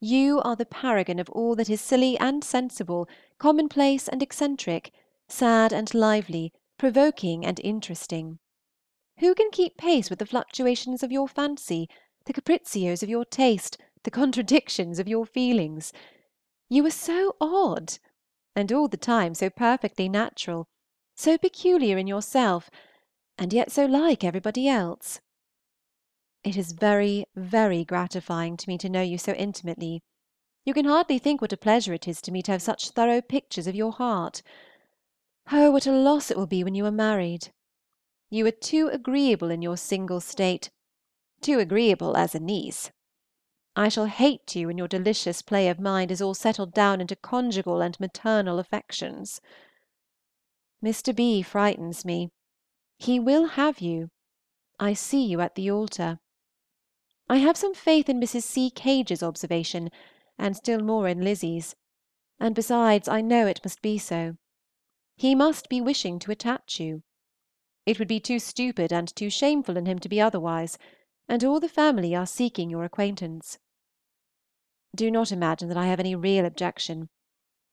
You are the paragon of all that is silly and sensible, commonplace and eccentric, sad and lively, provoking and interesting. Who can keep pace with the fluctuations of your fancy, the capriccios of your taste, the contradictions of your feelings? You are so odd, and all the time so perfectly natural, so peculiar in yourself, and yet so like everybody else. It is very, very gratifying to me to know you so intimately. You can hardly think what a pleasure it is to me to have such thorough pictures of your heart. Oh, what a loss it will be when you are married! You are too agreeable in your single state, too agreeable as a niece. I shall hate you when your delicious play of mind is all settled down into conjugal and maternal affections. Mr. B. frightens me. He will have you. I see you at the altar. I have some faith in Mrs. C. Cage's observation, and still more in Lizzy's; and besides, I know it must be so. He must be wishing to attach you. It would be too stupid and too shameful in him to be otherwise, and all the family are seeking your acquaintance. Do not imagine that I have any real objection.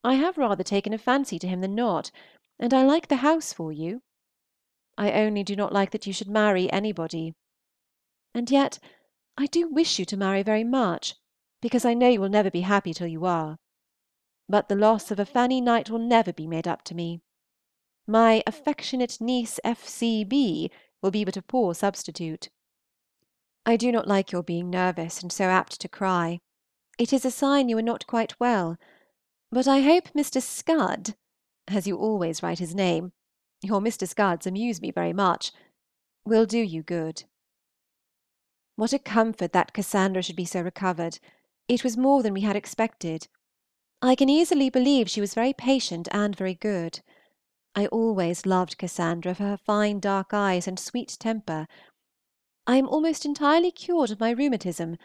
I have rather taken a fancy to him than not, and I like the house for you. I only do not like that you should marry anybody. And yet I do wish you to marry very much, because I know you will never be happy till you are. But the loss of a Fanny Knight will never be made up to me. My affectionate niece F. C. B. will be but a poor substitute. I do not like your being nervous and so apt to cry. It is a sign you are not quite well; but I hope Mr. Scud (as you always write his name your Mr. Scuds amuse me very much) will do you good. What a comfort that Cassandra should be so recovered! It was more than we had expected. I can easily believe she was very patient and very good. I always loved Cassandra for her fine dark eyes and sweet temper. I am almost entirely cured of my rheumatism,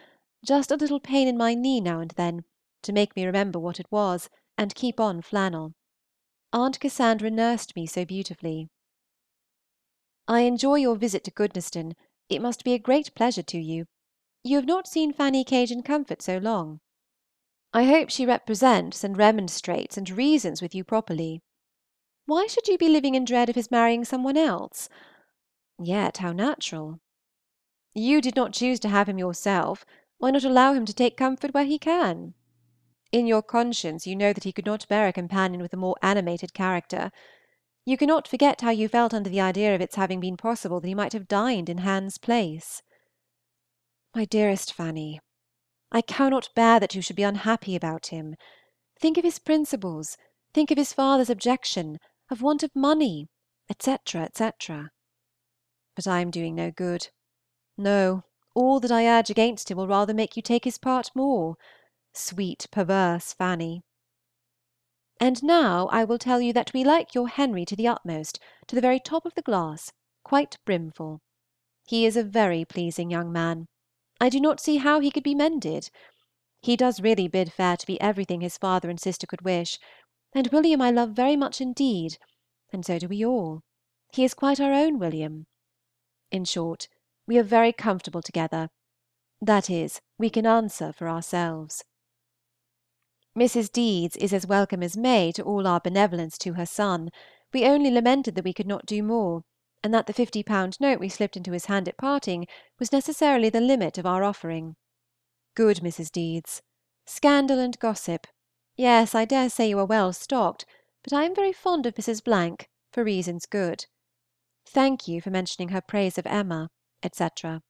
just a little pain in my knee now and then, to make me remember what it was, and keep on flannel. Aunt Cassandra nursed me so beautifully. I enjoy your visit to Goodnestone; it must be a great pleasure to you. You have not seen Fanny Cage in comfort so long. I hope she represents and remonstrates and reasons with you properly. Why should you be living in dread of his marrying some one else? Yet how natural! You did not choose to have him yourself, why not allow him to take comfort where he can? In your conscience you know that he could not bear a companion with a more animated character. You cannot forget how you felt under the idea of its having been possible that he might have dined in Hans Place. My dearest Fanny! I cannot bear that you should be unhappy about him. Think of his principles, think of his father's objection, of want of money, etc., etc. But I am doing no good. No, all that I urge against him will rather make you take his part more. Sweet, perverse Fanny! And now I will tell you that we like your Henry to the utmost, to the very top of the glass, quite brimful. He is a very pleasing young man. I do not see how he could be mended. He does really bid fair to be everything his father and sister could wish; and William I love very much indeed, and so do we all. He is quite our own William. In short, we are very comfortable together; that is, we can answer for ourselves. Mrs. Deedes is as welcome as May to all our benevolence to her son; we only lamented that we could not do more and that the £50 note we slipped into his hand at parting was necessarily the limit of our offering. Good Mrs. Deedes! Scandal and gossip! Yes, I dare say you are well stocked, but I am very fond of Mrs. Blank, for reasons good. Thank you for mentioning her praise of Emma, etc.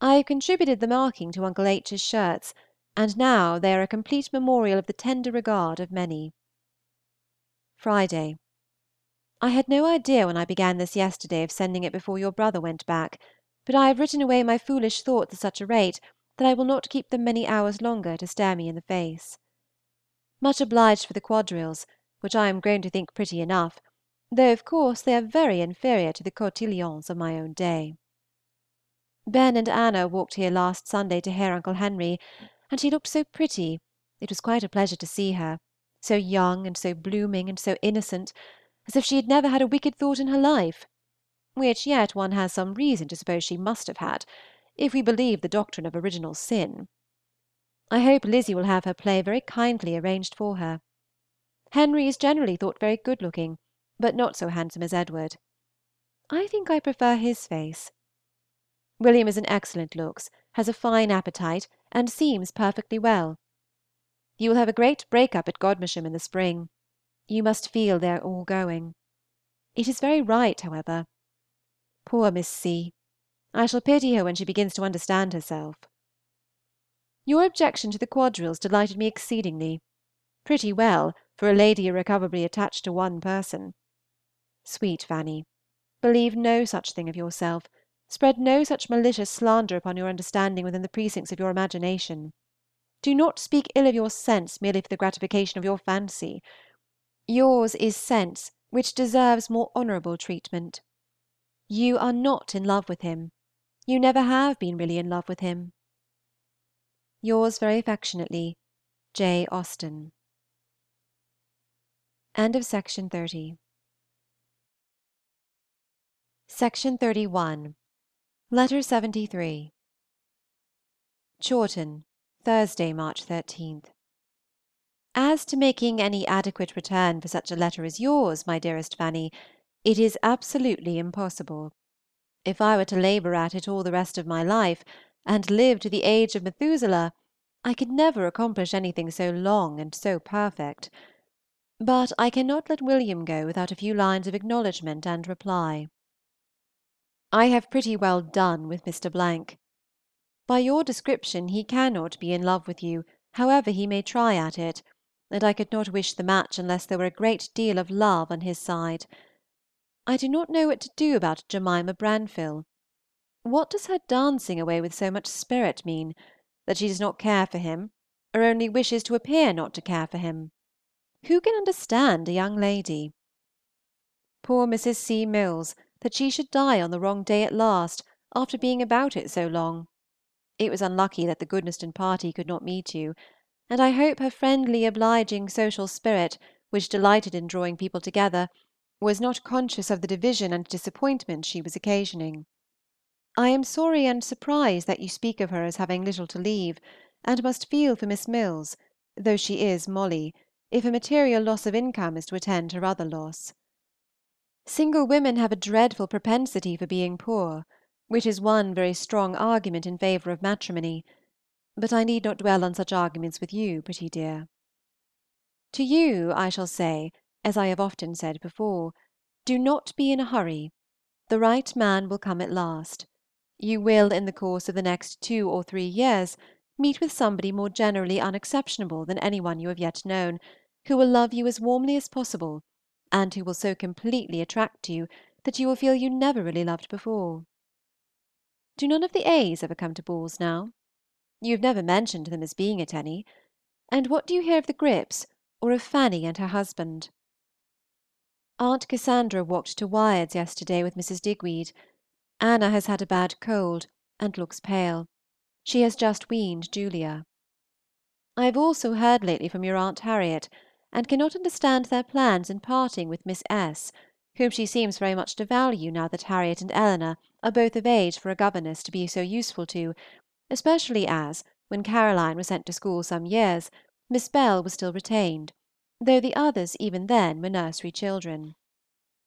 I have contributed the marking to Uncle H.'s shirts, and now they are a complete memorial of the tender regard of many. Friday. I had no idea when I began this yesterday of sending it before your brother went back, but I have written away my foolish thoughts at such a rate that I will not keep them many hours longer to stare me in the face. Much obliged for the quadrilles, which I am grown to think pretty enough, though of course they are very inferior to the cotillons of my own day. Ben and Anna walked here last Sunday to hear Uncle Henry, and she looked so pretty, it was quite a pleasure to see her, so young and so blooming and so innocent, as if she had never had a wicked thought in her life, which yet one has some reason to suppose she must have had, if we believe the doctrine of original sin. I hope Lizzy will have her play very kindly arranged for her. Henry is generally thought very good looking, but not so handsome as Edward. I think I prefer his face. William is in excellent looks, has a fine appetite, and seems perfectly well. You will have a great break up at Godmersham in the spring. You must feel they are all going. It is very right, however. Poor Miss C.! I shall pity her when she begins to understand herself. Your objection to the quadrilles delighted me exceedingly. Pretty well, for a lady irrecoverably attached to one person. Sweet Fanny! believe no such thing of yourself, spread no such malicious slander upon your understanding within the precincts of your imagination. Do not speak ill of your sense merely for the gratification of your fancy. Yours is sense which deserves more honorable treatment. You are not in love with him; you never have been really in love with him. Yours very affectionately, J. AUSTEN. End of Section 30. Section 31. Letter 73. CHAWTON, Thursday (March 13). As to making any adequate return for such a letter as yours, my dearest Fanny, it is absolutely impossible. If I were to labor at it all the rest of my life, and live to the age of Methuselah, I could never accomplish anything so long and so perfect. But I cannot let William go without a few lines of acknowledgment and reply. I have pretty well done with Mr. Blank. By your description he cannot be in love with you, however he may try at it, and I could not wish the match unless there were a great deal of love on his side. I do not know what to do about Jemima Branfill. What does her dancing away with so much spirit mean? That she does not care for him, or only wishes to appear not to care for him? Who can understand a young lady? Poor Mrs. C. Milles, that she should die on the wrong day at last, after being about it so long! It was unlucky that the Goodnestone party could not meet you, and I hope her friendly, obliging, social spirit, which delighted in drawing people together, was not conscious of the division and disappointment she was occasioning. I am sorry and surprised that you speak of her as having little to leave, and must feel for Miss Milles, though she is Molly, if a material loss of income is to attend her other loss. Single women have a dreadful propensity for being poor, which is one very strong argument in favor of matrimony; but I need not dwell on such arguments with you, pretty dear. To you I shall say, as I have often said before, do not be in a hurry; the right man will come at last; you will in the course of the next two or three years meet with somebody more generally unexceptionable than any one you have yet known, who will love you as warmly as possible and who will so completely attract you that you will feel you never really loved before. Do none of the A's ever come to balls now? You have never mentioned them as being at any. And what do you hear of the Gipps, or of Fanny and her husband? Aunt Cassandra walked to Wyards yesterday with Mrs. Digweed. Anna has had a bad cold, and looks pale. She has just weaned Julia. I have also heard lately from your Aunt Harriet, and cannot understand their plans in parting with Miss S., whom she seems very much to value now that Harriet and Eleanor are both of age for a governess to be so useful to, especially as, when Caroline was sent to school some years, Miss Bell was still retained, though the others even then were nursery children.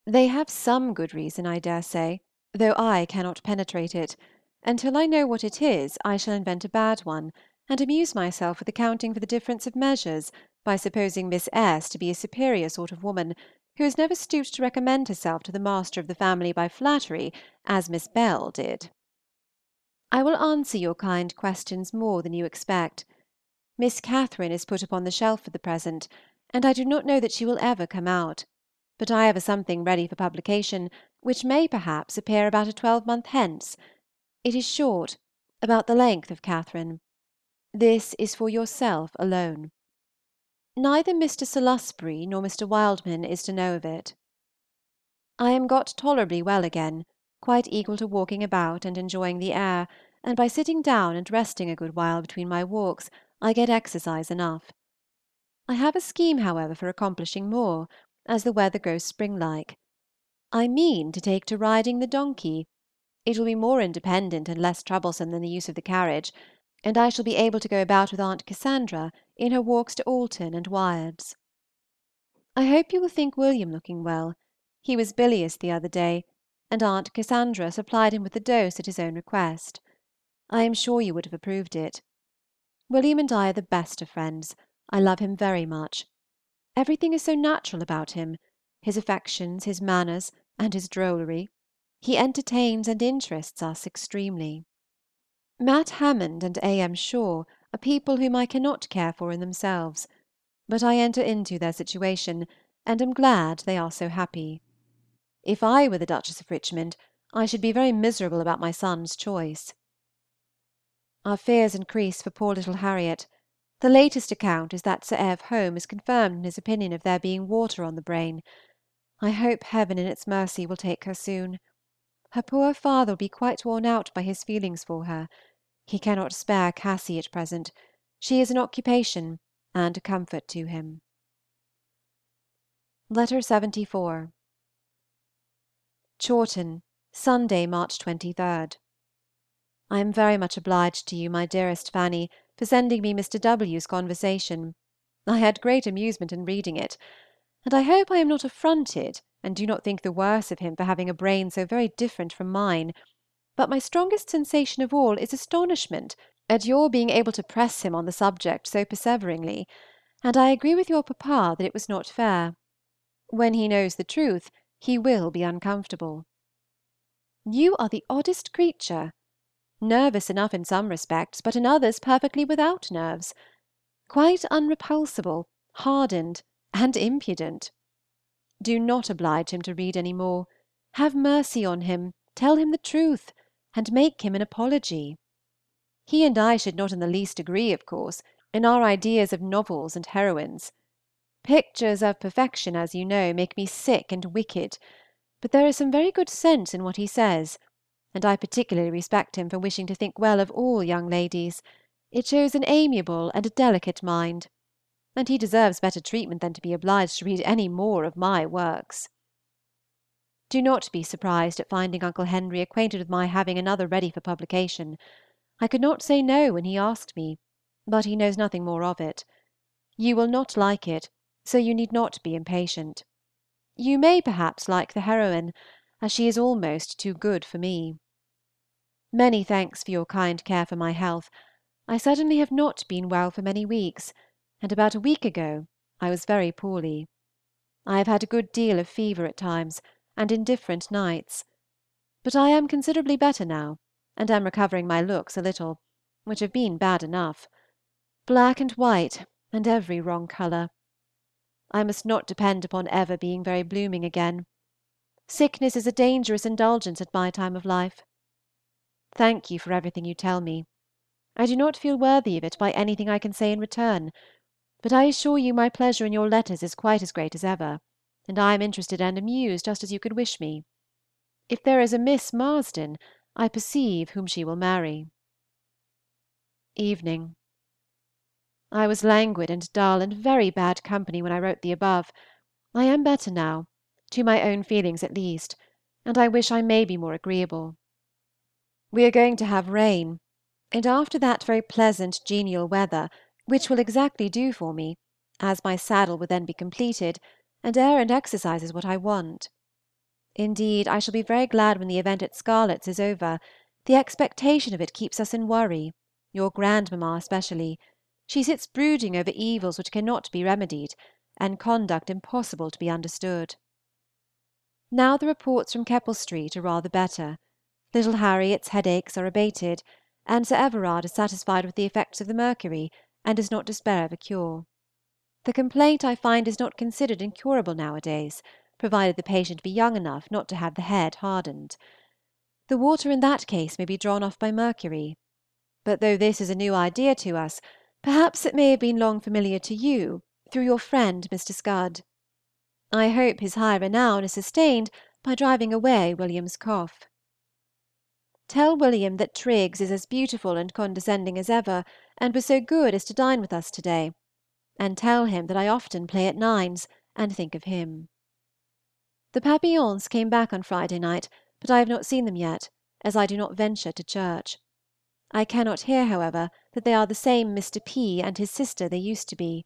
They have some good reason, I dare say, though I cannot penetrate it; and till I know what it is I shall invent a bad one, and amuse myself with accounting for the difference of measures by supposing Miss S. to be a superior sort of woman, who has never stooped to recommend herself to the master of the family by flattery, as Miss Bell did. I will answer your kind questions more than you expect. Miss Catherine is put upon the shelf for the present, and I do not know that she will ever come out; but I have a something ready for publication, which may, perhaps, appear about a twelvemonth hence. It is short, about the length of Catherine. This is for yourself alone. Neither Mr. Salusbury nor Mr. Wildman is to know of it. I am got tolerably well again, quite equal to walking about and enjoying the air, and by sitting down and resting a good while between my walks I get exercise enough. I have a scheme, however, for accomplishing more, as the weather grows springlike. I mean to take to riding the donkey; it will be more independent and less troublesome than the use of the carriage, and I shall be able to go about with Aunt Cassandra in her walks to Alton and Wyards. I hope you will think William looking well; he was bilious the other day, and Aunt Cassandra supplied him with the dose at his own request. I am sure you would have approved it. William and I are the best of friends; I love him very much. Everything is so natural about him, his affections, his manners, and his drollery; he entertains and interests us extremely. Mat Hammond and A. M. Shaw are people whom I cannot care for in themselves, but I enter into their situation, and am glad they are so happy. If I were the Duchess of Richmond, I should be very miserable about my son's choice. Our fears increase for poor little Harriet. The latest account is that Sir Ev. Home is confirmed in his opinion of there being water on the brain. I hope Heaven in its mercy will take her soon. Her poor father will be quite worn out by his feelings for her. He cannot spare Cassy at present; she is an occupation and a comfort to him. Letter 74. CHAWTON, Sunday (March 23). I am very much obliged to you, my dearest Fanny, for sending me Mr. W.'s conversation. I had great amusement in reading it, and I hope I am not affronted and do not think the worse of him for having a brain so very different from mine but my strongest sensation of all is astonishment at your being able to press him on the subject so perseveringly, and I agree with your papa that it was not fair. When he knows the truth he will be uncomfortable. You are the oddest creature! nervous enough in some respects, but in others perfectly without nerves. Quite unrepulsible, hardened, and impudent. Do not oblige him to read any more. Have mercy on him, tell him the truth, and make him an apology. He and I should not in the least agree, of course, in our ideas of novels and heroines. Pictures of perfection, as you know, make me sick and wicked, but there is some very good sense in what he says, and I particularly respect him for wishing to think well of all young ladies; it shows an amiable and a delicate mind, and he deserves better treatment than to be obliged to read any more of my works. Do not be surprised at finding Uncle Henry acquainted with my having another ready for publication. I could not say no when he asked me, but he knows nothing more of it. You will not like it, so you need not be impatient. You may perhaps like the heroine, as she is almost too good for me. Many thanks for your kind care for my health. I certainly have not been well for many weeks, and about a week ago I was very poorly. I have had a good deal of fever at times, and indifferent nights. But I am considerably better now, and am recovering my looks a little, which have been bad enough. Black and white, and every wrong color. I must not depend upon ever being very blooming again. Sickness is a dangerous indulgence at my time of life. Thank you for everything you tell me. I do not feel worthy of it by anything I can say in return, but I assure you my pleasure in your letters is quite as great as ever, and I am interested and amused just as you could wish me. If there is a Miss Marsden, I perceive whom she will marry. Evening. I was languid and dull and very bad company when I wrote the above. I am better now, to my own feelings at least, and I wish I may be more agreeable. We are going to have rain, and after that very pleasant genial weather, which will exactly do for me, as my saddle will then be completed, and air and exercise is what I want. Indeed, I shall be very glad when the event at Scarlett's is over; the expectation of it keeps us in worry, your grandmamma especially. She sits brooding over evils which cannot be remedied, and conduct impossible to be understood. Now the reports from Keppel Street are rather better. Little Harriet's headaches are abated, and Sir Everard is satisfied with the effects of the mercury, and does not despair of a cure. The complaint, I find, is not considered incurable nowadays, provided the patient be young enough not to have the head hardened. The water in that case may be drawn off by mercury. But though this is a new idea to us, Perhaps it may have been long familiar to you, through your friend Mr. Scud. I hope his high renown is sustained by driving away William's cough. Tell William that Triggs is as beautiful and condescending as ever, and was so good as to dine with us to day, and tell him that I often play at nines, and think of him. The Papillons came back on Friday night, but I have not seen them yet, as I do not venture to church. I cannot hear, however, that they are the same Mr. P. and his sister they used to be.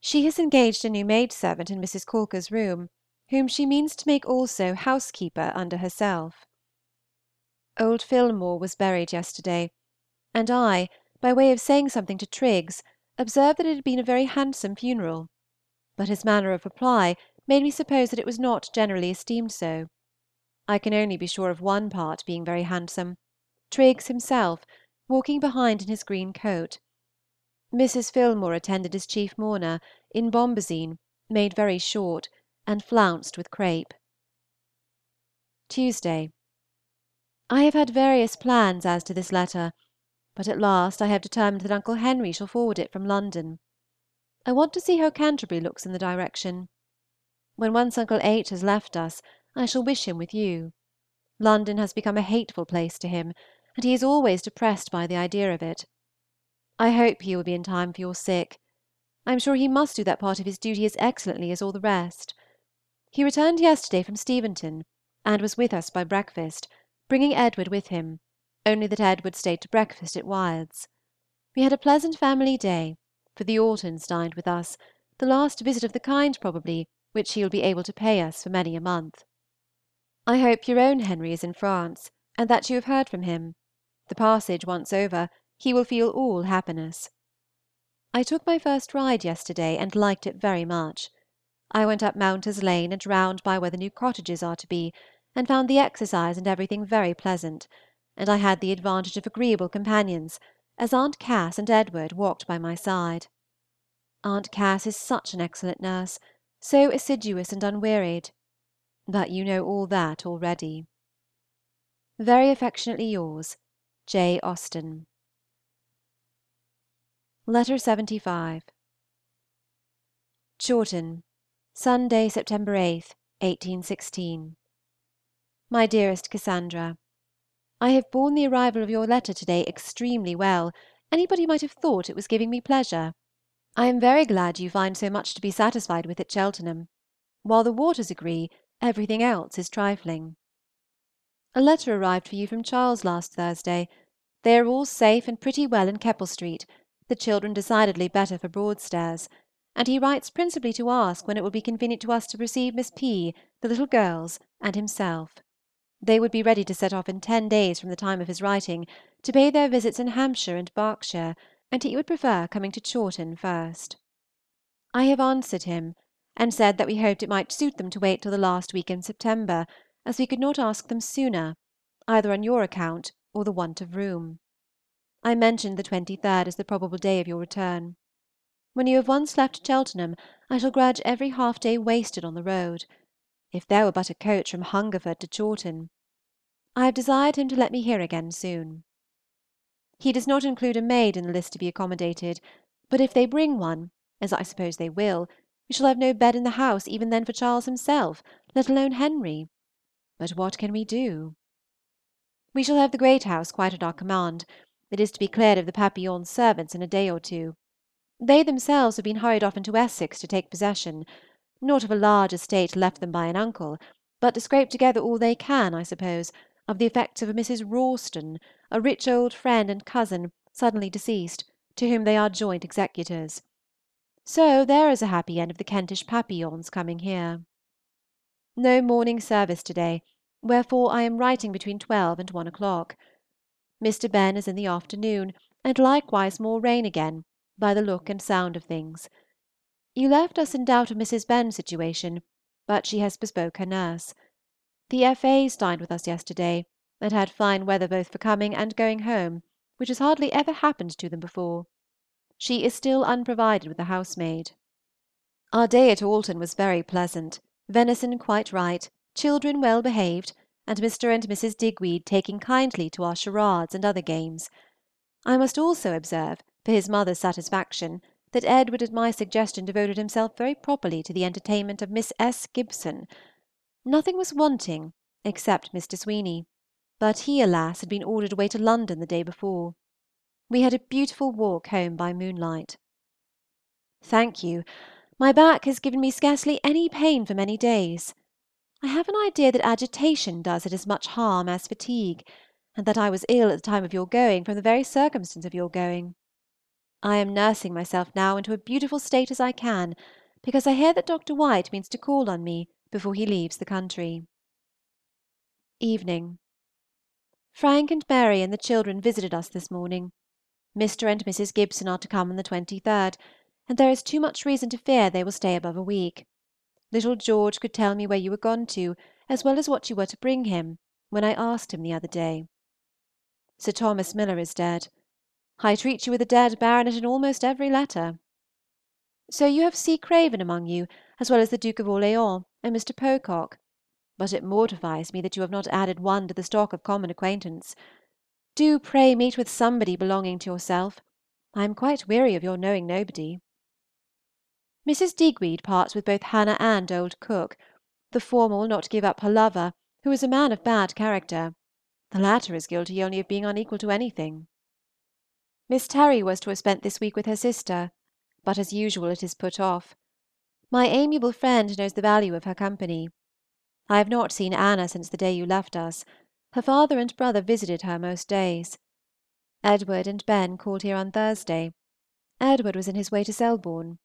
She has engaged a new maid-servant in Mrs. Caulker's room, whom she means to make also housekeeper under herself. Old Philmore was buried yesterday, and I, by way of saying something to Triggs, observed that it had been a very handsome funeral, but his manner of reply made me suppose that it was not generally esteemed so. I can only be sure of one part being very handsome. Triggs himself, walking behind in his green coat. Mrs. Philmore attended as chief mourner, in bombazine, made very short, and flounced with crape. Tuesday. I have had various plans as to this letter, but at last I have determined that Uncle Henry shall forward it from London. I want to see how Canterbury looks in the direction. When once Uncle H. has left us, I shall wish him with you. London has become a hateful place to him, and he is always depressed by the idea of it. I hope he will be in time for your sick. I am sure he must do that part of his duty as excellently as all the rest. He returned yesterday from Steventon, and was with us by breakfast, bringing Edward with him, only that Edward stayed to breakfast at Wyards. We had a pleasant family day, for the Altons dined with us, the last visit of the kind probably which he will be able to pay us for many a month. I hope your own Henry is in France, and that you have heard from him. The passage once over, he will feel all happiness. I took my first ride yesterday, and liked it very much. I went up Mounters Lane and round by where the new cottages are to be, and found the exercise and everything very pleasant, and I had the advantage of agreeable companions, as Aunt Cass and Edward walked by my side. Aunt Cass is such an excellent nurse, so assiduous and unwearied; but you know all that already. Very affectionately yours, J. AUSTEN. Letter 75. CHAWTON, Sunday (September 8, 1816). MY DEAREST CASSANDRA, I have borne the arrival of your letter to day extremely well; anybody might have thought it was giving me pleasure. I am very glad you find so much to be satisfied with at Cheltenham. While the waters agree, everything else is trifling. A letter arrived for you from Charles last Thursday. They are all safe and pretty well in Keppel Street, the children decidedly better for Broadstairs and he writes principally to ask when it will be convenient to us to receive Miss P., the little girls, and himself. They would be ready to set off in ten days from the time of his writing, to pay their visits in Hampshire and Berkshire, and he would prefer coming to Chawton first. I have answered him, and said that we hoped it might suit them to wait till the last week in September, as we could not ask them sooner, either on your account or the want of room. I mentioned the 23rd as the probable day of your return. When you have once left Cheltenham, I shall grudge every half day wasted on the road. If there were but a coach from Hungerford to Chawton! I have desired him to let me hear again soon. He does not include a maid in the list to be accommodated, but if they bring one, as I suppose they will, we shall have no bed in the house even then for Charles himself, let alone Henry. But what can we do? We shall have the Great House quite at our command. It is to be cleared of the Papillons' servants in a day or two. They themselves have been hurried off into Essex to take possession, not of a large estate left them by an uncle, but to scrape together all they can, I suppose, of the effects of a Mrs. Rawstorn, a rich old friend and cousin, suddenly deceased, to whom they are joint executors. So there is a happy end of the Kentish Papillons coming here. No morning service to day, wherefore I am writing between twelve and one o'clock. Mr. Benn is in the afternoon, and likewise more rain again, by the look and sound of things. You left us in doubt of Mrs. Benn's situation, but she has bespoke her nurse. The F.A.'s dined with us yesterday, and had fine weather both for coming and going home, which has hardly ever happened to them before. She is still unprovided with a housemaid. Our day at Alton was very pleasant, venison quite right, children well behaved, and Mr. and Mrs. Digweed taking kindly to our charades and other games. I must also observe for his mother's satisfaction, that Edward at my suggestion devoted himself very properly to the entertainment of Miss S. Gibson. Nothing was wanting except Mr. Sweeney, but he, alas! had been ordered away to London the day before. We had a beautiful walk home by moonlight. Thank you. My back has given me scarcely any pain for many days. I have an idea that agitation does it as much harm as fatigue, and that I was ill at the time of your going from the very circumstance of your going. I am nursing myself now into a beautiful state as I can, because I hear that Dr. White means to call on me before he leaves the country. Evening. Frank and Mary and the children visited us this morning. Mr. and Mrs. Gibson are to come on the 23rd, and there is too much reason to fear they will stay above a week. Little George could tell me where you were gone to, as well as what you were to bring him, when I asked him the other day. Sir Thomas Miller is dead. I treat you with a dead baronet in almost every letter. So you have C. Craven among you, as well as the Duke of Orleans and Mr. Pocock; but it mortifies me that you have not added one to the stock of common acquaintance. Do pray meet with somebody belonging to yourself. I am quite weary of your knowing nobody. Mrs. Digweed parts with both Hannah and old Cook. The former will not give up her lover, who is a man of bad character; the latter is guilty only of being unequal to anything. Miss Terry was to have spent this week with her sister, but as usual it is put off. My amiable friend knows the value of her company. I have not seen Anna since the day you left us; her father and brother visited her most days. Edward and Ben called here on Thursday. Edward was in his way to Selborne.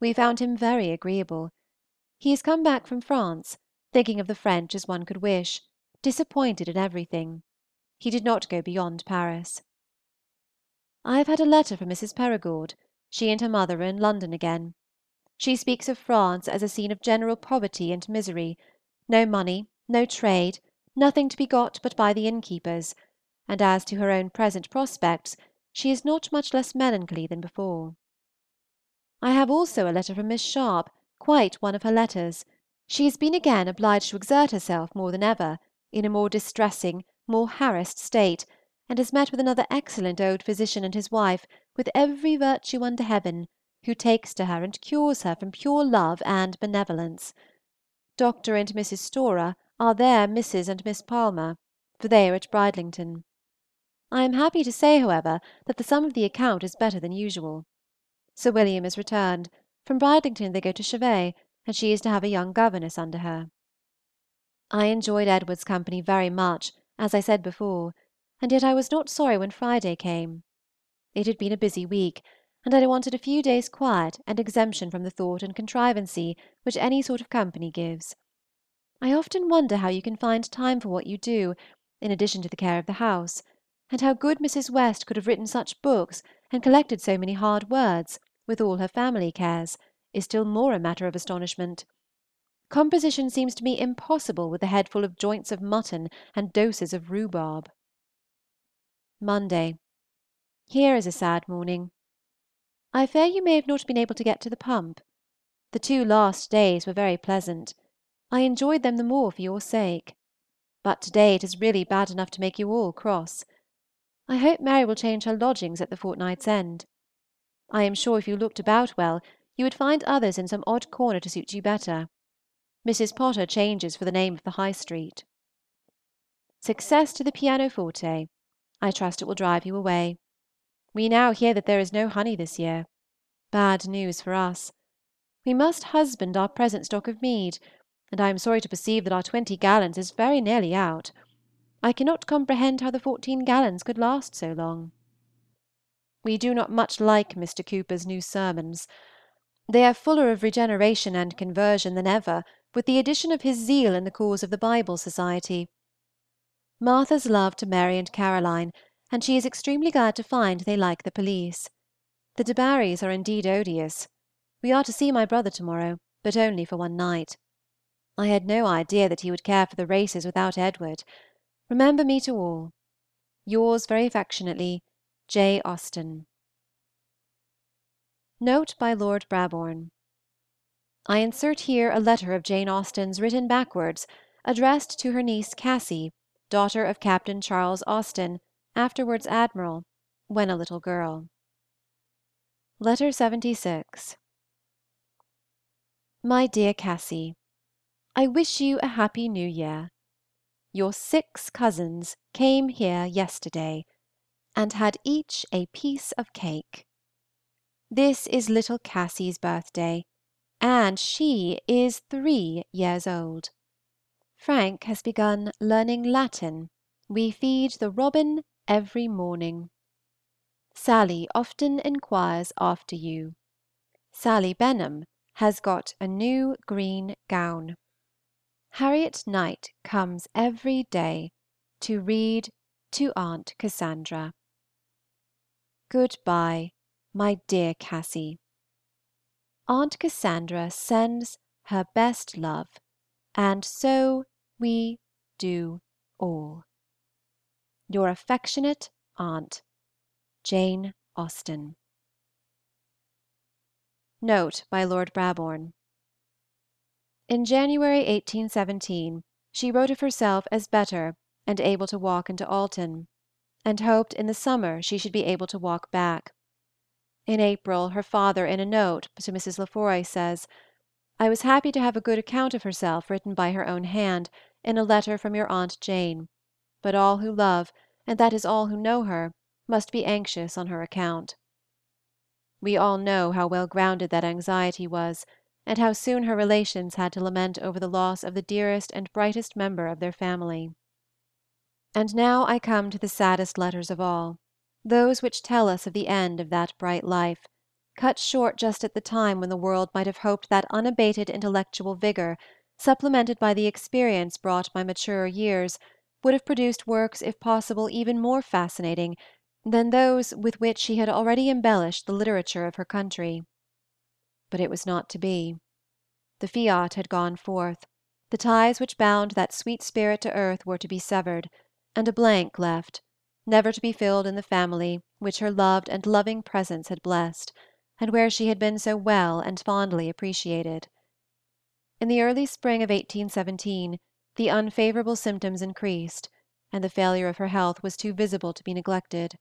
We found him very agreeable. He has come back from France, thinking of the French as one could wish, disappointed in everything. He did not go beyond Paris. I have had a letter from Mrs. Perigord; she and her mother are in London again. She speaks of France as a scene of general poverty and misery; no money, no trade, nothing to be got but by the innkeepers, and as to her own present prospects, she is not much less melancholy than before. I have also a letter from Miss Sharpe, quite one of her letters. She has been again obliged to exert herself more than ever, in a more distressing, more harassed state, and has met with another excellent old physician and his wife, with every virtue under heaven, who takes to her and cures her from pure love and benevolence. Dr. and Mrs. Storer are their Mrs. and Miss Palmer, for they are at Bridlington. I am happy to say, however, that the sum of the account is better than usual. Sir William is returned; from Bridlington they go to Chevet, and she is to have a young governess under her. I enjoyed Edward's company very much, as I said before, and yet I was not sorry when Friday came. It had been a busy week, and I wanted a few days' quiet and exemption from the thought and contrivancy which any sort of company gives. I often wonder how you can find time for what you do, in addition to the care of the house, and how good Mrs. West could have written such books and collected so many hard words, with all her family cares, is still more a matter of astonishment. Composition seems to me impossible with a head full of joints of mutton and doses of rhubarb. Monday. Here is a sad morning. I fear you may have not been able to get to the pump. The two last days were very pleasant. I enjoyed them the more for your sake. But to day it is really bad enough to make you all cross. I hope Mary will change her lodgings at the fortnight's end. I am sure if you looked about well, you would find others in some odd corner to suit you better. Mrs. Potter changes for the name of the High Street. Success to the pianoforte. I trust it will drive you away. We now hear that there is no honey this year. Bad news for us. We must husband our present stock of mead, and I am sorry to perceive that our twenty gallons is very nearly out. I cannot comprehend how the fourteen gallons could last so long. We do not much like Mr. Cooper's new sermons. They are fuller of regeneration and conversion than ever, with the addition of his zeal in the cause of the Bible Society. Martha's love to Mary and Caroline, and she is extremely glad to find they like the police. The De Barrys are indeed odious. We are to see my brother to morrow, but only for one night. I had no idea that he would care for the races without Edward. Remember me to all. Yours very affectionately, J. Austen. Note by Lord Brabourne. I insert here a letter of Jane Austen's written backwards, addressed to her niece Cassy, daughter of Captain Charles Austen, afterwards Admiral, when a little girl. Letter 76. My dear Cassy, I wish you a happy New Year. Your six cousins came here yesterday, and had each a piece of cake. This is little Cassy's birthday, and she is three years old. Frank has begun learning Latin. We feed the robin every morning. Sally often inquires after you. Sally Benham has got a new green gown. Harriet Knight comes every day to read to Aunt Cassandra. Good-by, my dear Cassy. Aunt Cassandra sends her best love, and so we do all. Your affectionate aunt, JANE AUSTEN. Note by Lord Brabourne. In January 1817 she wrote of herself as better and able to walk into Alton, and hoped in the summer she should be able to walk back. In April her father in a note to Mrs. Lefroy says, "I was happy to have a good account of herself written by her own hand, in a letter from your Aunt Jane, but all who love, and that is all who know her, must be anxious on her account." We all know how well grounded that anxiety was and how soon her relations had to lament over the loss of the dearest and brightest member of their family. And now I come to the saddest letters of all, those which tell us of the end of that bright life, cut short just at the time when the world might have hoped that unabated intellectual vigor, supplemented by the experience brought by maturer years, would have produced works if possible even more fascinating than those with which she had already embellished the literature of her country. But it was not to be. The fiat had gone forth, the ties which bound that sweet spirit to earth were to be severed, and a blank left, never to be filled in the family which her loved and loving presence had blessed, and where she had been so well and fondly appreciated. In the early spring of 1817 the unfavorable symptoms increased, and the failure of her health was too visible to be neglected.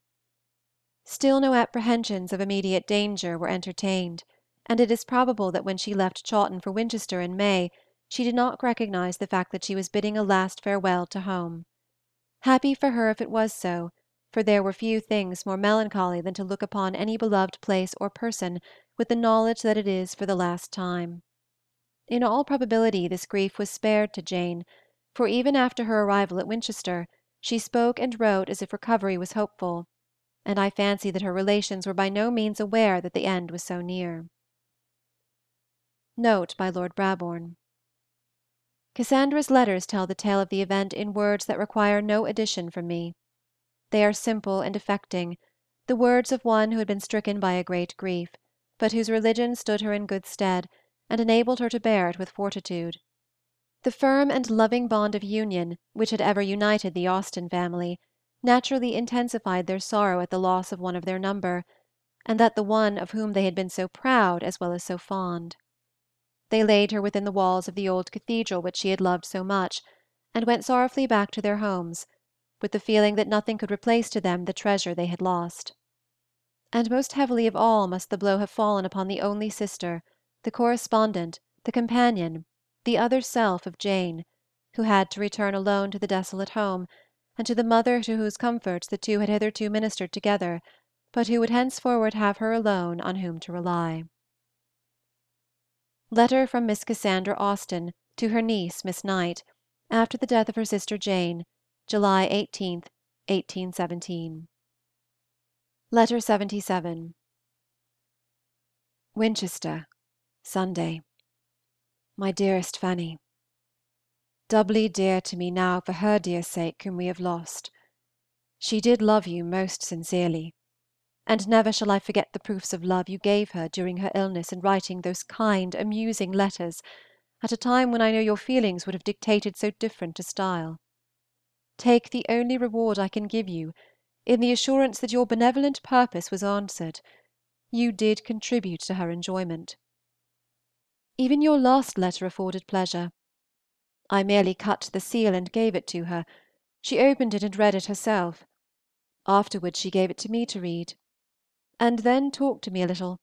Still no apprehensions of immediate danger were entertained, and it is probable that when she left Chawton for Winchester in May she did not recognize the fact that she was bidding a last farewell to home. Happy for her if it was so, for there were few things more melancholy than to look upon any beloved place or person with the knowledge that it is for the last time. In all probability this grief was spared to Jane, for even after her arrival at Winchester she spoke and wrote as if recovery was hopeful, and I fancy that her relations were by no means aware that the end was so near. Note by Lord Brabourne. Cassandra's letters tell the tale of the event in words that require no addition from me. They are simple and affecting, the words of one who had been stricken by a great grief, but whose religion stood her in good stead, and enabled her to bear it with fortitude. The firm and loving bond of union which had ever united the Austen family naturally intensified their sorrow at the loss of one of their number, and that the one of whom they had been so proud as well as so fond. They laid her within the walls of the old cathedral which she had loved so much, and went sorrowfully back to their homes, with the feeling that nothing could replace to them the treasure they had lost. And most heavily of all must the blow have fallen upon the only sister, the correspondent, the companion, the other self of Jane, who had to return alone to the desolate home, and to the mother to whose comforts the two had hitherto ministered together, but who would henceforward have her alone on whom to rely. Letter from Miss Cassandra Austen to her niece Miss Knight, after the death of her sister Jane, July 18, 1817. Letter 77. Winchester, Sunday. My dearest Fanny, Doubly dear to me now for her dear sake whom we have lost. She did love you most sincerely, and never shall I forget the proofs of love you gave her during her illness in writing those kind, amusing letters, at a time when I know your feelings would have dictated so different a style. Take the only reward I can give you in the assurance that your benevolent purpose was answered; you did contribute to her enjoyment. Even your last letter afforded pleasure. I merely cut the seal and gave it to her; she opened it and read it herself. Afterwards she gave it to me to read and then talked to me a little,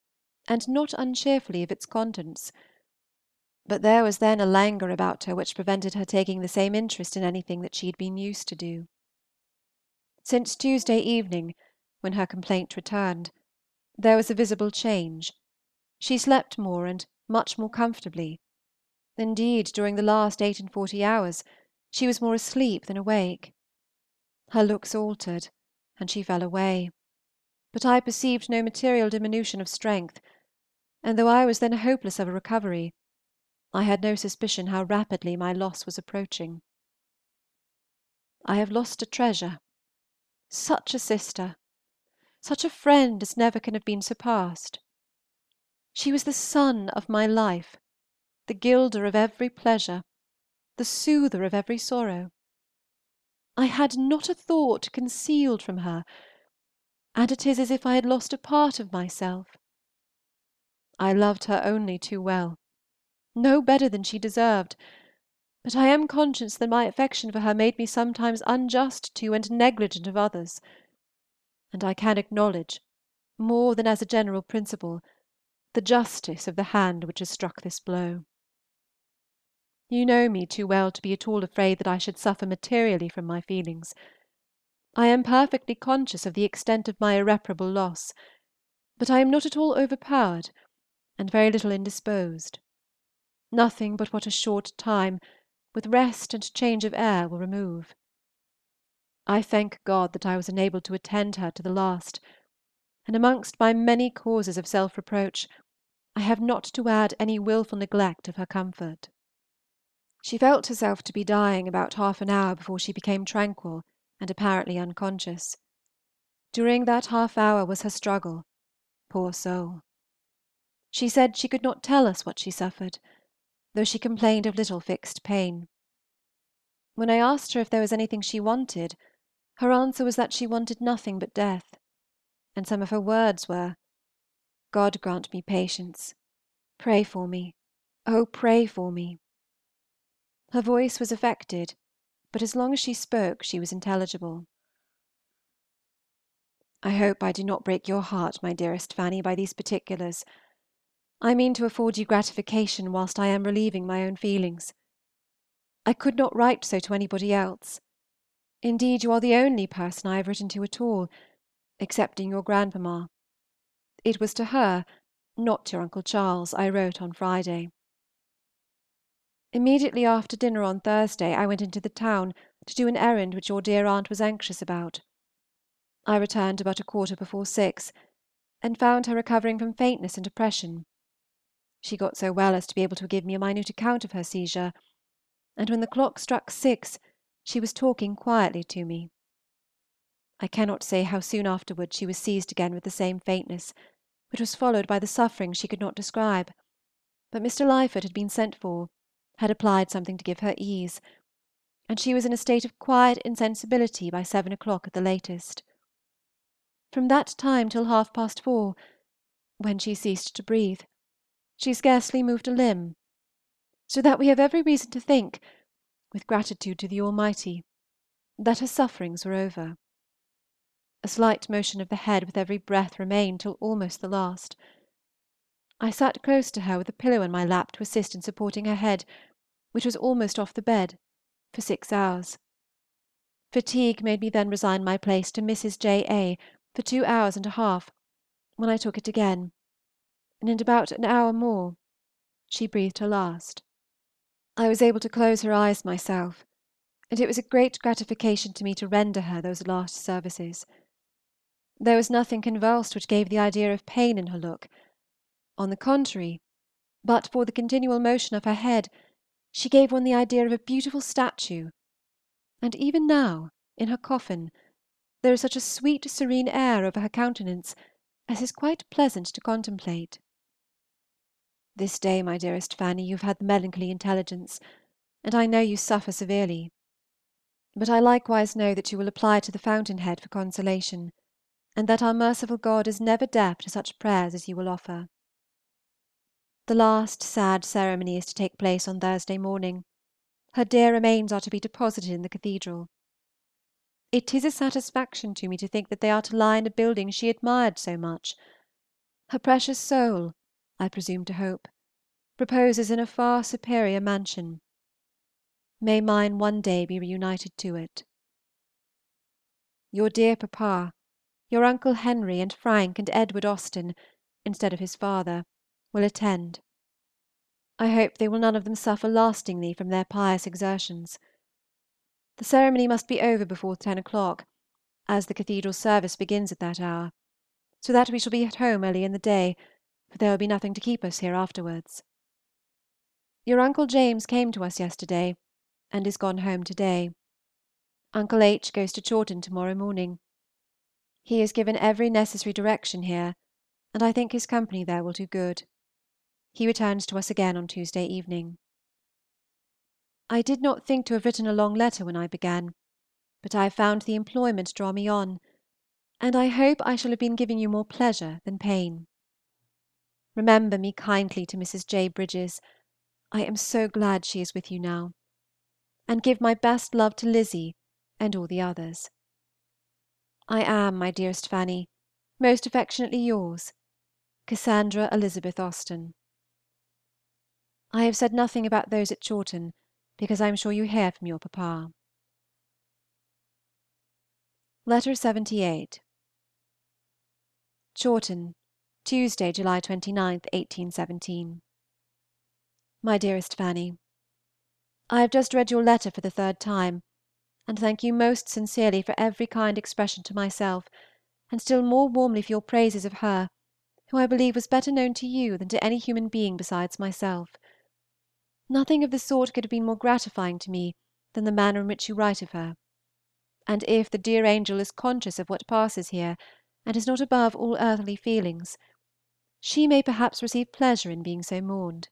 and not uncheerfully, of its contents. But there was then a languor about her which prevented her taking the same interest in anything that she had been used to do. Since Tuesday evening, when her complaint returned, there was a visible change. She slept more and much more comfortably. Indeed, during the last eight and forty hours she was more asleep than awake. Her looks altered, and she fell away but I perceived no material diminution of strength, and though I was then hopeless of a recovery, I had no suspicion how rapidly my loss was approaching. I have lost a treasure, such a sister, such a friend as never can have been surpassed. She was the sun of my life, the gilder of every pleasure, the soother of every sorrow. I had not a thought concealed from her and it is as if I had lost a part of myself. I loved her only too well, no better than she deserved, but I am conscious that my affection for her made me sometimes unjust to and negligent of others, and I can acknowledge, more than as a general principle, the justice of the hand which has struck this blow. You know me too well to be at all afraid that I should suffer materially from my feelings. I am perfectly conscious of the extent of my irreparable loss, but I am not at all overpowered, and very little indisposed. Nothing but what a short time, with rest and change of air, will remove. I thank God that I was enabled to attend her to the last, and amongst my many causes of self reproach I have not to add any wilful neglect of her comfort. She felt herself to be dying about half an hour before she became tranquil and apparently unconscious. During that half hour was her struggle, poor soul! She said she could not tell us what she suffered, though she complained of little fixed pain. When I asked her if there was anything she wanted, Her answer was that she wanted nothing but death, and some of her words were, "God grant me patience. Pray for me, oh, pray for me!" Her voice was affected, but as long as she spoke she was intelligible. I hope I do not break your heart, my dearest Fanny, by these particulars. I mean to afford you gratification whilst I am relieving my own feelings. I could not write so to anybody else. Indeed, you are the only person I have written to at all, excepting your grandmamma. It was to her, not to your Uncle Charles, I wrote on Friday. Immediately after dinner on Thursday I went into the town to do an errand which your dear aunt was anxious about. I returned about a quarter before six, and found her recovering from faintness and oppression. She got so well as to be able to give me a minute account of her seizure, and when the clock struck six she was talking quietly to me. I cannot say how soon afterwards she was seized again with the same faintness, which was followed by the suffering she could not describe; but Mr. Lyford had been sent for, had applied something to give her ease, and she was in a state of quiet insensibility by seven o'clock at the latest. From that time till half past four, when she ceased to breathe, she scarcely moved a limb, so that we have every reason to think with gratitude to the Almighty, that her sufferings were over. A slight motion of the head with every breath remained till almost the last. I sat close to her with a pillow in my lap to assist in supporting her head, which was almost off the bed, for six hours. Fatigue made me then resign my place to Mrs. J. A. for two hours and a half, when I took it again, and in about an hour more she breathed her last. I was able to close her eyes myself, and it was a great gratification to me to render her those last services. There was nothing convulsed which gave the idea of pain in her look; on the contrary, but for the continual motion of her head, she gave one the idea of a beautiful statue; and even now, in her coffin, there is such a sweet serene air over her countenance as is quite pleasant to contemplate. This day, my dearest Fanny, you have had the melancholy intelligence, and I know you suffer severely; but I likewise know that you will apply to the fountain head for consolation, and that our merciful God is never deaf to such prayers as you will offer. The last sad ceremony is to take place on Thursday morning. Her dear remains are to be deposited in the cathedral. It is a satisfaction to me to think that they are to lie in a building she admired so much. Her precious soul I presume to hope, reposes in a far superior mansion. May mine one day be reunited to it. Your dear papa, your Uncle Henry, and Frank, and Edward Austen, instead of his father, will attend. I hope they will none of them suffer lastingly from their pious exertions. The ceremony must be over before ten o'clock, as the cathedral service begins at that hour, so that we shall be at home early in the day for there will be nothing to keep us here afterwards. Your Uncle James came to us yesterday, and is gone home to day. Uncle H. goes to Chawton to morrow morning. He is given every necessary direction here, and I think his company there will do good. He returns to us again on Tuesday evening. I did not think to have written a long letter when I began, but I have found the employment draw me on, and I hope I shall have been giving you more pleasure than pain. Remember me kindly to Mrs. J. Bridges. I am so glad she is with you now. And give my best love to Lizzy and all the others. I am, my dearest Fanny, Most affectionately yours, CASSANDRA ELIZABETH AUSTEN. I have said nothing about those at Chawton, because I am sure you hear from your papa. Letter 78 CHAWTON, Tuesday, July 29, 1817. MY DEAREST FANNY, I have just read your letter for the third time, and thank you most sincerely for every kind expression to myself, and still more warmly for your praises of her, who I believe was better known to you than to any human being besides myself. Nothing of the sort could have been more gratifying to me than the manner in which you write of her; and if the dear angel is conscious of what passes here, and is not above all earthly feelings, she may perhaps receive pleasure in being so mourned.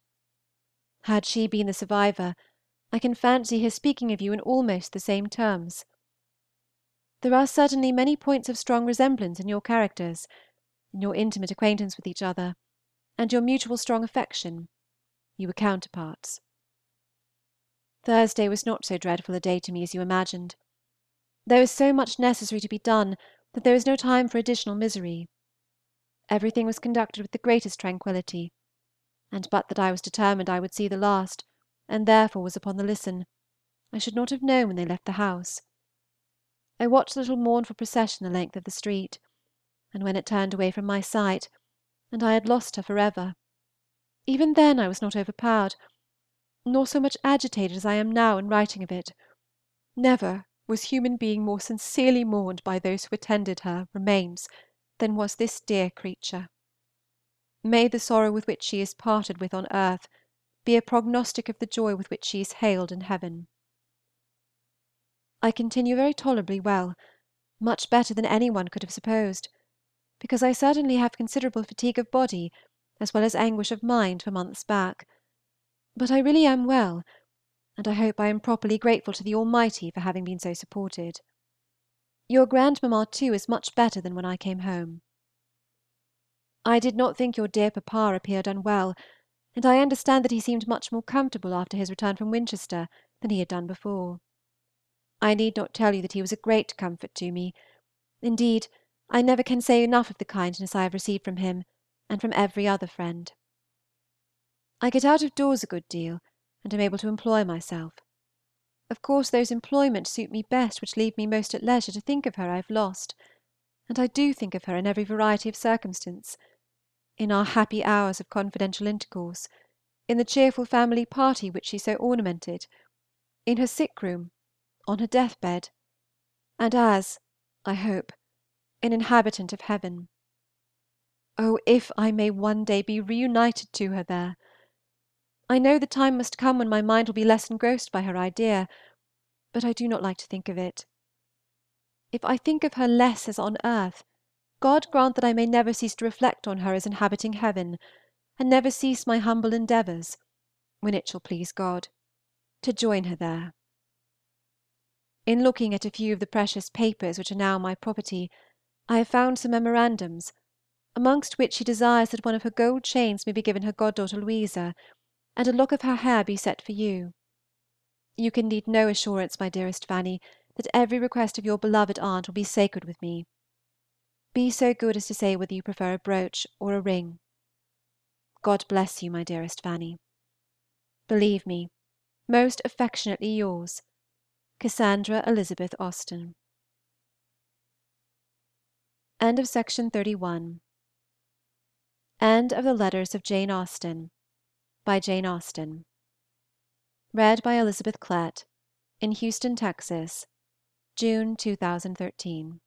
Had she been the survivor, I can fancy her speaking of you in almost the same terms. There are certainly many points of strong resemblance in your characters, in your intimate acquaintance with each other, and your mutual strong affection; you were counterparts. Thursday was not so dreadful a day to me as you imagined. There was so much necessary to be done that there was no time for additional misery. Everything was conducted with the greatest tranquillity, and but that I was determined I would see the last, and therefore was upon the listen, I should not have known when they left the house. I watched the little mournful procession the length of the street, and when it turned away from my sight, and I had lost her forever, even then I was not overpowered, nor so much agitated as I am now in writing of it. Never was human being more sincerely mourned by those who attended her remains than was this dear creature. May the sorrow with which she is parted with on earth be a prognostic of the joy with which she is hailed in heaven. I continue very tolerably well, much better than any one could have supposed, because I certainly have considerable fatigue of body as well as anguish of mind for months back; but I really am well, and I hope I am properly grateful to the Almighty for having been so supported. Your grandmamma, too, is much better than when I came home. I did not think your dear papa appeared unwell, and I understand that he seemed much more comfortable after his return from Winchester than he had done before. I need not tell you that he was a great comfort to me; indeed, I never can say enough of the kindness I have received from him and from every other friend. I get out of doors a good deal, and am able to employ myself. Of course those employments suit me best which leave me most at leisure to think of her I have lost, and I do think of her in every variety of circumstance, in our happy hours of confidential intercourse, in the cheerful family party which she so ornamented, in her sick room, on her death bed, and as, I hope, an inhabitant of heaven. Oh, if I may one day be reunited to her there! I know the time must come when my mind will be less engrossed by her idea, but I do not like to think of it. If I think of her less as on earth, God grant that I may never cease to reflect on her as inhabiting heaven, and never cease my humble endeavors, when it shall please God, to join her there. In looking at a few of the precious papers which are now my property, I have found some memorandums, amongst which she desires that one of her gold chains may be given her goddaughter Louisa and a lock of her hair be set for you. You can need no assurance, my dearest Fanny, that every request of your beloved aunt will be sacred with me. Be so good as to say whether you prefer a brooch or a ring. God bless you, my dearest Fanny. Believe me, most affectionately yours, Cassandra Elizabeth Austen. End of Section 31 End of the Letters of Jane Austen by Jane Austen. Read by Elizabeth Klett, in Houston, Texas, June 2013.